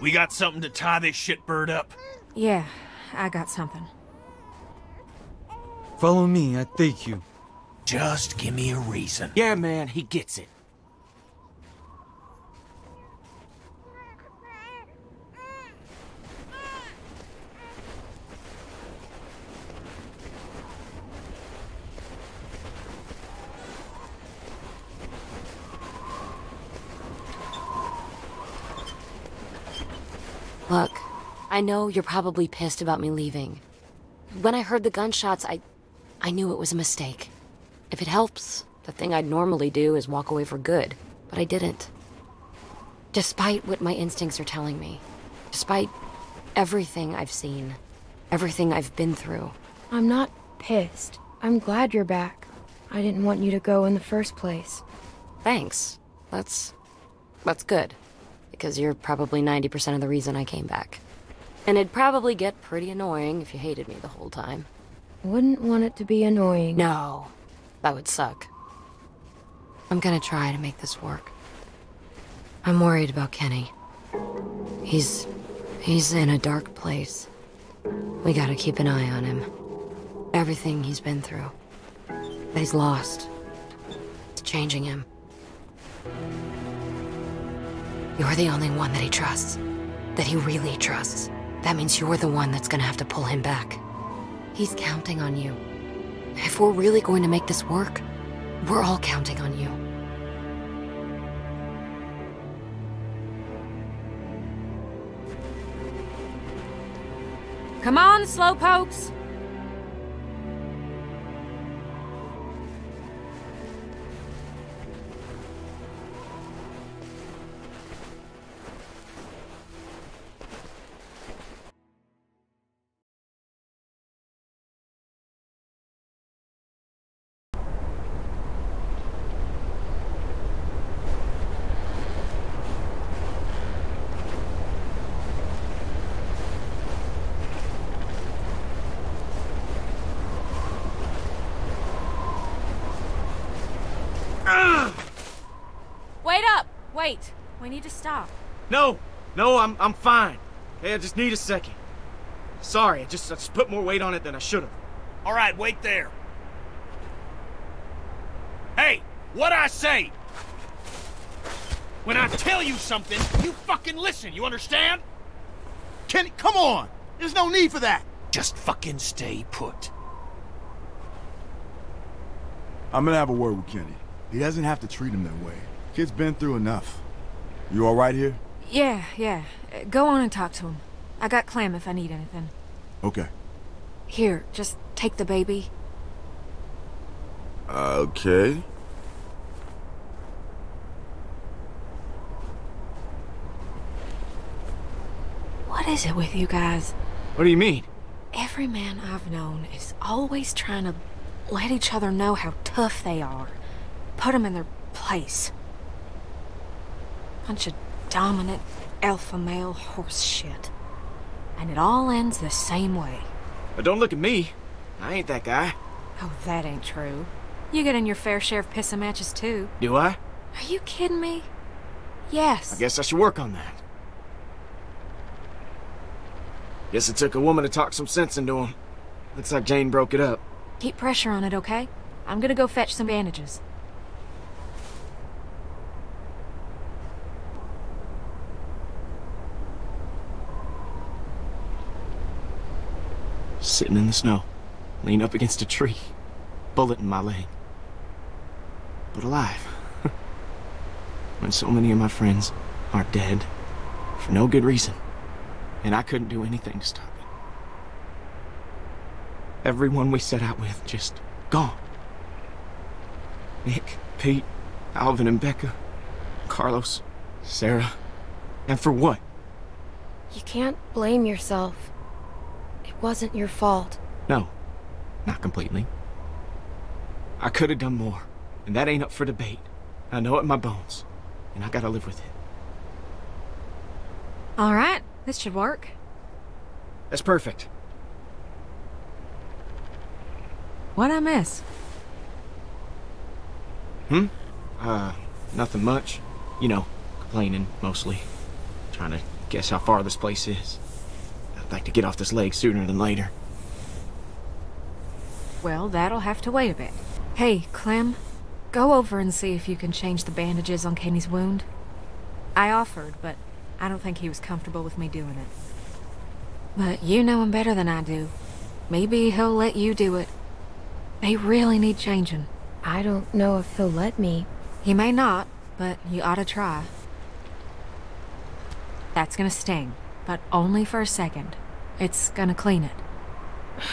We got something to tie this shitbird up? Yeah, I got something. Follow me, I thank you. Just give me a reason. Yeah, man, he gets it. Look, I know you're probably pissed about me leaving. When I heard the gunshots, I I knew it was a mistake. If it helps, the thing I'd normally do is walk away for good, but I didn't. Despite what my instincts are telling me, despite everything I've seen, everything I've been through. I'm not pissed. I'm glad you're back. I didn't want you to go in the first place. Thanks. That's... that's good. Because you're probably 90% of the reason I came back. And it'd probably get pretty annoying if you hated me the whole time. Wouldn't want it to be annoying. No. That would suck. I'm gonna try to make this work. I'm worried about Kenny. He's... he's in a dark place. We gotta keep an eye on him. Everything he's been through. That he's lost. It's changing him. You're the only one that he trusts. That he really trusts. That means you're the one that's gonna have to pull him back. He's counting on you. If we're really going to make this work, we're all counting on you. Come on, slowpokes! Wait. We need to stop. No, no, I'm I'm fine. Okay, I just need a second. Sorry, I just I just put more weight on it than I should have. All right, wait there. Hey, what I say? When I tell you something, you fucking listen, you understand? Kenny, come on! There's no need for that! Just fucking stay put. I'm gonna have a word with Kenny. He doesn't have to treat him that way. Kid's been through enough. You alright here? Yeah, yeah. Go on and talk to him. I got Clem if I need anything. Okay. Here, just take the baby. Okay. What is it with you guys? What do you mean? Every man I've known is always trying to let each other know how tough they are. Put them in their place. Bunch of dominant alpha male horse shit. And it all ends the same way. But don't look at me. I ain't that guy. Oh, that ain't true. You get in your fair share of pissing matches too. Do I? Are you kidding me? Yes. I guess I should work on that. Guess it took a woman to talk some sense into him. Looks like Jane broke it up. Keep pressure on it, okay? I'm gonna go fetch some bandages. Sitting in the snow, leaned up against a tree, bullet in my leg. But alive. when so many of my friends are dead for no good reason, and I couldn't do anything to stop it. Everyone we set out with just gone. Nick, Pete, Alvin and Becca, Carlos, Sarah. And for what? You can't blame yourself. It wasn't your fault. No, not completely. I could have done more, and that ain't up for debate. I know it in my bones, and I gotta live with it. All right, this should work. That's perfect. What'd I miss? Hmm? Uh, nothing much. You know, complaining, mostly. Trying to guess how far this place is. I'd like to get off this leg sooner than later. Well, that'll have to wait a bit. Hey, Clem, go over and see if you can change the bandages on Kenny's wound. I offered, but I don't think he was comfortable with me doing it. But you know him better than I do. Maybe he'll let you do it. They really need changing. I don't know if he'll let me. He may not, but you ought to try. That's gonna sting. But only for a second. It's gonna clean it.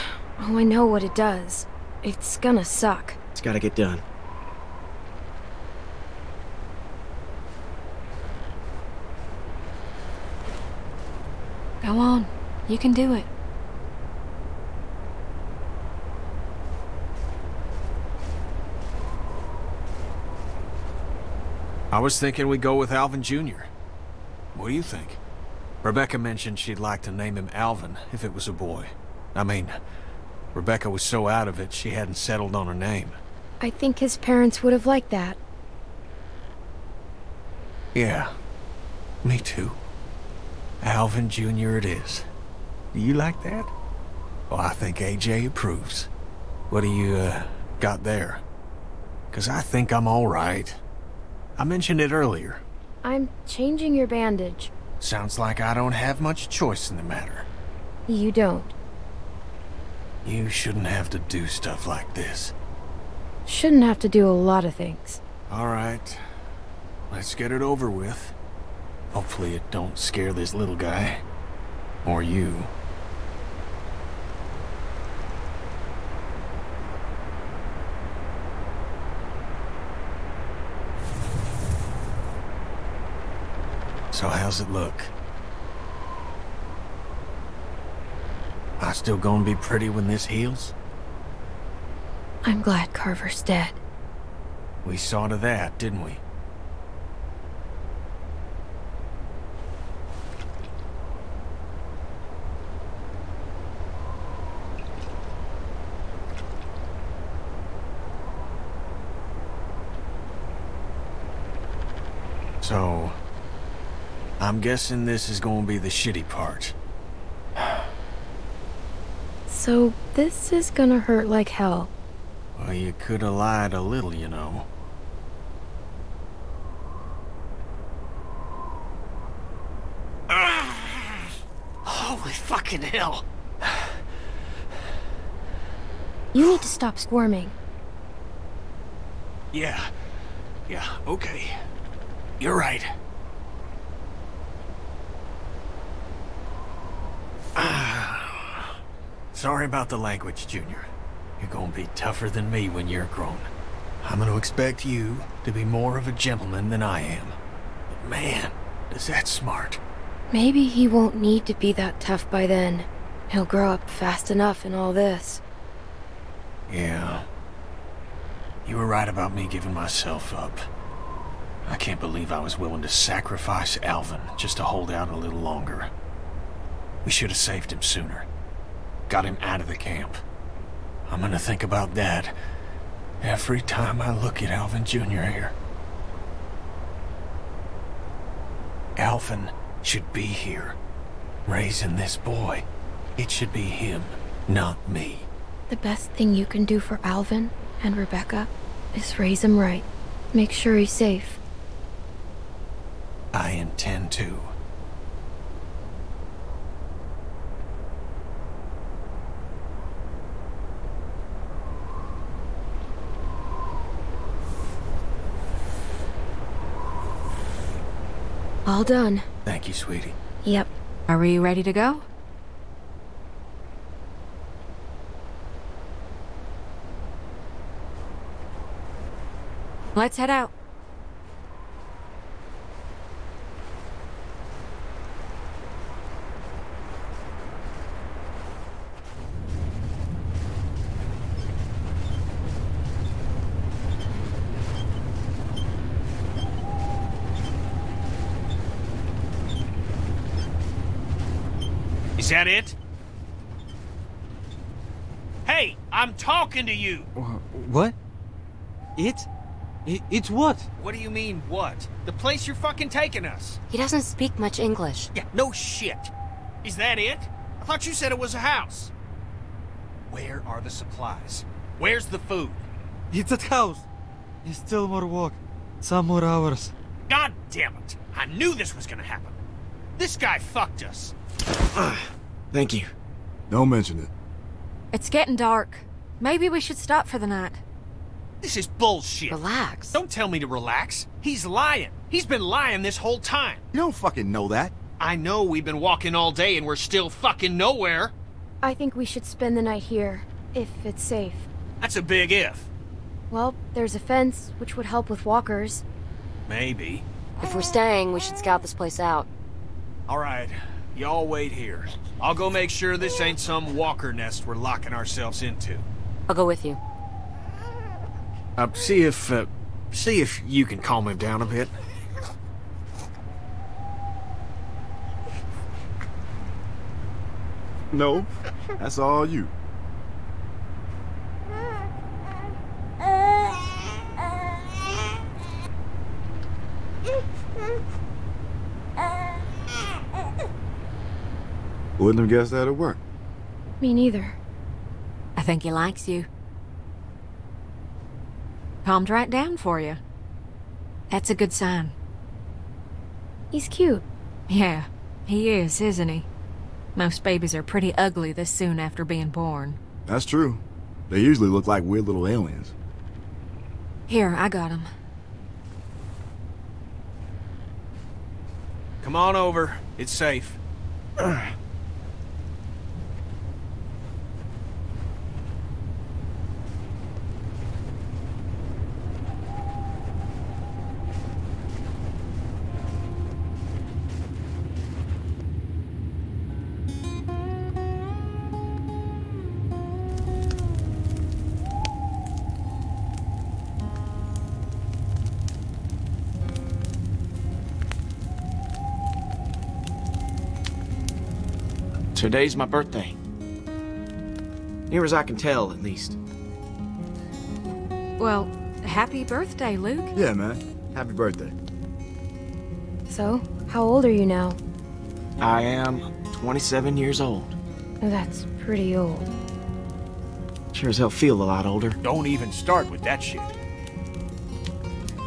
Oh, I know what it does. It's gonna suck. It's gotta get done. Go on. You can do it. I was thinking we'd go with Alvin Jr. What do you think? Rebecca mentioned she'd like to name him Alvin if it was a boy. I mean, Rebecca was so out of it she hadn't settled on a name. I think his parents would have liked that. Yeah, me too. Alvin Jr. it is. Do you like that? Well, I think AJ approves. What do you, uh, got there? Because I think I'm all right. I mentioned it earlier. I'm changing your bandage. Sounds like I don't have much choice in the matter. You don't. You shouldn't have to do stuff like this. Shouldn't have to do a lot of things. All right. Let's get it over with. Hopefully it don't scare this little guy. Or you. So how's it look? I still gonna be pretty when this heals? I'm glad Carver's dead. We saw to that, didn't we? So, I'm guessing this is gonna be the shitty part. So, this is gonna hurt like hell. Well, you could have lied a little, you know. Holy fucking hell. You need to stop squirming. Yeah. Yeah, okay. You're right. Sorry about the language, Junior. You're gonna be tougher than me when you're grown. I'm gonna expect you to be more of a gentleman than I am. But man, is that smart. Maybe he won't need to be that tough by then. He'll grow up fast enough in all this. Yeah. You were right about me giving myself up. I can't believe I was willing to sacrifice Alvin just to hold out a little longer. We should have saved him sooner. Got him out of the camp. I'm gonna think about that every time I look at Alvin Jr. here. Alvin should be here, raising this boy. It should be him, not me. The best thing you can do for Alvin and Rebecca is raise him right. Make sure he's safe. I intend to. All done. Thank you, sweetie. Yep. Are we ready to go? Let's head out. That it? Hey, I'm talking to you. What? It? it? It's what? What do you mean, what? The place you're fucking taking us. He doesn't speak much English. Yeah, no shit. Is that it? I thought you said it was a house. Where are the supplies? Where's the food? It's at house. It's still more walk. Some more hours. God damn it. I knew this was gonna happen. This guy fucked us. Thank you. Don't mention it. It's getting dark. Maybe we should stop for the night. This is bullshit. Relax. Don't tell me to relax. He's lying. He's been lying this whole time. You don't fucking know that. I know we've been walking all day and we're still fucking nowhere. I think we should spend the night here, if it's safe. That's a big if. Well, there's a fence, which would help with walkers. Maybe. If we're staying, we should scout this place out. All right, y'all wait here. I'll go make sure this ain't some walker nest we're locking ourselves into. I'll go with you. Uh, see if, uh, see if you can calm him down a bit. No, that's all you. Wouldn't have guessed that'd work. Me neither. I think he likes you. Calmed right down for you. That's a good sign. He's cute. Yeah, he is, isn't he? Most babies are pretty ugly this soon after being born. That's true. They usually look like weird little aliens. Here, I got him. Come on over. It's safe. Today's my birthday. Near as I can tell, at least. Well, happy birthday, Luke. Yeah, man. Happy birthday. So, how old are you now? I am 27 years old. Oh, that's pretty old. Sure as hell feel a lot older. Don't even start with that shit.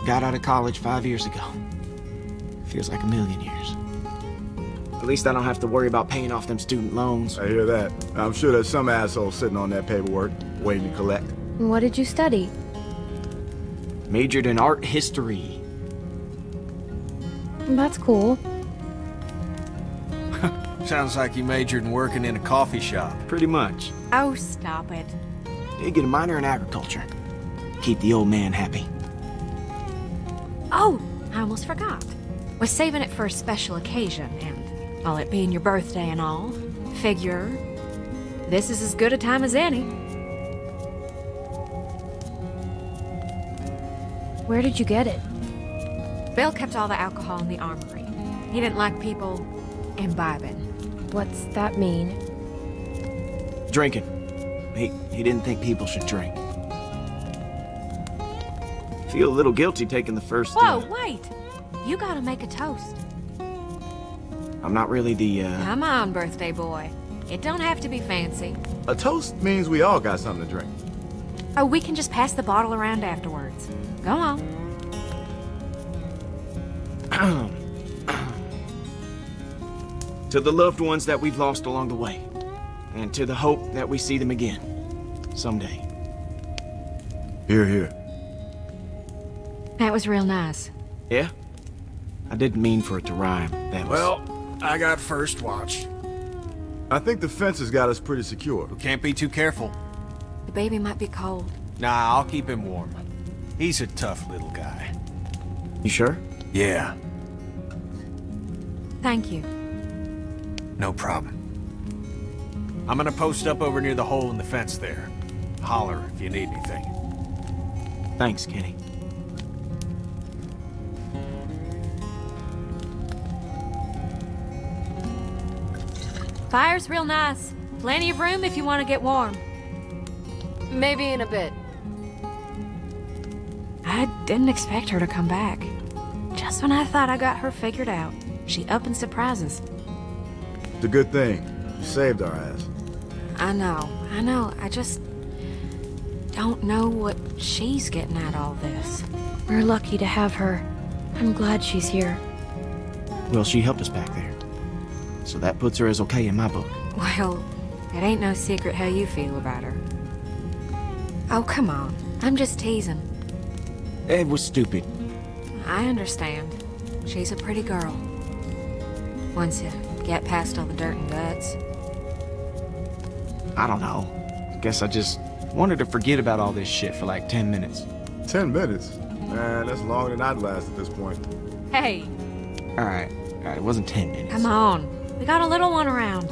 Got out of college five years ago. Feels like a million years. At least I don't have to worry about paying off them student loans. I hear that. I'm sure there's some asshole sitting on that paperwork, waiting to collect. What did you study? Majored in art history. That's cool. Sounds like you majored in working in a coffee shop. Pretty much. Oh, stop it. Did get a minor in agriculture. Keep the old man happy. Oh, I almost forgot. Was saving it for a special occasion, and all it being your birthday and all, figure this is as good a time as any. Where did you get it? Bill kept all the alcohol in the armory. He didn't like people imbibing. What's that mean? Drinking. He, he didn't think people should drink. Feel a little guilty taking the first... Whoa, uh, wait! You gotta make a toast. I'm not really the, uh... Come on, birthday boy. It don't have to be fancy. A toast means we all got something to drink. Oh, we can just pass the bottle around afterwards. Go on. to the loved ones that we've lost along the way. And to the hope that we see them again. Someday. Hear, hear. That was real nice. Yeah? I didn't mean for it to rhyme. That was... Well, I got first watch. I think the fence has got us pretty secure. We Can't be too careful. The baby might be cold. Nah, I'll keep him warm. He's a tough little guy. You sure? Yeah, Thank you. no problem. I'm gonna post up over near the hole in the fence there. Holler if you need anything. Thanks, Kenny. Fire's real nice. Plenty of room if you want to get warm. Maybe in a bit. I didn't expect her to come back. Just when I thought I got her figured out, she up and surprises. It's a good thing. You saved our ass. I know, I know. I just don't know what she's getting at all this. We're lucky to have her. I'm glad she's here. Well, she helped us back there. So that puts her as okay in my book. Well, it ain't no secret how you feel about her. Oh, come on. I'm just teasing. It was stupid. I understand. She's a pretty girl. Once you get past all the dirt and guts. I don't know. Guess I just wanted to forget about all this shit for like 10 minutes. 10 minutes? Man, that's longer than I'd last at this point. Hey, Alright, alright, it wasn't 10 minutes. come on. We got a little one around.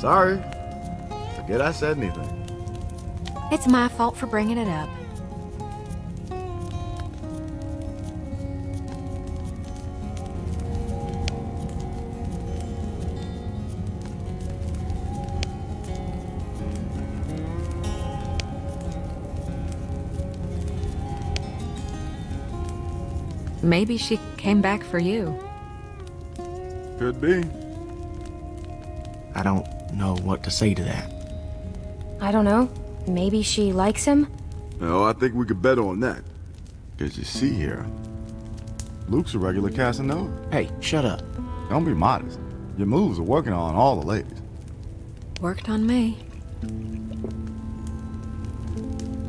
Sorry. Forget I said anything. It's my fault for bringing it up. Maybe she came back for you. Could be. I don't know what to say to that. I don't know. Maybe she likes him? No, I think we could bet on that. Because you see here, Luke's a regular Casanova. Hey, shut up. Don't be modest. Your moves are working on all the ladies. Worked on me.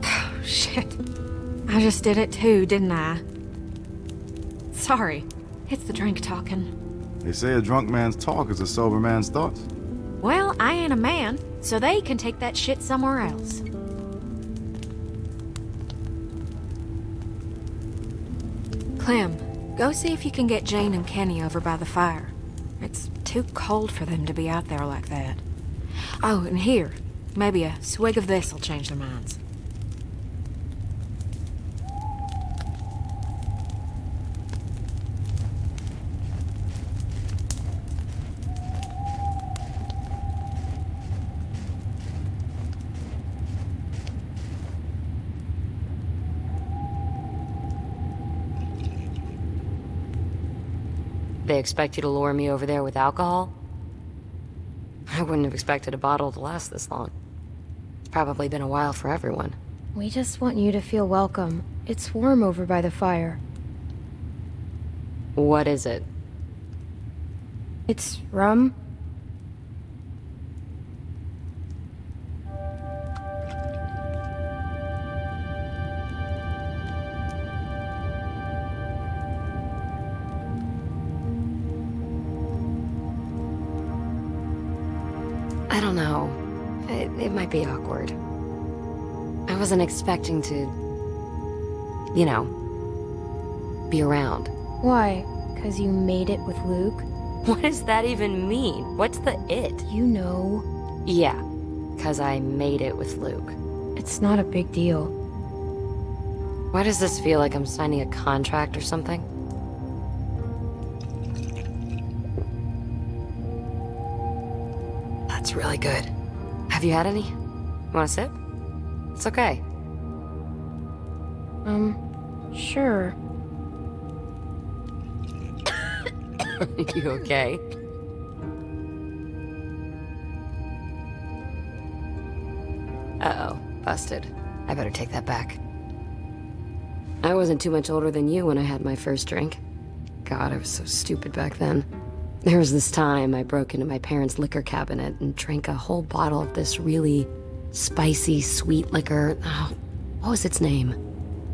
Oh, shit. I just did it too, didn't I? Sorry. It's the drink talking. They say a drunk man's talk is a sober man's thoughts. Well, I ain't a man, so they can take that shit somewhere else. Clem, go see if you can get Jane and Kenny over by the fire. It's too cold for them to be out there like that. Oh, and here, maybe a swig of this will change their minds. They expect you to lure me over there with alcohol? I wouldn't have expected a bottle to last this long. It's probably been a while for everyone. We just want you to feel welcome. It's warm over by the fire. What is it? It's rum. Don't know. It, it might be awkward. I wasn't expecting to, you know, be around. Why? Because you made it with Luke? What does that even mean? What's the it? You know. Yeah, because I made it with Luke. It's not a big deal. Why does this feel like I'm signing a contract or something? That's really good. Have you had any? Want a sip? It's okay. Um, sure. you okay? Uh-oh, busted. I better take that back. I wasn't too much older than you when I had my first drink. God, I was so stupid back then. There was this time I broke into my parents' liquor cabinet and drank a whole bottle of this really spicy, sweet liquor. Oh, what was its name?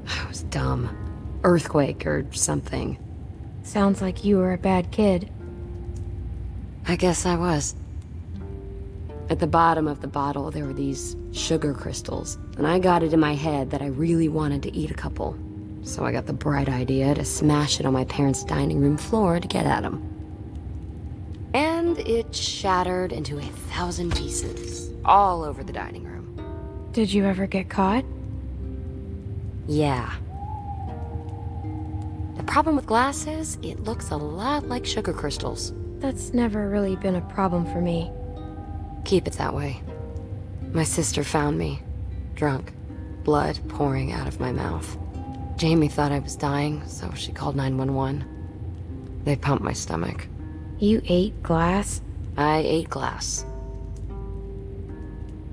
It was dumb. Earthquake or something. Sounds like you were a bad kid. I guess I was. At the bottom of the bottle, there were these sugar crystals, and I got it in my head that I really wanted to eat a couple. So I got the bright idea to smash it on my parents' dining room floor to get at them. And it shattered into a thousand pieces, all over the dining room. Did you ever get caught? Yeah. The problem with glass is, it looks a lot like sugar crystals. That's never really been a problem for me. Keep it that way. My sister found me, drunk, blood pouring out of my mouth. Jamie thought I was dying, so she called 911. They pumped my stomach. You ate glass? I ate glass.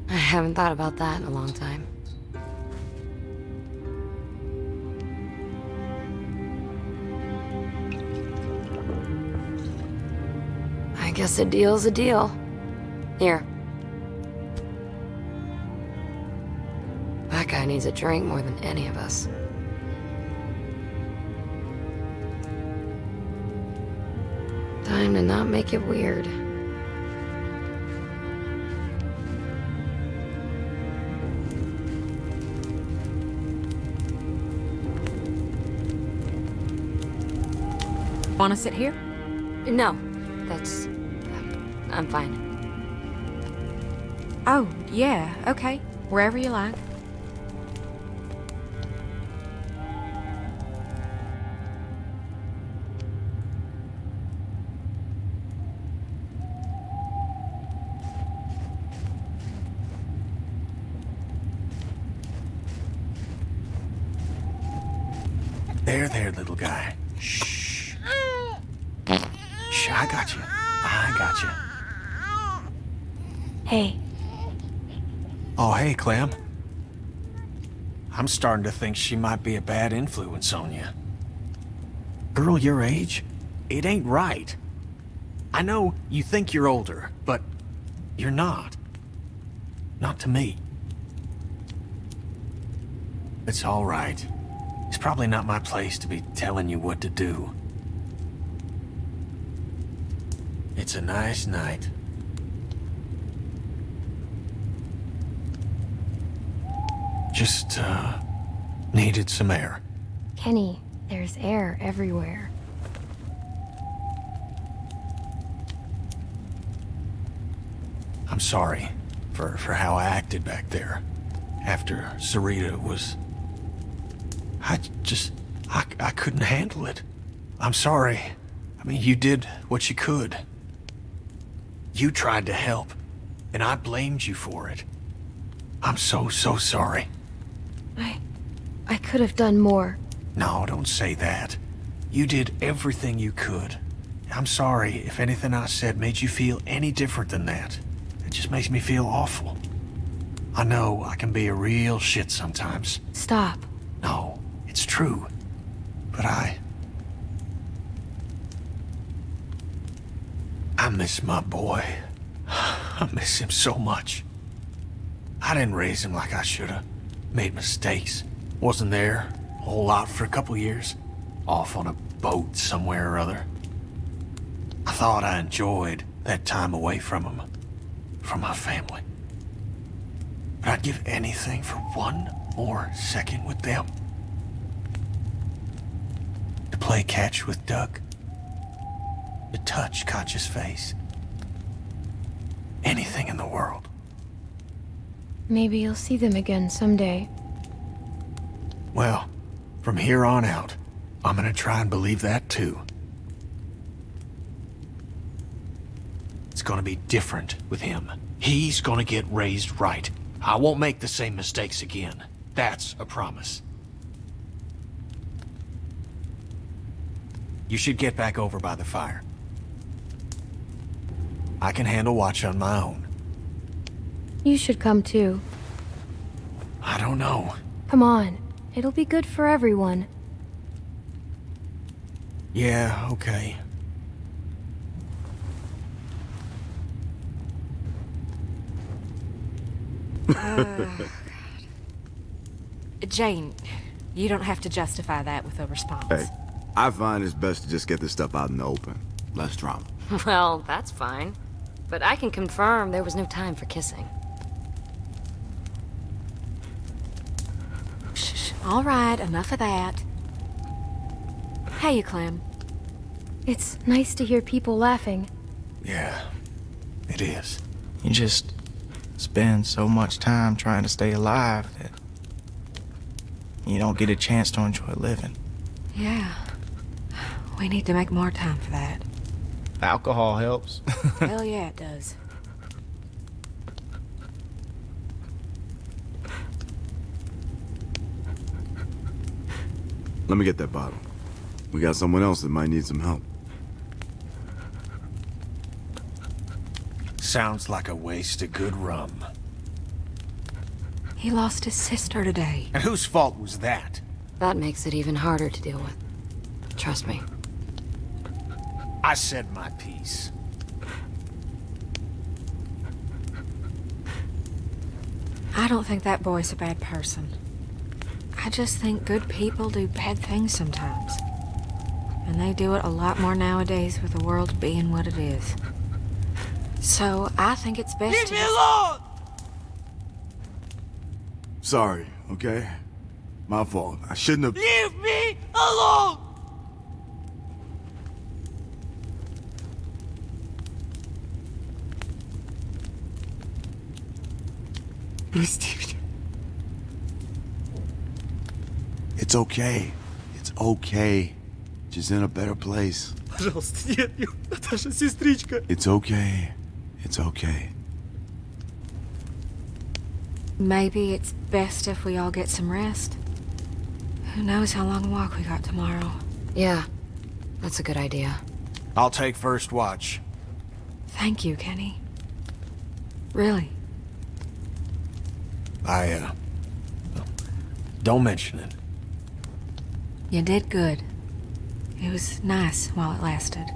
I haven't thought about that in a long time. I guess a deal's a deal. Here. That guy needs a drink more than any of us. Trying to not make it weird. Want to sit here? No, that's. I'm fine. Oh, yeah, okay. Wherever you like. Clem. I'm starting to think she might be a bad influence on you. Girl your age? It ain't right. I know you think you're older, but you're not. Not to me. It's all right. It's probably not my place to be telling you what to do. It's a nice night. Just, uh, needed some air. Kenny, there's air everywhere. I'm sorry for, for how I acted back there. After Sarita was... I just... I, I couldn't handle it. I'm sorry. I mean, you did what you could. You tried to help, and I blamed you for it. I'm so, so sorry. I... I could have done more. No, don't say that. You did everything you could. I'm sorry if anything I said made you feel any different than that. It just makes me feel awful. I know I can be a real shit sometimes. Stop. No, it's true. But I... I miss my boy. I miss him so much. I didn't raise him like I should've. Made mistakes. Wasn't there a whole lot for a couple years. Off on a boat somewhere or other. I thought I enjoyed that time away from him. From my family. But I'd give anything for one more second with them. To play catch with Duck. To touch Katjaa's face. Anything in the world. Maybe you'll see them again someday. Well, from here on out, I'm gonna try and believe that too. It's gonna be different with him. He's gonna get raised right. I won't make the same mistakes again. That's a promise. You should get back over by the fire. I can handle watch on my own. You should come too. I don't know. Come on. It'll be good for everyone. Yeah, okay. Oh, Jane, you don't have to justify that with a response. Hey, I find it's best to just get this stuff out in the open. Less drama. Well, that's fine. But I can confirm there was no time for kissing. Shh, all right, enough of that. Hey, you, Clem. It's nice to hear people laughing. Yeah, it is. You just spend so much time trying to stay alive that you don't get a chance to enjoy living. Yeah. We need to make more time for that. Alcohol helps. Hell yeah, it does. Let me get that bottle. We got someone else that might need some help. Sounds like a waste of good rum. He lost his sister today. And whose fault was that? That makes it even harder to deal with. Trust me. I said my piece. I don't think that boy's a bad person. I just think good people do bad things sometimes. And they do it a lot more nowadays with the world being what it is. So I think it's best Leave to... me alone! Sorry, okay? My fault. I shouldn't have... Leave me alone! You, It's okay. It's okay. She's in a better place. Пожалуйста, нет, нет, Наташа, сестричка. It's okay. It's okay. Maybe it's best if we all get some rest. Who knows how long a walk we got tomorrow? Yeah, that's a good idea. I'll take first watch. Thank you, Kenny. Really. I, uh... Don't mention it. You did good. It was nice while it lasted.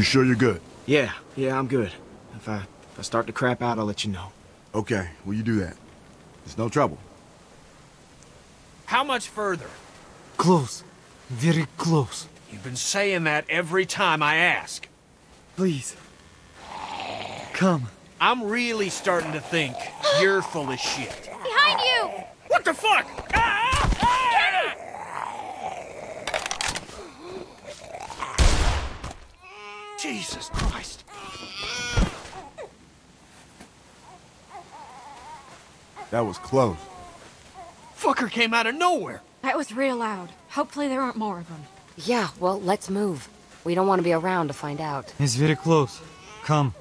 You sure you're good? Yeah, yeah, I'm good. If I, if I start to crap out, I'll let you know. Okay, well, you do that. It's no trouble. How much further? Close. Very close. You've been saying that every time I ask. Please. Come. I'm really starting to think you're full of shit. Behind you! What the fuck? Jesus Christ. That was close. Fucker came out of nowhere. That was real loud. Hopefully there aren't more of them. Yeah, well, let's move. We don't want to be around to find out. It's very close. Come.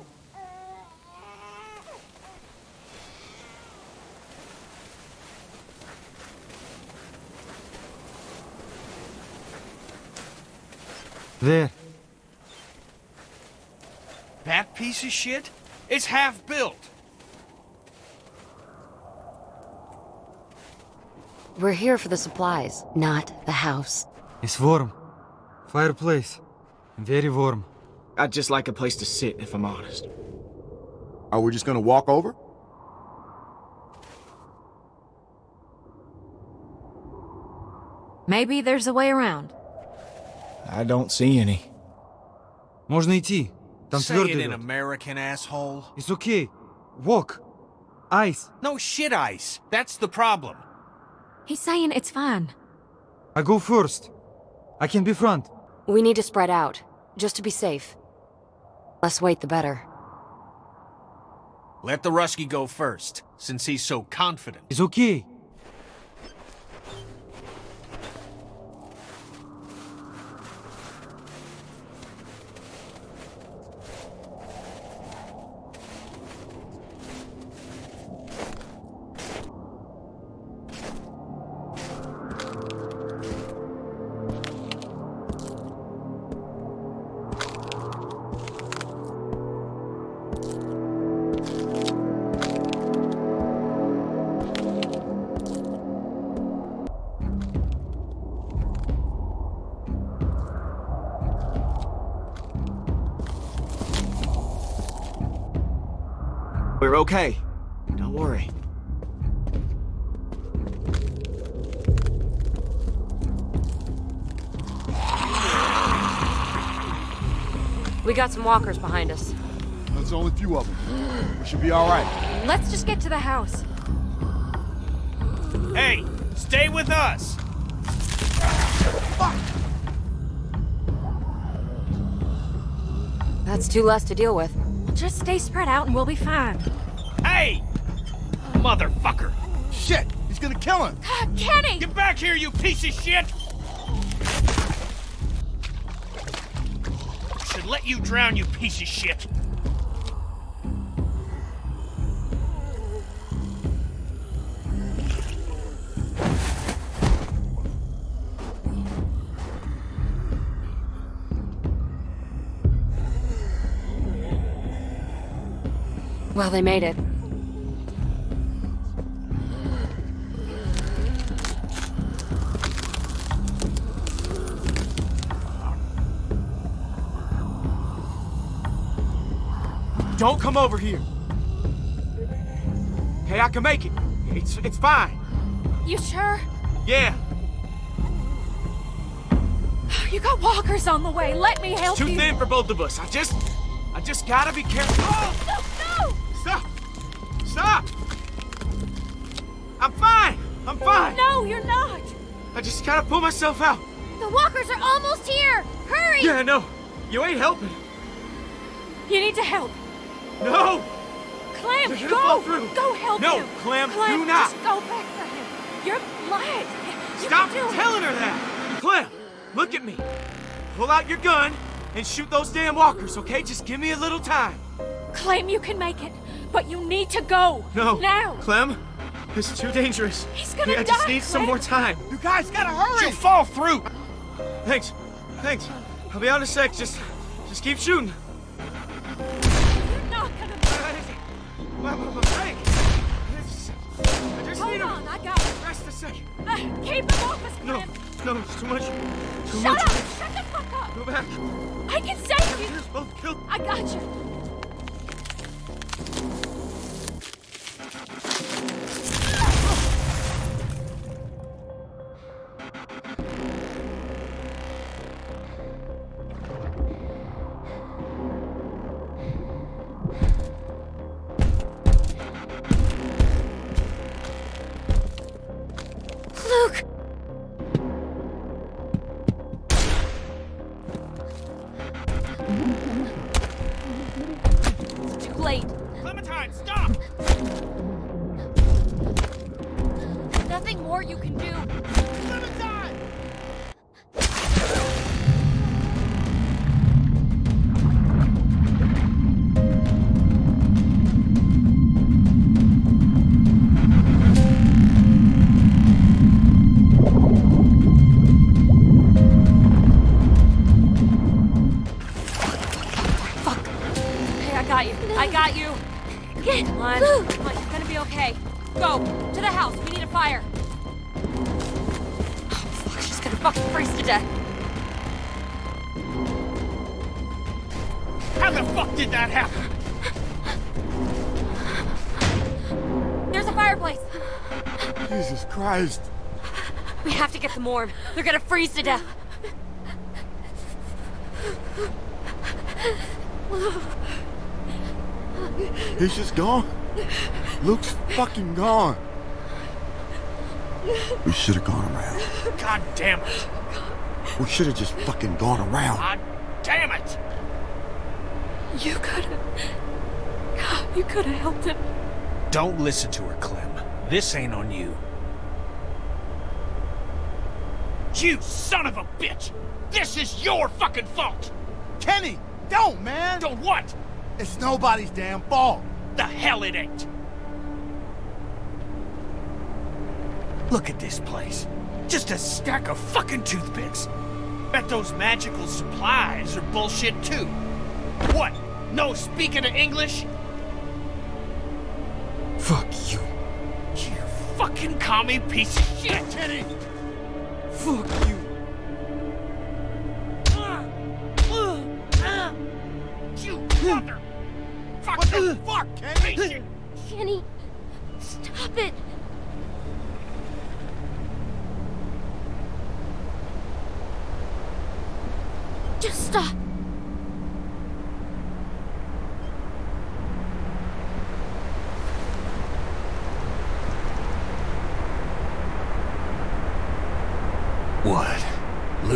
There. That piece of shit? It's half built. We're here for the supplies, not the house. It's warm. Fireplace. Very warm. I'd just like a place to sit, if I'm honest. Are we just gonna walk over? Maybe there's a way around. I don't see any. Можно идти. Say it in American, asshole. It's okay. Walk. Ice. No shit ice. That's the problem. He's saying it's fine. I go first. I can be front. We need to spread out, just to be safe. Less weight, the better. Let the Rusky go first, since he's so confident. It's okay. Okay. Don't worry. We got some walkers behind us. There's only a few of them. We should be all right. Let's just get to the house. Hey, stay with us. That's two less to deal with. Just stay spread out and we'll be fine. He's gonna kill him! Uh, Kenny! Get back here, you piece of shit! Should let you drown, you piece of shit. Well, they made it. Don't come over here. Hey, I can make it. It's it's fine. You sure? Yeah. You got walkers on the way. Let me help Too you. Too thin for both of us. I just I just gotta be careful. Oh! No, no! Stop! Stop! I'm fine! I'm fine! No, you're not! I just gotta pull myself out. The walkers are almost here! Hurry! Yeah, no. You ain't helping. You need to help. Go! through. Go help No, him! Clem, Clem, do not. just go back for him. You're light. You Stop can do telling her that! Clem, look at me. Pull out your gun and shoot those damn walkers, okay? Just give me a little time. it. Clem, you can make it. But you need to go. No. Now. Clem, this is too dangerous. He's gonna I just die, need some Clem. more time. You guys gotta hurry! You'll fall through. Thanks. Thanks. I'll be out in a sec. Just, just keep shooting. Jesus Christ. We have to get them warm. They're gonna freeze to death. He's just gone. Luke's fucking gone. We should have gone around. God damn it! We should have just fucking gone around. God damn it! You could've. You could've helped him. Don't listen to her, Clem. This ain't on you. You son of a bitch! This is your fucking fault! Kenny, don't, man! Don't what? It's nobody's damn fault. The hell it ain't! Look at this place. Just a stack of fucking toothpicks. Bet those magical supplies are bullshit too. What? No speaking of English? Fuck you. You fucking commie piece of shit! Kenny! Fuck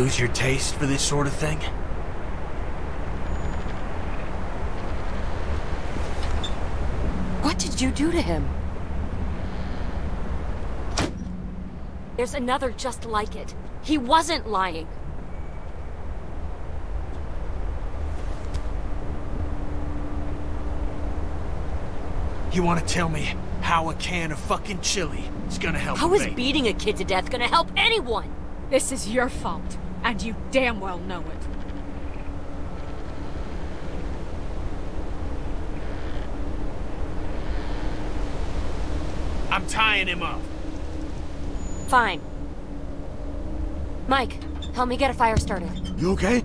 Lose your taste for this sort of thing? What did you do to him? There's another just like it. He wasn't lying. You want to tell me how a can of fucking chili is gonna help How is baby? beating a kid to death gonna help anyone? This is your fault, and you damn well know it. I'm tying him up. Fine. Mike, help me get a fire started. You okay?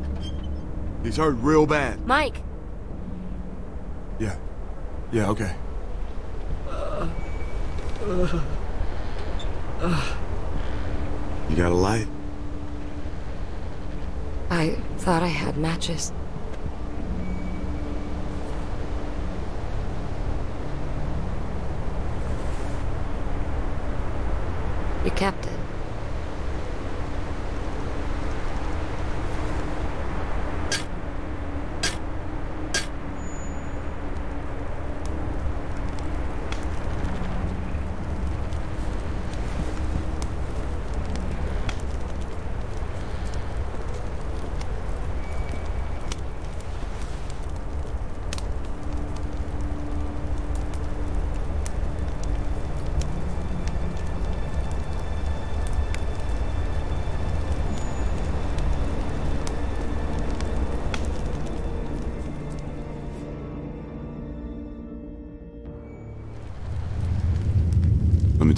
He's hurt real bad. Mike! Yeah. Yeah, okay. You got a light? I thought I had matches. You kept it.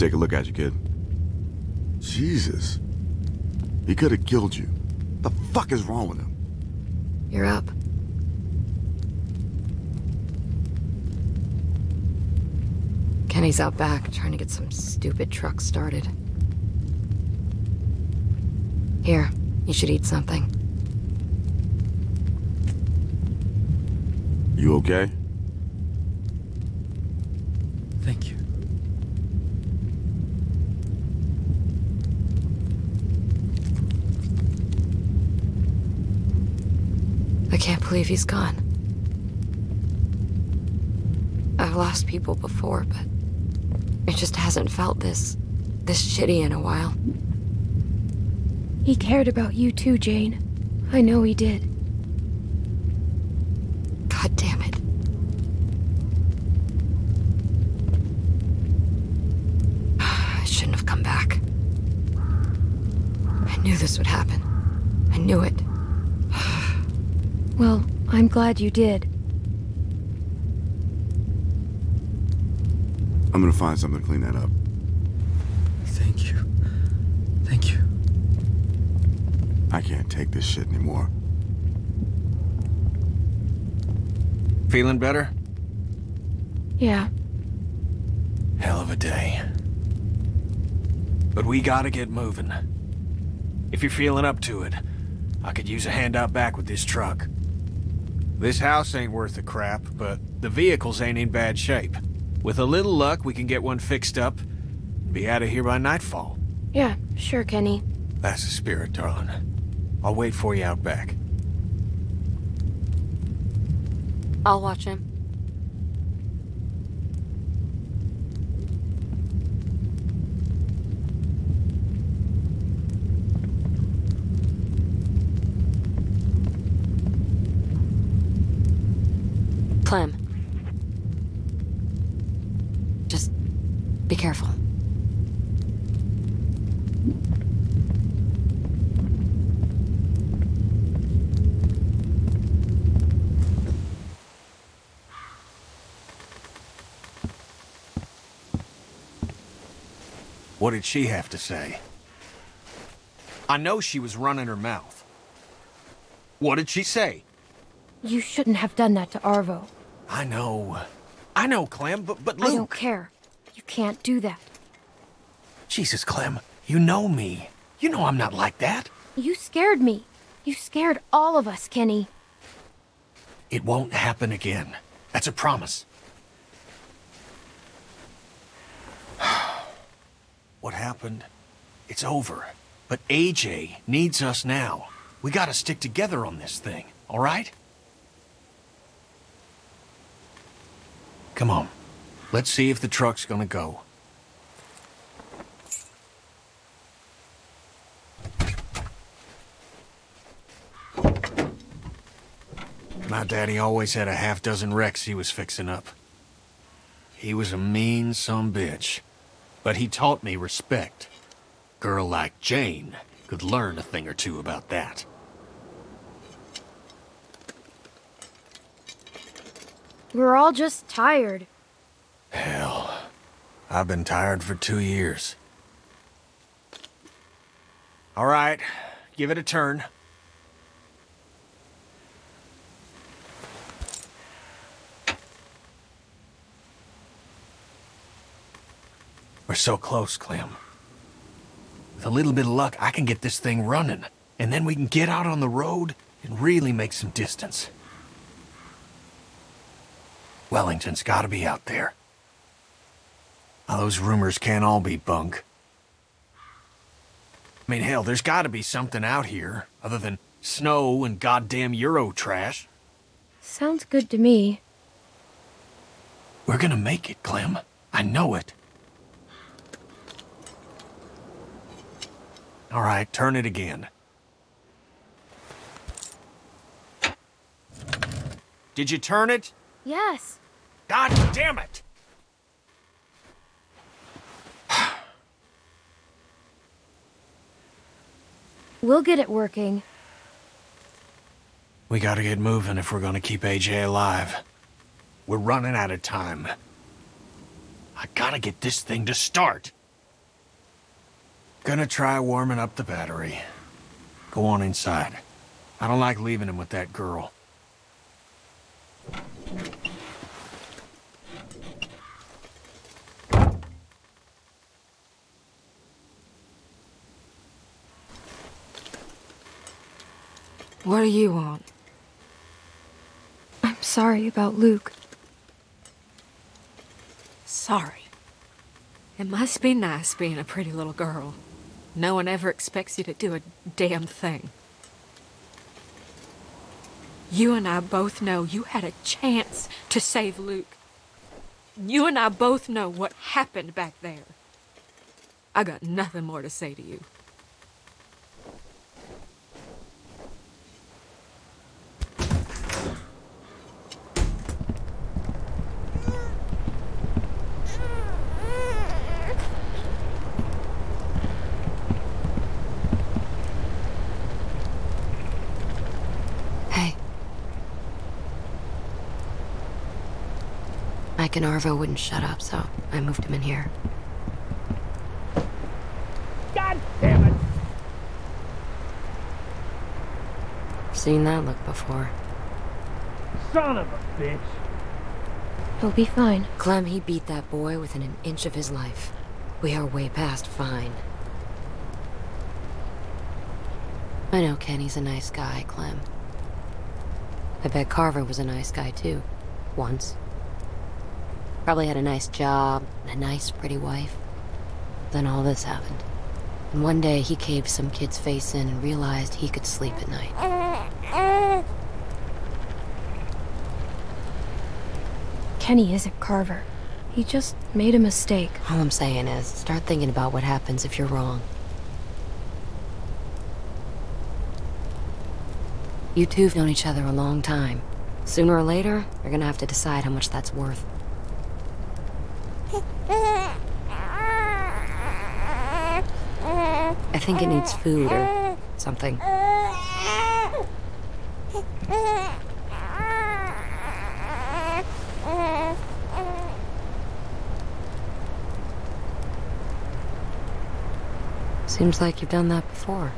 Take a look at you, kid. Jesus. He could have killed you. The fuck is wrong with him? You're up. Kenny's out back trying to get some stupid truck started. Here, you should eat something. You okay? Thank you. I can't believe he's gone. I've lost people before, but it just hasn't felt this... this shitty in a while. He cared about you too, Jane. I know he did. God damn it. I shouldn't have come back. I knew this would happen. I knew it. Well, I'm glad you did. I'm gonna find something to clean that up. Thank you. Thank you. I can't take this shit anymore. Feeling better? Yeah. Hell of a day. But we gotta get moving. If you're feeling up to it, I could use a hand out back with this truck. This house ain't worth a crap, but the vehicles ain't in bad shape. With a little luck, we can get one fixed up and be out of here by nightfall. Yeah, sure, Kenny. That's the spirit, darling. I'll wait for you out back. I'll watch him. Clem. Just be careful. What did she have to say? I know she was running her mouth. What did she say? You shouldn't have done that to Arvo. I know. I know, Clem, but, but I don't care. You can't do that. Jesus, Clem, you know me. You know I'm not like that. You scared me. You scared all of us, Kenny. It won't happen again. That's a promise. What happened? It's over. But AJ needs us now. We gotta stick together on this thing, all right? Come on. Let's see if the truck's gonna go. My daddy always had a half dozen wrecks he was fixing up. He was a mean some bitch, but he taught me respect. Girl like Jane could learn a thing or two about that. We're all just tired. Hell, I've been tired for two years. All right, give it a turn. We're so close, Clem. With a little bit of luck, I can get this thing running, and then we can get out on the road and really make some distance. Wellington's gotta be out there. Now, those rumors can't all be bunk. I mean, hell, there's gotta be something out here, other than snow and goddamn Euro trash. Sounds good to me. We're gonna make it, Clem. I know it. All right, turn it again. Did you turn it? Yes. God damn it! We'll get it working. We gotta get moving if we're gonna keep AJ alive. We're running out of time. I gotta get this thing to start. Gonna try warming up the battery. Go on inside. I don't like leaving him with that girl. What do you want? I'm sorry about Luke. Sorry. It must be nice being a pretty little girl. No one ever expects you to do a damn thing. You and I both know you had a chance to save Luke. You and I both know what happened back there. I got nothing more to say to you. Hey. Mike and Arvo wouldn't shut up, so I moved him in here. God damn it! Seen that look before. Son of a bitch! He'll be fine. Clem, he beat that boy within an inch of his life. We are way past fine. I know Kenny's a nice guy, Clem. I bet Carver was a nice guy too. Once. Probably had a nice job and a nice, pretty wife. Then all this happened. And one day he caved some kid's face in and realized he could sleep at night. Kenny isn't Carver. He just made a mistake. All I'm saying is, start thinking about what happens if you're wrong. You two've known each other a long time. Sooner or later, you're gonna have to decide how much that's worth. I think it needs food or something. Seems like you've done that before.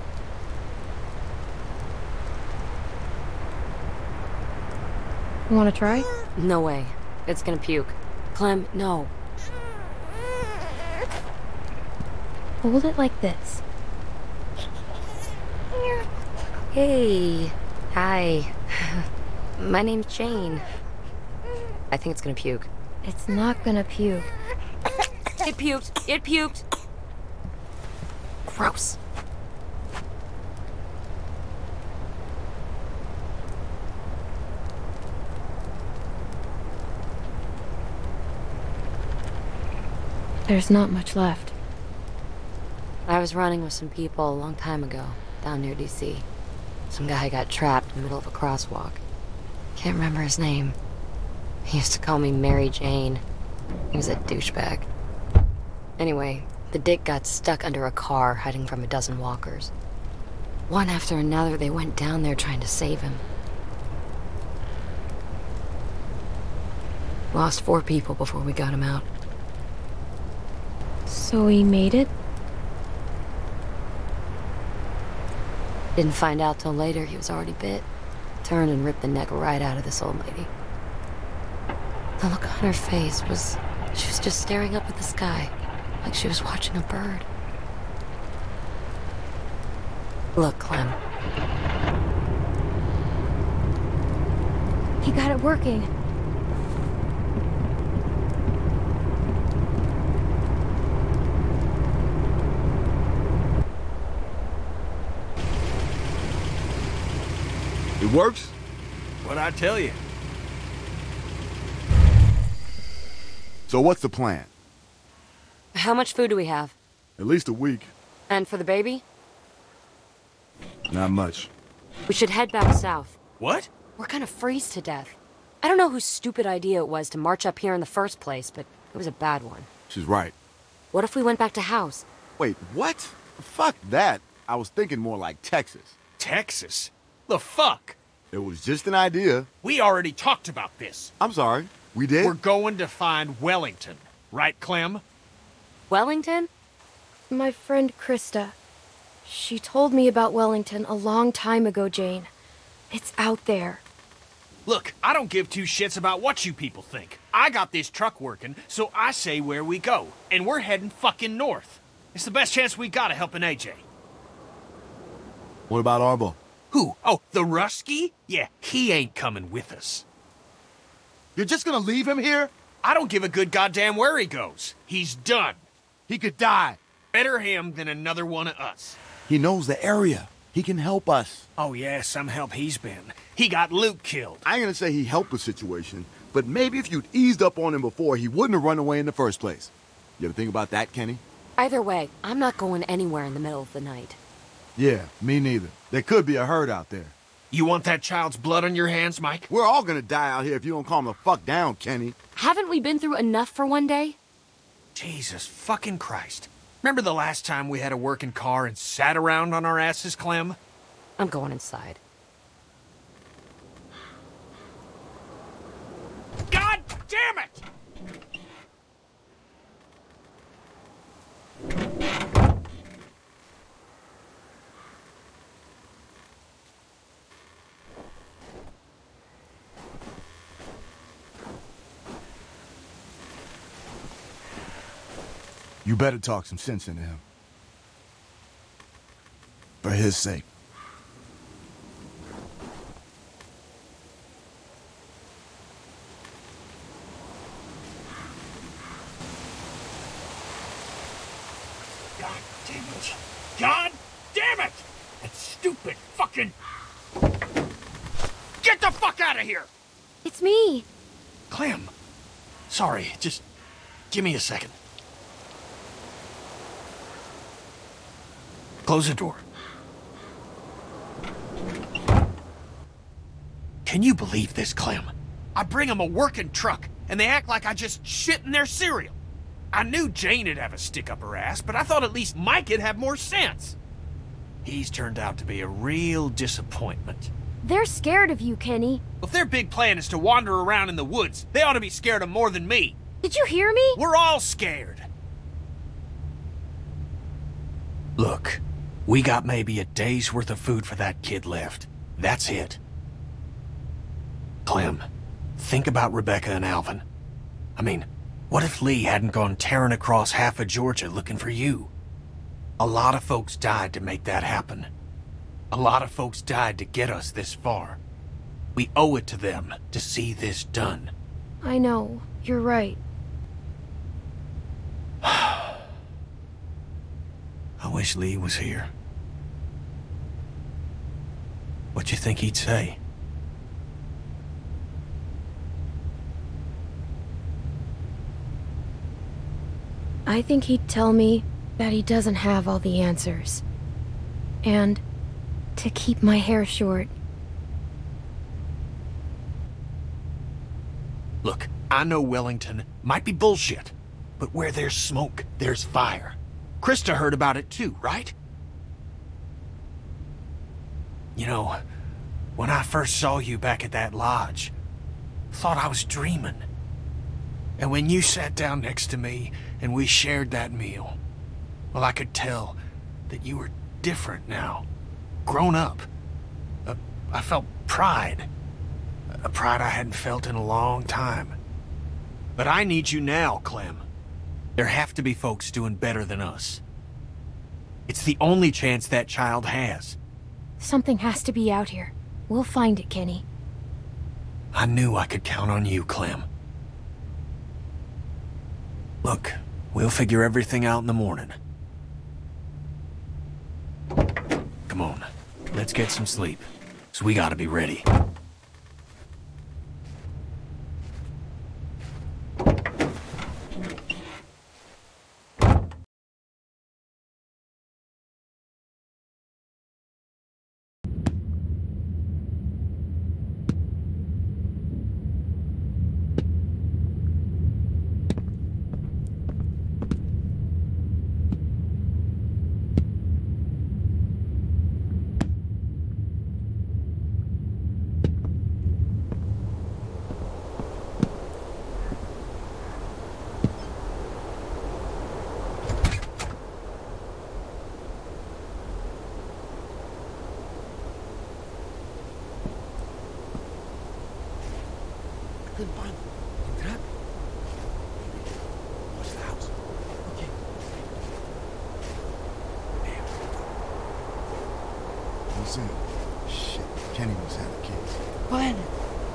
You Want to try? No way. It's gonna puke. Clem, no. Hold it like this. Hey. Hi. My name's Jane. I think it's gonna puke. It's not gonna puke. It puked. It puked. Gross. There's not much left. I was running with some people a long time ago, down near DC. Some guy got trapped in the middle of a crosswalk. Can't remember his name. He used to call me Mary Jane. He was a douchebag. Anyway, the dick got stuck under a car hiding from a dozen walkers. One after another, they went down there trying to save him. Lost four people before we got him out. So he made it? Didn't find out till later he was already bit. Turned and ripped the neck right out of this old lady. The look on her face was... She was just staring up at the sky, like she was watching a bird. Look, Clem. He got it working. It works? What I tell you? So what's the plan? How much food do we have? At least a week. And for the baby? Not much. We should head back south. What? We're gonna freeze to death. I don't know whose stupid idea it was to march up here in the first place, but it was a bad one. She's right. What if we went back to house? Wait, what? Fuck that. I was thinking more like Texas. Texas? The fuck? It was just an idea. We already talked about this. I'm sorry. We did? We're going to find Wellington. Right, Clem? Wellington? My friend Christa. She told me about Wellington a long time ago, Jane. It's out there. Look, I don't give two shits about what you people think. I got this truck working, so I say where we go. And we're heading fucking north. It's the best chance we got of helping AJ. What about Arvo? Who? Oh, the Rusky? Yeah, he ain't coming with us. You're just gonna leave him here? I don't give a good goddamn where he goes. He's done. He could die. Better him than another one of us. He knows the area. He can help us. Oh, yeah, some help he's been. He got Luke killed. I ain't gonna say he helped the situation, but maybe if you'd eased up on him before, he wouldn't have run away in the first place. You ever think about that, Kenny? Either way, I'm not going anywhere in the middle of the night. Yeah, me neither. There could be a herd out there. You want that child's blood on your hands, Mike? We're all gonna die out here if you don't calm the fuck down, Kenny. Haven't we been through enough for one day? Jesus fucking Christ. Remember the last time we had a working car and sat around on our asses, Clem? I'm going inside. God damn it! You better talk some sense into him. For his sake. God damn it. God damn it! That stupid fucking... Get the fuck out of here! It's me. Clem. Sorry, just give me a second. Close the door. Can you believe this, Clem? I bring them a working truck, and they act like I just shit in their cereal. I knew Jane'd have a stick up her ass, but I thought at least Mike'd have more sense. He's turned out to be a real disappointment. They're scared of you, Kenny. If their big plan is to wander around in the woods, they ought to be scared of more than me. Did you hear me? We're all scared. Look, we got maybe a day's worth of food for that kid left. That's it. Clem, think about Rebecca and Alvin. I mean, what if Lee hadn't gone tearing across half of Georgia looking for you? A lot of folks died to make that happen. A lot of folks died to get us this far. We owe it to them to see this done. I know. You're right. I wish Lee was here. What you think he'd say? I think he'd tell me that he doesn't have all the answers. And to keep my hair short. Look, I know Wellington might be bullshit, but where there's smoke, there's fire. Christa heard about it too, right? You know, when I first saw you back at that lodge, thought I was dreaming. And when you sat down next to me and we shared that meal, Well, I could tell that you were different now. Grown up. Uh, I felt pride. A pride I hadn't felt in a long time. But I need you now, Clem. There have to be folks doing better than us. It's the only chance that child has. Something has to be out here. We'll find it, Kenny. I knew I could count on you, Clem. Look, we'll figure everything out in the morning. Come on, let's get some sleep. So we gotta be ready. Couldn't find them. Entrad? Watch the house. Okay. What's in? Shit, Kenny must have the keys. Glenn!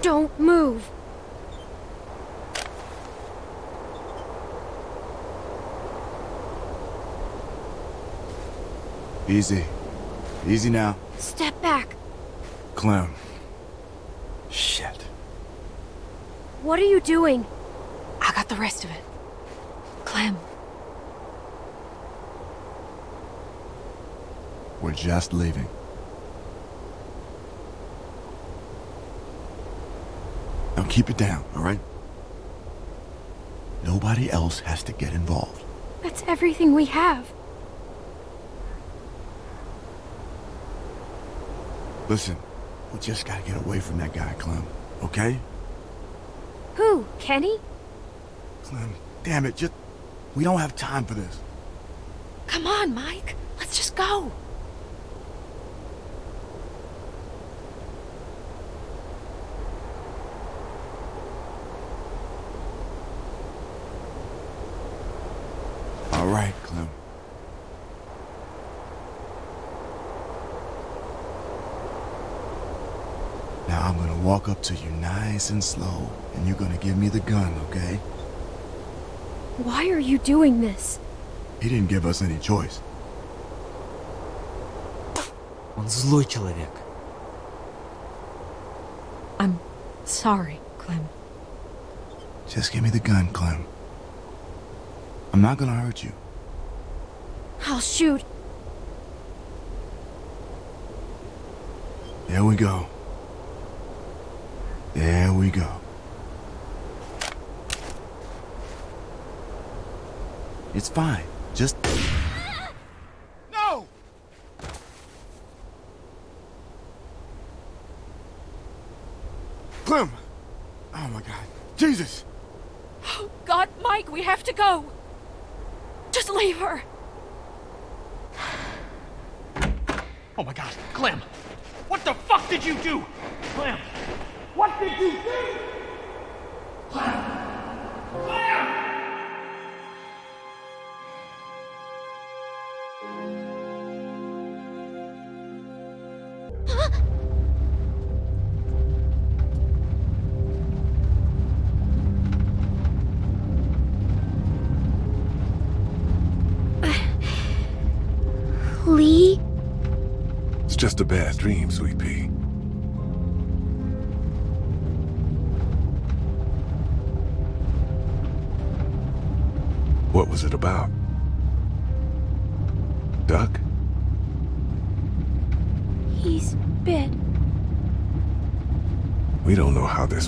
Don't move! Easy. Easy now. Step back! Clem. Shit. What are you doing? I got the rest of it. Clem, We're just leaving. Now keep it down, all right? Nobody else has to get involved. That's everything we have. Listen, we just gotta get away from that guy, Clem, okay? Who? Kenny? Clem, damn it, just... We don't have time for this. come on, Mike. Let's just go. All right, Clem. Now I'm gonna walk up to you nice and slow, and you're gonna give me the gun, okay? Why are you doing this? He didn't give us any choice. Он злой человек. I'm sorry, Clem. Just give me the gun, Clem. I'm not gonna hurt you. I'll shoot. There we go. There we go. It's fine. Just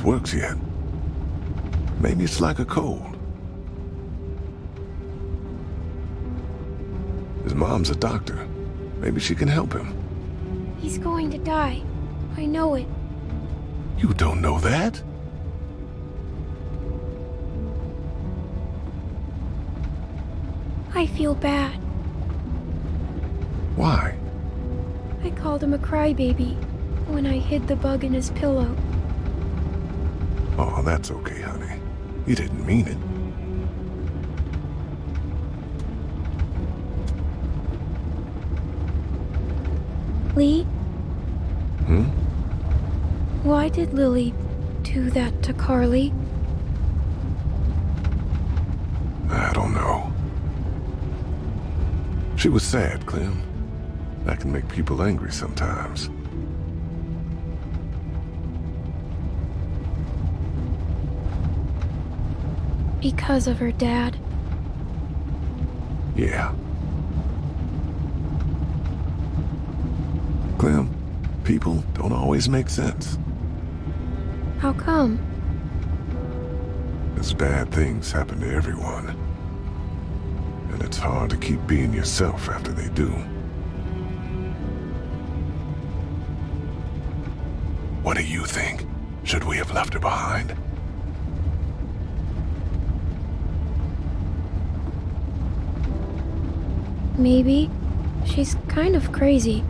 this works yet. Maybe it's like a cold. His mom's a doctor. Maybe she can help him. He's going to die. I know it. You don't know that? I feel bad. Why? I called him a crybaby when I hid the bug in his pillow. Oh, that's okay, honey. You didn't mean it. Lee, Hmm? why did Lily do that to Carly? I don't know. She was sad, Clem. That can make people angry sometimes. Because of her dad. Yeah. Clem, people don't always make sense. How come? As bad things happen to everyone. And it's hard to keep being yourself after they do. What do you think? Should we have left her behind? Maybe. She's kind of crazy.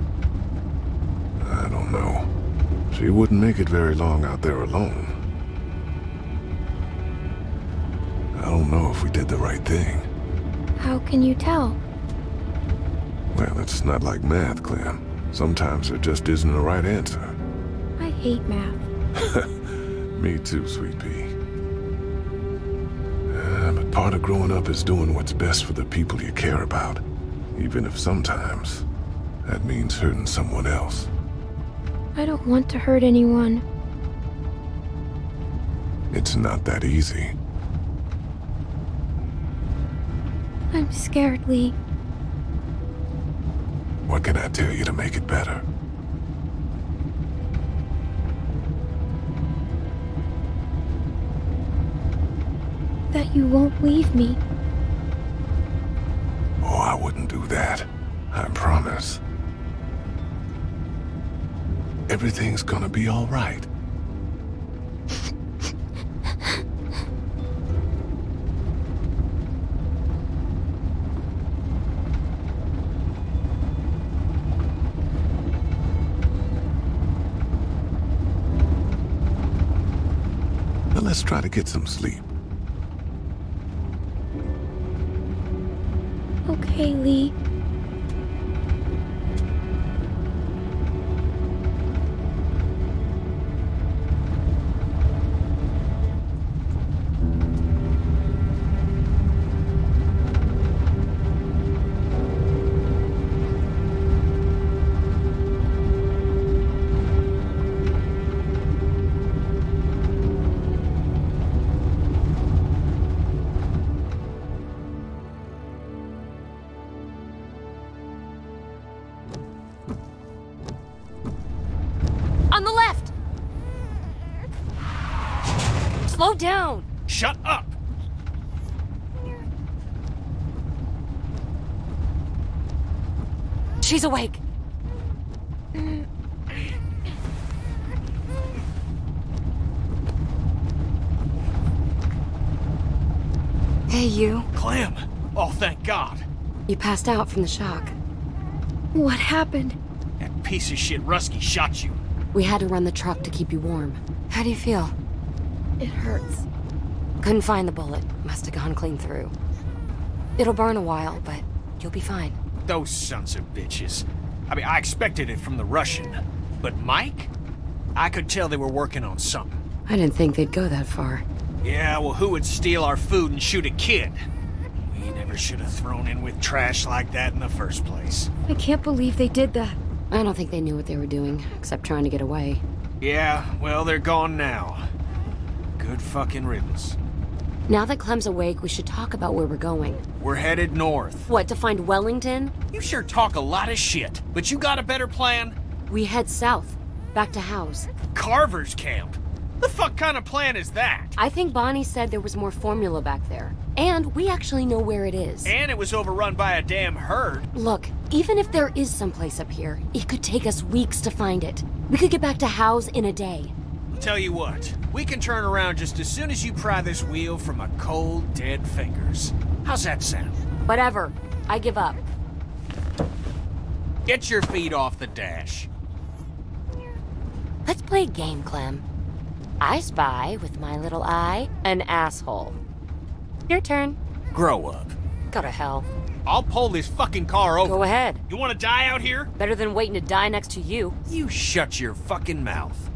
I don't know. She wouldn't make it very long out there alone. I don't know if we did the right thing. How can you tell? Well, it's not like math, Clem. Sometimes there just isn't a right answer. I hate math. Me too, sweet pea. Uh, but part of growing up is doing what's best for the people you care about. Even if sometimes that means hurting someone else. I don't want to hurt anyone. It's not that easy. I'm scared, Lee. What can I tell you to make it better? That you won't leave me. Everything's gonna be all right. Now let's try to get some sleep. Hey, you. Clem! Oh, thank God. You passed out from the shock. What happened? That piece of shit Rusky shot you. We had to run the truck to keep you warm. How do you feel? It hurts. Couldn't find the bullet. Must have gone clean through. It'll burn a while, but you'll be fine. Those sons of bitches. I mean, I expected it from the Russian. But Mike? I could tell they were working on something. I didn't think they'd go that far. Yeah, well, who would steal our food and shoot a kid? We never should have thrown in with trash like that in the first place. I can't believe they did that. I don't think they knew what they were doing, except trying to get away. Yeah, well, they're gone now. Good fucking riddance. Now that Clem's awake, we should talk about where we're going. We're headed north. What, to find Wellington? You sure talk a lot of shit, but you got a better plan? We head south, back to Howe's. Carver's camp? The fuck kind of plan is that? I think Bonnie said there was more formula back there. And we actually know where it is. And it was overrun by a damn herd. Look, even if there is someplace up here, it could take us weeks to find it. We could get back to Howe's in a day. Tell you what, we can turn around just as soon as you pry this wheel from my cold, dead fingers. How's that sound? Whatever. I give up. Get your feet off the dash. Let's play a game, Clem. I spy with my little eye an asshole. Your turn. Grow up. Go to hell. I'll pull this fucking car over. Go ahead. You want to die out here? Better than waiting to die next to you. You shut your fucking mouth.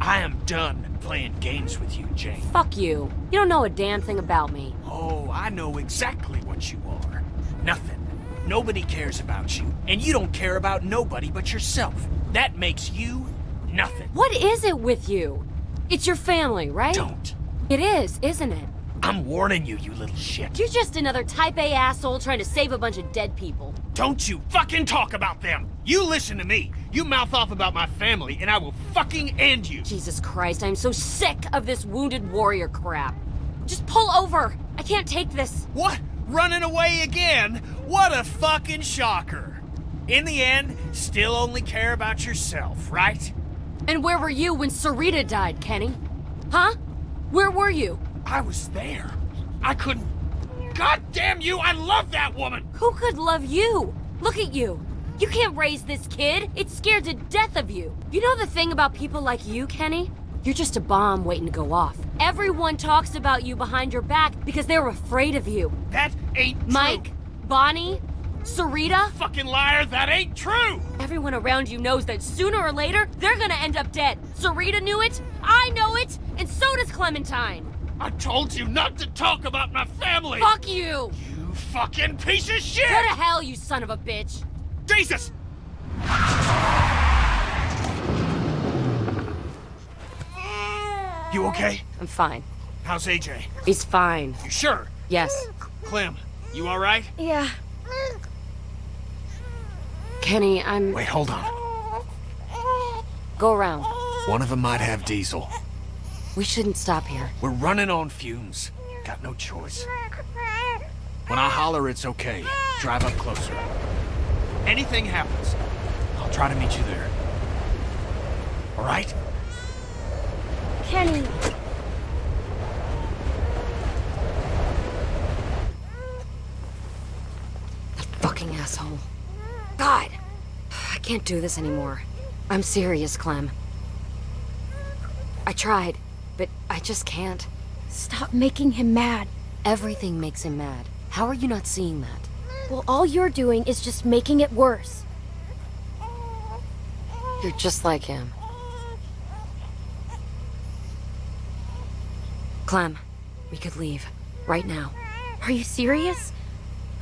I am done playing games with you, Jane. Fuck you. You don't know a damn thing about me. Oh, I know exactly what you are. Nothing. Nobody cares about you, and you don't care about nobody but yourself. That makes you nothing. What is it with you? It's your family, right? Don't. It is, isn't it? I'm warning you, you little shit. You're just another type A asshole trying to save a bunch of dead people. Don't you fucking talk about them! You listen to me! You mouth off about my family, and I will fucking end you! Jesus Christ, I'm so sick of this wounded warrior crap. Just pull over! I can't take this. What? Running away again? What a fucking shocker! In the end, still only care about yourself, right? And where were you when Sarita died, Kenny? Huh? Where were you? I was there. I couldn't. God damn you, I love that woman! Who could love you? Look at you. You can't raise this kid. It's scared to death of you. You know the thing about people like you, Kenny? You're just a bomb waiting to go off. Everyone talks about you behind your back because they're afraid of you. That ain't true. Mike, Bonnie, Sarita. Fucking liar, that ain't true! Everyone around you knows that sooner or later, they're gonna end up dead. Sarita knew it, I know it, and so does Clementine. I told you not to talk about my family! Fuck you! You fucking piece of shit! Go to hell, you son of a bitch! Jesus! You okay? I'm fine. How's AJ? He's fine. You sure? Yes. Clem, you alright? Yeah. Kenny, I'm... Wait, hold on. Go around. One of them might have diesel. We shouldn't stop here. We're running on fumes. Got no choice. When I holler it's okay, drive up closer. Anything happens, I'll try to meet you there. All right? Kenny. That fucking asshole. God! I can't do this anymore. I'm serious, Clem. I tried, but I just can't. Stop making him mad. Everything makes him mad. How are you not seeing that? Well, all you're doing is just making it worse. You're just like him. Clem, we could leave. Right now. Are you serious?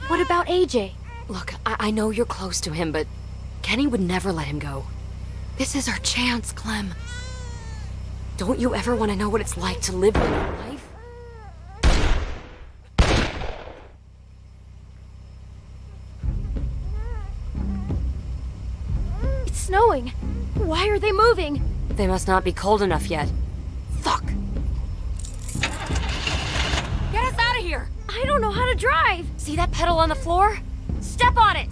What about AJ? Look, I, I know you're close to him, but Kenny would never let him go. This is our chance, Clem. Don't you ever want to know what it's like to live your life? It's snowing. Why are they moving? They must not be cold enough yet. Fuck! Get us out of here! I don't know how to drive. See that pedal on the floor? Step on it!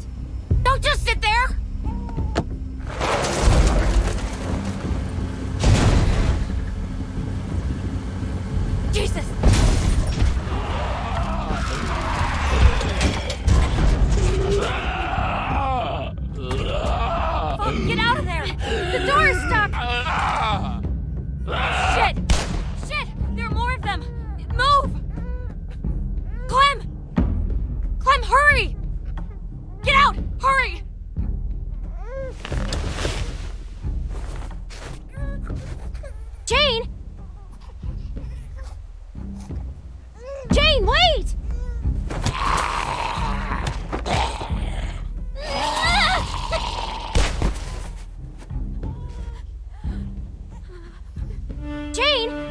Don't just sit there! Jesus! Fuck, get out of there! The door is stuck. Shit! Shit! There are more of them! Move! Clem! Clem, hurry! Hurry! Jane! Jane, wait! Jane!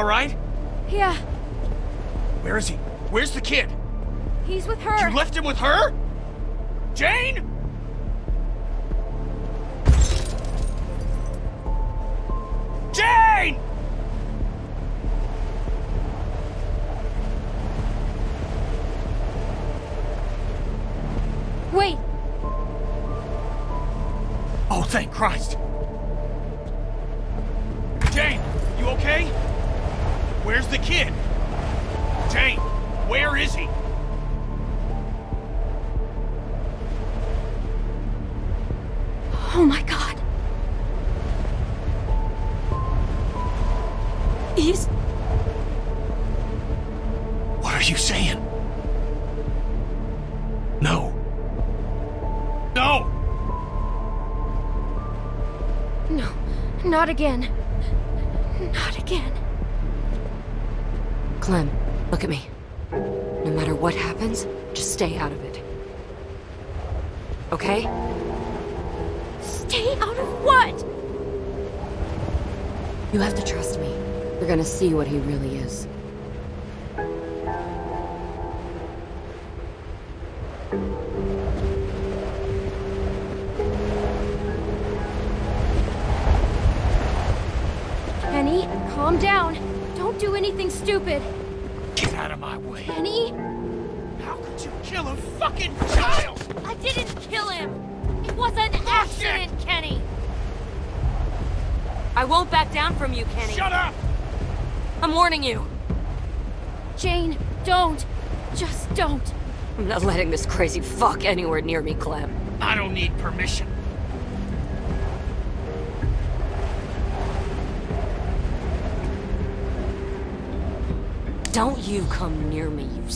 all right? Yeah. Where is he? Where's the kid? He's with her. You left him with her? Not again. warning you. Jane, don't. Just don't. I'm not letting this crazy fuck anywhere near me, Clem. I don't need permission. Don't you come near me, you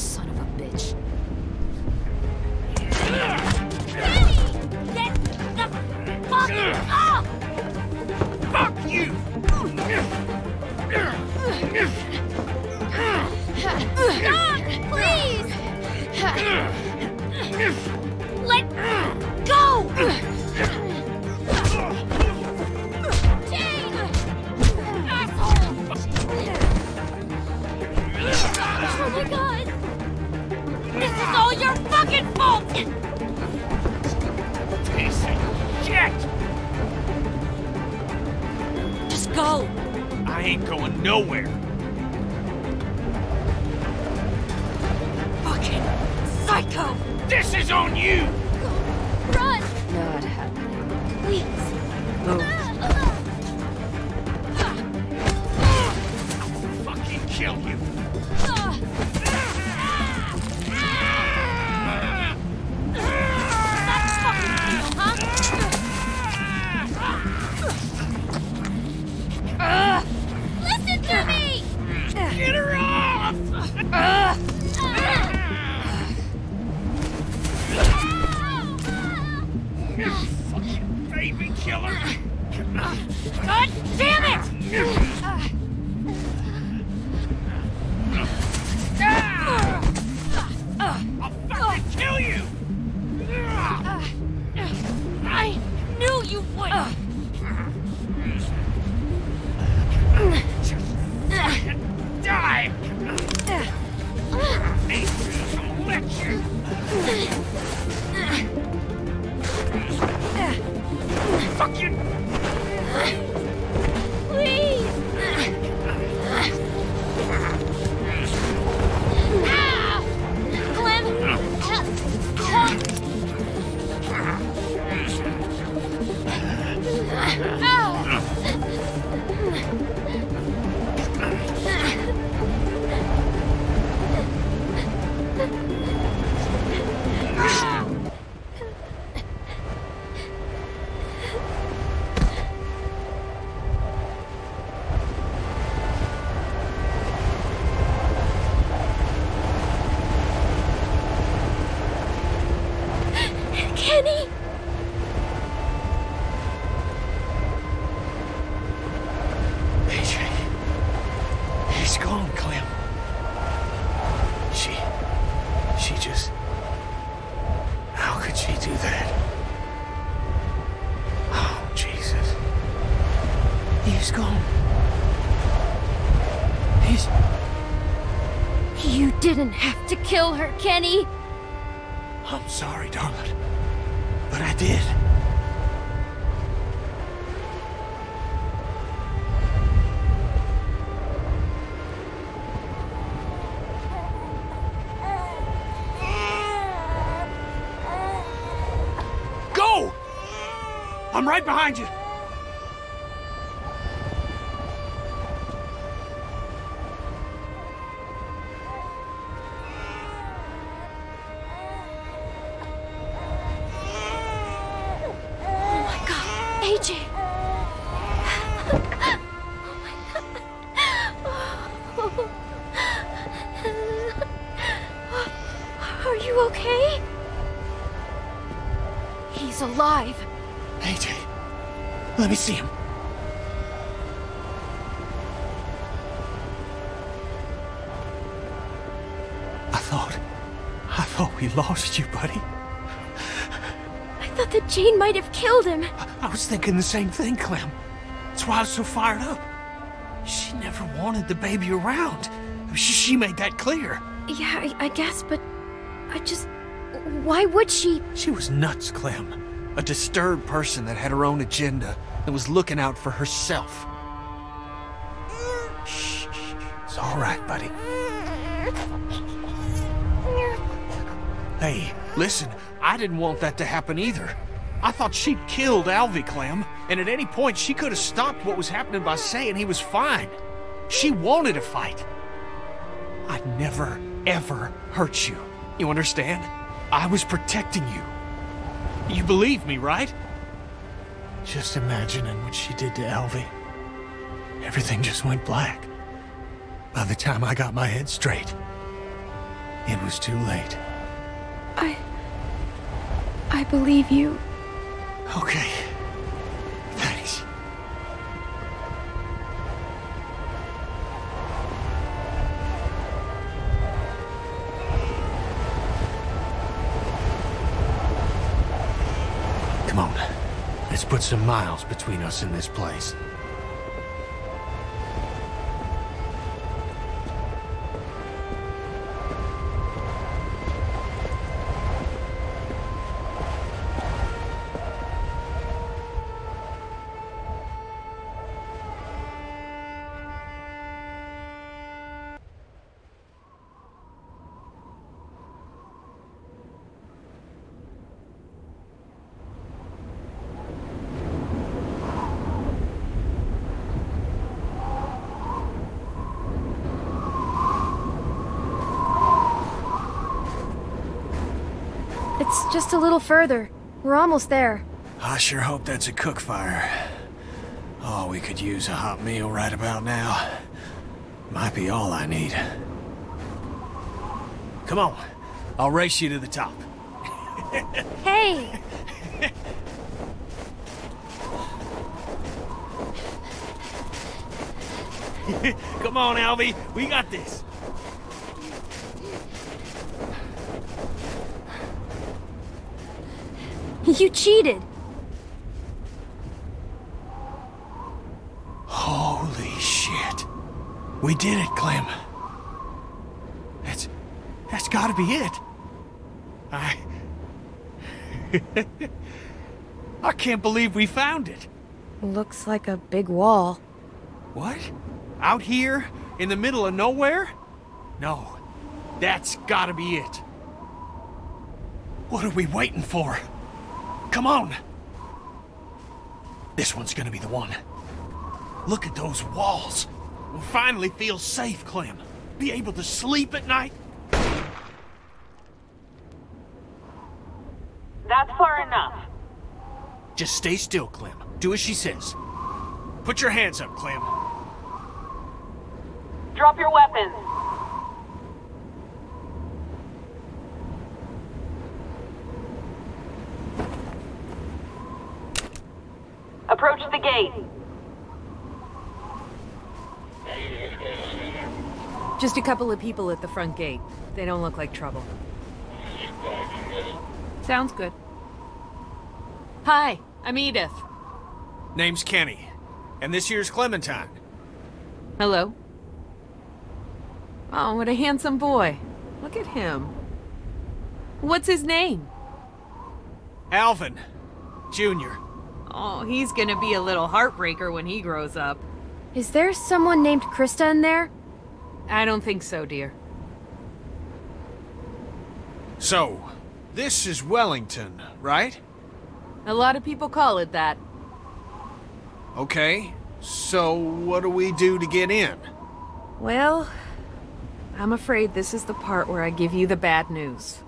didn't have to kill her, Kenny. I'm sorry, darling. But I did. Go! I'm right behind you. Was thinking the same thing, Clem. That's why I was so fired up. She never wanted the baby around. She, she made that clear. Yeah, I, I guess, but I just. Why would she? She was nuts, Clem. A disturbed person that had her own agenda, that was looking out for herself. Shh, shh, it's all right, buddy. Hey, listen, I didn't want that to happen either. I thought she'd killed Alvy, Clem, and at any point she could have stopped what was happening by saying he was fine. She wanted a fight. I'd never, ever hurt you. You understand? I was protecting you. You believe me, right? Just imagining what she did to Alvy. Everything just went black. By the time I got my head straight, it was too late. I. I believe you. Okay. Thanks. Come on. Let's put some miles between us and this place. It's just a little further. We're almost there. I sure hope that's a cook fire. Oh, we could use a hot meal right about now. Might be all I need. Come on. I'll race you to the top. Hey! Come on, Alvy. We got this. You cheated. Holy shit. We did it, Clem. That's... That's gotta be it. I... I can't believe we found it. Looks like a big wall. What? Out here? In the middle of nowhere? No. That's gotta be it. What are we waiting for? Come on! This one's gonna be the one. Look at those walls. We'll finally feel safe, Clem. Be able to sleep at night. That's far enough. Just stay still, Clem. Do as she says. Put your hands up, Clem. Drop your weapons. Approach the gate. Just a couple of people at the front gate. They don't look like trouble. Sounds good. Hi, I'm Edith. Name's Kenny. And this here's Clementine. Hello. Oh, what a handsome boy. Look at him. What's his name? Alvin. Jr. Oh, he's gonna be a little heartbreaker when he grows up. Is there someone named Christa in there? I don't think so, dear. So, this is Wellington, right? A lot of people call it that. Okay. So, what do we do to get in? Well, I'm afraid this is the part where I give you the bad news.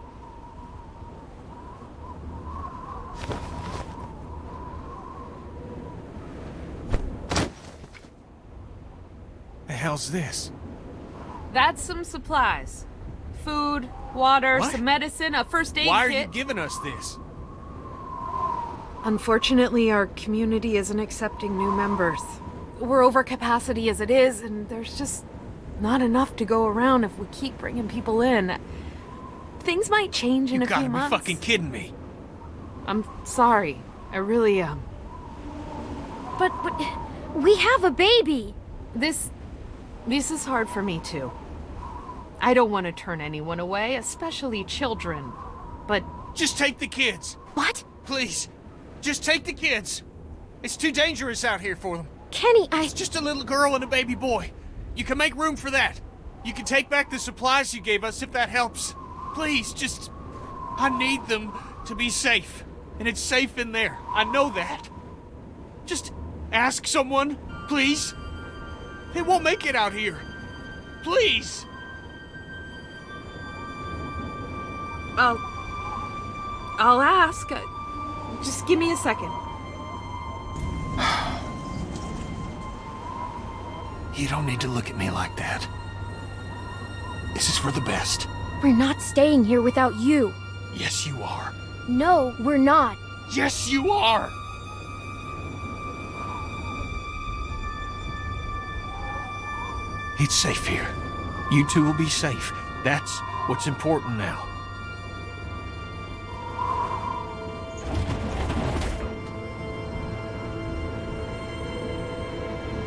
The hell's this? That's some supplies. Food, water, What? some medicine, a first aid kit. Why are kit. you giving us this? Unfortunately, our community isn't accepting new members. We're over capacity as it is, and there's just not enough to go around if we keep bringing people in. Things might change in You a gotta few be months. fucking kidding me. I'm sorry. I really am. But, but we have a baby. This this is hard for me too. I don't want to turn anyone away, especially children. But Just take the kids. What? Please. Just take the kids. It's too dangerous out here for them. Kenny, I... It's just a little girl and a baby boy. You can make room for that. You can take back the supplies you gave us if that helps. Please, just... I need them to be safe. And it's safe in there. I know that. Just ask someone, please. They won't make it out here. Please. I'll I'll ask. Uh, Just give me a second. You don't need to look at me like that. This is for the best. We're not staying here without you. Yes, you are. No, we're not. Yes, you are. It's safe here. You two will be safe. That's what's important now.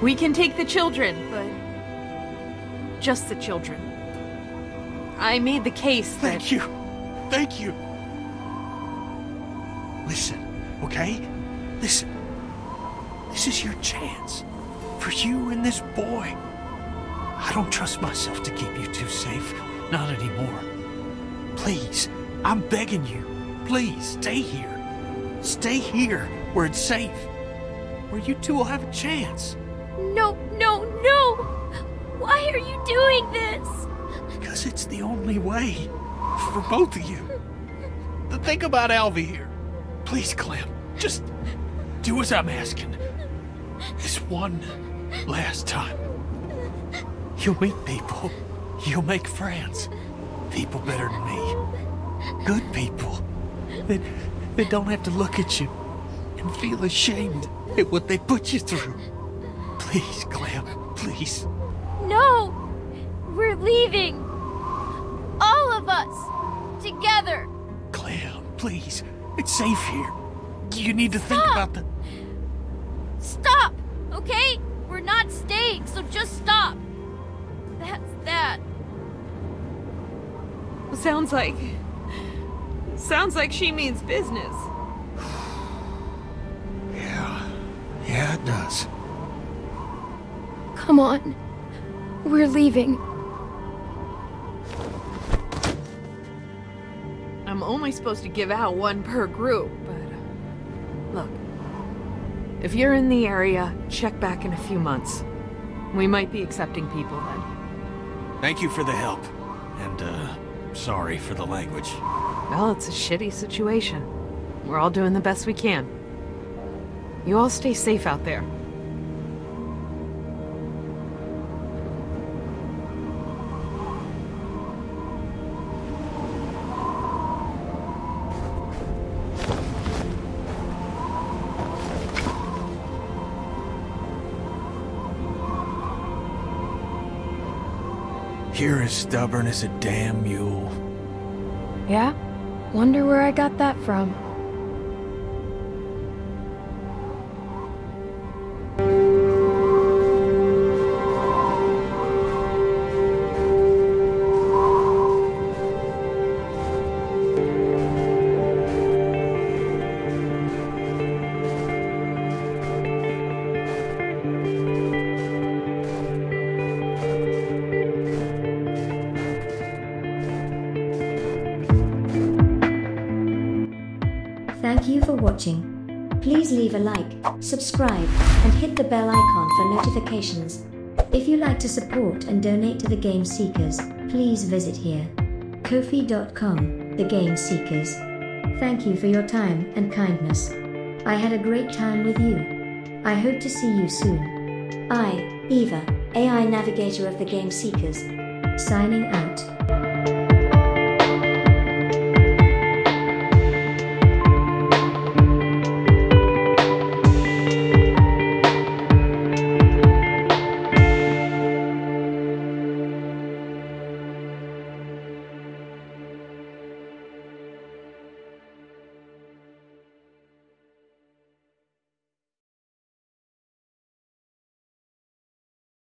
We can take the children, but just the children. I made the case that Thank you. Thank you. Listen, okay? Listen. This is your chance. For you and this boy. I don't trust myself to keep you two safe. Not anymore. Please, I'm begging you. Please, stay here. Stay here, where it's safe. Where you two will have a chance. No, no, no! Why are you doing this? Because it's the only way. For both of you. Th- Think about Alvy here. Please, Clem. Just do as I'm asking. This one last time. You'll meet people. You'll make friends. People better than me. Good people. That, that don't have to look at you and feel ashamed at what they put you through. Please, Clem. Please. No! We're leaving! All of us! Together! Clem, please. It's safe here. You need to think about the. Stop! Okay? We're not staying, so just stop! That's that. sounds like sounds like she means business. Yeah, Yeah, it does. Come on. We're leaving. I'm only supposed to give out one per group, but uh, look. If you're in the area, check back in a few months. We might be accepting people then. Thank you for the help. And, uh, sorry for the language. Well, it's a shitty situation. We're all doing the best we can. You all stay safe out there. Stubborn as a damn mule. Yeah? Wonder where I got that from. Subscribe, and hit the bell icon for notifications. If you like to support and donate to the Game Seekers, please visit here. Ko-fi.com, The Game Seekers. Thank you for your time and kindness. I had a great time with you. I hope to see you soon. I, Eva, AI Navigator of the Game Seekers, signing out.